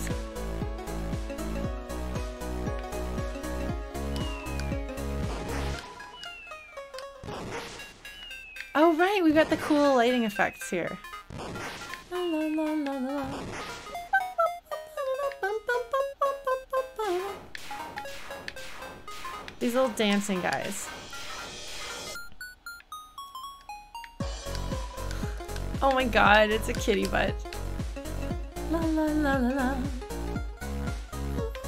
Oh right, we got the cool lighting effects here. These little dancing guys. Oh my god, it's a kitty butt. La la la la la.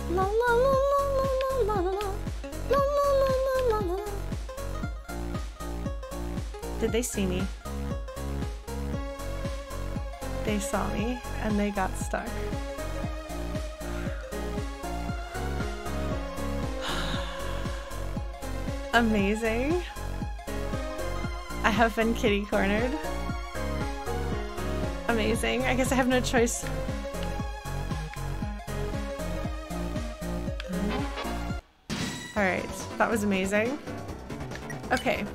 La la la la la la la la. La la la la la la. Did they see me? They saw me and they got stuck. Amazing. I have been kitty cornered. Amazing. I guess I have no choice. Alright, that was amazing. Okay.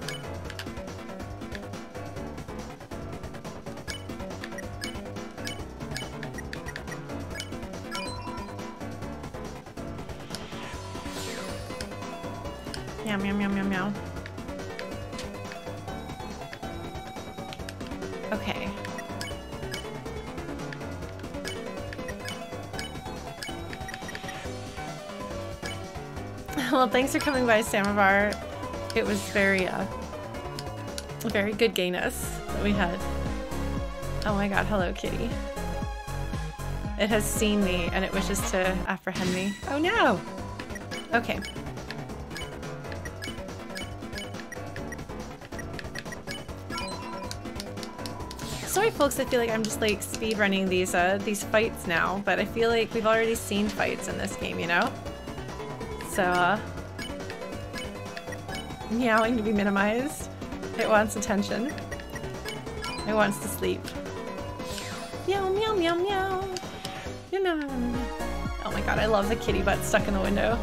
Thanks for coming by, Samovar. It was very, uh, very good gayness that we had. Oh my god, hello, kitty. It has seen me and it wishes to apprehend me. Oh no! Okay. Sorry folks, I feel like I'm just like speed running these uh these fights now, but I feel like we've already seen fights in this game, you know? So uh meowing to be minimized. It wants attention. It wants to sleep. Meow meow meow meow. Oh my god, I love the kitty butt stuck in the window.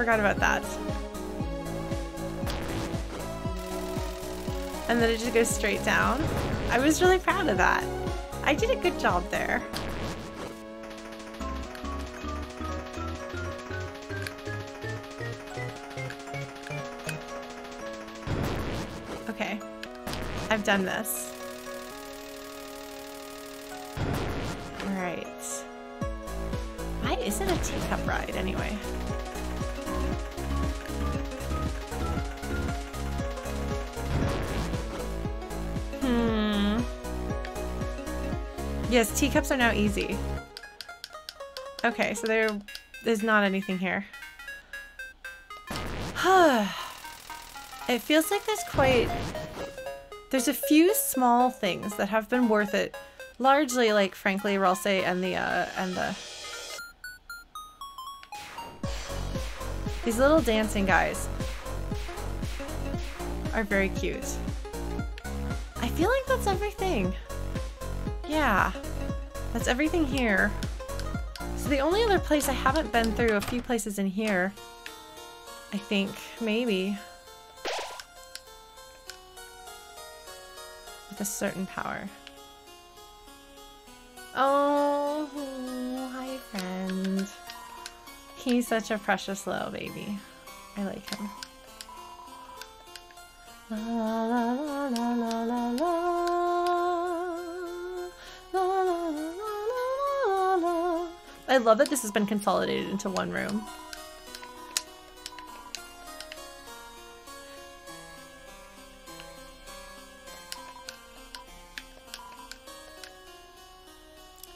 Forgot about that. And then it just goes straight down. I was really proud of that. I did a good job there. Okay. I've done this. Teacups are now easy. Okay, so there is not anything here. it feels like there's quite... There's a few small things that have been worth it. Largely, like, frankly, Ralsei and the, uh, and the... These little dancing guys are very cute. I feel like that's everything. Yeah, that's everything here. So the only other place I haven't been through, a few places in here, I think, maybe. With a certain power. Oh, hi friend. He's such a precious little baby. I like him. La la la la la la la. I love that this has been consolidated into one room.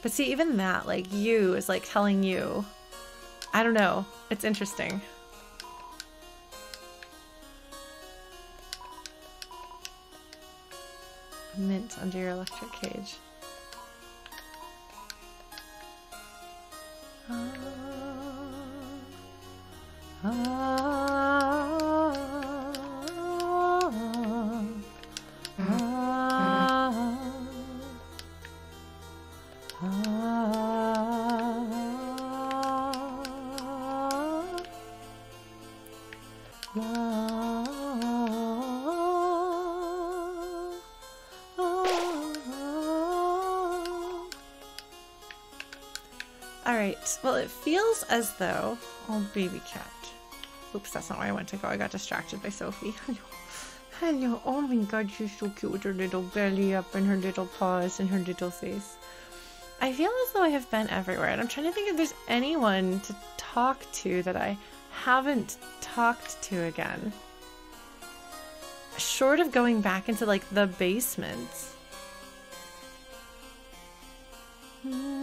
But see, even that, like, you is like telling you. I don't know. It's interesting. mint under your electric cage. Ah, ah, it feels as though... Oh, baby cat. Oops, that's not where I went to go. I got distracted by Sophie. Hello. Hello. Oh my god, she's so cute with her little belly up and her little paws and her little face. I feel as though I have been everywhere, and I'm trying to think if there's anyone to talk to that I haven't talked to again. Short of going back into, like, the basement. Hmm.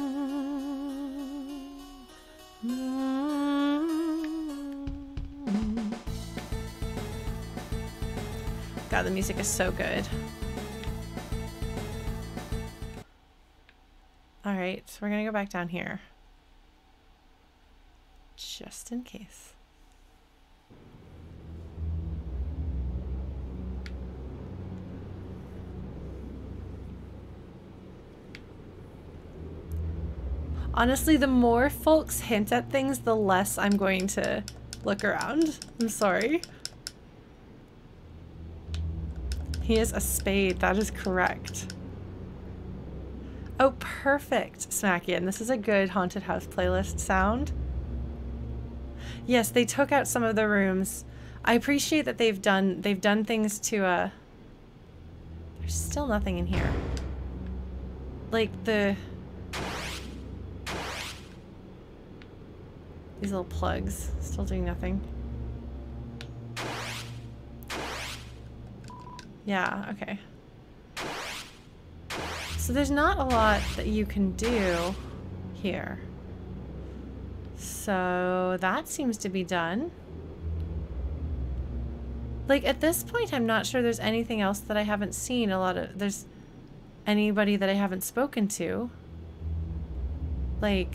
God, the music is so good. Alright, so we're gonna go back down here. Just in case. Honestly, the more folks hint at things, the less I'm going to look around. I'm sorry. He is a spade. That is correct. Oh, perfect, Smackian. This is a good haunted house playlist sound. Yes, they took out some of the rooms. I appreciate that they've done they've done things to uh There's still nothing in here. Like the These little plugs still doing nothing. Yeah, okay. So there's not a lot that you can do here. So that seems to be done. Like at this point, I'm not sure there's anything else that I haven't seen. A lot of, there's anybody that I haven't spoken to. Like,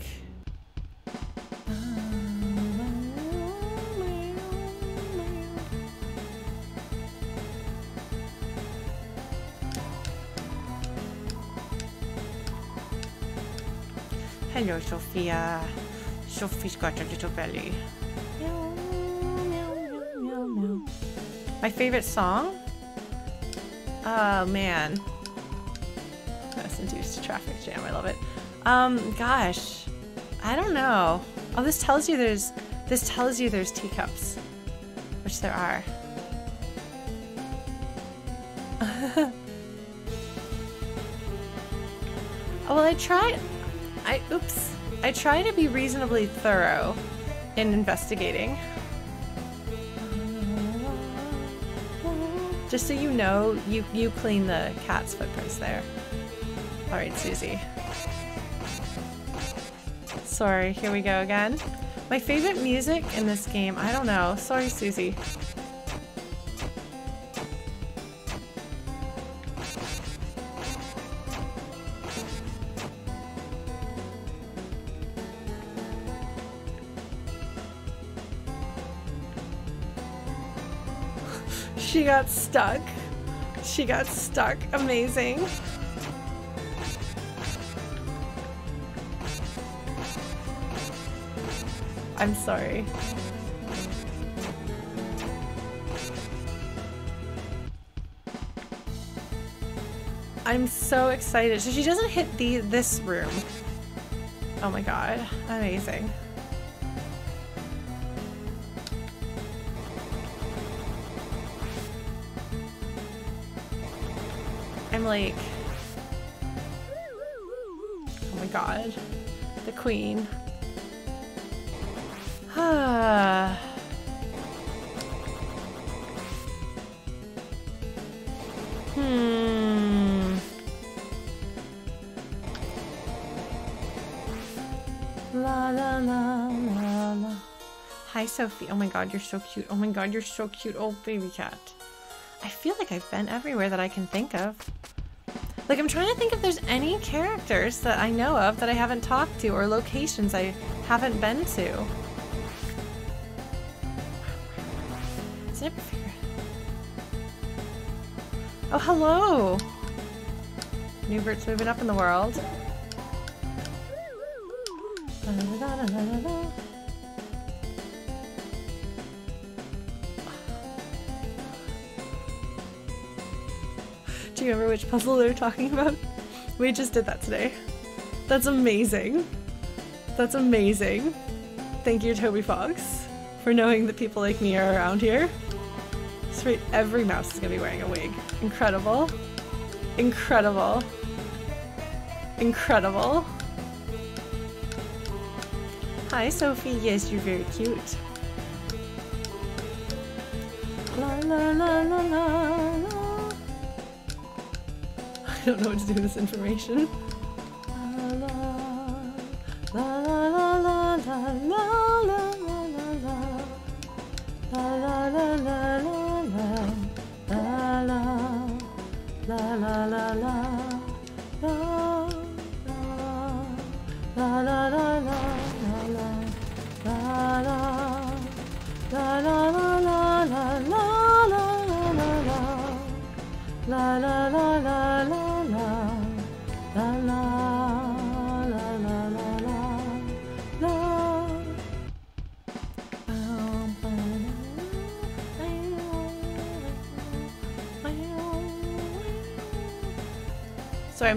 Hello, Sophia. Sophie's got a little belly. My favorite song? Oh, man. That's induced traffic jam. I love it. Um, gosh. I don't know. Oh, this tells you there's... This tells you there's teacups. Which there are. oh, well, I tried... I... Oops. I try to be reasonably thorough in investigating. Just so you know, you, you clean the cat's footprints there. Alright, Susie. Sorry, here we go again. My favorite music in this game, I don't know. Sorry, Susie. Got stuck. She got stuck. Amazing. I'm sorry. I'm so excited. So she doesn't hit the this room. Oh my god. Amazing. Like... Oh my god. The queen. hmm. La la la la la. Hi, Sophie. Oh my god, you're so cute. Oh my god, you're so cute. Oh, baby cat. I feel like I've been everywhere that I can think of. Like, I'm trying to think if there's any characters that I know of that I haven't talked to or locations I haven't been to. Oh, hello! Nubert's moving up in the world. Do you remember which puzzle they're talking about? We just did that today. That's amazing. That's amazing. Thank you, Toby Fox, for knowing that people like me are around here. Sweet, every mouse is gonna be wearing a wig. Incredible. Incredible. Incredible. Hi, Sophie. Yes, you're very cute. La la la don't know what to do with this information.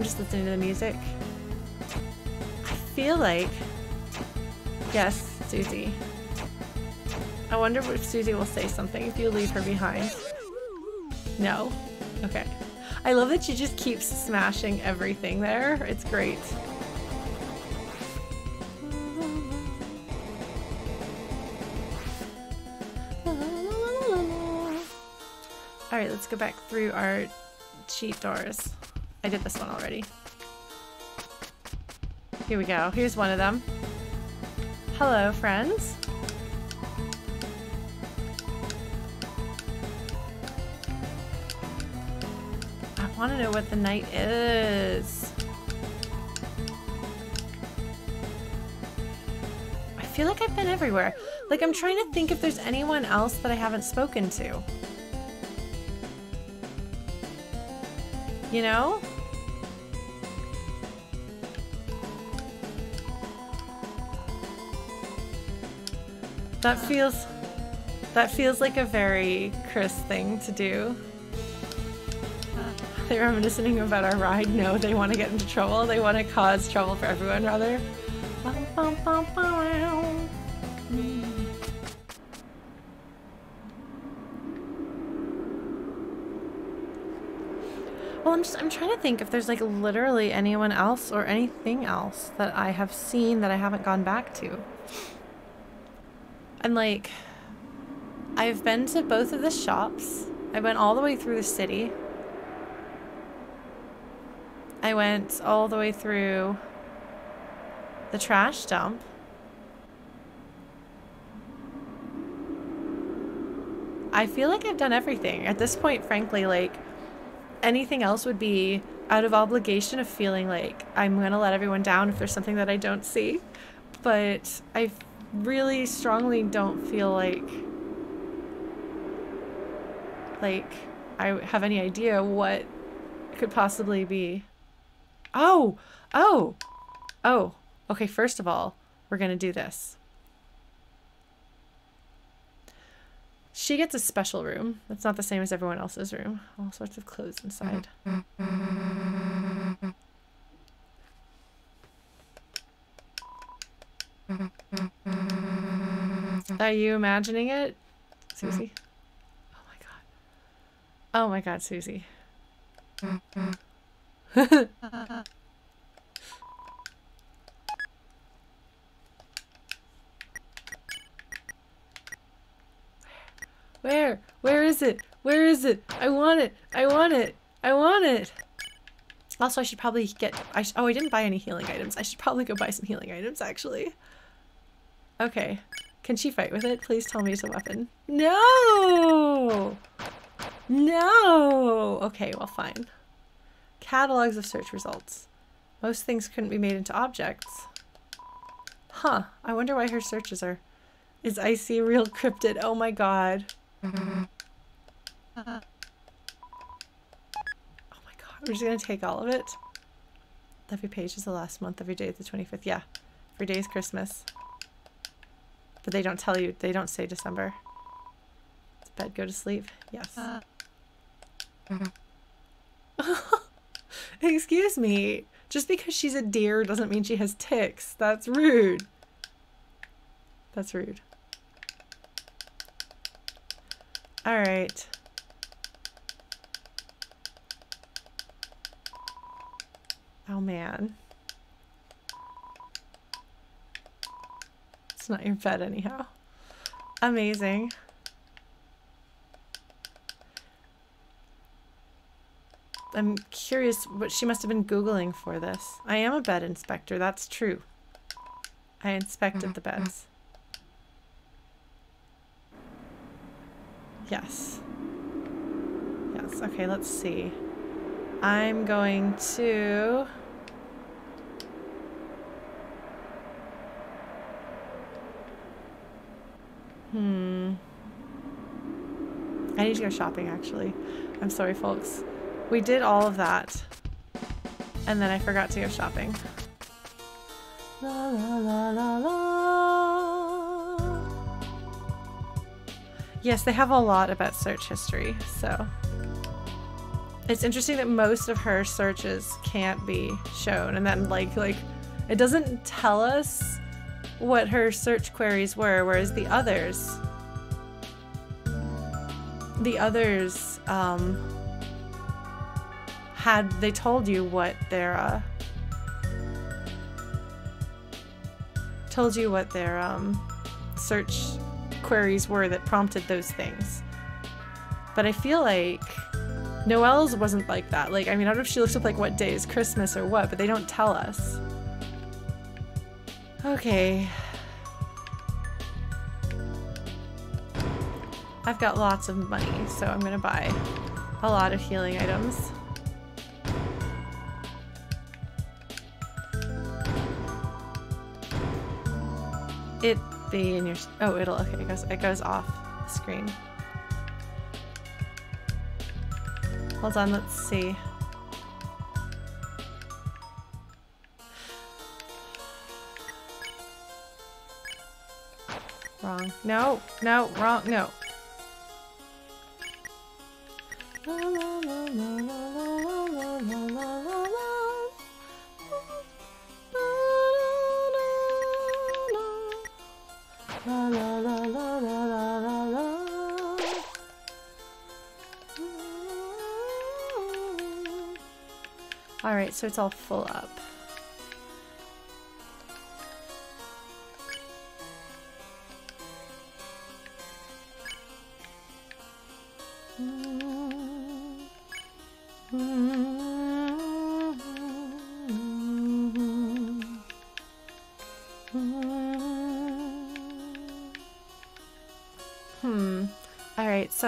I'm just listening to the music. I feel like... Yes, Susie. I wonder if Susie will say something if you leave her behind. No? Okay. I love that she just keeps smashing everything there. It's great. Alright, let's go back through our cheat doors. I did this one already. Here we go. Here's one of them. Hello, friends. I want to know what the knight is. I feel like I've been everywhere. Like, I'm trying to think if there's anyone else that I haven't spoken to. You know? That feels... That feels like a very Kris thing to do. Uh, they're reminiscing about our ride. No, they want to get into trouble. They want to cause trouble for everyone, rather. Well, I'm just I'm trying to think if there's like literally anyone else or anything else that I have seen that I haven't gone back to. And like I've been to both of the shops. I went all the way through the city. I went all the way through the trash dump. I feel like I've done everything. At this point, frankly, like anything else would be out of obligation of feeling like I'm going to let everyone down if there's something that I don't see. But I really strongly don't feel like like I have any idea what could possibly be. Oh, oh, oh. Okay, first of all, we're going to do this. She gets a special room. That's not the same as everyone else's room. All sorts of clothes inside. Are you imagining it, Susie? Oh my god. Oh my god, Susie. Where? Where is it? Where is it? I want it. I want it. I want it. Also, I should probably get... I oh, I didn't buy any healing items. I should probably go buy some healing items, actually. Okay. Can she fight with it? Please tell me it's a weapon. No! No! Okay, well, fine. Catalogs of search results. Most things couldn't be made into objects. Huh. I wonder why her searches are... Is Icy real cryptid? Oh my god. Uh. oh my god. We're just gonna take all of it. Every page is the last month. Every day is the 25th. Yeah. Every day is Christmas. But they don't tell you. They don't say December. It's bed, go to sleep. Yes. Uh. Excuse me. Just because she's a deer doesn't mean she has ticks. That's rude. That's rude. Alright. Oh man. It's not your bed anyhow. Amazing. I'm curious what she must have been Googling for this. I am a bed inspector, that's true. I inspected the beds. Yes. Yes, okay, let's see. I'm going to... Hmm. I need to go shopping, actually. I'm sorry, folks. We did all of that. And then I forgot to go shopping. La la la la la. Yes, they have a lot about search history, so. It's interesting that most of her searches can't be shown and then like like it doesn't tell us what her search queries were, whereas the others the others um had they told you what their uh, told you what their um, search queries were that prompted those things. But I feel like Noelle's wasn't like that. Like, I mean, I don't know if she looks up like what day is Christmas or what, but they don't tell us. Okay. I've got lots of money, so I'm gonna buy a lot of healing items. it be in your... Oh, it'll... Okay, it goes, it goes off the screen. Hold on, let's see. Wrong. No, no, wrong, no. Alright, so it's all full up.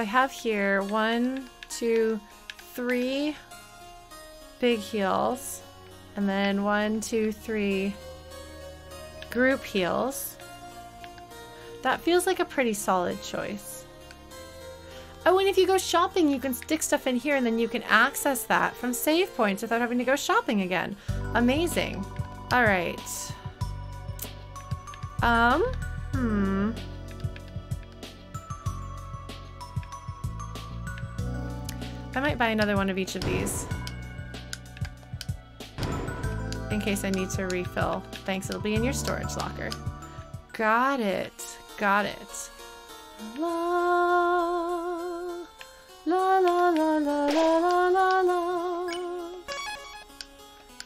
I have here one, two, three big heels, and then one, two, three group heels. That feels like a pretty solid choice. Oh, and if you go shopping, you can stick stuff in here and then you can access that from save points without having to go shopping again. Amazing. All right. Um, buy another one of each of these. In case I need to refill. Thanks, it'll be in your storage locker. Got it. Got it. La la la la la la la la la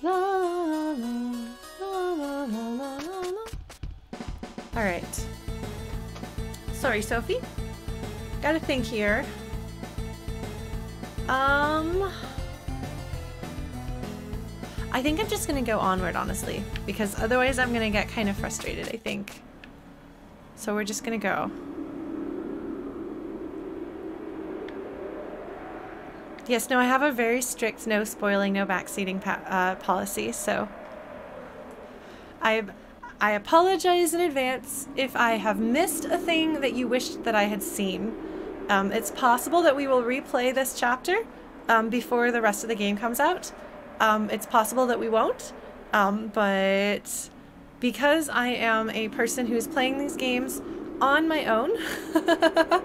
La la la la la Alright. Sorry, Sophie. Got a thing here. Um, I think I'm just gonna go onward, honestly, because otherwise I'm gonna get kind of frustrated, I think. So we're just gonna go. Yes, no, I have a very strict no spoiling, no backseating uh, policy, so I I apologize in advance if I have missed a thing that you wished that I had seen. Um, it's possible that we will replay this chapter um, before the rest of the game comes out. Um, it's possible that we won't, um, but because I am a person who's playing these games on my own,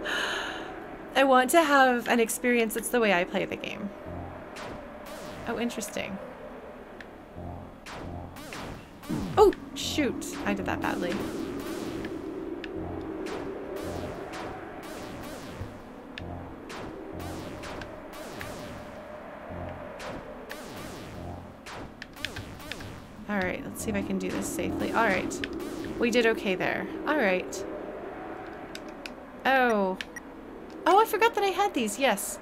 I want to have an experience that's the way I play the game. Oh, interesting. Oh, shoot. I did that badly. Alright, let's see if I can do this safely. Alright. We did okay there. Alright. Oh. Oh, I forgot that I had these. Yes.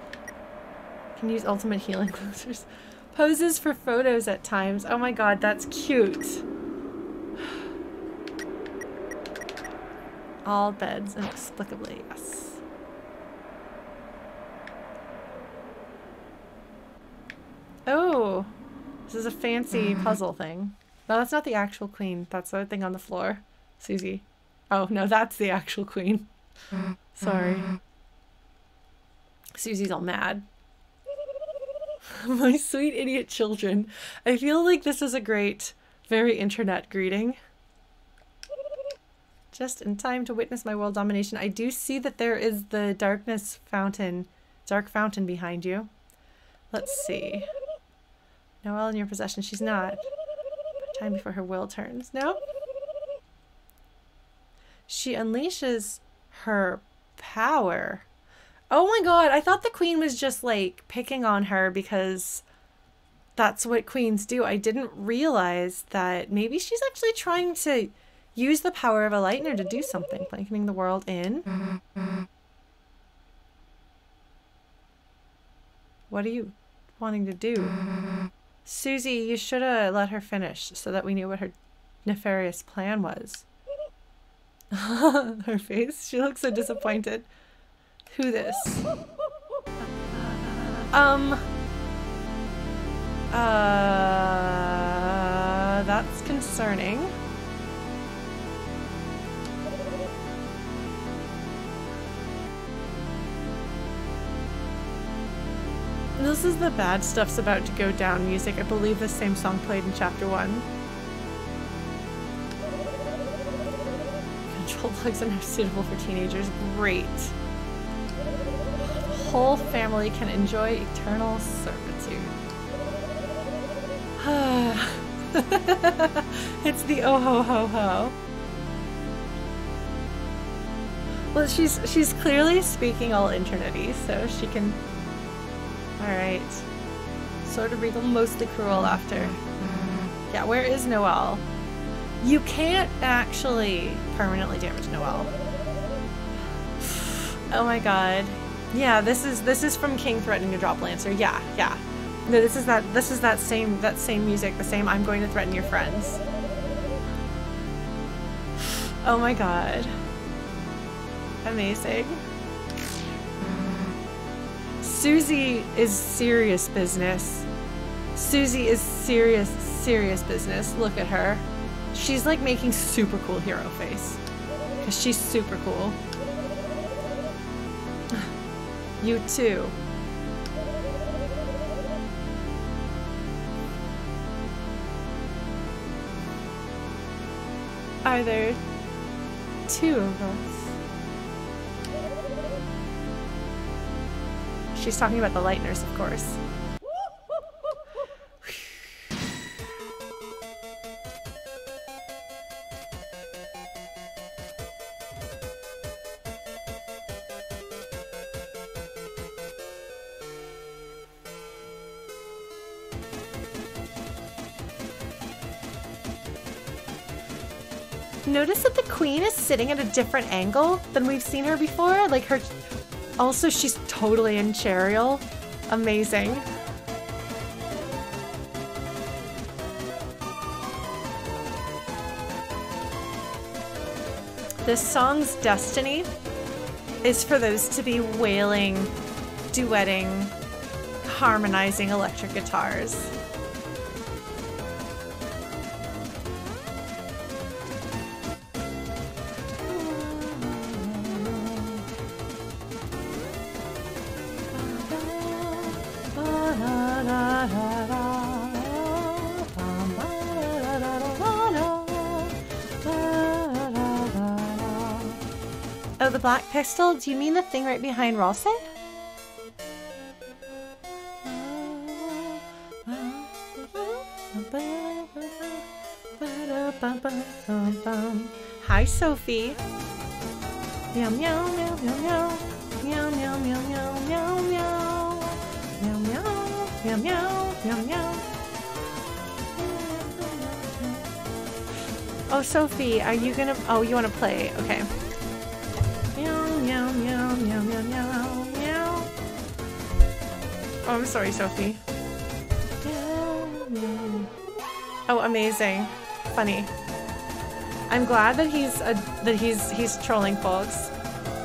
Can use ultimate healing closers. Poses for photos at times. Oh my god, that's cute. All beds, inexplicably, yes. Oh. This is a fancy mm-hmm. puzzle thing. No, that's not the actual queen. That's the thing on the floor. Susie. Oh, no, that's the actual queen. Sorry. Susie's all mad. My sweet idiot children. I feel like this is a great, very internet greeting. Just in time to witness my world domination. I do see that there is the darkness fountain, dark fountain behind you. Let's see. Noelle in your possession. She's not. Time before her will turns. No? She unleashes her power. Oh my god, I thought the queen was just like picking on her because that's what queens do. I didn't realize that maybe she's actually trying to use the power of a lightner to do something, blanketing the world in. What are you wanting to do? Susie, you should have let her finish so that we knew what her nefarious plan was. her face, she looks so disappointed. Who this? Um. Uh. That's concerning. This is the bad stuff's about to go down music. I believe the same song played in chapter one. Control dogs are not suitable for teenagers. Great. The whole family can enjoy eternal servitude. it's the oh ho ho ho. Well, she's she's clearly speaking all internety, so she can. All right. Sort of regal, mostly cruel laughter. Mm. Yeah, where is Noelle? You can't actually permanently damage Noelle. Oh my god. Yeah, this is this is from King threatening to drop Lancer. Yeah, yeah. No, this is that this is that same that same music, the same I'm going to threaten your friends. Oh my god. Amazing. Susie is serious business. Susie is serious, serious business. Look at her. She's like making super cool hero face. Because she's super cool. You too. Are there two of us? She's talking about the Lightners, of course. Notice that the queen is sitting at a different angle than we've seen her before. Like her also, she's totally in Chariel. Amazing. This song's destiny is for those to be wailing, duetting, harmonizing electric guitars. black pistol? Do you mean the thing right behind Rosset? Hi, Sophie. Meow, meow, meow, meow, meow. Meow, meow, meow, meow, meow, meow. Meow, meow, meow, meow, meow, meow. Oh, Sophie, are you gonna... Oh, you want to play. Okay. I'm sorry, Sophie. Oh, amazing. Funny. I'm glad that he's a, that he's he's trolling folks.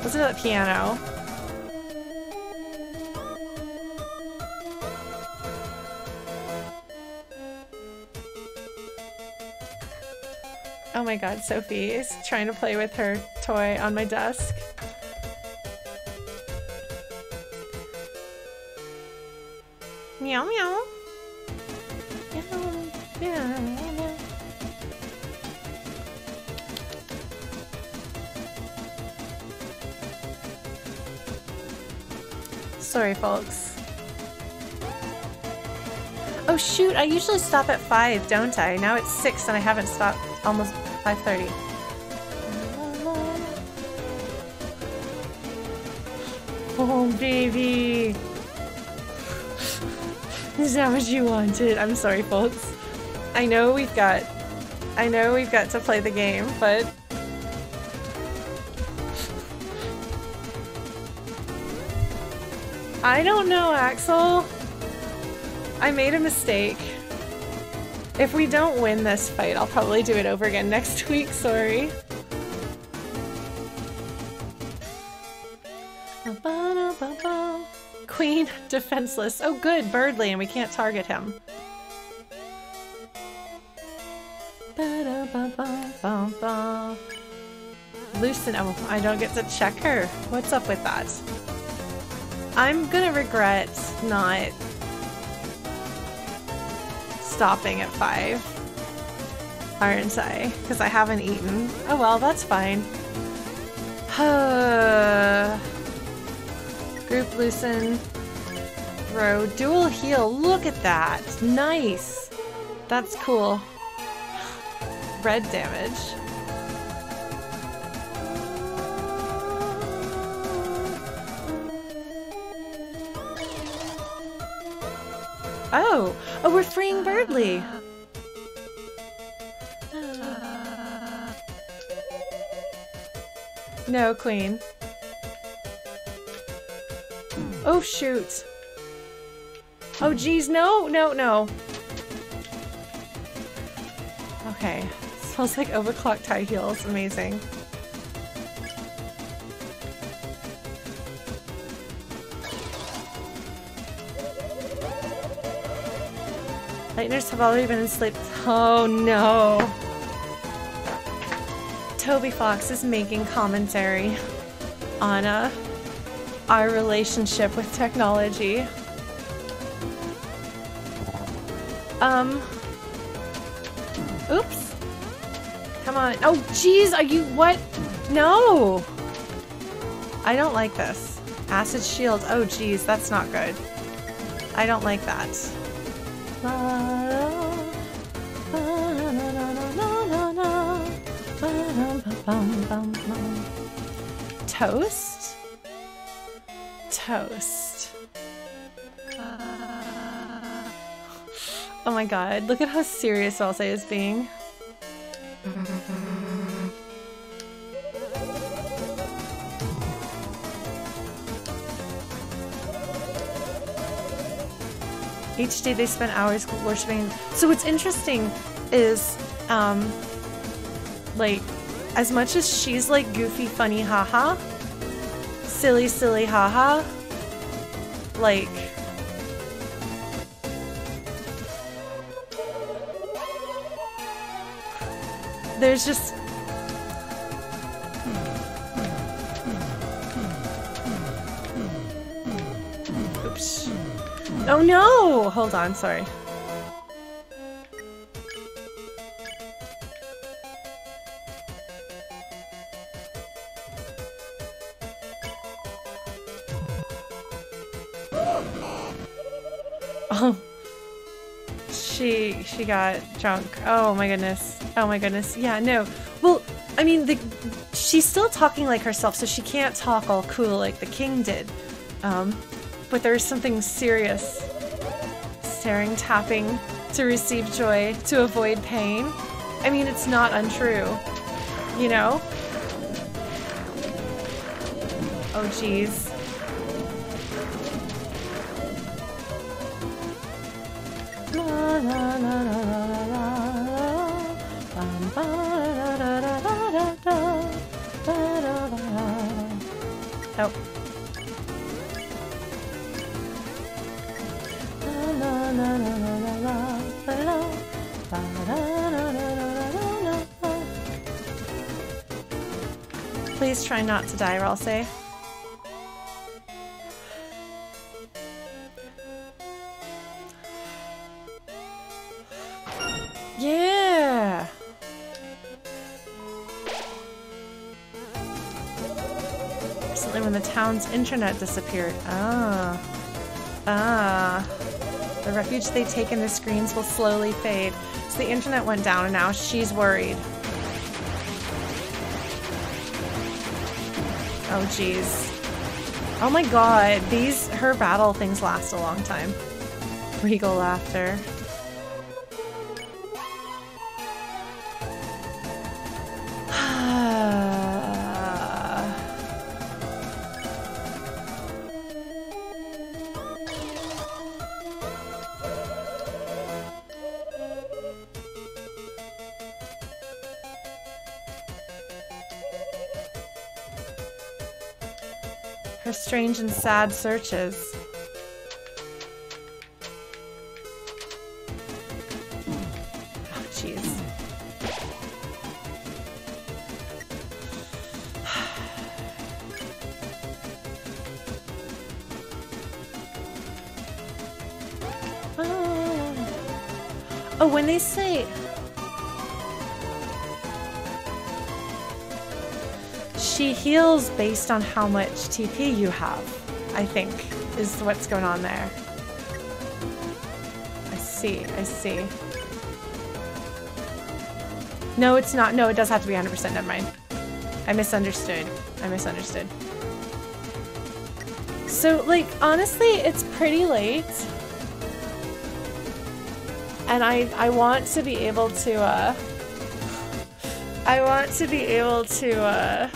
Listen to that piano. Oh my god, Sophie is trying to play with her toy on my desk. Meow meow. Sorry, folks. Oh shoot, I usually stop at 5, don't I? Now it's 6 and I haven't stopped almost 5.30. Oh, baby. Is that what you wanted? I'm sorry, folks. I know we've got... I know we've got to play the game, but... I don't know, Axel. I made a mistake. If we don't win this fight, I'll probably do it over again next week, sorry. Queen, defenseless. Oh good, Berdly, and we can't target him. Loosen. Oh, I don't get to check her. What's up with that? I'm gonna regret not stopping at five, aren't I? Because I haven't eaten. Oh well, that's fine. Group loosen. Throw. Dual heal. Look at that. Nice. That's cool. Red damage. Oh! Oh, we're freeing Berdly! No, Queen. Oh, shoot. Oh, geez, no, no, no. Okay. Smells like overclocked high heels. Amazing. Lightners have already been asleep. Oh no. Toby Fox is making commentary on uh, our relationship with technology. Um. Oops. Come on. Oh, jeez, are you what? No. I don't like this. Acid shield. Oh, jeez, that's not good. I don't like that. Toast? Toast. Oh my god, look at how serious Elsa is being. Each day they spend hours worshiping. So what's interesting is, um, like, as much as she's like goofy, funny, haha, silly, silly, haha, like, there's just oops. Oh no! Hold on sorry she she got drunk. Oh my goodness. Oh my goodness. Yeah no. Well i mean the she's still talking like herself so she can't talk all cool like the king did. Um but there's something serious. Staring tapping to receive joy to avoid pain. I mean it's not untrue you know? Oh jeez Oh. Please try not to die, Ralsei. Internet disappeared. Ah. Ah. The refuge they take in the screens will slowly fade. So the internet went down and now she's worried. Oh jeez. Oh my god, these her battle things last a long time. Regal laughter. Strange and sad searches. Heals based on how much TP you have, I think, is what's going on there. I see, I see. No, it's not. No, it does have to be 100%. Never mind. I misunderstood. I misunderstood. So, like, honestly, it's pretty late. And I, I want to be able to, uh... I want to be able to, uh...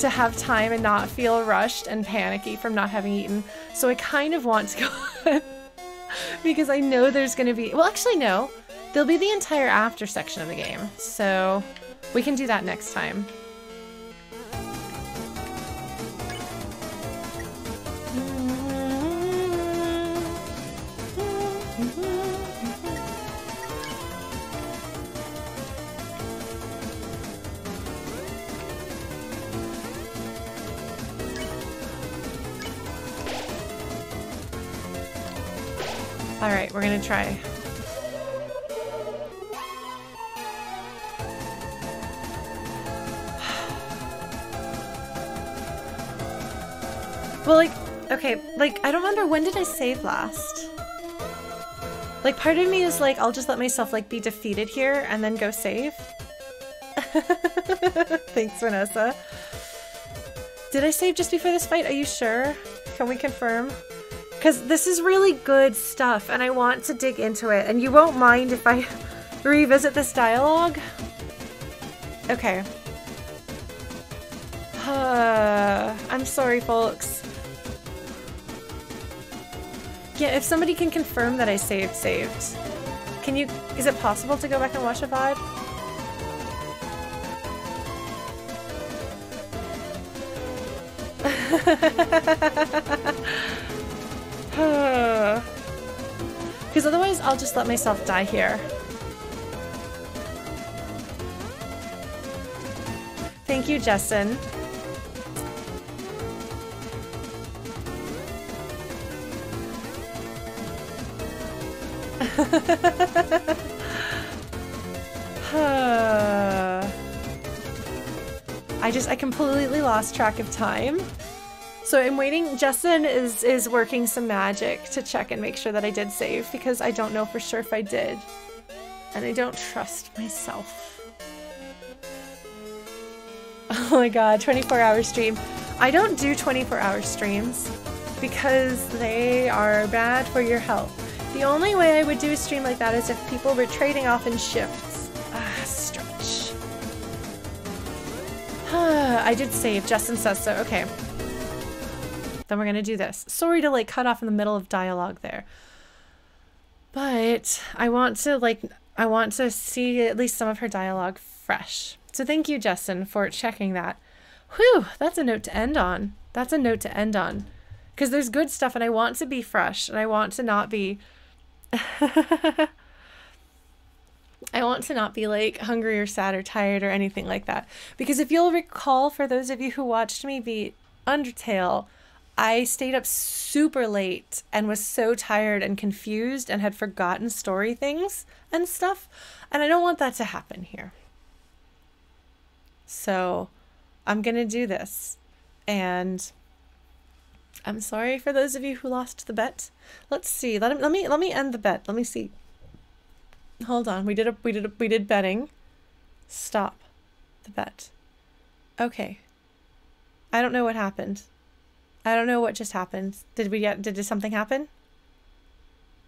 To have time and not feel rushed and panicky from not having eaten. So I kind of want to go because I know there's going to be... Well, actually, no. There'll be the entire after section of the game. So we can do that next time. We're gonna try. Well, like, okay, like, I don't remember when did I save last? Like, part of me is like, I'll just let myself, like, be defeated here and then go save. Thanks, Vanessa. Did I save just before this fight? Are you sure? Can we confirm? Because this is really good stuff, and I want to dig into it. And you won't mind if I revisit this dialogue? Okay. Uh, I'm sorry, folks. Yeah, if somebody can confirm that I saved, saved. Can you... Is it possible to go back and watch a VOD? otherwise I'll just let myself die here. Thank you, Jessen. I just, I completely lost track of time. So I'm waiting. Justin is is working some magic to check and make sure that I did save because I don't know for sure if I did. And I don't trust myself. Oh my god, 24 hour stream. I don't do 24 hour streams because they are bad for your health. The only way I would do a stream like that is if people were trading off in shifts. Ah, stretch. I did save. Justin says so. Okay. Then we're going to do this. Sorry to like cut off in the middle of dialogue there. But I want to like, I want to see at least some of her dialogue fresh. So thank you, Justin, for checking that. Whew, that's a note to end on. That's a note to end on. Because there's good stuff and I want to be fresh and I want to not be... I want to not be like hungry or sad or tired or anything like that. Because if you'll recall, for those of you who watched me beat Undertale, I stayed up super late and was so tired and confused and had forgotten story things and stuff. And I don't want that to happen here. So I'm going to do this. And I'm sorry for those of you who lost the bet. Let's see. Let, let me let me end the bet. Let me see. Hold on. We did a we did a, we did betting. Stop the bet. Okay. I don't know what happened. I don't know what just happened. Did we get did something happen?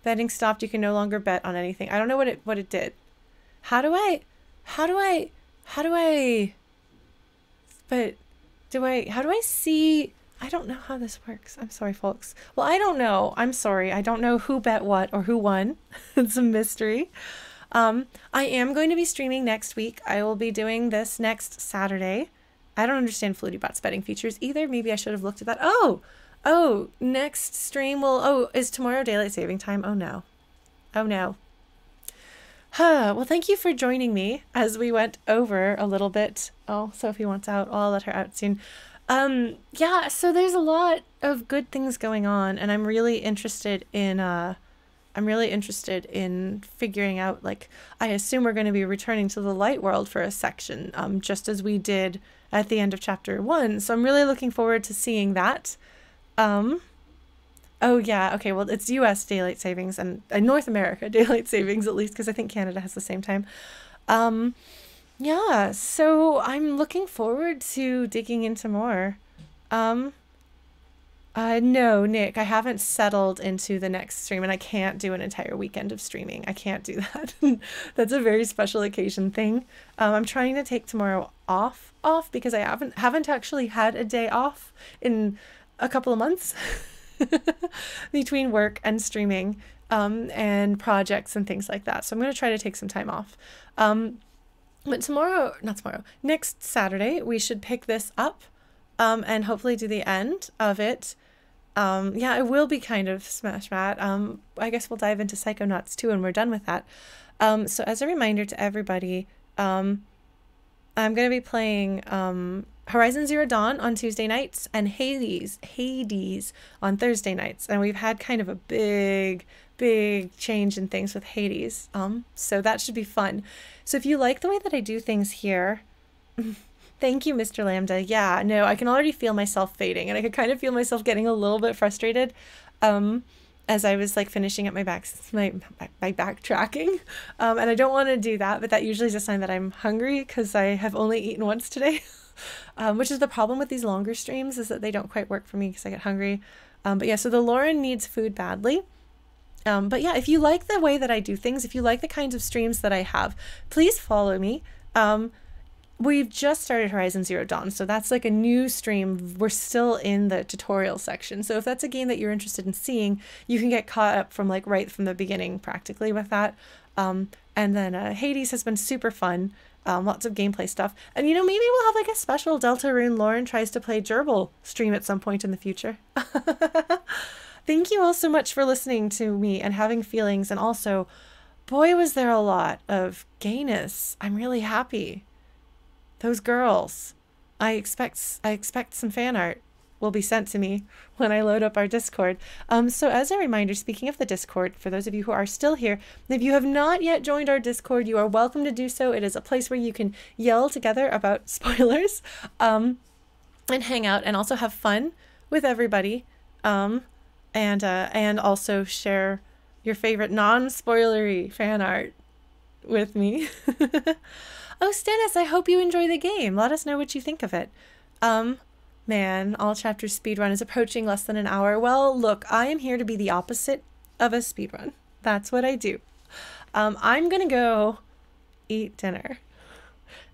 Betting stopped. You can no longer bet on anything. I don't know what it what it did. How do I how do I how do I but do I how do I see I don't know how this works. I'm sorry, folks. Well, I don't know. I'm sorry. I don't know who bet what or who won. it's a mystery. Um, I am going to be streaming next week. I will be doing this next Saturday. I don't understand FlutyBot's betting features either. Maybe I should have looked at that. Oh, oh, next stream will. Oh, is tomorrow daylight saving time? Oh no, oh no. Huh. Well, thank you for joining me as we went over a little bit. Oh, Sophie wants out. I'll let her out soon. Um, yeah. So there's a lot of good things going on, and I'm really interested in uh, I'm really interested in figuring out, like, I assume we're going to be returning to the light world for a section, um, just as we did at the end of chapter one. So I'm really looking forward to seeing that. Um, oh, yeah. Okay. Well, it's US daylight savings and uh, North America daylight savings, at least, because I think Canada has the same time. Um, yeah. So I'm looking forward to digging into more. Um, uh, no, Nick, I haven't settled into the next stream and I can't do an entire weekend of streaming. I can't do that. That's a very special occasion thing. Um, I'm trying to take tomorrow off off because I haven't haven't actually had a day off in a couple of months between work and streaming um, and projects and things like that. So I'm going to try to take some time off. Um, but tomorrow, not tomorrow, next Saturday, we should pick this up um, and hopefully do the end of it um, yeah, it will be kind of Smash Mat. Um, I guess we'll dive into Psychonauts too when we're done with that. Um, so as a reminder to everybody, um, I'm going to be playing um, Horizon Zero Dawn on Tuesday nights and Hades, Hades on Thursday nights. And we've had kind of a big, big change in things with Hades. Um, so that should be fun. So if you like the way that I do things here, Thank you, Mr. Lambda. Yeah, no, I can already feel myself fading, and I could kind of feel myself getting a little bit frustrated, um, as I was like finishing up my back my my backtracking, um, and I don't want to do that, but that usually is a sign that I'm hungry because I have only eaten once today, um, which is the problem with these longer streams is that they don't quite work for me because I get hungry. Um, but yeah, so the Lauren needs food badly. Um, but yeah, if you like the way that I do things, if you like the kinds of streams that I have, please follow me. We've just started Horizon Zero Dawn, so that's like a new stream. We're still in the tutorial section. So if that's a game that you're interested in seeing, you can get caught up from like right from the beginning practically with that. Um, and then uh, Hades has been super fun. Um, lots of gameplay stuff. And you know, maybe we'll have like a special Deltarune Lauren tries to play Gerbil stream at some point in the future. Thank you all so much for listening to me and having feelings. And also, boy, was there a lot of gayness. I'm really happy. Those girls. I expect I expect some fan art will be sent to me when I load up our Discord. Um, so as a reminder, speaking of the Discord, for those of you who are still here, if you have not yet joined our Discord, you are welcome to do so. It is a place where you can yell together about spoilers, um, and hang out and also have fun with everybody, um, and uh, and also share your favorite non-spoilery fan art with me. Oh, Stannis, I hope you enjoy the game. Let us know what you think of it. Um, man, all chapters speedrun is approaching less than an hour. Well, look, I am here to be the opposite of a speedrun. That's what I do. Um, I'm gonna go eat dinner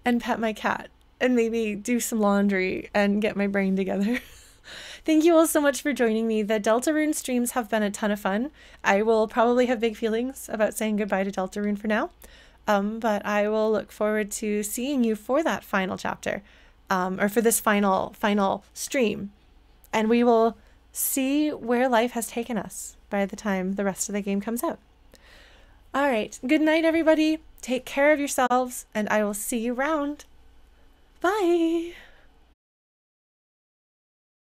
and pet my cat and maybe do some laundry and get my brain together. Thank you all so much for joining me. The Deltarune streams have been a ton of fun. I will probably have big feelings about saying goodbye to Deltarune for now. Um, but I will look forward to seeing you for that final chapter, um, or for this final final stream, and we will see where life has taken us by the time the rest of the game comes out. All right, good night, everybody. Take care of yourselves, and I will see you around. Bye.